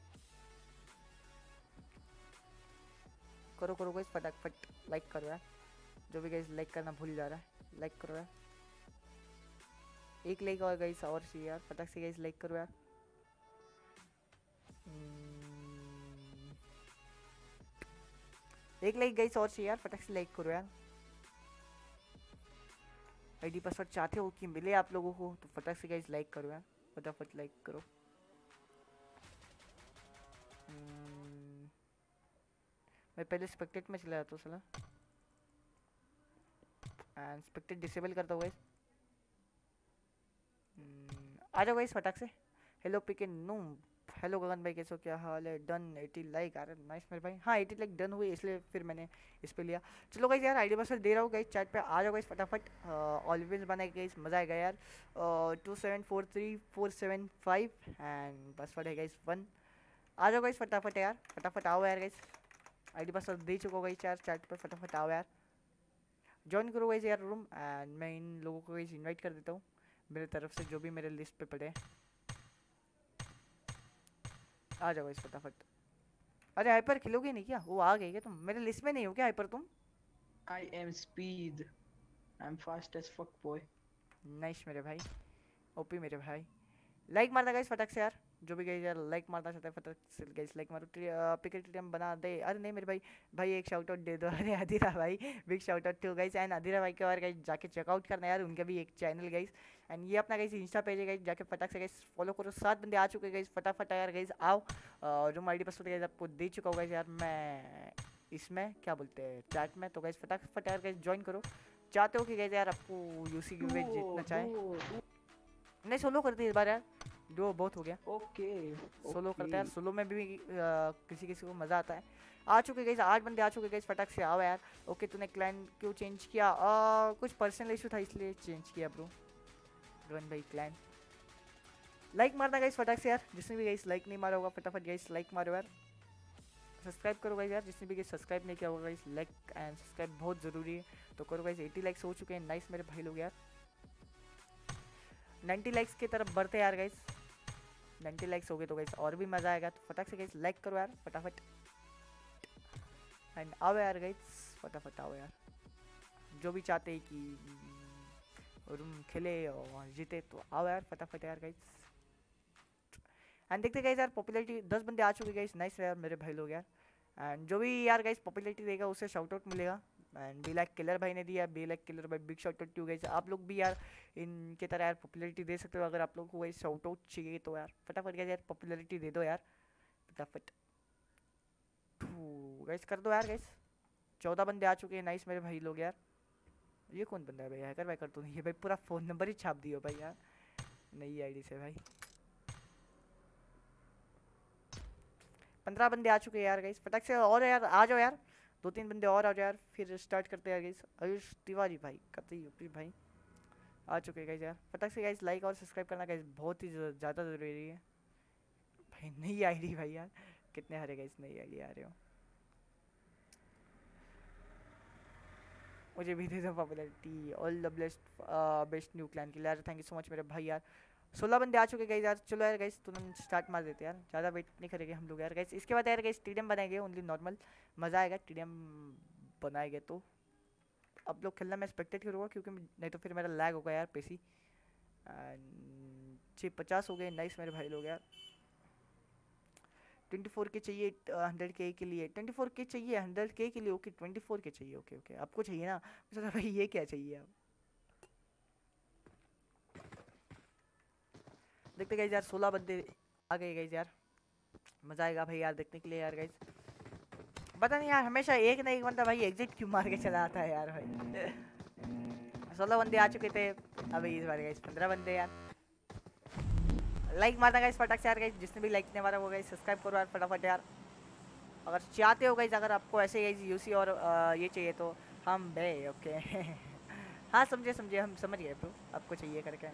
करो करो गाइस फटाफट लाइक करो यार। जो भी गाइस लाइक करना भूल जा रहा है लाइक करो यार। एक लाइक और गाइस और चाहिए यार फटाक से गाइस लाइक करो यार? हम्म, एक लाइक गाइस और चाहिए यार फटाक से लाइक करो यार? आईडी पासवर्ड चाहते हो कि मिले आप लोगों को तो फटाक से गाइस लाइक करो यार? फटाफट लाइक करो। हम्म, मैं पहले स्पेक्टेट में चला जाता हूँ सला। एंड स्पेक्टेट डिसेबल करता हूँ गाइस आ जाओ गाइस फटाक से। हेलो पिके नो हेलो गगन भाई, कैसे हो? क्या हाल है? डन 80 लाइक अरे नाइस मेरे भाई। हाँ 80 लाइक डन हुई इसलिए फिर मैंने इस पे लिया। चलो गाइस यार आईडी पासवर्ड दे रहा हूँ गाइस चैट पे। आ जाओ गाइस फटाफट। ऑलवेज बनाए गाइस मज़ा आएगा यार। Two seven four three four seven five and password है गाइस वन आ जाओ गाइस फटाफट यार। फटाफट आओ यार गाइस आईडी पासवर्ड दे चुका गाइस यार चैट पे। फटाफट आओ यार। ज्वाइन करो गाइस यार रूम एंड मैं इन लोगों को गाइस इनवाइट कर देता हूँ मेरे तरफ़ से जो भी मेरे लिस्ट पे पड़े आ जाओ इस फटाफट अरे हाइपर खिलोगे नहीं क्या वो आ गई क्या तुम मेरे लिस्ट में नहीं हो क्या हाइपर तुम I am speed. I'm fast as fuck boy. Nice मेरे भाई ओपी मेरे भाई लाइक मारना गाइस फटाक से यार जो भी गई यार लाइक मारना चाहता है फटाक से गाइस लाइक मारो पिकेट टीम बना दे। अरे नहीं मेरे भाई भाई एक शाउट आउट दे दो। अरे अधीरा भाई big shout out to guys and Adhira भाई के और गाइस जाके चेकआउट करना यार उनका भी एक चैनल गाइस एंड ये अपना गाइस इंस्टा पेज है गाइस जाके फटाक से गाइस फॉलो करो। सात बंदे आ चुके गाइस फटाफट यार गाइस आओ। रूम आईडी पासवर्ड गाइस आपको दे चुका हूँ गाइस यार मैं इसमें क्या बोलते हैं चैट में। तो गाइस फटाफट यार गाइस ज्वाइन करो। चाहते हो कि गाइस यार आपको यूसी वेज जीतना चाहे? नहीं सोलो करते इस बार यार। दो बहुत हो गया। ओके सोलो करते हैं सोलो में भी आ, किसी किसी को मज़ा आता है। आ चुके गई आठ बंदे आ चुके गए फटाक से आओ यार। ओके तूने क्लाइन क्यों चेंज किया? आ, कुछ पर्सनल इशू था इसलिए चेंज किया ब्रो गन भाई क्लाइन लाइक मारना गाइस फटाक से यार। जिसने भी गाइस लाइक नहीं मारा होगा फटाफट गाइस लाइक मारो यार। सब्सक्राइब करो गाइस यार। जिसने भी गाइस सब्सक्राइब नहीं किया होगा गाइस लाइक एंड सब्सक्राइब बहुत ज़रूरी है। तो करो गाइस 80 लाइक्स हो चुके हैं। नाइस मेरे भाई लोग यार। 90 लाइक्स की तरफ़ बढ़ते यार गाइस 90 लाइक्स हो गए तो गाइस और भी मज़ा आएगा। तो फटाक से गाइस लाइक करो यार, फटाफट। एंड आओ यार गाइस फटाफट आओ यार। जो भी चाहते हैं कि रूम खेले और जीते तो आओ यार, फटाफट यार गाइस एंड देखते गाइस यार पॉपुलैरिटी दस बंदे आ चुके गाइस नाइस यार मेरे भाई लोग यार। एंड जो भी यार गाइस पॉपुलैरिटी देगा, उसे शाउट आउट मिलेगा। एंड बी लाइक किलर भाई ने दिया बी लाइक किलर भाई big shout out to guys आप लोग भी यार इनके तरह यार पॉपुलरिटी दे सकते हो, अगर आप लोग को वही शाउट आउट चाहिए तो यार। फटाफट गाइस यार पॉपुलरिटी दे दो यार। फटाफट। गैस कर दो यार गाइस चौदह बंदे आ चुके हैं नाइस मेरे भाई लोग यार। ये कौन बंदा है भाई? हैकर भाई कर तो नहीं है भाई। पूरा फ़ोन नंबर ही छाप दियो भाई यार। नई आईडी से भाई। पंद्रह बंदे आ चुके हैं यार गाइस फटाक से और यार, आ जाओ यार। दो तीन बंदे और आ जाओ यार, फिर स्टार्ट करते हैं गाइस आयुष तिवारी भाई कतई यूपी भाई। आ चुके हैं गाइस यार। फटाक से गाइस लाइक और सब्सक्राइब करना गाइस बहुत ही ज़्यादा ज़रूरी है। भाई, नई आईडी भाई यार। कितने हरे गाइस नई आईडी आ रहे हो। मुझे भी दे दो popularity all the best best new clan के लिए। यार थैंक यू सो मच मेरे भाई यार। सोलह बंदे आ चुके गाइस यार, चलो यार गाइस तुरंत स्टार्ट मार देते यार। ज़्यादा वेट नहीं करेंगे हम लोग यार गाइस इसके बाद यार गाइस स्टेडियम बनाएँगे ओनली नॉर्मल मज़ा आएगा स्टेडियम बनाएँगे तो। अब लोग खेलना मैं एक्सपेक्टेड करूँगा, क्योंकि नहीं तो फिर मेरा लैग होगा यार पेसी छः पचास हो गए नाइस मेरे भाई लोग यार। ट्वेंटी फोर के चाहिए हंड्रेड के के लिए। ट्वेंटी फोर के चाहिए हंड्रेड के के लिए ओके ट्वेंटी फोर के चाहिए ओके ओके आपको चाहिए ना? भाई, ये क्या चाहिए अब? देखते गए यार सोलह बंदे आ गए गए यार। मज़ा आएगा भाई यार देखने के लिए यार गाइस पता नहीं यार हमेशा एक ना एक बंदा भाई एग्जिट क्यों मार के चला आता है यार भाई। सोलह बंदे आ चुके थे अभी इस बार गाइस पंद्रह बंदे यार। लाइक मारना गाइस फटाक से यार गाइस जिसने भी लाइक नहीं मारा वो गाइस सब्सक्राइब करो यार फटाफट यार। अगर चाहते हो गाइस अगर आपको ऐसे गाइस यूसी और अ, ये चाहिए तो हम बे ओके हाँ समझे समझे हम समझ गए ब्रो आपको चाहिए करके।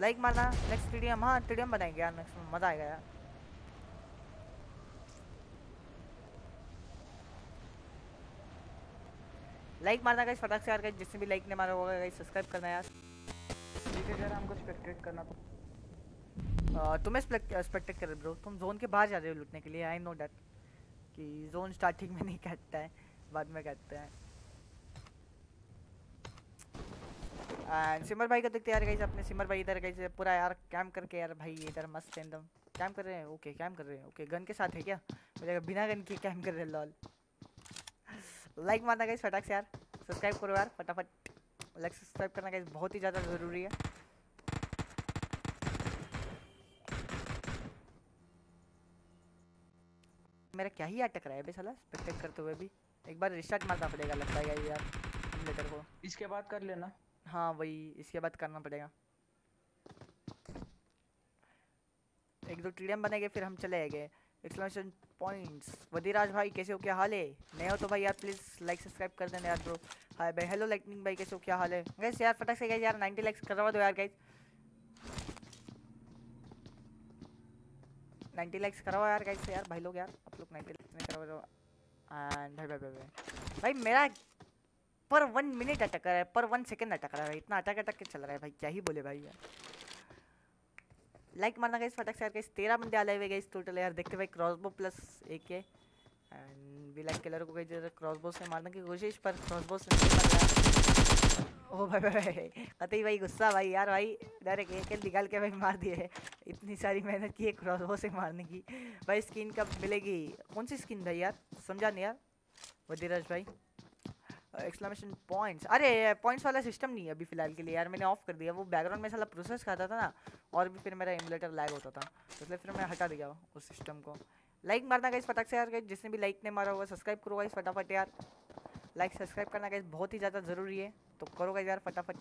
लाइक मारना नेक्स्ट टीडीएम हाँ टीडीएम बनाएँगे यार नेक्स्ट में मज़ा आएगा यार। लाइक मारना गाइस फटाक से यार गाइस जिसने भी लाइक नहीं मारा होगा गाइस सब्सक्राइब करना यार। ठीक है यार हमको स्पेक्टेट करना तो तुम्हें स्पेक्टेट कर ब्रो तुम जोन के बाहर जा रहे हो लुटने के लिए आई नो डैट कि जोन स्टार्टिंग में नहीं काटता है बाद में काटता है। एंड सिमर भाई का देखते यार गाइस अपने सिमर भाई इधर गाइस पूरा यार कैम करके यार भाई, इधर मस्त एकदम। कैम कर रहे हैं? ओके कैम कर रहे हैं। ओके गन के साथ है क्या? मुझे बिना गन के कैम कर रहे हैं लॉल लाइक मारना गाइस फटाक से यार। सब्सक्राइब करो यार, फटाफट। लाइक सब्सक्राइब करना गाइस बहुत ही ज़्यादा ज़रूरी है। मेरा क्या ही अटक रहा है बे साला स्पेक्टेट करते हुए भी। एक बार रिस्टार्ट मारना पड़ेगा, लगता है यार एमुलेटर को। इसके बाद कर लेना। हाँ वही इसके बाद करना पड़ेगा। एक दो टीडीएम बनेंगे, फिर हम चले गए एक्सक्लेमेशन पॉइंट्स वदीराज भाई, कैसे हो? क्या हाल है? नए हो तो भाई यार प्लीज़ लाइक सब्सक्राइब कर देना यार ब्रो हाय भाई हेलो लाइटनिंग भाई, कैसे हो? क्या हाल है? गैस यार, फटाक से गए यार 90 लाइक्स करवा दो यार गाइस 90 लाइक्स करवाओ यार गाइस यार, भाई लोग यार, आप लोग 90 लाइक्स नहीं करवा दो। एंड भाई भाई भाई। भाई, मेरा पर वन मिनट अटक रहा है, पर वन सेकेंड अटक रहा है। इतना अटक अटक के चल रहा है भाई, क्या ही बोले भाई यार। लाइक मारना गाइस फटक से यार गाइस तेरह बंदे आए हुए गाइस टोटल यार, देखते भाई क्रॉसबो प्लस एक है। एंड वी लाइक किलर को गाइस जरा क्रॉसबो से मारने की कोशिश, पर क्रॉसबो से नहीं मार रहा ओ भाई भाई भाई कतई भाई, गुस्सा भाई यार भाई। डायरेक्ट एक एक निकाल के भाई मार दिए। इतनी सारी मेहनत की है क्रॉसबो से मारने की। भाई स्किन कब मिलेगी? कौन सी स्किन भाई यार? समझा नहीं यार। वधीराज भाई। एक्सक्लेमेशन पॉइंट्स अरे पॉइंट्स वाला सिस्टम नहीं है अभी फ़िलहाल के लिए यार, मैंने ऑफ़ कर दिया। वो बैकग्राउंड में साला प्रोसेस खाता था ना, और भी फिर मेरा एमुलेटर लैग होता था। तो इसलिए फिर मैं हटा दिया उस सिस्टम को। लाइक मारना गाइस फटाक से यार गाइस जिसने भी लाइक नहीं मारा होगा सब्सक्राइब करो गाइस फटाफट यार। लाइक सब्सक्राइब करना गाइस बहुत ही ज़्यादा ज़रूरी है। तो करो गाइस यार फटाफट।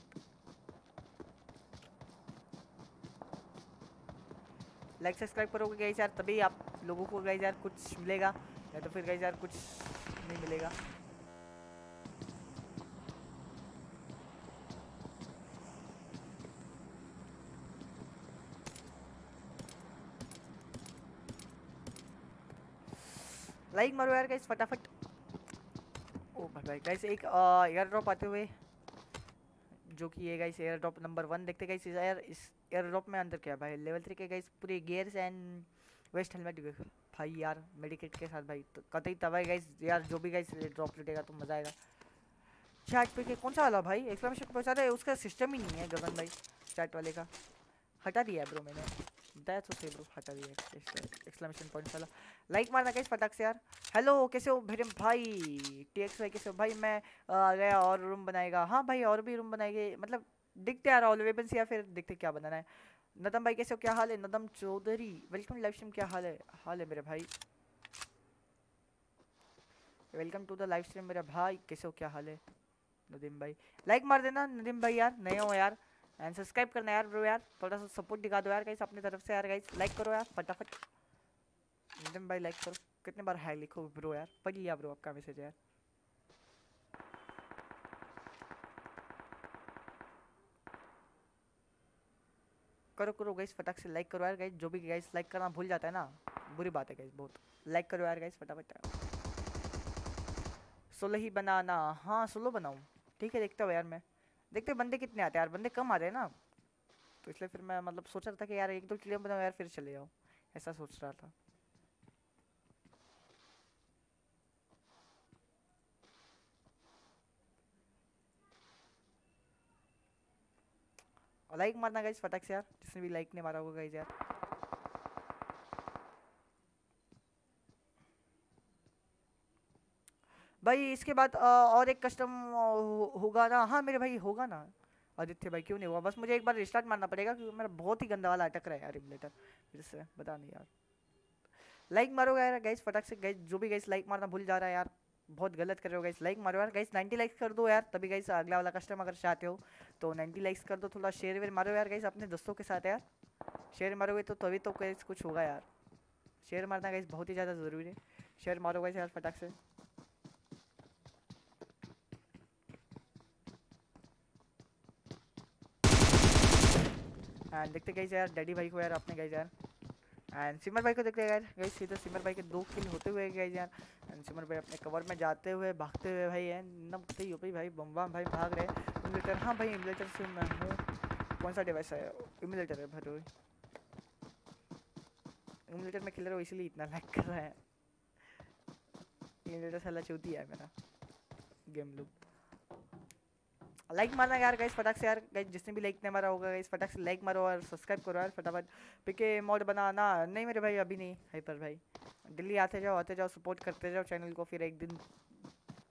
लाइक सब्सक्राइब करोगे गाइस यार, तभी आप लोगों को गाइस यार कुछ मिलेगा। या तो फिर गाइस यार कुछ नहीं मिलेगा। लाइक मारो यार गाइस फटाफट। ओ भाई गाइस एक एयर ड्रॉप आते हुए। जो कि ये guys air drop number one देखते गाइस यार इस एयर ड्रॉप में अंदर क्या भाई? लेवल थ्री के गाइस पूरे गियर्स एंड वेस्ट हेलमेट भाई यार मेडिकेट के साथ भाई तो कतई तबाही गाइस यार, जो भी गाइस ड्रॉप लुटेगा तो मज़ा आएगा। चैट पे के कौन सा वाला भाई? एक्सक्लेमेशन पहुँचा रहा है, उसका सिस्टम ही नहीं है, गगन भाई चैट वाले का। हटा दिया ब्रो मैंने। तो सही ब्रो हटा दिया एक्सक्लेमेशन पॉइंट वाला लाइक मारना कैसे फटाक से यार? हेलो कैसे हो भैरम भाई? टीएक्स भाई कैसे हो? भाई मैं आ, गया और रूम बनाएगा। हाँ भाई और भी रूम बनाएँगे। मतलब दिखते यार ऑल वेपन्स या फिर दिखते क्या बनाना है? नदम भाई कैसे हो? क्या हाल है? Nadam Chaudhary. Welcome live stream क्या हाल है? हाल है मेरे भाई। Welcome to the live stream मेरा भाई। कैसे हो? क्या हाल है? नदीम भाई। लाइक मार देना नदीम भाई यार। नए हो यार। एंड सब्सक्राइब करना यार ब्रो यार। थोड़ा सा सपोर्ट दिखा दो यार गाइस अपनी तरफ़ से यार गाइस लाइक करो यार, फटाफट। नदीम भाई लाइक करो। कितने बार हाई लिखो ब्रो यार। पढ़ लिया ब्रो आपका मैसेज यार। करो करो गाइस फटाक से लाइक करो यार गाइस जो भी गाइस लाइक करना भूल जाता है ना, बुरी बात है गाइस बहुत। लाइक करो यार गाइस फटाफट। सोलो ही बनाना। हाँ सोलो बनाऊँ। ठीक है, देखता हूँ यार मैं। देखते बंदे कितने आते हैं। यार, बंदे कम आ रहे हैं ना। तो इसलिए फिर मैं मतलब सोच रहा था कि यार, एक दो किलो बनाओ यार फिर चले जाओ ऐसा सोच रहा था। लाइक मारना गाइस फटाक से यार। जिसने भी लाइक नहीं मारा होगा गाइस यार। भाई, इसके बाद और एक कस्टम होगा ना? हाँ मेरे भाई होगा ना। आदित्य भाई, क्यों नहीं हुआ बस मुझे एक बार रिस्टार्ट मारना पड़ेगा क्योंकि मेरा बहुत ही गंदा वाला अटक रहा है यार फिर से, बता नहीं यार। लाइक मारोगे यार गैस फटाक से गैस जो भी गैस लाइक मारना भूल जा रहा है यार। बहुत गलत कर रहे हो गैस लाइक मारो यार। गैस 90 लाइक्स कर दो यार, तभी गाइस अगला वाला कस्टम अगर चाहते हो तो 90 लाइक्स कर दो, थोड़ा शेयर वेयर मारो यार गैस अपने दोस्तों के साथ यार। शेयर मारोगे तो तभी तो गाइस कुछ होगा यार। शेयर मारना गैस बहुत ही ज़्यादा ज़रूरी है। शेयर मारो गाइस यार फटाक से। एंड देखते गाइस यार डैडी भाई को यार, अपने गाइस यार। एंड सिमर भाई को देखते हैं यार गाइस सीधा सिमर भाई के दो किल होते हुए गए यार। एंड सिमर भाई अपने कवर में जाते हुए, भागते हुए भाई है। नम सही हो भाई भाई बम बम भाई भाग रहे इमुलेटर हाँ भाई इमुलेटर से मैं हूँ। कौन सा डिवाइस है? इमुलेटर है भरो इमुलेटर में खेल हूँ, इसीलिए इतना लैग कर रहा है। इमुलेटर साला चौथी है मेरा। गेम लूप लाइक मारना यार गाइस फटाक से यार गाइस जिसने भी लाइक नहीं मारा होगा गाइस फटाक से लाइक मारो और सब्सक्राइब करो यार फटाफट। पीके मोड बनाना। नहीं मेरे भाई, अभी नहीं। हाइपर भाई। दिल्ली आते जाओ आते जाओ सपोर्ट करते जाओ चैनल को, फिर एक दिन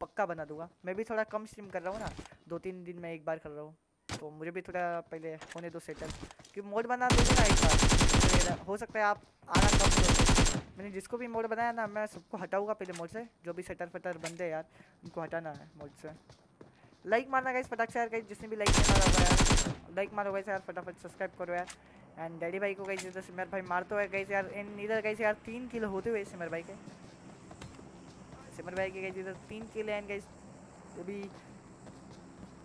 पक्का बना दूँगा। मैं भी थोड़ा कम स्ट्रीम कर रहा हूँ ना, दो तीन दिन में एक बार कर रहा हूँ। तो मुझे भी थोड़ा पहले होने दो सेटल कि मोड बना दोगे ना एक बार। हो सकता है आप आना कम मैंने जिसको भी मोड बनाया ना, मैं सबको हटाऊँगा पहले मोड से। जो भी सेटर फटर बंदे यार, उनको हटाना है मोड से। लाइक मारना गाइस फटाक से यार गाइस जिसने भी लाइक नहीं मारा यार लाइक मारो गाइस यार, फटाफट सब्सक्राइब करो यार। एंड डैडी भाई को गाइस इधर सिमर भाई मारते हुए गाइस यार इन इधर गाइस यार, तीन किल होते हुए सिमर भाई के। सिमर भाई के गाइस इधर तीन किल हैं गाइस अभी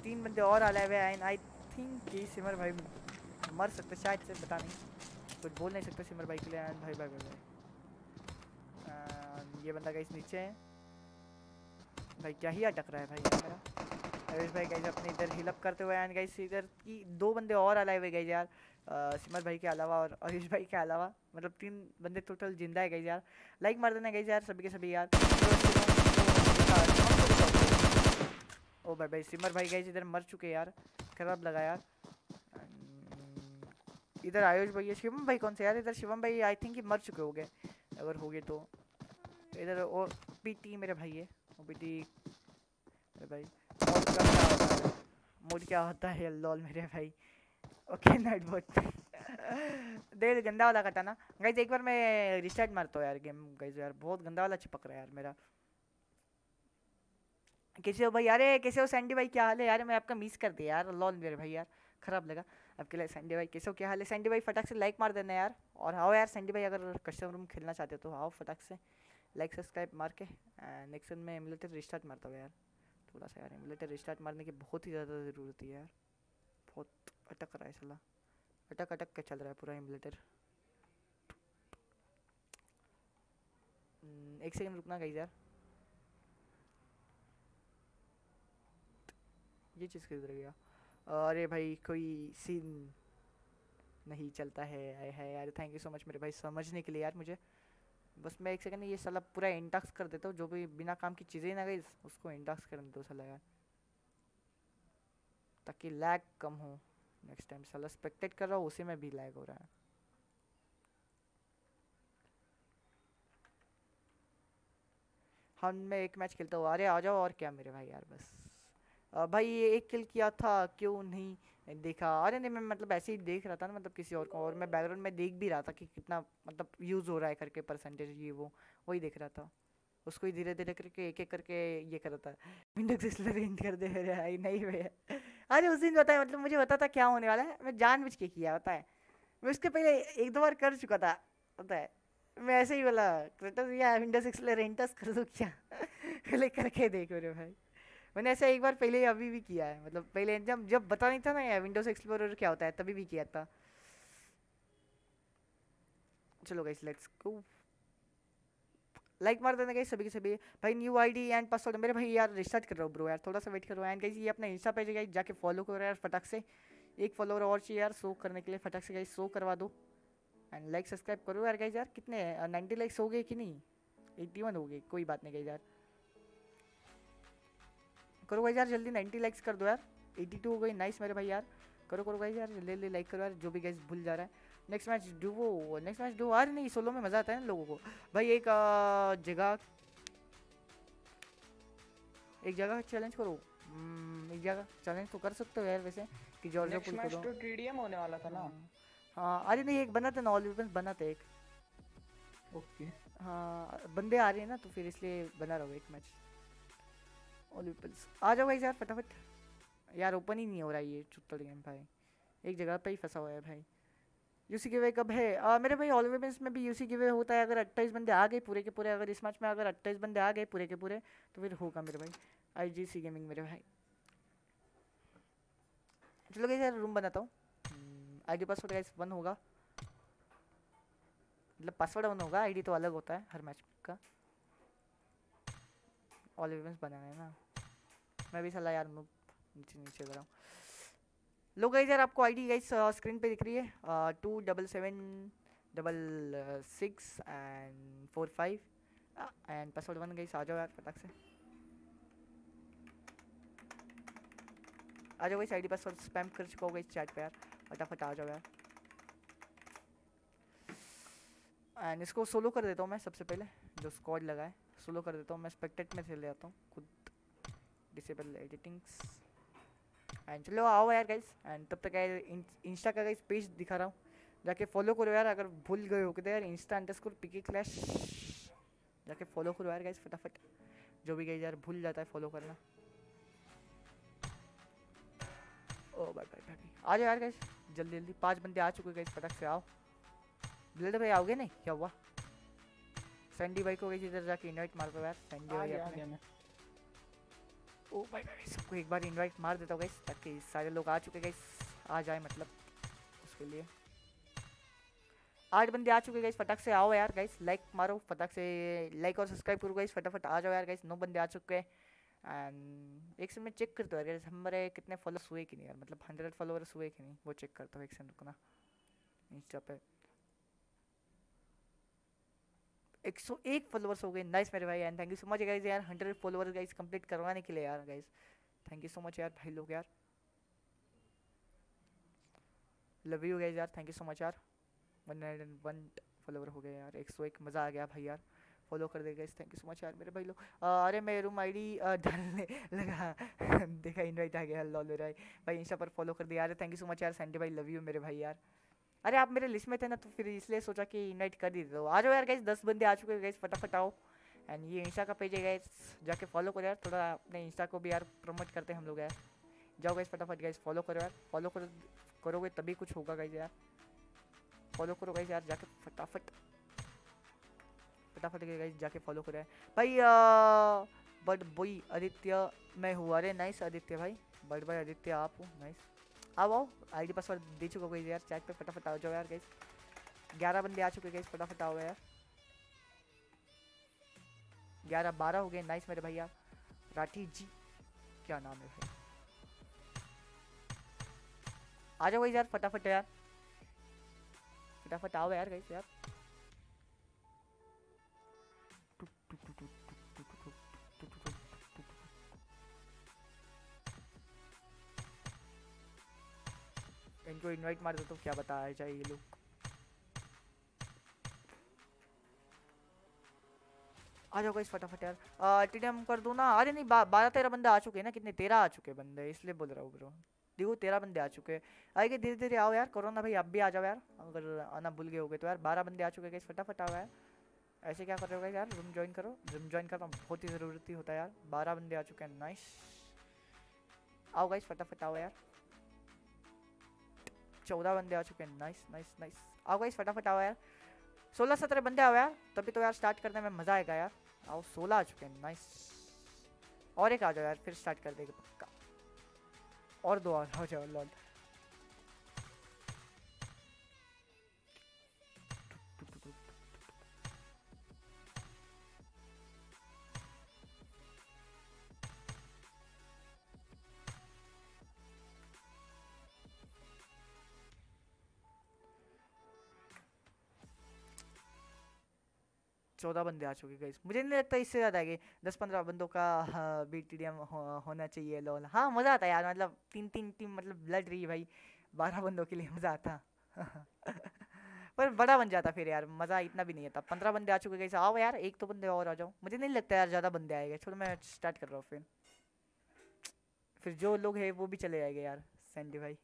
तीन बंदे और आ हुए हैं आई थिंक कि सिमर भाई मर सकते शायद से, पता नहीं। कुछ बोल नहीं सकते सिमर भाई के लिए एंड भाई भाई भाई ये बंदा गाइस नीचे है। भाई, क्या ही अटक रहा है भाई मेरा आयुष भाई गाइज़ अपने इधर हिलअप करते हुए एंड गाइज़ इधर की दो बंदे और अलाए हुए गए यार। सिमर भाई के अलावा और आयुष भाई के अलावा। मतलब तीन बंदे टोटल ज़िंदा है गए यार। लाइक मार देना गए यार सभी के सभी यार। ओ भाई भाई, सिमर भाई गए इधर मर चुके यार। खराब लगा यार। इधर आयुष भाई शिवम भाई कौन से यार? इधर शिवम भाई आई थिंक मर चुके हो गए अगर हो गए तो। इधर ओ पीटी मेरे भाई है। ओ पीटी भाई। मूड क्या होता है लॉल मेरे भाई। ओके नाइट बोट देख गंदा वाला कटा ना। गाइज़ एक बार मैं रिस्टार्ट मारता हूँ यार गेम गाइज़ यार, बहुत गंदा वाला चिपक रहा है यार मेरा। कैसे हो भाई? अरे, कैसे हो सैंडी भाई? क्या हाल है? यार, मैं आपका मिस कर दिया यार। लॉल मेरे भाई यार, खराब लगा। आपके लिए सैंडी भाई, कैसे हो? क्या हाल है? सैंडी भाई, फटाक से लाइक मार देना यार। और आओ यार सैंडी भाई, अगर कस्टम रूम खेलना चाहते हो तो आओ फटाक से। लाइक सब्सक्राइब मार के। नेक्स्ट में एमुलेटर रिस्टार्ट मारता हूँ यार। थोड़ा सा यार एमुलेटर रिस्टार्ट मारने की बहुत ही ज़्यादा ज़रूरत है यार। बहुत अटक रहा है सला। अटक अटक के चल रहा है पूरा एमुलेटर एक सेकंड रुकना गई यार। ये चीज़ किधर गया? अरे भाई, कोई सीन नहीं चलता है आए है यार। थैंक यू सो मच मेरे भाई, समझने के लिए यार मुझे। बस मैं एक सेकंड ये साला पूरा इंटॉक्स कर देता हूँ, जो भी बिना काम की चीज़ें ना गई, उसको इंटॉक्स कर दो साला यार। ताकि लैग कम हो। नेक्स्ट टाइम साला स्पेक्टेट कर रहा हूँ, उसी में भी लैग हो रहा है। हम मैं एक मैच खेलता हूँ, अरे आ जाओ और क्या मेरे भाई यार, बस। भाई ये एक किल किया था, क्यों नहीं देखा? अरे नहीं, मैं मतलब ऐसे ही देख रहा था ना मतलब किसी और को, और मैं बैकग्राउंड में देख भी रहा था कि कितना मतलब यूज़ हो रहा है करके परसेंटेज ये वो, वही देख रहा था। उसको ही धीरे धीरे करके एक एक करके ये कर रहा था। विंडोज़ एक्सलरेंट कर दे रहा है नहीं भैया। अरे उस दिन बताया मतलब मुझे पता था क्या होने वाला है। मैं जानबूझ के किया होता है। मैं उसके पहले एक दो बार कर चुका था होता है। मैं ऐसे ही बोला क्रेटस या विंडोज़ एक्सलरेंटस कर दो क्या? पहले करके देख मेरे भाई। मैंने ऐसा एक बार पहले अभी भी किया है मतलब पहले जब जब बता नहीं था ना यार विंडोज़ एक्सप्लोरर क्या होता है, तभी भी किया था। चलो गाइस लेट्स गो लाइक मार देना गाइस सभी के सभी। भाई न्यू आईडी एंड पासवर्ड मेरे भाई यार रिस्टार्ट कर रहा हूँ ब्रो यार, थोड़ा सा वेट करो एंड गाइस ये अपना इंस्टा पेज गाइस जाके फॉलो करो यार फटाक से। एक फॉलोअर और चाहिए यार शो करने के लिए फटाक से गाइस शो करवा दो। एंड लाइक सब्सक्राइब करो यार गाइस यार, कितने नाइन्टी लाइक्स हो गए कि नहीं? एट्टी वन हो गए, कोई बात नहीं गाइस यार। करो भाई यार जल्दी 90 लाइक्स कर दो यार। 82 हो गई नाइस मेरे भाई यार। करो करो भाई यार ले ले लाइक करो यार जो भी गैस भूल जा रहा है। नेक्स्ट मैच डू वो नेक्स्ट मैच डू यार नहीं सोलो में मज़ा आता है ना लोगों को। भाई एक जगह। एक जगह चैलेंज करो। एक जगह चैलेंज तो कर सकते हो यार वैसे कि जॉर्जिया पुल करो। तो टीडीएम होने वाला था ना। हाँ अरे नहीं एक बना था ना ऑल वेपन्स बना था एक। ओके हाँ बंदे आ रहे हैं ना तो फिर इसलिए बना रहा एक मैच ऑल पीपल्स आ जाओ भाई यार फटाफट। यार ओपन ही नहीं हो रहा ये चुत्तड़ गेम भाई। एक जगह पे ही फंसा हुआ है भाई। यूसी गिवे कब है? आ, मेरे भाई ऑल वेमेंस में भी यूसी गिवे होता है। अगर अट्ठाईस बंदे आ गए पूरे के पूरे अगर इस मैच में अगर अट्ठाईस बंदे आ गए पूरे के पूरे तो फिर होगा मेरे भाई। आई जी सी गेमिंग मेरे भाई। चलो गाइस यार रूम बनाता हूँ। I D password guys one होगा। मतलब पासवर्ड वन होगा। आईडी तो अलग होता है हर मैच का। ऑल इवेंट्स बनाना है ना। मैं भी सलाह यार नीचे नीचे कर रहा हूँ। लो गाइस यार आपको आईडी गाइस स्क्रीन पे दिख रही है? Two double seven double six and four five and password one guys आ जाओ यार फटाक से। आ जाओ गाइस आईडी पासवर्ड स्पैम कर चुका होगा इस चैट पे यार। फटाफट आ जाओ यार। एंड इसको सोलो कर देता हूँ मैं सबसे पहले, जो स्क्वाड लगा है। सोलो कर देता हूँ, मैं स्पेक्टेट में चले जाता हूँ, खुद। डिसेबल एडिटिंग्स एंड चलो आओ यार गाइस एंड तब तक यार इंस्टा का गाइस पेज दिखा रहा हूँ। जाके फॉलो करो यार अगर भूल गए हो तो यार इंस्टा अंडरस्कोर पिकी क्लैश जाके फॉलो करो यार गाइस फटाफट। जो भी गाइस यार भूल जाता है फॉलो करना। ओ बाय बाय बाय आ जाओ यार गाइस जल्दी जल्दी पाँच बंदे आ चुके गाइस फटाक से आओ। ब्लेड भाई आओगे नहीं? क्या हुआ? सैंडी भाई को गाइस इधर जाके इनवाइट मार दो यार। सैंडी भाई आ अपने। गया मैं। ओ भाई भाई सबको एक बार इनवाइट मार देता हूँ गाइस ताकि सारे लोग आ चुके गाइस आ जाए मतलब उसके लिए। आठ बंदे आ चुके गाइस फटाक से आओ यार गाइस लाइक मारो, फटाक से लाइक और सब्सक्राइब करो गाइस फटाफट आ जाओ यार गाइस नौ बंदे आ चुके। हैं एंड एक से मैं चेक करता हूँ यार हमारे कितने फॉलोअर्स हुए कि नहीं यार मतलब हंड्रेड फॉलोअर्स हुए कि नहीं, वो चेक करता हूँ, एक सेकंड रुकना इंस्टा पे। 101 फॉलोअर्स हो गए। नाइस मेरे भाई and thank you so much guys यार। 100 फॉलोअर्स गाइस कंप्लीट करवाने के लिए यार guys thank you so much यार, भाई लोग यार। लव यू गाइस यार थैंक यू सो मच यार। 101 फॉलोअर हो गए यार 101 मज़ा आ गया भाई यार। फॉलो कर दे guys thank you so much यार मेरे भाई लोग। अरे मैं रूम आईडी डालने लगा। देखा इनवाइट आ गया लॉल भाई इंस्टा पर फॉलो कर दिया। यार थैंक यू सो मच यार सैंडी भाई लव यू मेरे भाई यार। अरे आप मेरे लिस्ट में थे ना तो फिर इसलिए सोचा कि इनवाइट कर ही दो। आ जाओ यार गाइस दस बंदे आ चुके हैं फटाफट आओ। एंड ये इंस्टा का पेज है गाइस जाके फॉलो करो यार। थोड़ा अपने इंस्टा को भी यार प्रमोट करते हैं हम लोग यार। जाओ गाइस फटाफट गाइस फॉलो करो यार। फॉलो करो, करोगे तभी कुछ होगा गाइस यार। फॉलो करो गाइस यार, जाके फटाफट। फटाफट गाइस जाके फॉलो करो यार। भाई बट बोई आदित्य, मैं हूँ। अरे नाइस आदित्य भाई। बट भाई आदित्य, आप हो। नाइस आओ आओ आईडी पासवर्ड दे चुका कोई यार चैट पे फटाफट आओ जाओ यार गाइस ग्यारह बंदे आ चुके गाइस फटाफट आओ यार। ग्यारह बारह हो गए नाइस मेरे भैया। राठी जी, क्या नाम है आ जाओ गई यार, फटाफट यार। फटाफट आओ यार गाइस यार। इनको इनवाइट मार दो तो क्या बताया जाए ये लोग? आ जाओ गाइस फटाफट यार। टीडीएम कर दो ना। अरे नहीं बा, बारह तेरह बंदे आ चुके हैं ना। कितने? तेरह आ चुके हैं बंदे इसलिए बोल रहा हूँ ब्रो देखो तेरह बंदे आ चुके हैं। आएँगे धीरे धीरे आओ यार। करो ना भाई अब भी आ जाओ यार। अगर आना भूल गए होगे तो यार। बारह बंदे आ चुके हैं फटाफट आओ यार। ऐसे क्या कर रहे हो यार? रूम ज्वाइन करो। रूम ज्वाइन करना बहुत ही ज़रूरती होता है यार। बारह बंदे आ चुके हैं। नाइस आओ गाइस फटाफट आओ यार। चौदह बंदे आ चुके हैं। नाइस नाइस नाइस आओ गाइस, फटाफट आओ यार। सोलह सत्रह बंदे आओ यार। तभी तो यार स्टार्ट करने में मज़ा आएगा यार। आओ, सोलह आ चुके हैं। नाइस और एक आ जाओ यार, फिर स्टार्ट कर देगा पक्का। और दो आ जाओ लॉल चौदह बंदे आ चुके guys। मुझे नहीं लगता इससे ज़्यादा आएँगे दस पंद्रह बंदों का बी टी डी एम होना चाहिए लोल हाँ मज़ा आता यार मतलब तीन तीन टीम मतलब लड़ रही भाई। बारह बंदों के लिए मज़ा आता। पर बड़ा बन जाता फिर यार, मज़ा इतना भी नहीं आता। पंद्रह बंदे आ चुके हैं आओ यार, एक तो बंदे और आ जाओ। मुझे नहीं लगता यार ज़्यादा बंदे आएँगे। छोड़ो, मैं स्टार्ट कर रहा हूँ फिर। फिर जो लोग है वो भी चले जाएँगे यार सैंडी भाई।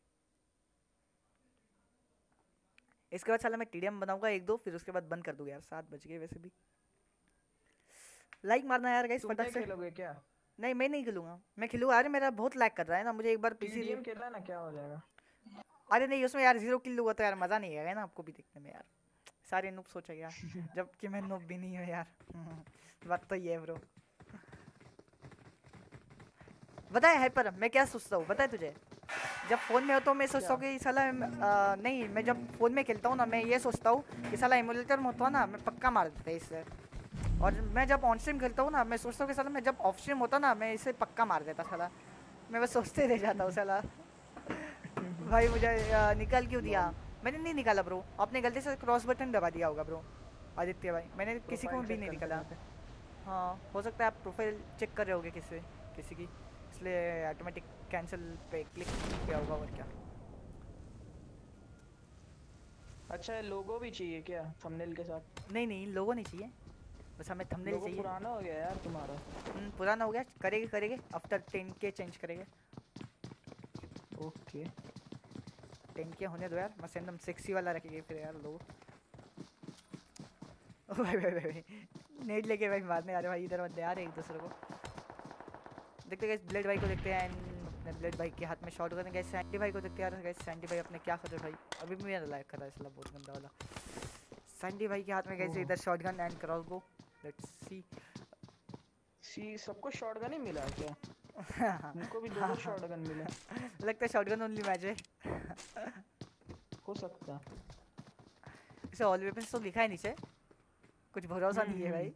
इसके बाद साला मैं टीडीएम बनाऊँगा एक दो, फिर उसके बाद बंद कर दूँगा यार, सात बज गए वैसे भी। लाइक मारना यार गाइस फटाक क्या से। खेलोगे क्या? नहीं मैं नहीं खेलूँगा। मैं खेलूँगा अरे मेरा बहुत लैग कर रहा है ना मुझे एक बार पीसी टीडीएम खेलना ना क्या हो जाएगा? अरे नहीं उसमें यार ज़ीरो किल लूँगा तो यार मज़ा नहीं आएगा ना आपको भी देखने में यार। सारे नूब सोचा यार जबकि मैं नूब भी नहीं हूँ यार। बात तो ये है ब्रो बताए हाइपर मैं क्या सोचता हूँ? बताए तुझे। जब फ़ोन में हो तो मैं सोचता हूँ कि साला नहीं मैं जब फ़ोन में खेलता हूँ ना मैं ये सोचता हूँ कि साला एमुलेटर में होता ना मैं पक्का मार देता इससे। और मैं जब ऑन स्ट्रीम खेलता हूँ ना मैं सोचता हूँ कि साला मैं जब ऑफ़ स्ट्रीम होता ना मैं इसे पक्का मार देता साला। मैं बस सोचते रह जाता हूँ साला। भाई मुझे निकाल क्यों दिया? मैंने नहीं निकाला ब्रो आपने गलती से क्रॉस बटन दबा दिया होगा ब्रो आदित्य भाई। मैंने किसी को भी नहीं निकाला। हाँ। हो सकता है आप प्रोफ़ाइल चेक कर रहे होगे किसी किसी की। इसलिए ऑटोमेटिक कैंसिल पे क्लिक किया होगा और क्या। अच्छा लोगो भी चाहिए क्या थंबनेल के साथ? नहीं नहीं लोगो नहीं चाहिए। बस हमें थंबनेल चाहिए। पुराना हो गया यार तुम्हारा। हम्म, पुराना हो गया। करेंगे करेंगे। आफ्टर टेन के चेंज करेंगे। ओके टेन के होने दो यार। बस एकदम सेक्सी वाला रखेंगे फिर यार लोगो। ओ भाई भाई भाई भाई। नेट लेके भाई मारने आ रहे भाई। इधर बंदे आ रहे एक दूसरे को। देखते गए ब्लेड भाई को देखते हैं and अपने ब्लेड भाई के हाथ में शॉट करने गए सैंडी भाई को देखते हैं गए सैंडी भाई अपने क्या कर रहे भाई? अभी भी मेरा लाइक कर रहा है इसला बहुत गंदा वाला। सैंडी भाई के हाथ में गए इधर shotgun and crossbow let's see see सबको शॉटगन ही मिला क्या? उनको भी दो शॉटगन मिले। लगता है शॉटगन ओनली मैच है। हो सकता इसे ऑल वेपन्स तो लिखा है नीचे। कुछ भरोसा नहीं है भाई।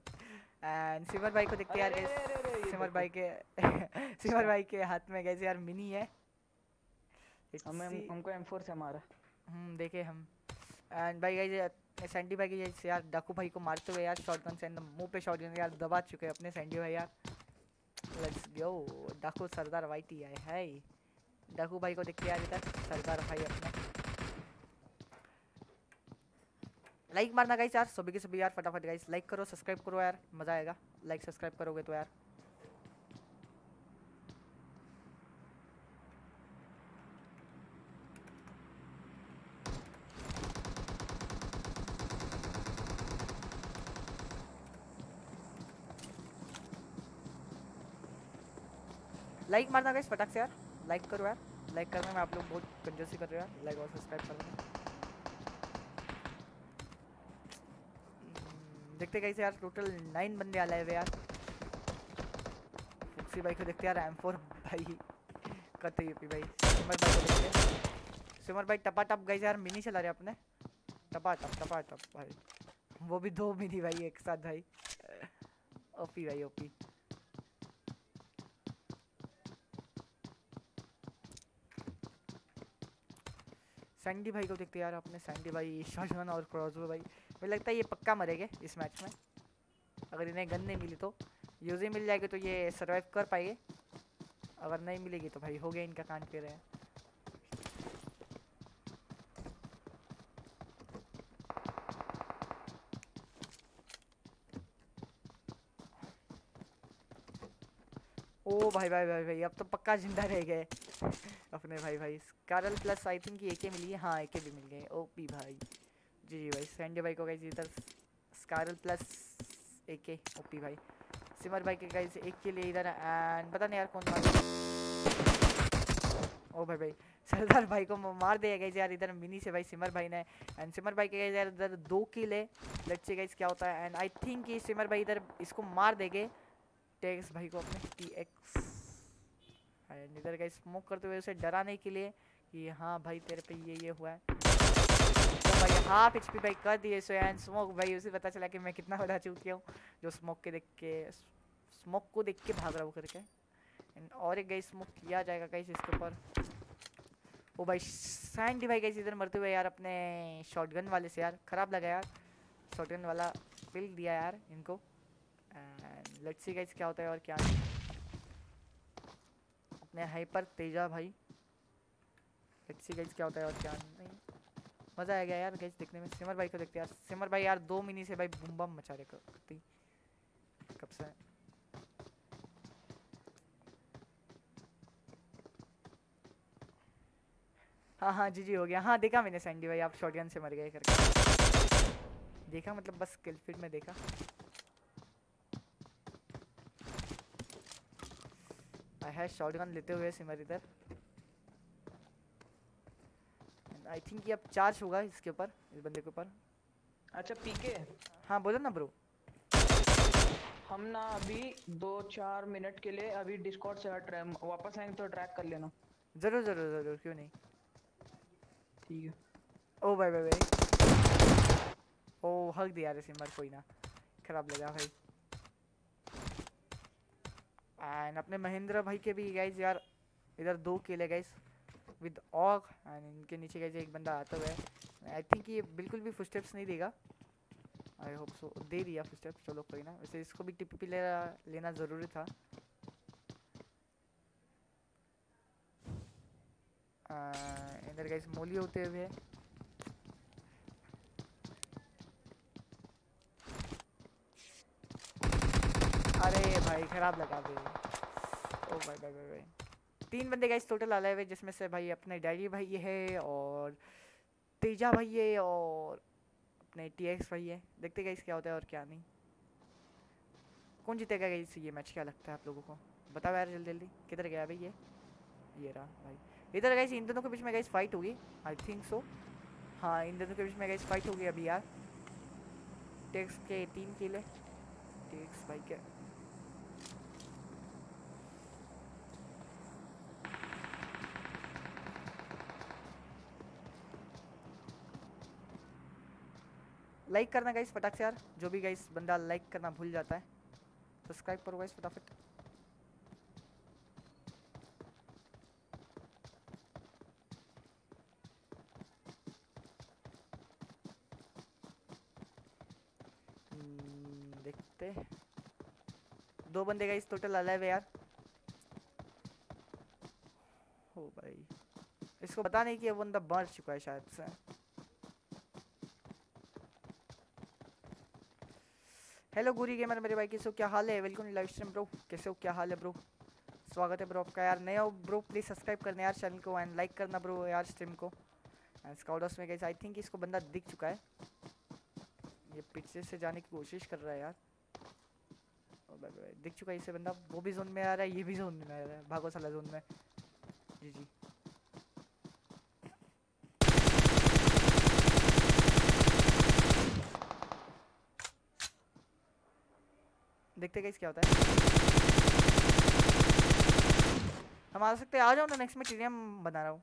एंड सिमर भाई को देखते हैं यार ये सिमर भाई के सिमर भाई के हाथ में गए यार मिनी है। हमें हमको M4 से मारा। हम्म देखे हम। एंड भाई गाइस सैंडी भाई के जैसे यार डाकू भाई को मारते हुए यार शॉटगन से एकदम मुँह पे शॉटगन यार दबा चुके हैं अपने सैंडी भाई यार। लेट्स गो डाकू सरदार वाइटी आए है। डाकू भाई को देखते यार इधर सरदार भाई अपने। लाइक मारना गाइस यार, सभी के सभी यार फटाफट गाइस लाइक करो सब्सक्राइब करो यार, मज़ा आएगा। लाइक सब्सक्राइब करोगे तो यार। लाइक मारना गाइस फटाक से यार। लाइक करो यार। लाइक करने में आप लोग बहुत कंजूसी कर रहे हो यार। लाइक और सब्सक्राइब कर हम्म, देखते गाइस यार टोटल नाइन बंदे आ लाए हुए यार। फुक्सी भाई को देखते यार एम फोर भाई। करते यूपी भाई। सिमर भाई को देखते सिमर भाई टपा टप गाइस यार मिनी चला रहे अपने। टपा टप टपा टप भाई। वो भी दो मिनी भाई एक साथ भाई। ओपी भाई ओपी सैंडी भाई को देखते यार अपने सैंडी भाई शॉटगन और क्रॉसबो भाई। मुझे लगता है ये पक्का मरेंगे इस मैच में। अगर इन्हें गन नहीं मिली तो। यूजी मिल जाएगी तो ये सर्वाइव कर पाएँगे। अगर नहीं मिलेगी तो भाई हो गया इनका कांड पे रहे ओ भाई भाई भाई भाई, अब तो पक्का ज़िंदा रह गए। अपने भाई भाई। कारल प्लस आई थिंक एके मिली है। हाँ एके भी मिल गए ओ पी भाई। जी जी भाई, सैंडे भाई को गई जी इधर स्कारल प्लस ए के, ओ पी भाई। सिमर भाई के गई एक के लिए इधर एंड पता नहीं यार कौन मार ओ भाई भाई, सरदार भाई को मार दिया गई यार इधर मिनी से भाई सिमर भाई ने। एंड सिमर भाई के गए यार इधर दो किल है। सी गाइस क्या होता है। एंड आई थिंक ये सिमर भाई इधर इसको मार देंगे। टेक्स भाई को अपने टी एक्स एंड इधर का स्मोक करते हुए उसे डराने के लिए कि हाँ भाई, तेरे पे ये ये हुआ है। तो भाई हाफ़ एच पी भाई कर दिए एंड स्मोक भाई, उसे पता चला कि मैं कितना बड़ा चूतिया हूँ, जो स्मोक के देख के स्मोक को देख के भाग रहा हूँ करके। एंड और एक गई स्मोक किया जाएगा गाइस इसके ऊपर। वो भाई सैंडी भाई गाइस इधर मरते हुए यार, अपने शॉटगन वाले से यार। खराब लगा यार। शॉटगन वाला पिल दिया यार इनको। एंड लेट्स गाइस क्या होता है और क्या अपने हाइपर तेजा भाई। लेट्स सी गाइस क्या होता है और क्या नहीं। मज़ा आ गया यार गाइस देखने में। सिमर भाई को देखते यार। सिमर भाई यार दो मिनी से भाई बूम बम मचा रहे करती कब से? हाँ हाँ जी जी, हो गया। हाँ देखा मैंने सैंडी भाई। आप शॉटगन से मर गए करके। देखा मतलब बस किल फ़ीड में देखा। है शॉटगन लेते हुए सिमर इधर। आई थिंक ये अब चार्ज होगा इसके ऊपर इस बंदे के ऊपर। अच्छा पीके हाँ बोलो ना ब्रो हम ना अभी दो चार मिनट के लिए अभी डिस्कॉर्ड से हट रहे हैं। वापस आएँगे तो ट्रैक कर लेना। ज़रूर ज़रूर ज़रूर क्यों नहीं? ठीक है। ओ भाई भाई भाई ओ हक दिया रे सिमर कोई ना। खराब लगा भाई। एंड अपने महेंद्र भाई के भी गाइस यार, इधर दो किले गाइस विद ऑग एंड इनके नीचे गाइस एक बंदा आता हुआ है। आई थिंक ये बिल्कुल भी फुटस्टेप्स नहीं देगा। आई होप सो दे दिया फुटस्टेप्स चलो कोई ना। वैसे इसको भी टीपीपी ले लेना ज़रूरी था। इधर गाइस मोली होते हुए। अरे भाई, खराब लगा भाई। ओ भाई भाई भाई भाई। तीन बंदे गाइस टोटल आए हुए, जिसमें से भाई अपने डैडी भाई है और तेजा भाई है और अपने टी एक्स भाई है। देखते गाइस क्या होता है और क्या नहीं। कौन जीतेगा गाइस ये मैच क्या लगता है आप लोगों को? बताओ यार जल्दी जल्दी। किधर गया भाई ये? ये रहा भाई। इधर गाइस इन दोनों के बीच में गाइस फाइट होगी। आई थिंक सो हाँ इन दोनों के बीच में गाइस फाइट होगी अभी यार। टेक्स के तीन किले। टेक्स भाई के लाइक करना गाइस फटाक से यार। जो भी गाइस बंदा लाइक करना भूल जाता है। सब्सक्राइब करो गाइस फटाफट। हम्म, देखते दो बंदे गाइस टोटल अलाइव है यार। हो भाई। इसको पता नहीं कि वो बंदा मर चुका है शायद से। हेलो गुरी गेमर मेरे भाई, कैसे हो? क्या हाल है? वेलकम लाइव स्ट्रीम ब्रो कैसे हो? क्या हाल है ब्रो स्वागत है ब्रो आपका यार। नया हो ब्रो प्लीज़ सब्सक्राइब करना यार चैनल को एंड लाइक करना ब्रो यार स्ट्रीम को. एंड स्काउडर्स में कैसे आई थिंक इसको बंदा दिख चुका है। ये पीछे से जाने की कोशिश कर रहा है यार। दिख चुका है इसे बंदा। वो भी जोन में आ रहा है, ये भी जोन में आ रहा है, भागो साला जोन में। जी जी। देखते गाइस क्या होता है हम आ सकते हैं। आ जाओ ना नेक्स्ट में टीरियम बना रहा हूँ।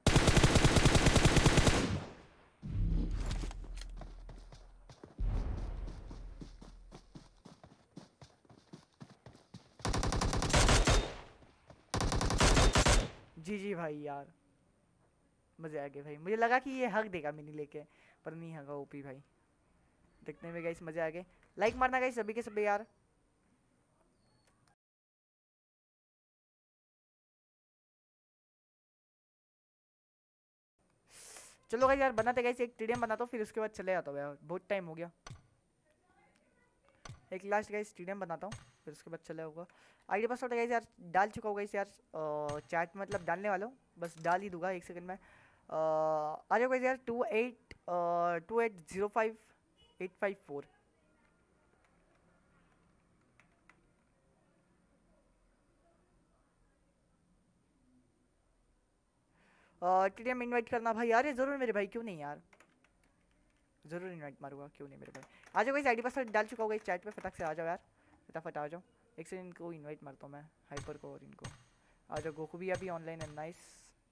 जी जी भाई यार, मज़े आ गए भाई। मुझे लगा कि ये हक देगा मिनी लेके, पर नहीं हगा ओपी भाई। देखने में गाइस मज़े आ गए। लाइक मारना गाइस सभी के सभी यार। चलो गाइस यार, बनाते गाइस एक टीडीएम बनाता हूँ, फिर उसके बाद चले जाता हूँ यार। बहुत टाइम हो गया। एक लास्ट गाइस स्टेडियम बनाता हूँ, फिर उसके बाद चले होगा आईडी पासवर्ड गाइस यार, डाल चुका होगा इस यार चैट मतलब डालने वाला हूँ। बस डाल ही दूँगा, एक सेकंड में। आ जाओ गाइस यार two eight two eight zero five eight five four TDM invite करना। भाई यार, ये ज़रूर मेरे भाई, क्यों नहीं यार? ज़रूर इनवाइट मारूँगा, क्यों नहीं मेरे भाई? आ जाओ गाइस आईडी पासवर्ड डाल चुका होगा इस चैट पे, फटाक से आ जाओ यार। फटाफट आ जाओ। एक से इनको इनवाइट मारता हूँ मैं हाइपर को और इनको। आ जाओ, गोकू भी अभी ऑनलाइन है नाइस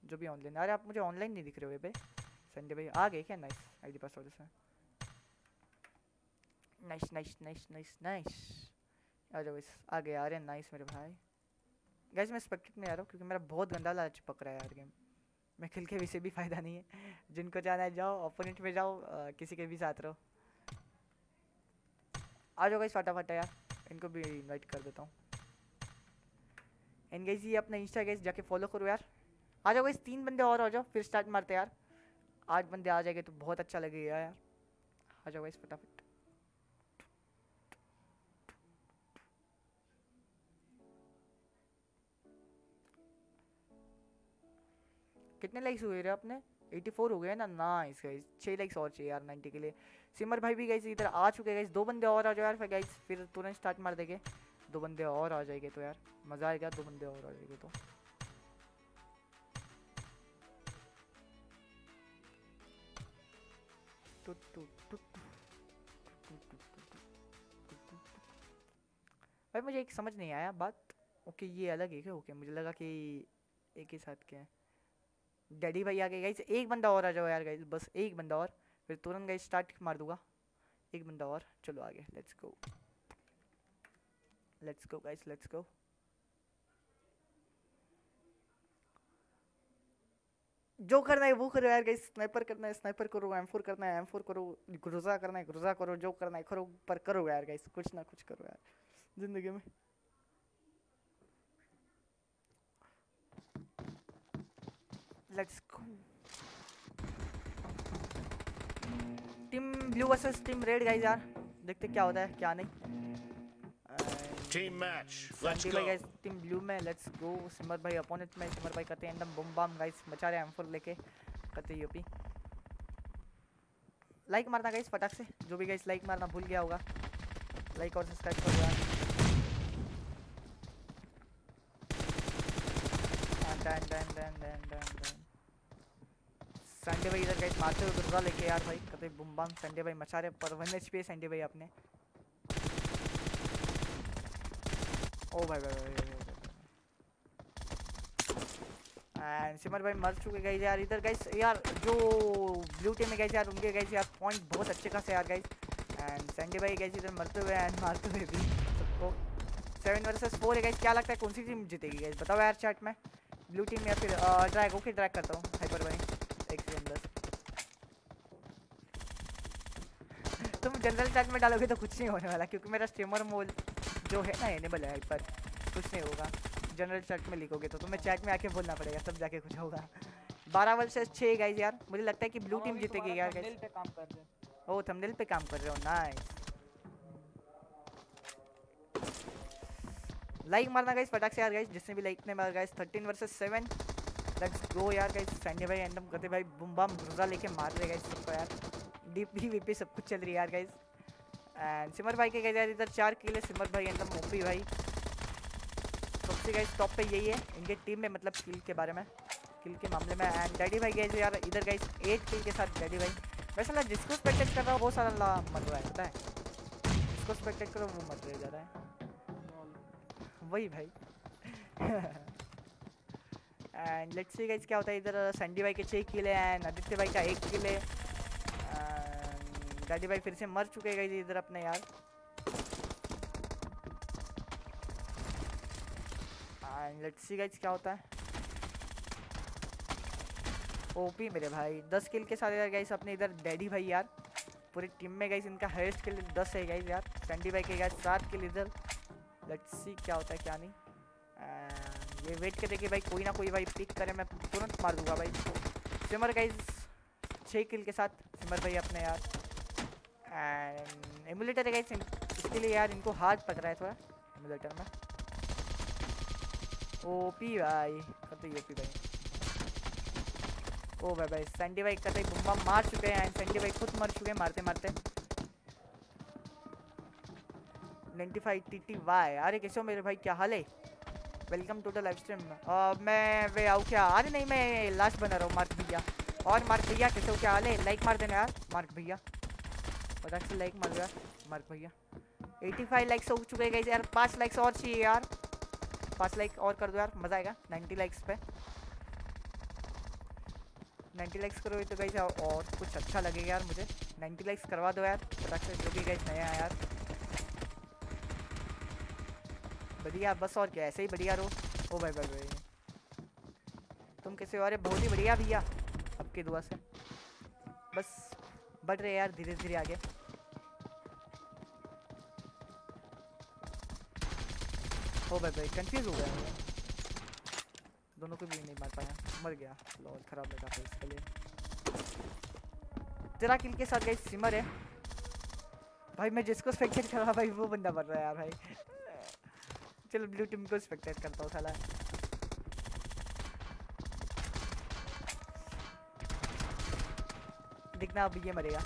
जो भी ऑनलाइन अरे आप मुझे ऑनलाइन नहीं दिख रहे हो भाई संडे भाई, आ गए क्या? नाइस आईडी पासवर्ड से। Nice nice nice nice nice आ जाओ इस आ गए रहे नाइस मेरे भाई। गैस मैं स्पेक्टेट में आ रहा हूँ, क्योंकि मेरा बहुत गंदा लालच पक रहा है यार गेम मैं खेल के वैसे भी फ़ायदा नहीं है। जिनको जाना है जाओ ओपोनेंट में जाओ अ, किसी के भी साथ रहो। आ जाओ गाइस फटाफट यार। इनको भी इनवाइट कर देता हूँ। गाइस ये अपना इंस्टा गाइस जाके फॉलो करो यार। आ जाओ गाइस तीन बंदे और आ जाओ फिर स्टार्ट मारते यार। आठ बंदे आ जाएँगे तो बहुत अच्छा लगेगा यार। आ जाओ गाइस फटाफट। कितने लाइक्स हुए रहे अपने 84 हो गए ना ना इस गाइज़ छः लाइक्स और चाहिए यार 90 के लिए सिमर भाई भी गाइज़ इधर आ चुके गाइज़ दो बंदे और आ जाओ यार फिर गाइज़ फिर तुरंत स्टार्ट मार देंगे दो बंदे और आ जाएँगे तो यार मज़ा आएगा दो बंदे और आ जाएँगे तो भाई मुझे एक समझ नहीं आया बात ओके ये अलग है क्या ओके मुझे लगा कि एक ही साथ क्या है डैडी भाई आ गए गाइस एक बंदा और आ जाओ यार गाइस बस एक बंदा और, फिर तुरंत गाइस स्टार्ट मार दूँगा। एक बंदा और, चलो आगे let's go let's go guys let's go जो करना है, वो करो यार गाइस स्नाइपर करना है स्नाइपर करो एम फोर करना है एम फोर करो, ग्रुजा करना है, ग्रुजा करो, जो करना है, करो, पर करो यार गाइस कुछ ना कुछ करो यार, ज़िंदगी में। Let's go team blue versus team red guys यार देखते क्या होता है क्या नहीं. Let's Sunday go. भाई गाइस टीम ब्लू में लेट्स गो सिमर भाई अपोनेंट में सिमर भाई करते हैं एकदम बम बम गाइस मचा रहे हैं एम4 लेके करते यूपी लाइक मारना गाइस फटाक से जो भी गाइस लाइक मारना भूल गया होगा लाइक और सब्सक्राइब कर यार done done done done done done Sunday भाई इधर गाइस मारते हुए दुर्गा लेके यार भाई कतई बुम बम संडे भाई मचा रहे पर वन एच पी संडे भाई अपने। ओ भाई भाई भाई, भाई, एंड सिमर भाई मर चुके गए यार इधर गाइस यार जो ब्लू टीम में गए यार उनके गए यार पॉइंट बहुत अच्छे खासे यार गाइस एंड संडे भाई गए इधर मरते हुए एंड मारते हुए भी सबको। सेवन वर्सेस फोर है गाइस क्या लगता है कौन सी टीम जीतेगी गाइस बताओ यार चैट में। ब्लू टीम या फिर ड्रैग ओके ड्रैग करता हूँ हाइपर भाई एक सेकंड बस तुम जनरल चैट में डालोगे तो कुछ नहीं होने वाला क्योंकि मेरा स्ट्रीमर मोड जो है ना एनेबल है पर कुछ नहीं होगा। जनरल चैट में लिखोगे तो तुम्हें चैट में आके बोलना पड़ेगा तब जाके कुछ होगा। बारह वर्सेस छः गाइस यार मुझे लगता है कि ब्लू टीम जीतेगी यार पे काम कर रहे हैं। ओ थंबनेल पे काम कर रहे हो नाइस लाइक मारना गाइस फटाक से यार गाइस जिसने भी लाइक ने मारा गाइस 13 वर्सेस 7 लेट्स गो यार गाइस सैंडी भाई एंडम करते भाई बुम बम गुर्जा लेके मार रहे गाइस सबको यार। डीपी वीपी सब कुछ चल रही है यार गाइस एंड सिमर भाई के गए यार इधर चार किले सिमर भाई एंडम ओपी भाई. सबसे गाइस टॉप पे यही है, इनके टीम में मतलब किल के बारे में किल के मामले में. एंड डैडी भाई गए यार, इधर गाइस 8 किल के साथ डैडी भाई. वैसे ना जिसको स्पेक्टेट कर रहा हूँ, वो सारा ला मर रहा है, पता है? जिसको स्पेक्टेट करो वो मर रहा जा रहा है. वही भाई. एंड लेट्स सी गाइस क्या होता है, इधर संडी भाई के छः किले एंड आदित्य भाई का एक किल डैडी भाई फिर से मर चुके हैं इधर अपने यार। लेट्स सी गाइस क्या होता है। ओपी मेरे भाई, दस किल के साथ यार गाइस अपने इधर डैडी भाई यार। पूरी टीम में गाइस इनका हाईएस्ट किल दस है गाइस यार। संडी भाई के गाइस सात किल इधर। लेट्स सी क्या होता है, क्या नहीं। ये वेट करते कि भाई कोई ना कोई भाई पिक करे, मैं तुरंत मार दूँगा भाई। सिमर गाइस छः किल के साथ सिमर भाई अपने यार। एंड एमुलेटर है इसके लिए यार इनको हार्ड पड़ रहा है थोड़ा एमुलेटर में। ओपी भाई करते ओपी भाई। ओ भाई भाई संडी भाई कतई बुम्बा मार चुके हैं एंड संडी भाई खुद मर चुके हैं मारते मारते। 95 टी टी वाई अरे कैसे हो मेरे भाई, क्या हाल है? Welcome to the live stream मैं वे आऊँ क्या? अरे नहीं, मैं लास्ट बना रहा हूँ, मार्क भैया। और मार्क भैया, कैसे हो, क्या हाल है? लाइक मार देना यार, मार्क भैया। पता से लाइक मार दो यार मार्क भैया 85 लाइक्स हो चुके हैं यार, पाँच लाइक्स और चाहिए यार। पाँच लाइक और कर दो यार, मज़ा आएगा। 90 लाइक्स पे। 90 लाइक्स करो तो गई और कुछ अच्छा लगेगा यार मुझे। 90 लाइक्स करवा दो यार फटाक से जो भी गई नया है यार। बढ़िया, बस और क्या, ऐसे ही बढ़िया रहो। ओ भाई भाई भाई। तुम कैसे हो? अरे बहुत ही बढ़िया भैया। आपकी दुआ से। बस, बढ़ रहे यार धीरे धीरे आगे। ओ भाई भाई कंफ्यूज हो गया दोनों को भी नहीं मार पाया। मर गया। लॉल, खराब लगा था इसके लिए। तेरा किल के साथ गई सिमर है। भाई, मैं जिसको स्पेक्टेट कर रहा भाई, वो बंदा मर रहा है यार, भाई। चलो ब्लू टीम को स्पेक्टेट करता हूँ, साला। दिखना, अब ये मरेगा।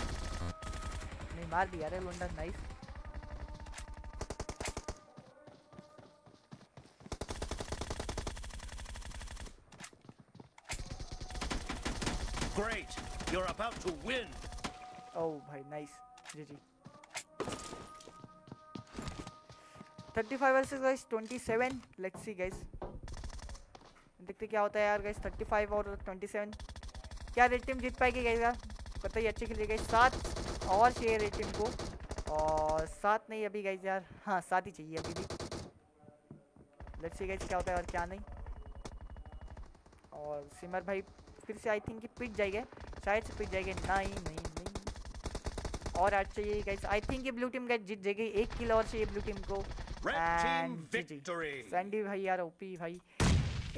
नहीं, मार दिया रे लुंडा nice Great. You're about to win. ओ भाई thirty five versus guys twenty seven let's see guys देखते क्या होता है यार गाइस थर्टी फाइव और ट्वेंटी सेवन क्या रेड टीम जीत पाएगी गाइस यार? कतई अच्छी खेली गई सात और चाहिए रेड टीम को. और सात नहीं अभी गाइस यार. हाँ सात ही चाहिए अभी भी. लेट्स सी गाइस क्या होता है और क्या नहीं. और सिमर भाई, फिर से आई थिंक कि पिट जाएँगे. शायद से पिट जाएँगे। नहीं नहीं नहीं। और आज चाहिए गाइस आई थिंक ये ब्लू टीम गाइस जीत जाएगी। एक किलो और चाहिए ब्लू टीम को। सैंडी भाई यार ओपी भाई।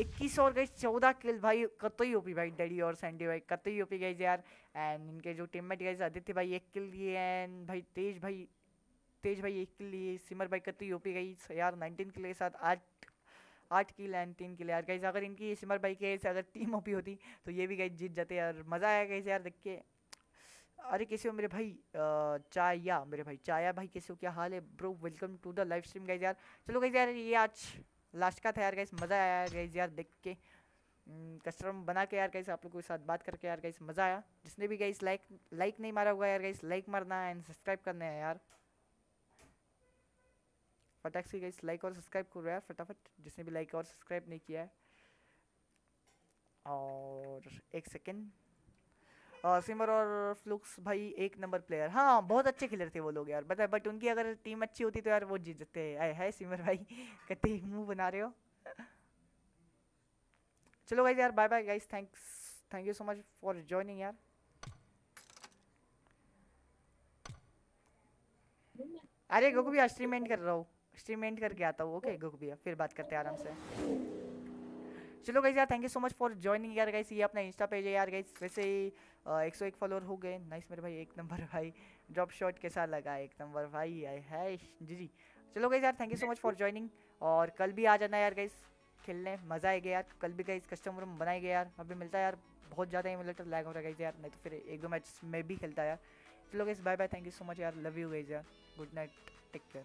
इक्कीस और गई चौदह किल भाई। कतई ओपी भाई डैडी और सैंडी भाई। कतई ओपी गई यार। एंड इनके जो टीममेट गए आदित्य भाई एक किल लिए। एंड भाई तेज भाई तेज भाई एक किल लिए। सिमर भाई कतई ओपी गई यार नाइनटीन किल के साथ आठ आठ किल एंड तीन किल यार गई अगर इनकी सिमर भाई के अगर टीम ओपी होती तो ये भी गई जीत जाते यार मज़ा आया गई यार देख के। अरे कैसे हो मेरे भाई? चाया, मेरे भाई चाया भाई, कैसे हो? क्या हाल है? Bro welcome to the live stream guys यार। चलो गाइज़ यार, ये आज लास्ट का था यार गाइस मज़ा आया गाइस यार देख के। कस्टमर बना के यार गाइस आप लोगों के साथ बात करके यार गाइस मज़ा आया। जिसने भी गाइस लाइक लाइक नहीं मारा हुआ यार गाइस लाइक मारना एंड सब्सक्राइब करना है यार। फटाक से गाइस लाइक और सब्सक्राइब करो यार फटाफट। जिसने भी लाइक और सब्सक्राइब नहीं किया है। और एक सेकेंड सिमर और फ्लुक्स भाई एक नंबर प्लेयर हाँ बहुत अच्छे खिलर थे वो लोग यार। बता बट उनकी अगर टीम अच्छी होती तो यार वो जीत जाते। आए है सिमर भाई, कहते मुँह बना रहे हो। चलो गाइज़ यार bye bye guys thanks thank you so much for joining यार। अरे, गोकू भैया स्ट्रीम एंड कर रहा हूँ। एंड करके आता हूँ ओके गोकू भैया फिर बात करते हैं आराम से। चलो गाइज़ यार thank you so much for joining यार गाइस ये अपना इंस्टा पेज है यार गाइस वैसे ही एक सौ एक फॉलोअर हो गए। नाइस मेरे भाई एक नंबर भाई ड्रॉप शॉट कैसा लगा एक नंबर भाई आई है जी जी। चलो गाइज़ यार thank you so much for joining और कल भी आ जाना यार गाइस खेलने मज़ा आएगा यार। कल भी गाइस कस्टम रूम बनाएँगे यार अभी मिलता है यार बहुत ज़्यादा इमुलेटर लैग हो रहा है यार नहीं तो फिर एक दो मैच में भी खेलता है यार। चलो guys bye bye thank you so much यार लव यू गाइस यार good night take care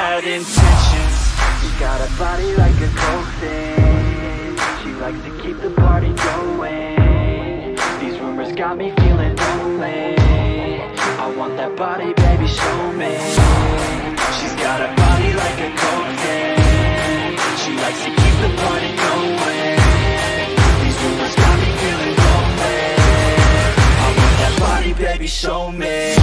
intentions. She got a body like a thing She likes to keep the party going. These rumors got me feeling lonely. I want that body, baby, show me. She's got a body like a thing She likes to keep the party going. These rumors got me feeling lonely. I want that body, baby, show me